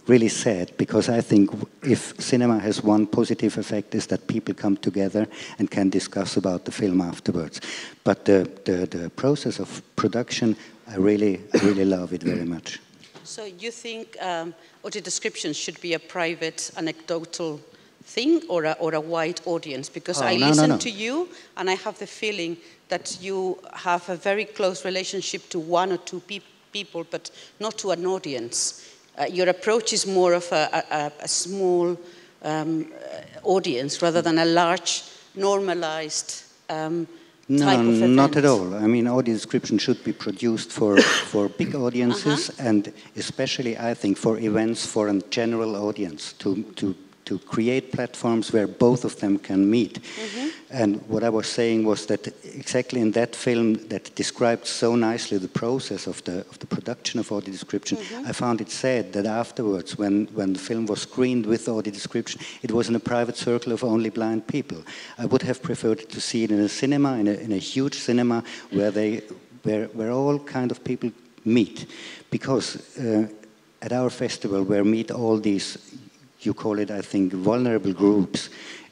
really sad because I think if cinema has one positive effect is that people come together and can discuss about the film afterwards. But the, the, the process of production, I really, really love it very much. So you think um, audio description should be a private, anecdotal thing or a, or a wide audience? Because oh, I no, listen no, no. to you and I have the feeling that you have a very close relationship to one or two pe people, but not to an audience. Uh, your approach is more of a, a, a small um, audience rather than a large, normalized um, no, not at all. I mean, audio description should be produced for, for big audiences uh -huh. and especially, I think, for events for a general audience to, to to create platforms where both of them can meet. Mm -hmm. And what I was saying was that exactly in that film that described so nicely the process of the, of the production of audio description, mm -hmm. I found it sad that afterwards, when, when the film was screened with audio description, it was in a private circle of only blind people. I would have preferred to see it in a cinema, in a, in a huge cinema, where, they, where, where all kind of people meet. Because uh, at our festival, where meet all these you call it, I think, vulnerable groups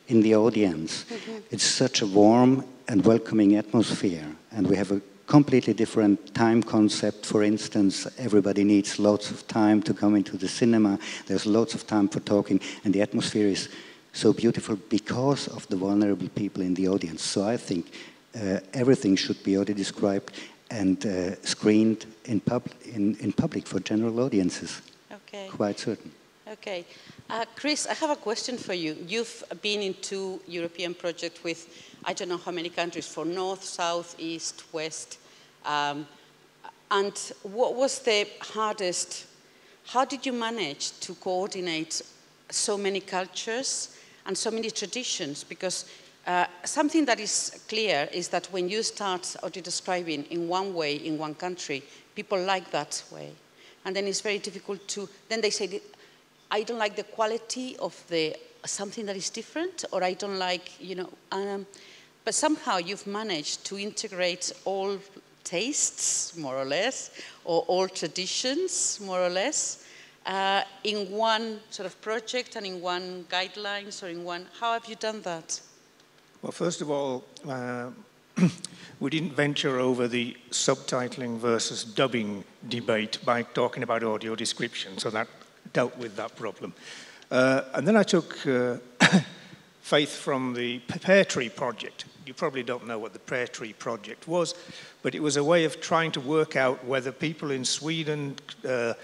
in the audience. Mm -hmm. It's such a warm and welcoming atmosphere, and we have a completely different time concept. For instance, everybody needs lots of time to come into the cinema. There's lots of time for talking, and the atmosphere is so beautiful because of the vulnerable people in the audience. So I think uh, everything should be audio described and uh, screened in, pub in, in public for general audiences. Okay. Quite certain. Okay. Uh, Chris, I have a question for you. You've been in two European projects with I don't know how many countries, for North, South, East, West. Um, and what was the hardest, how did you manage to coordinate so many cultures and so many traditions? Because uh, something that is clear is that when you start audio describing in one way in one country, people like that way. And then it's very difficult to, then they say, I don't like the quality of the something that is different, or I don't like, you know, um, but somehow you've managed to integrate all tastes, more or less, or all traditions, more or less, uh, in one sort of project and in one guidelines or in one, how have you done that? Well, first of all, uh, we didn't venture over the subtitling versus dubbing debate by talking about audio description, so that dealt with that problem. Uh, and then I took uh, faith from the Pear Tree Project. You probably don't know what the Pear Tree Project was, but it was a way of trying to work out whether people in Sweden uh,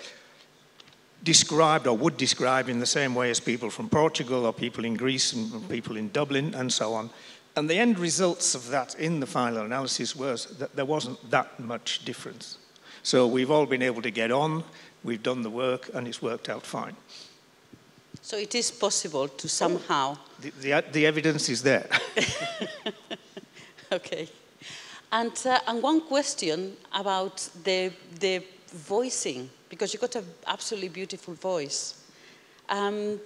described or would describe in the same way as people from Portugal or people in Greece and people in Dublin and so on, and the end results of that in the final analysis was that there wasn't that much difference. So we've all been able to get on, we've done the work, and it's worked out fine. So it is possible to somehow. The, the, the evidence is there. okay. And, uh, and one question about the, the voicing, because you've got an absolutely beautiful voice. Um,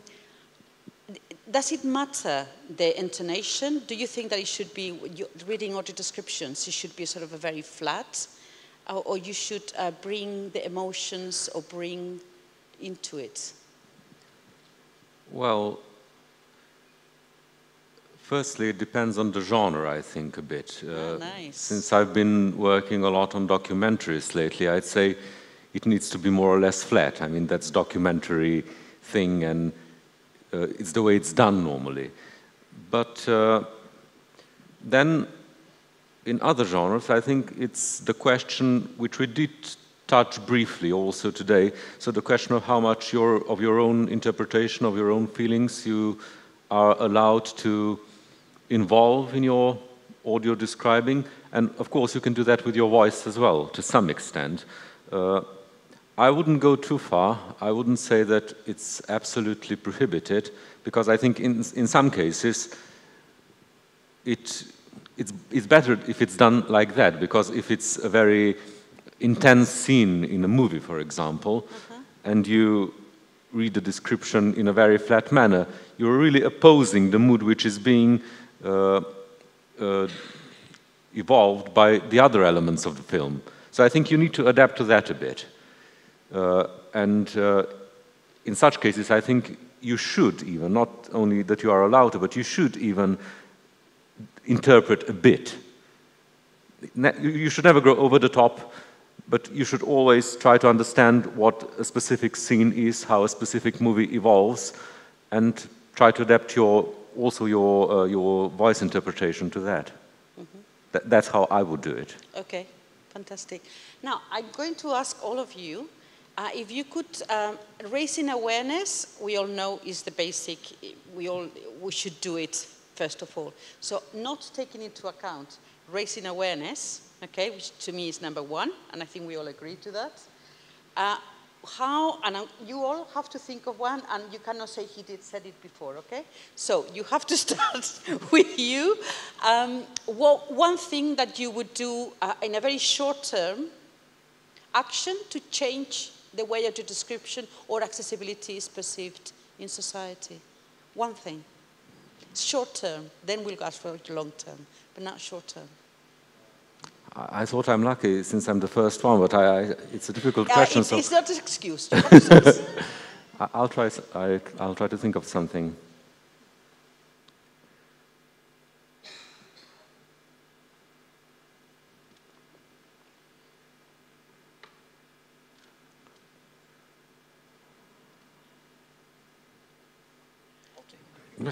does it matter the intonation? Do you think that it should be, reading audio descriptions, it should be sort of a very flat, or, or you should uh, bring the emotions or bring into it? Well, firstly, it depends on the genre, I think, a bit. Uh, oh, nice. Since I've been working a lot on documentaries lately, I'd say it needs to be more or less flat. I mean, that's documentary thing, and uh, it's the way it's done normally. But uh, then in other genres, I think it's the question which we did touch briefly also today. So the question of how much your, of your own interpretation, of your own feelings you are allowed to involve in your audio describing. And of course, you can do that with your voice as well, to some extent. Uh, I wouldn't go too far. I wouldn't say that it's absolutely prohibited, because I think in, in some cases it, it's, it's better if it's done like that, because if it's a very intense scene in a movie, for example, uh-huh. and you read the description in a very flat manner, you're really opposing the mood which is being uh, uh, evolved by the other elements of the film. So I think you need to adapt to that a bit. Uh, and uh, in such cases, I think you should even, not only that you are allowed to, but you should even interpret a bit. You should never go over the top, but you should always try to understand what a specific scene is, how a specific movie evolves, and try to adapt your, also your, uh, your voice interpretation to that. Mm -hmm. Th that's how I would do it. Okay, fantastic. Now, I'm going to ask all of you uh, if you could, um, in awareness, we all know is the basic, we all, we should do it first of all. So not taking into account raising awareness, okay, which to me is number one, and I think we all agree to that. Uh, how, and you all have to think of one, and you cannot say he did said it before, okay? So you have to start with you. Um, one thing that you would do uh, in a very short term action to change the way audio description or accessibility is perceived in society. One thing. Short term, then we'll ask for long term, but not short term. I thought I'm lucky since I'm the first one, but I, I, it's a difficult question. It's, so it's not an excuse. I'll try. I, I'll try to think of something.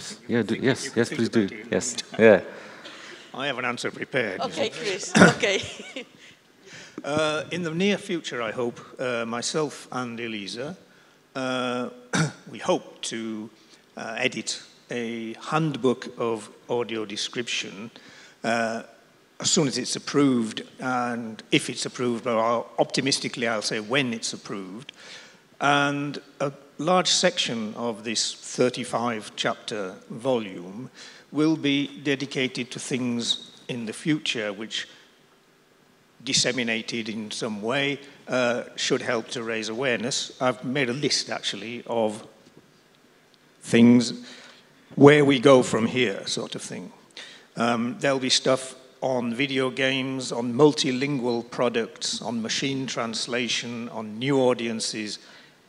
Yes, yeah, do, yes, yes, please do. Yes, yeah. I have an answer prepared. Okay, Chris. okay. uh, in the near future, I hope, uh, myself and Elisa, uh, we hope to uh, edit a handbook of audio description uh, as soon as it's approved, and if it's approved, but optimistically I'll say when it's approved. And a large section of this 35 chapter volume will be dedicated to things in the future which disseminated in some way uh, should help to raise awareness. I've made a list actually of things where we go from here, sort of thing. Um, there'll be stuff on video games, on multilingual products, on machine translation, on new audiences,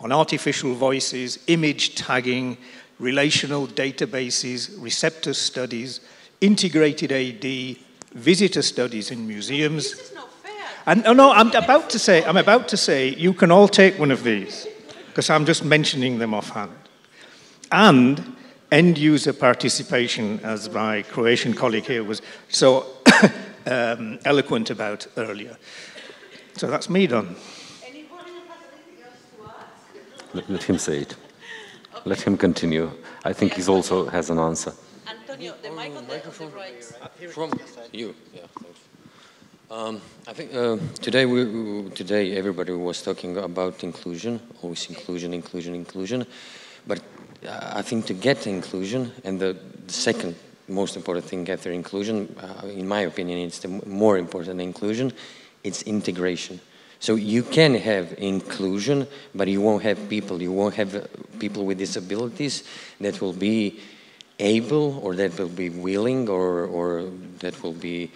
on artificial voices, image tagging, relational databases, receptor studies, integrated AD, visitor studies in museums. This is not fair. And no, no, I'm about to say, I'm about to say, you can all take one of these, because I'm just mentioning them offhand. And end user participation, as my Croatian colleague here was so um, eloquent about earlier. So that's me done. Let, let him say it. Okay. Let him continue. I think he also has an answer. Antonio, the mic on the, on the right. From you, yeah, thanks. Um, I think uh, today we, we- today everybody was talking about inclusion, always inclusion, inclusion, inclusion. But uh, I think to get inclusion, and the, the second most important thing get their inclusion, uh, in my opinion, it's the more important inclusion, it's integration. So you can have inclusion, but you won't have people. You won't have uh, people with disabilities that will be able, or that will be willing, or or that will be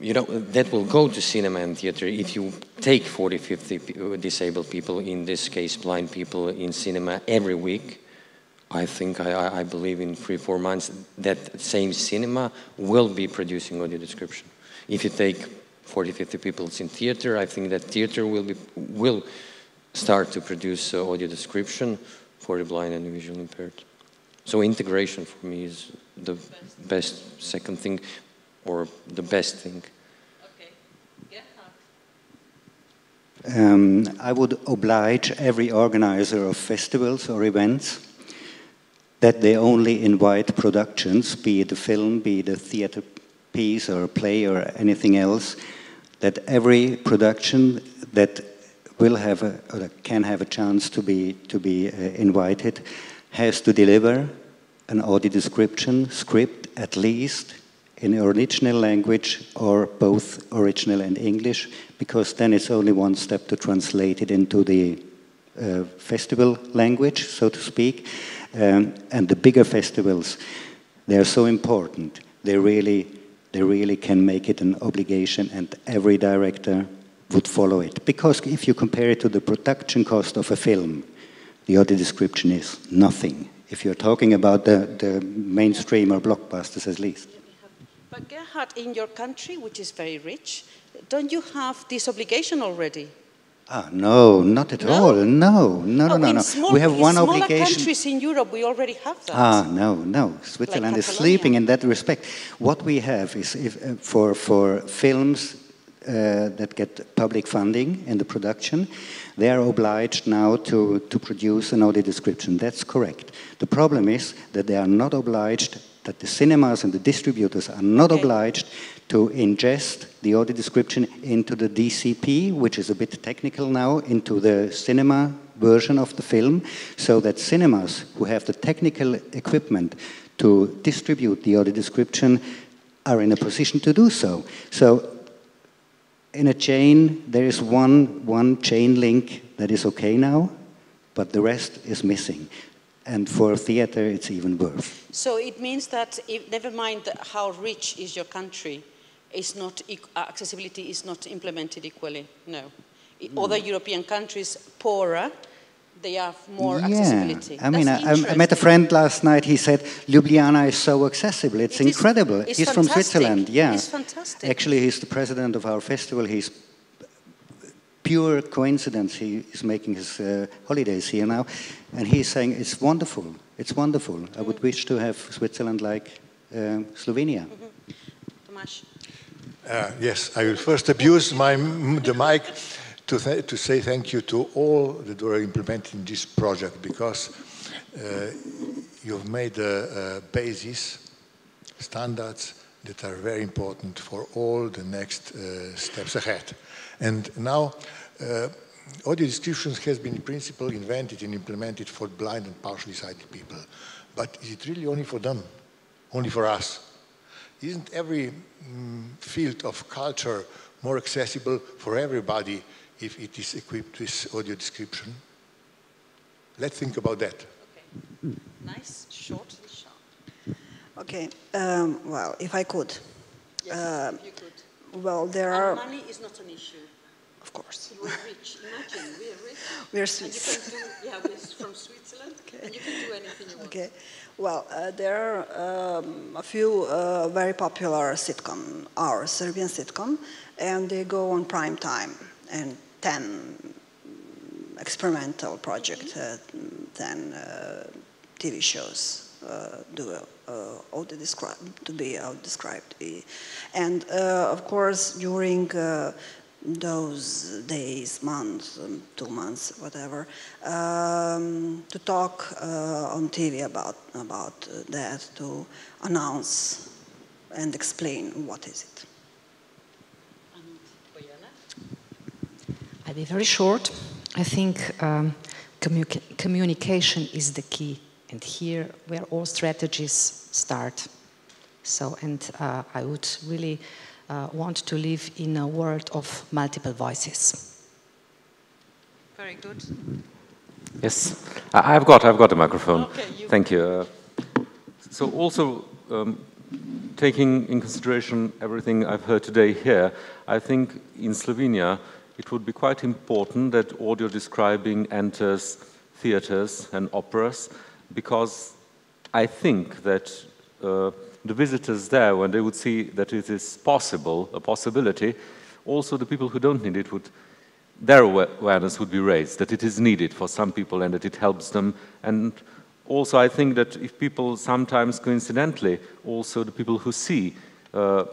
you know, that will go to cinema and theater if you take 40, 50 disabled people, in this case blind people, in cinema every week. I think, I, I believe in three, four months, that same cinema will be producing audio description. If you take 40, 50 people in theater, I think that theater will, be, will start to produce uh, audio description for the blind and the visually impaired. So integration for me is the best second thing, or the best thing. Um, I would oblige every organizer of festivals or events that they only invite productions, be it a film, be it a theater piece or a play or anything else, that every production that will have a, or can have a chance to be, to be uh, invited has to deliver an audio description script at least in original language or both original and English, because then it's only one step to translate it into the uh, festival language, so to speak. Um, and the bigger festivals, they're so important. They really, they really can make it an obligation, and every director would follow it. Because if you compare it to the production cost of a film, the audio description is nothing. If you're talking about the, the mainstream or blockbusters, at least. But Gerhard, in your country, which is very rich, don't you have this obligation already? Ah, no, not at all. No, no, no, no, no. small- we have one smaller obligation. countries in Europe, we already have that. Ah, no, no. Switzerland is sleeping in that respect. What we have is if, uh, for, for films uh, that get public funding in the production, they are obliged now to, to produce an audio description. That's correct. The problem is that they are not obliged, that the cinemas and the distributors are not obliged to ingest the audio description into the DCP, which is a bit technical now, into the cinema version of the film, so that cinemas who have the technical equipment to distribute the audio description are in a position to do so. So in a chain, there is one, one chain link that is okay now, but the rest is missing. And for theater, it's even worse. So it means that if, never mind how rich is your country, is not accessibility is not implemented equally. No, Hmm. other European countries poorer, they have more yeah, accessibility. I mean, I, I met a friend last night. He said Ljubljana is so accessible. It's It is- incredible. it's he's from. Switzerland. Yeah, It's fantastic. Actually, he's the president of our festival. He's pure coincidence. He is making his uh, holidays here now, and he's saying it's wonderful. It's wonderful. I would wish to have Switzerland like uh, Slovenia. Tomasz. Uh, yes, I will first abuse my, the mic to, th- to say thank you to all that were implementing this project because uh, you've made a, a basis, standards that are very important for all the next uh, steps ahead. And now, uh, audio descriptions has been in principle invented and implemented for blind and partially sighted people. But is it really only for them? Only for us? Isn't every mm, field of culture more accessible for everybody if it is equipped with audio description? Let's think about that. Okay. Nice, short, and sharp. Okay, um, well, if I could. Yes, Uh, Well, there And are, money is not an issue. of course. You are rich. Imagine, we are rich. We are And Swiss. you can do, yeah, we're from Switzerland, and you can do anything you want. Okay. Well, uh, there are um, a few uh, very popular sitcom, our Serbian sitcom, and they go on prime time, and 10 experimental project, uh, 10 uh, TV shows uh, do uh, audio describe, to be audio described. And of course, during those days, months, um, two months, whatever, um, to talk uh, on TV about, about uh, that, to announce and explain what is it. I'll be very short. I think um, commu- communication is the key, and here where all strategies start. So, and uh, I would really uh, want to live in a world of multiple voices. Very good. Yes, I- I've got, I've got a microphone. Okay, you- Thank you. Uh, so also, um, taking in consideration everything I've heard today here, I think in Slovenia it would be quite important that audio describing enters theaters and operas because I think that uh, the visitors there, when they would see that it is possible, a possibility, also the people who don't need it would their awareness would be raised, that it is needed for some people and that it helps them. And also, I think that if people sometimes coincidentally, also the people who see, uh,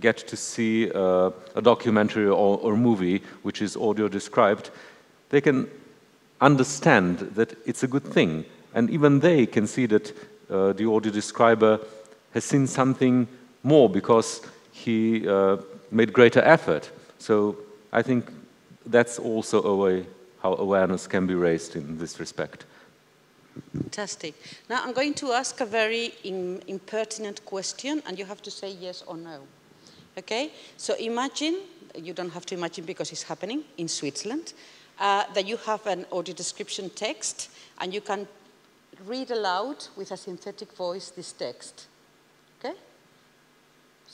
get to see uh, a documentary or, or movie which is audio described, they can understand that it's a good thing. And even they can see that uh, the audio describer has seen something more because he uh, made greater effort. So I think that's also a way how awareness can be raised in this respect. Fantastic. Now I'm going to ask a very im- impertinent question, and you have to say yes or no. Okay? So imagine, you don't have to imagine because it's happening in Switzerland, uh, that you have an audio description text, and you can read aloud with a synthetic voice this text.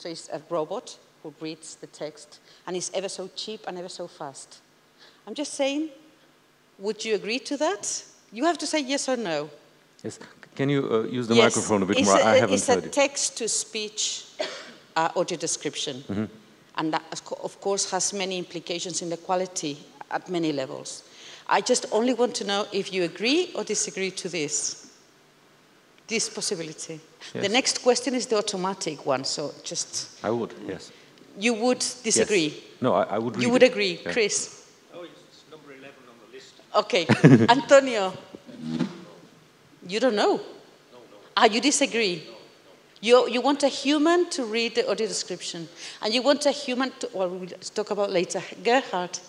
So it's a robot who reads the text, and it's ever so cheap and ever so fast. I'm just saying, would you agree to that? You have to say yes or no. Yes. Can you uh, use the Yes, microphone a bit it's more? A, I haven't it's heard a text to speech uh, audio description. Mhm. And that, of course, has many implications in the quality at many levels. I just only want to know if you agree or disagree to this, this possibility. The next question is the automatic one, so just, I would, yes. you would disagree? Yes. No, I, I would read You would it. agree, Yeah. Chris? Okay, Antonio, you don't know? No, no. Ah, you disagree? No. You, you want a human to read the audio description, and you want a human to, well, we'll talk about later. Gerhard,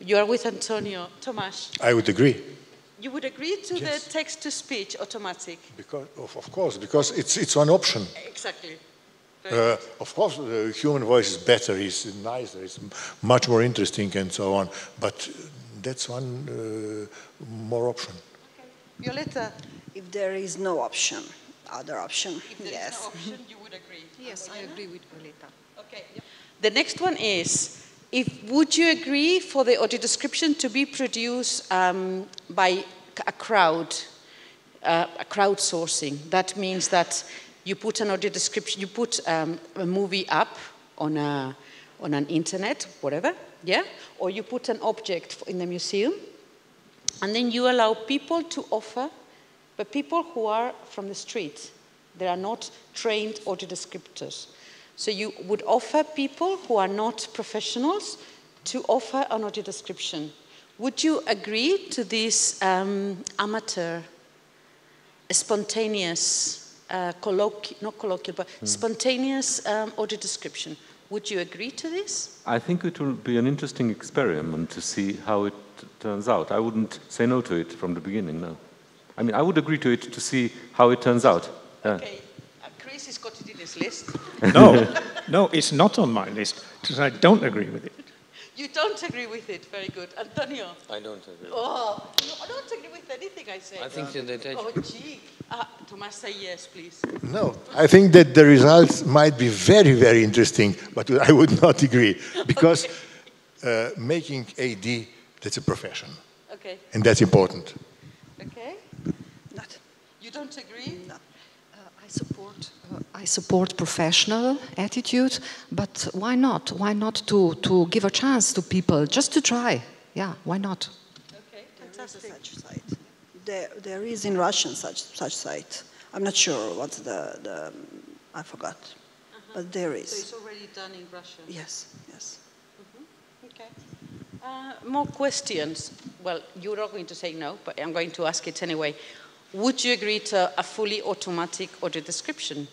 you are with Antonio. Tomas, I would agree. You would agree to the text to speech automatic? Because, of, of course, because it's, it's one option. Exactly. Uh, of course, the human voice is better, it's nicer, it's much more interesting, and so on. But that's one uh, more option. Violeta, If there is no option, other option, if there is yes. no option, you would agree? Yes, I agree with Violeta. Okay. The next one is, if, would you agree for the audio description to be produced um, by a crowd, uh, a crowdsourcing? That means that you put an audio description, you put um, a movie up on, a, on an internet, whatever, yeah? Or you put an object in the museum, and then you allow people to offer, but people who are from the street, they are not trained audio descriptors. So you would offer people who are not professionals to offer an audio description. Would you agree to this um, amateur, spontaneous, uh, not colloquial, but spontaneous um, audio description? Would you agree to this? I think it will be an interesting experiment to see how it turns out. I wouldn't say no to it from the beginning, no. I mean, I would agree to it to see how it turns out. Okay, got it in his list. No, no, it's not on my list because I don't agree with it. You don't agree with it. Very good. Antonio? I don't agree. Oh, no, I don't agree with anything I say. I think that they- Oh, gee. Uh, Thomas, say yes, please. No, I think that the results might be very, very interesting, but I would not agree because uh, making AD, that's a profession, Okay. and that's important. Okay. Not. You don't agree? No. I support, uh, I support professional attitude, but why not? Why not to, to give a chance to people just to try? Yeah, why not? Okay, fantastic. Such site. There, there is in Russian such such site. I'm not sure what's the, the I forgot, but there Uh-huh. So it's already done in Russian. Yes, yes. Mhm. Okay. Uh, more questions. Well, you're not going to say no, but I'm going to ask it anyway. Would you agree to a fully automatic audio description?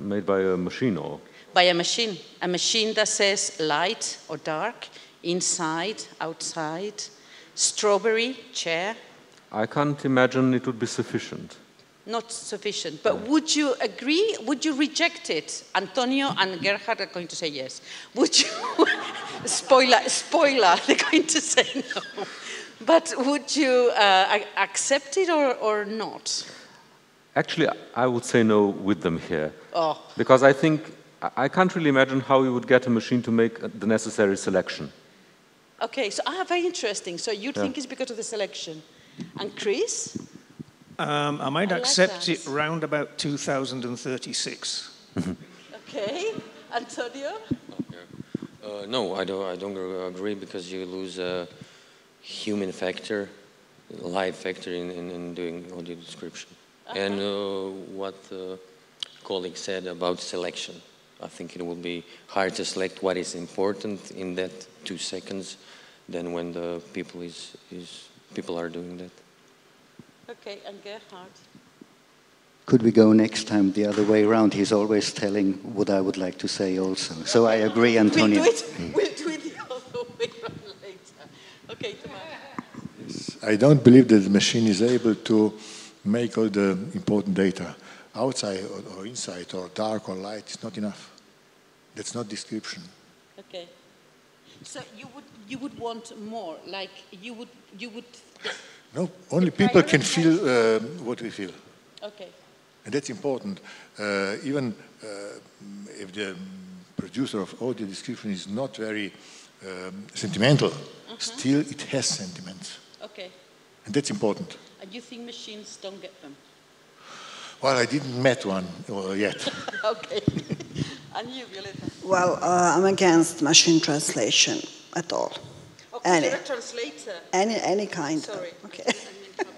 Made by a machine or? By a machine. A machine that says light or dark, inside, outside, strawberry, chair. I can't imagine it would be sufficient. Not sufficient. But would you agree? Would you reject it? Antonio and Gerhard are going to say yes. Would you? spoiler, spoiler, they're going to say no. But would you uh, accept it or, or not? Actually, I would say no with them here. Oh. Because I think, I can't really imagine how you would get a machine to make the necessary selection. Okay, so ah, very interesting. So you yeah. think it's because of the selection. And Chris? Um, I might I accept like it round about 2036. okay. Antonio? Uh, no, I don't, I don't agree because you lose a human factor, live factor in, in, in doing audio description. -huh. And uh, what the colleague said about selection. I think it will be hard to select what is important in that two seconds than when the people is, is people are doing that. Okay, and Gerhard. Could we go next time the other way around? He's always telling what I would like to say also. So I agree, Antonio. We'll do it, we'll do it the other way around later. Okay, Yes, I don't believe that the machine is able to make all the important data. Outside or, or inside or dark or light is not enough. That's not description. Okay. So you would you would want more, like you would you would. No, only people can feel uh, what we feel. Okay. And that's important. Uh, even uh, if the producer of audio description is not very um, sentimental, -huh. still it has sentiments. Okay. And that's important. And you think machines don't get them? Well, I didn't met one yet. okay. and you, Violeta? Well, uh, I'm against machine translation at all. Okay, any, you're a translator. Any, any kind. Sorry. Okay.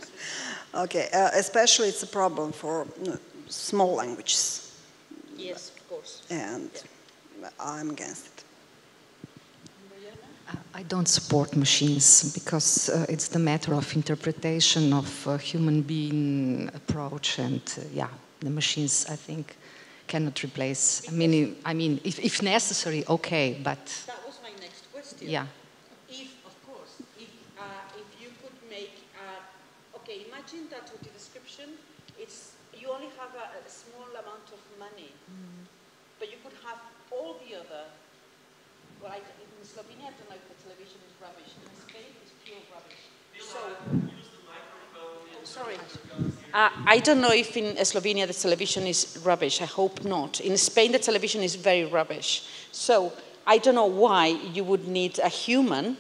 okay, uh, especially it's a problem for you know, small languages. Yes, of course. And yeah. I'm against it. I don't support machines because uh, it's the matter of interpretation of a human being approach, and uh, yeah, the machines I think cannot replace. I mean, I mean, if, if necessary, okay, but that was my next question. Yeah. If, of course, if uh, if you could make, uh, okay, imagine that with the description, it's you only have a, a small amount of money, mm. but you could have all the other. Well, I, Slovenia, I don't know if the television is rubbish. In Spain, it's pure rubbish. So, oh, sorry. Uh, I don't know if in Slovenia the television is rubbish. I hope not. In Spain, the television is very rubbish. So I don't know why you would need a human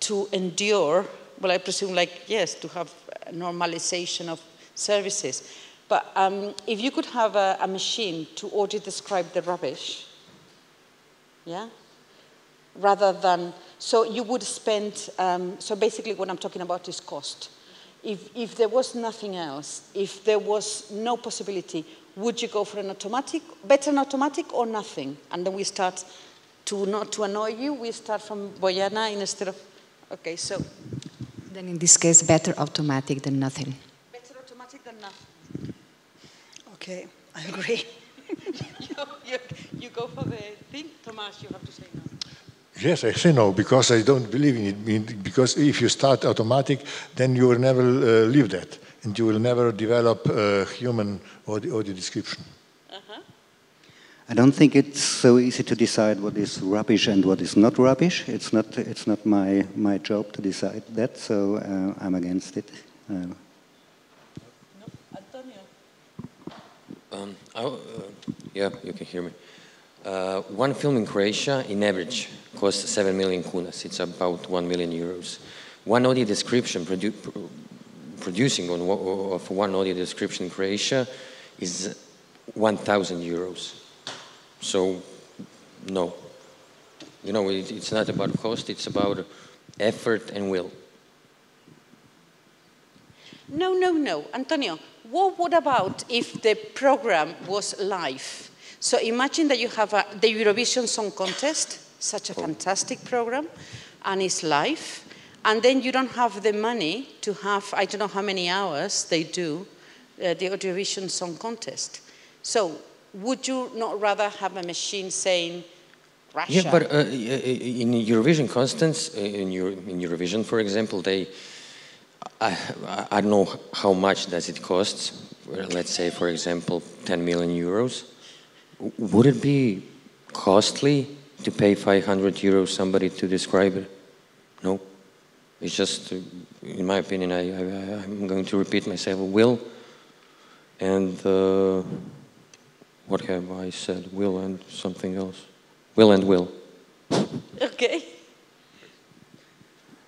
to endure, well, I presume, like, yes, to have normalization of services. But um, if you could have a, a machine to audio describe the rubbish, yeah, rather than, so you would spend, um, so basically what I'm talking about is cost. If, if there was nothing else, if there was no possibility, would you go for an automatic, better an automatic or nothing? And then we start to not to annoy you, we start from Bojana instead of, okay, so. Then in this case, better automatic than nothing. Better automatic than nothing. Okay, I agree. you, you, you, go for the thing, Tomas, you have to say no. Yes, I say no because I don't believe in it. Because if you start automatic, then you will never uh, leave that, and you will never develop uh, human audio, audio description. Uh-huh. I don't think it's so easy to decide what is rubbish and what is not rubbish. It's not. It's not my my job to decide that. So uh, I'm against it. No, Antonio. Um, uh, yeah, you can hear me. Uh, one film in Croatia, in average, costs 7 million kunas. It's about 1 million euros. One audio description produ producing on, of one audio description in Croatia is 1,000 euros. So, no. You know, it, it's not about cost, it's about effort and will. No, no, no. Antonio, what, what about if the program was live? So imagine that you have a, the Eurovision Song Contest, such a fantastic program and it's live. And then you don't have the money to have, I don't know how many hours they do, uh, the Eurovision Song Contest. So would you not rather have a machine saying, Russia? Yeah, but uh, in Eurovision Constance, uh, in, Euro, in Eurovision, for example, they, I, I don't know how much does it cost. Let's say, for example, 10 million euros. Would it be costly to pay 500 euros somebody to describe it? No. It's just, in my opinion, I, I, am going to repeat myself, will and uh, what have I said? Will and something else. Will and will. Okay.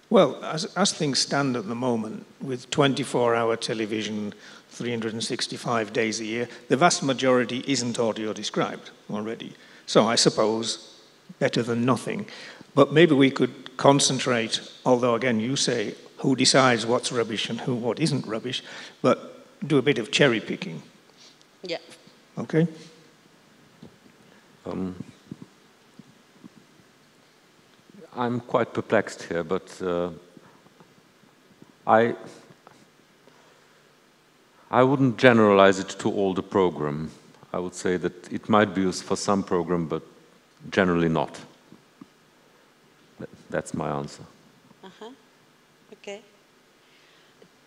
Well, as, as things stand at the moment, with 24 hour television, 365 days a year, the vast majority isn't audio described already. So I suppose better than nothing. But maybe we could concentrate, although again you say who decides what's rubbish and who what isn't rubbish, but do a bit of cherry picking. Yeah. Okay. Um, I'm quite perplexed here, but uh, I I wouldn't generalize it to all the program. I would say that it might be used for some program, but generally not. That's my answer. Uh-huh. Okay.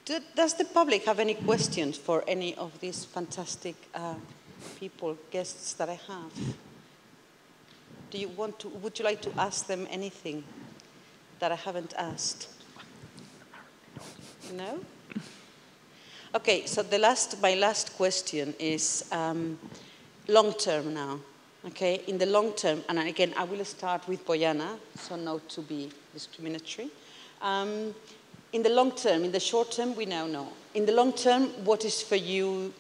Do, does the public have any questions for any of these fantastic uh, people, guests that I have? Do you want to, would you like to ask them anything that I haven't asked? No? Okay, so the last, my last question is um, long term now. Okay, in the long term, and again, I will start with Bojana, so not to be discriminatory. Um, in the long term, in the short term, we now know. In the long term, what is for you,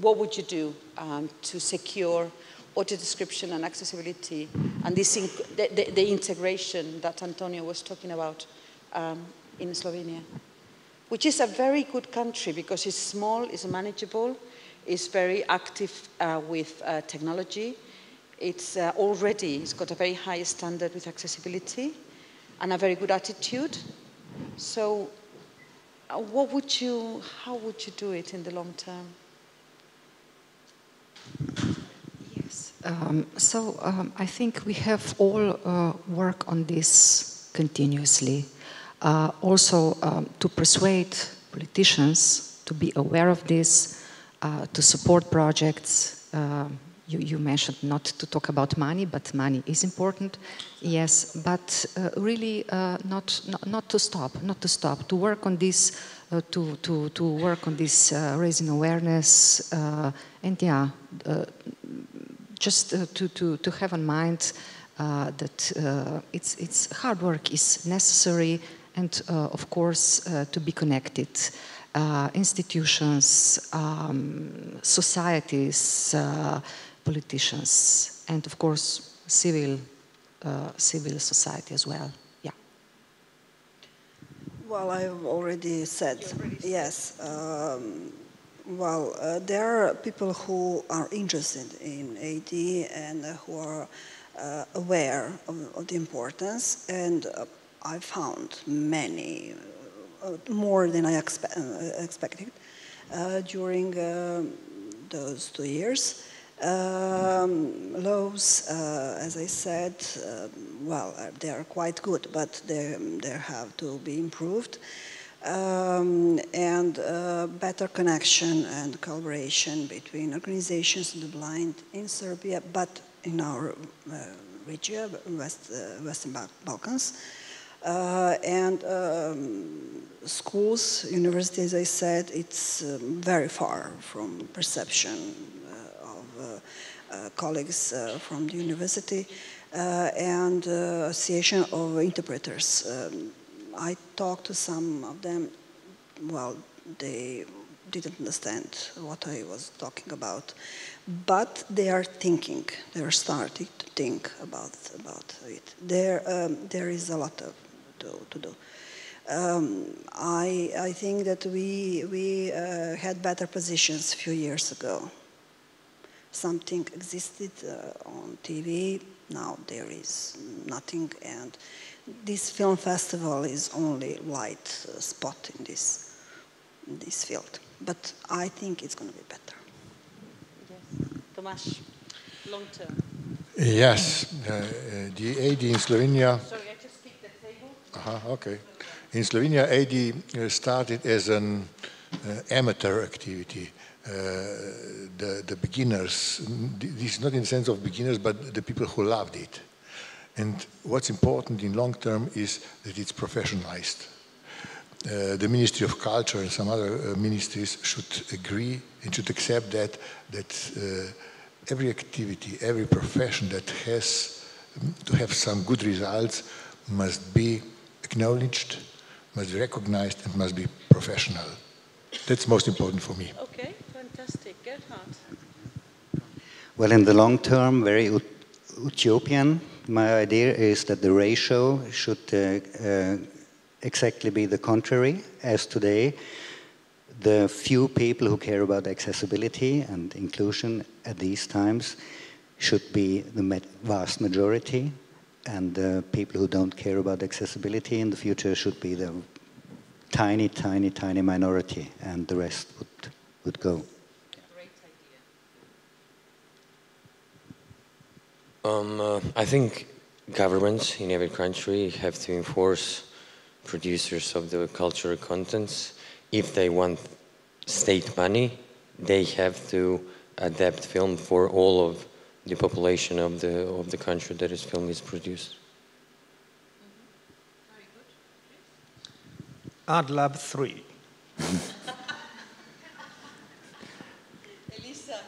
what would you do um, to secure audio description and accessibility and this the, the, the, integration that Antonio was talking about um, in Slovenia? Which is a very good country because it's small, it's manageable, it's very active uh, with uh, technology, it's uh, already, it's got a very high standard with accessibility and a very good attitude. So uh, what would you, how would you do it in the long term? Yes, um, so um, I think we have all uh, work on this continuously. Uh, also um, to persuade politicians to be aware of this, uh, to support projects, um, you, you, mentioned not to talk about money, but money is important, yes, but uh, really uh, not, not, not, to stop, not to stop, to work on this, uh, to, to, to work on this uh, raising awareness, uh, and yeah, uh, just to, to, to have in mind that it's, it's hard work is necessary and of course to be connected. institutions, um, societies, politicians, and of course, civil, uh, civil society as well. Yeah. Well, I've already said, already yes. Um, well, uh, there are people who are interested in AD and uh, who are uh, aware of, of, the importance, and uh, I found many, uh, more than I expe expected, during those two years. Um, laws, uh, as I said, uh, well, uh, they are quite good, but they, they have to be improved. Um, and uh, better connection and collaboration between organizations of the blind in Serbia, but in our uh, region, West, uh, Western Balkans. And um, schools, universities, as I said, it's um, very far from perception uh, uh, colleagues uh, from the university and Association of Interpreters. Um, I talked to some of them, well, they didn't understand what I was talking about. But they are thinking, they are starting to think about, about it. There, um, there is a lot of, to, to do. Um, I, I think that we, we uh, had better positions a few years ago. something existed uh, on TV. Now there is nothing, and this film festival is only light uh, spot in this in this field. But I think it's going to be better. Yes. Tomasz, long term. Yes, uh, uh, the AD in Slovenia. Sorry, I just kicked the Uh-huh, okay. In Slovenia, AD uh, started as an uh, amateur activity. Uh, the, the beginners, this is not in the sense of beginners, but the people who loved it. And what's important in long term is that it's professionalized. Uh, the Ministry of Culture and some other uh, ministries should agree and should accept that that uh, every activity, every profession that has to have some good results must be acknowledged, must be recognized, and must be professional. That's most important for me. Okay, fantastic. Gerhard. Well, in the long term, very utopian. My idea is that the ratio should uh, uh, exactly be the contrary. As today, the few people who care about accessibility and inclusion at these times should be the vast majority, and the people who don't care about accessibility in the future should be the tiny, tiny, tiny minority, and the rest would, would go. Um, uh, I think governments in every country have to enforce producers of the cultural contents. If they want state money, they have to adapt film for all of the population of the of the country that this film is produced. AdLab 3. Elisa.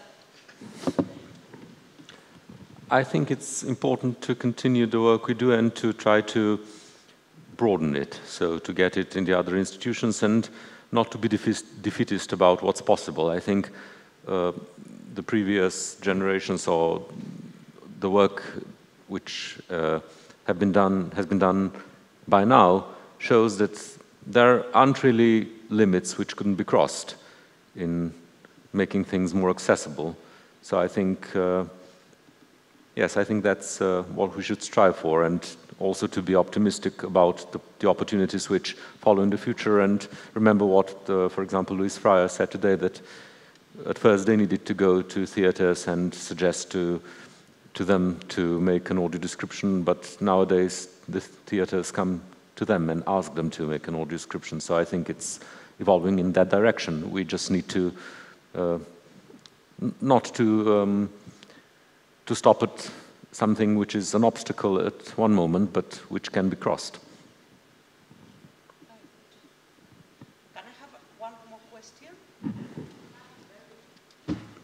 I think it's important to continue the work we do and to try to broaden it, so to get it in the other institutions and not to be defeatist about what's possible. I think uh, the previous generations or the work which uh, have been done has been done by now shows that there aren't really limits which couldn't be crossed in making things more accessible. So I think uh, yes, I think that's uh, what we should strive for and also to be optimistic about the, the, opportunities which follow in the future and remember what, uh, for example, Louise Fryer said today that at first they needed to go to theaters and suggest to, to them to make an audio description, but nowadays the theaters come to them and ask them to make an audio description. So I think it's evolving in that direction. We just need to uh, not to um, to stop at something which is an obstacle at one moment, but which can be crossed. Can I have one more question?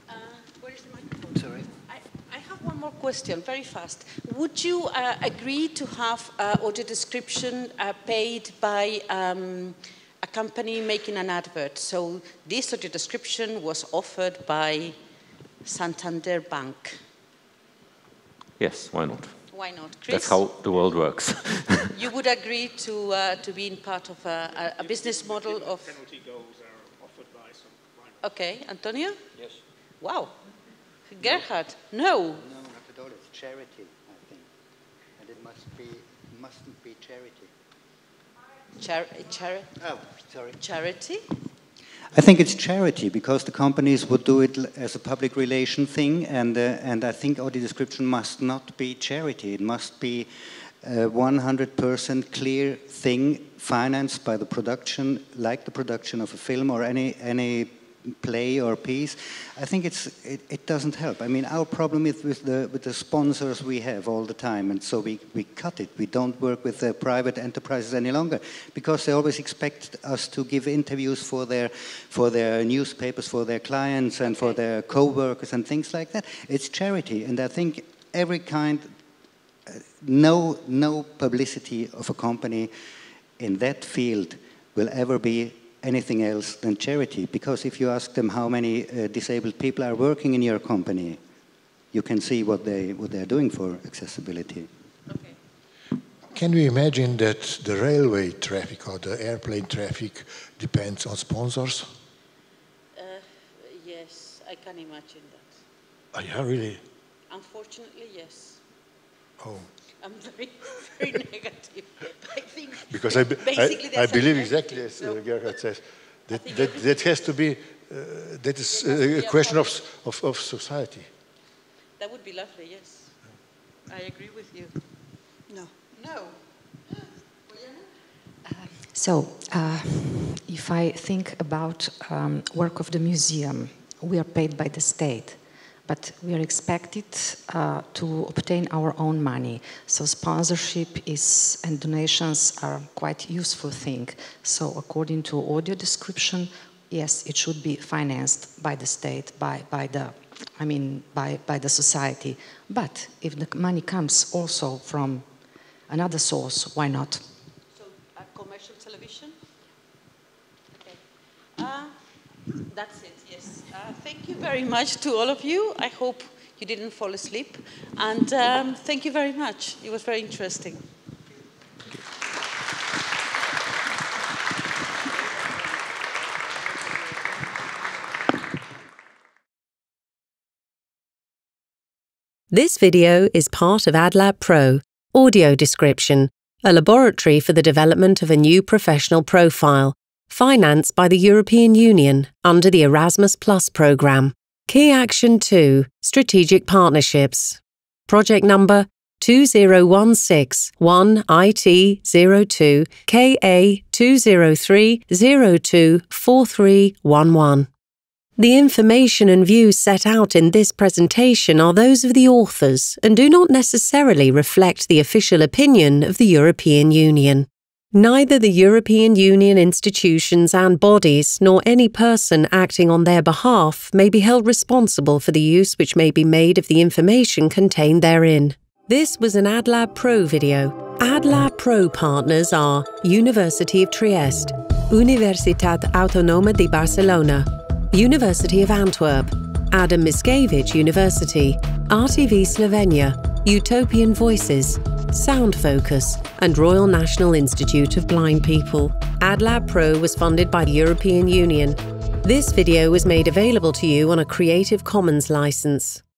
Uh, where is the microphone? Sorry. I, I have one more question, very fast. Would you uh, agree to have uh, audio description uh, paid by um, a company making an advert? So this audio description was offered by Santander Bank. Yes, why not? Why not? Chris, That's how the world works. you would agree to, uh, to being part of a, a, business model of... Penalty goals are offered by some... Okay, Antonio? Yes. Wow. Gerhard, no. No, not at all. It's charity, I think. And it must be, mustn't be charity. Char chari oh, sorry. Charity? I think it's charity because the companies would do it as a public relation thing, and uh, and I think audio description must not be charity. It must be a 100% clear thing financed by the production, like the production of a film or any any play or piece, I think it's, it, it, doesn't help. I mean, our problem is with the, with the sponsors we have all the time, and so we, we cut it. We don't work with the private enterprises any longer because they always expect us to give interviews for their, for their newspapers, for their clients, and for their co-workers and things like that. It's charity, and I think every kind, uh, no, no publicity of a company in that field will ever be anything else than charity. Because if you ask them how many uh, disabled people are working in your company, you can see what, they, what they're doing for accessibility. Okay. Can we imagine that the railway traffic or the airplane traffic depends on sponsors? Uh, yes, I can imagine that. Oh, yeah, really? Unfortunately, yes. Oh. I'm very, very negative. I think Because I, basically I, I believe exactly as uh, Gerhard says, that, that, that has to be, uh, that is There has to uh, a a question of, of, of society. That would be lovely, yes. I agree with you. No. No. So, uh, if I think about um, work of the museum, we are paid by the state, but we are expected uh, to obtain our own money. So, sponsorship is and donations are quite useful thing. So, according to audio description, yes, it should be financed by the state, by by the, I mean, by by the society. But if the money comes also from another source, why not? So, uh, commercial television? Okay. Uh, that's it. Uh, thank you very much to all of you. I hope you didn't fall asleep. And um, thank you very much. It was very interesting. This video is part of AdLab Pro, Audio Description, a laboratory for the development of a new professional profile, financed by the European Union under the Erasmus Plus programme. Key Action 2 Strategic Partnerships. Project number 20161IT02 KA203024311. The information and views set out in this presentation are those of the authors and do not necessarily reflect the official opinion of the European Union. Neither the European Union institutions and bodies nor any person acting on their behalf may be held responsible for the use which may be made of the information contained therein. This was an AdLab Pro video. AdLab Pro partners are University of Trieste, Universitat Autonoma de Barcelona, University of Antwerp, Adam Mickiewicz University, RTV Slovenia, Utopian Voices, Sound Focus, and Royal National Institute of Blind People. AdLab Pro was funded by the European Union. This video was made available to you on a Creative Commons license.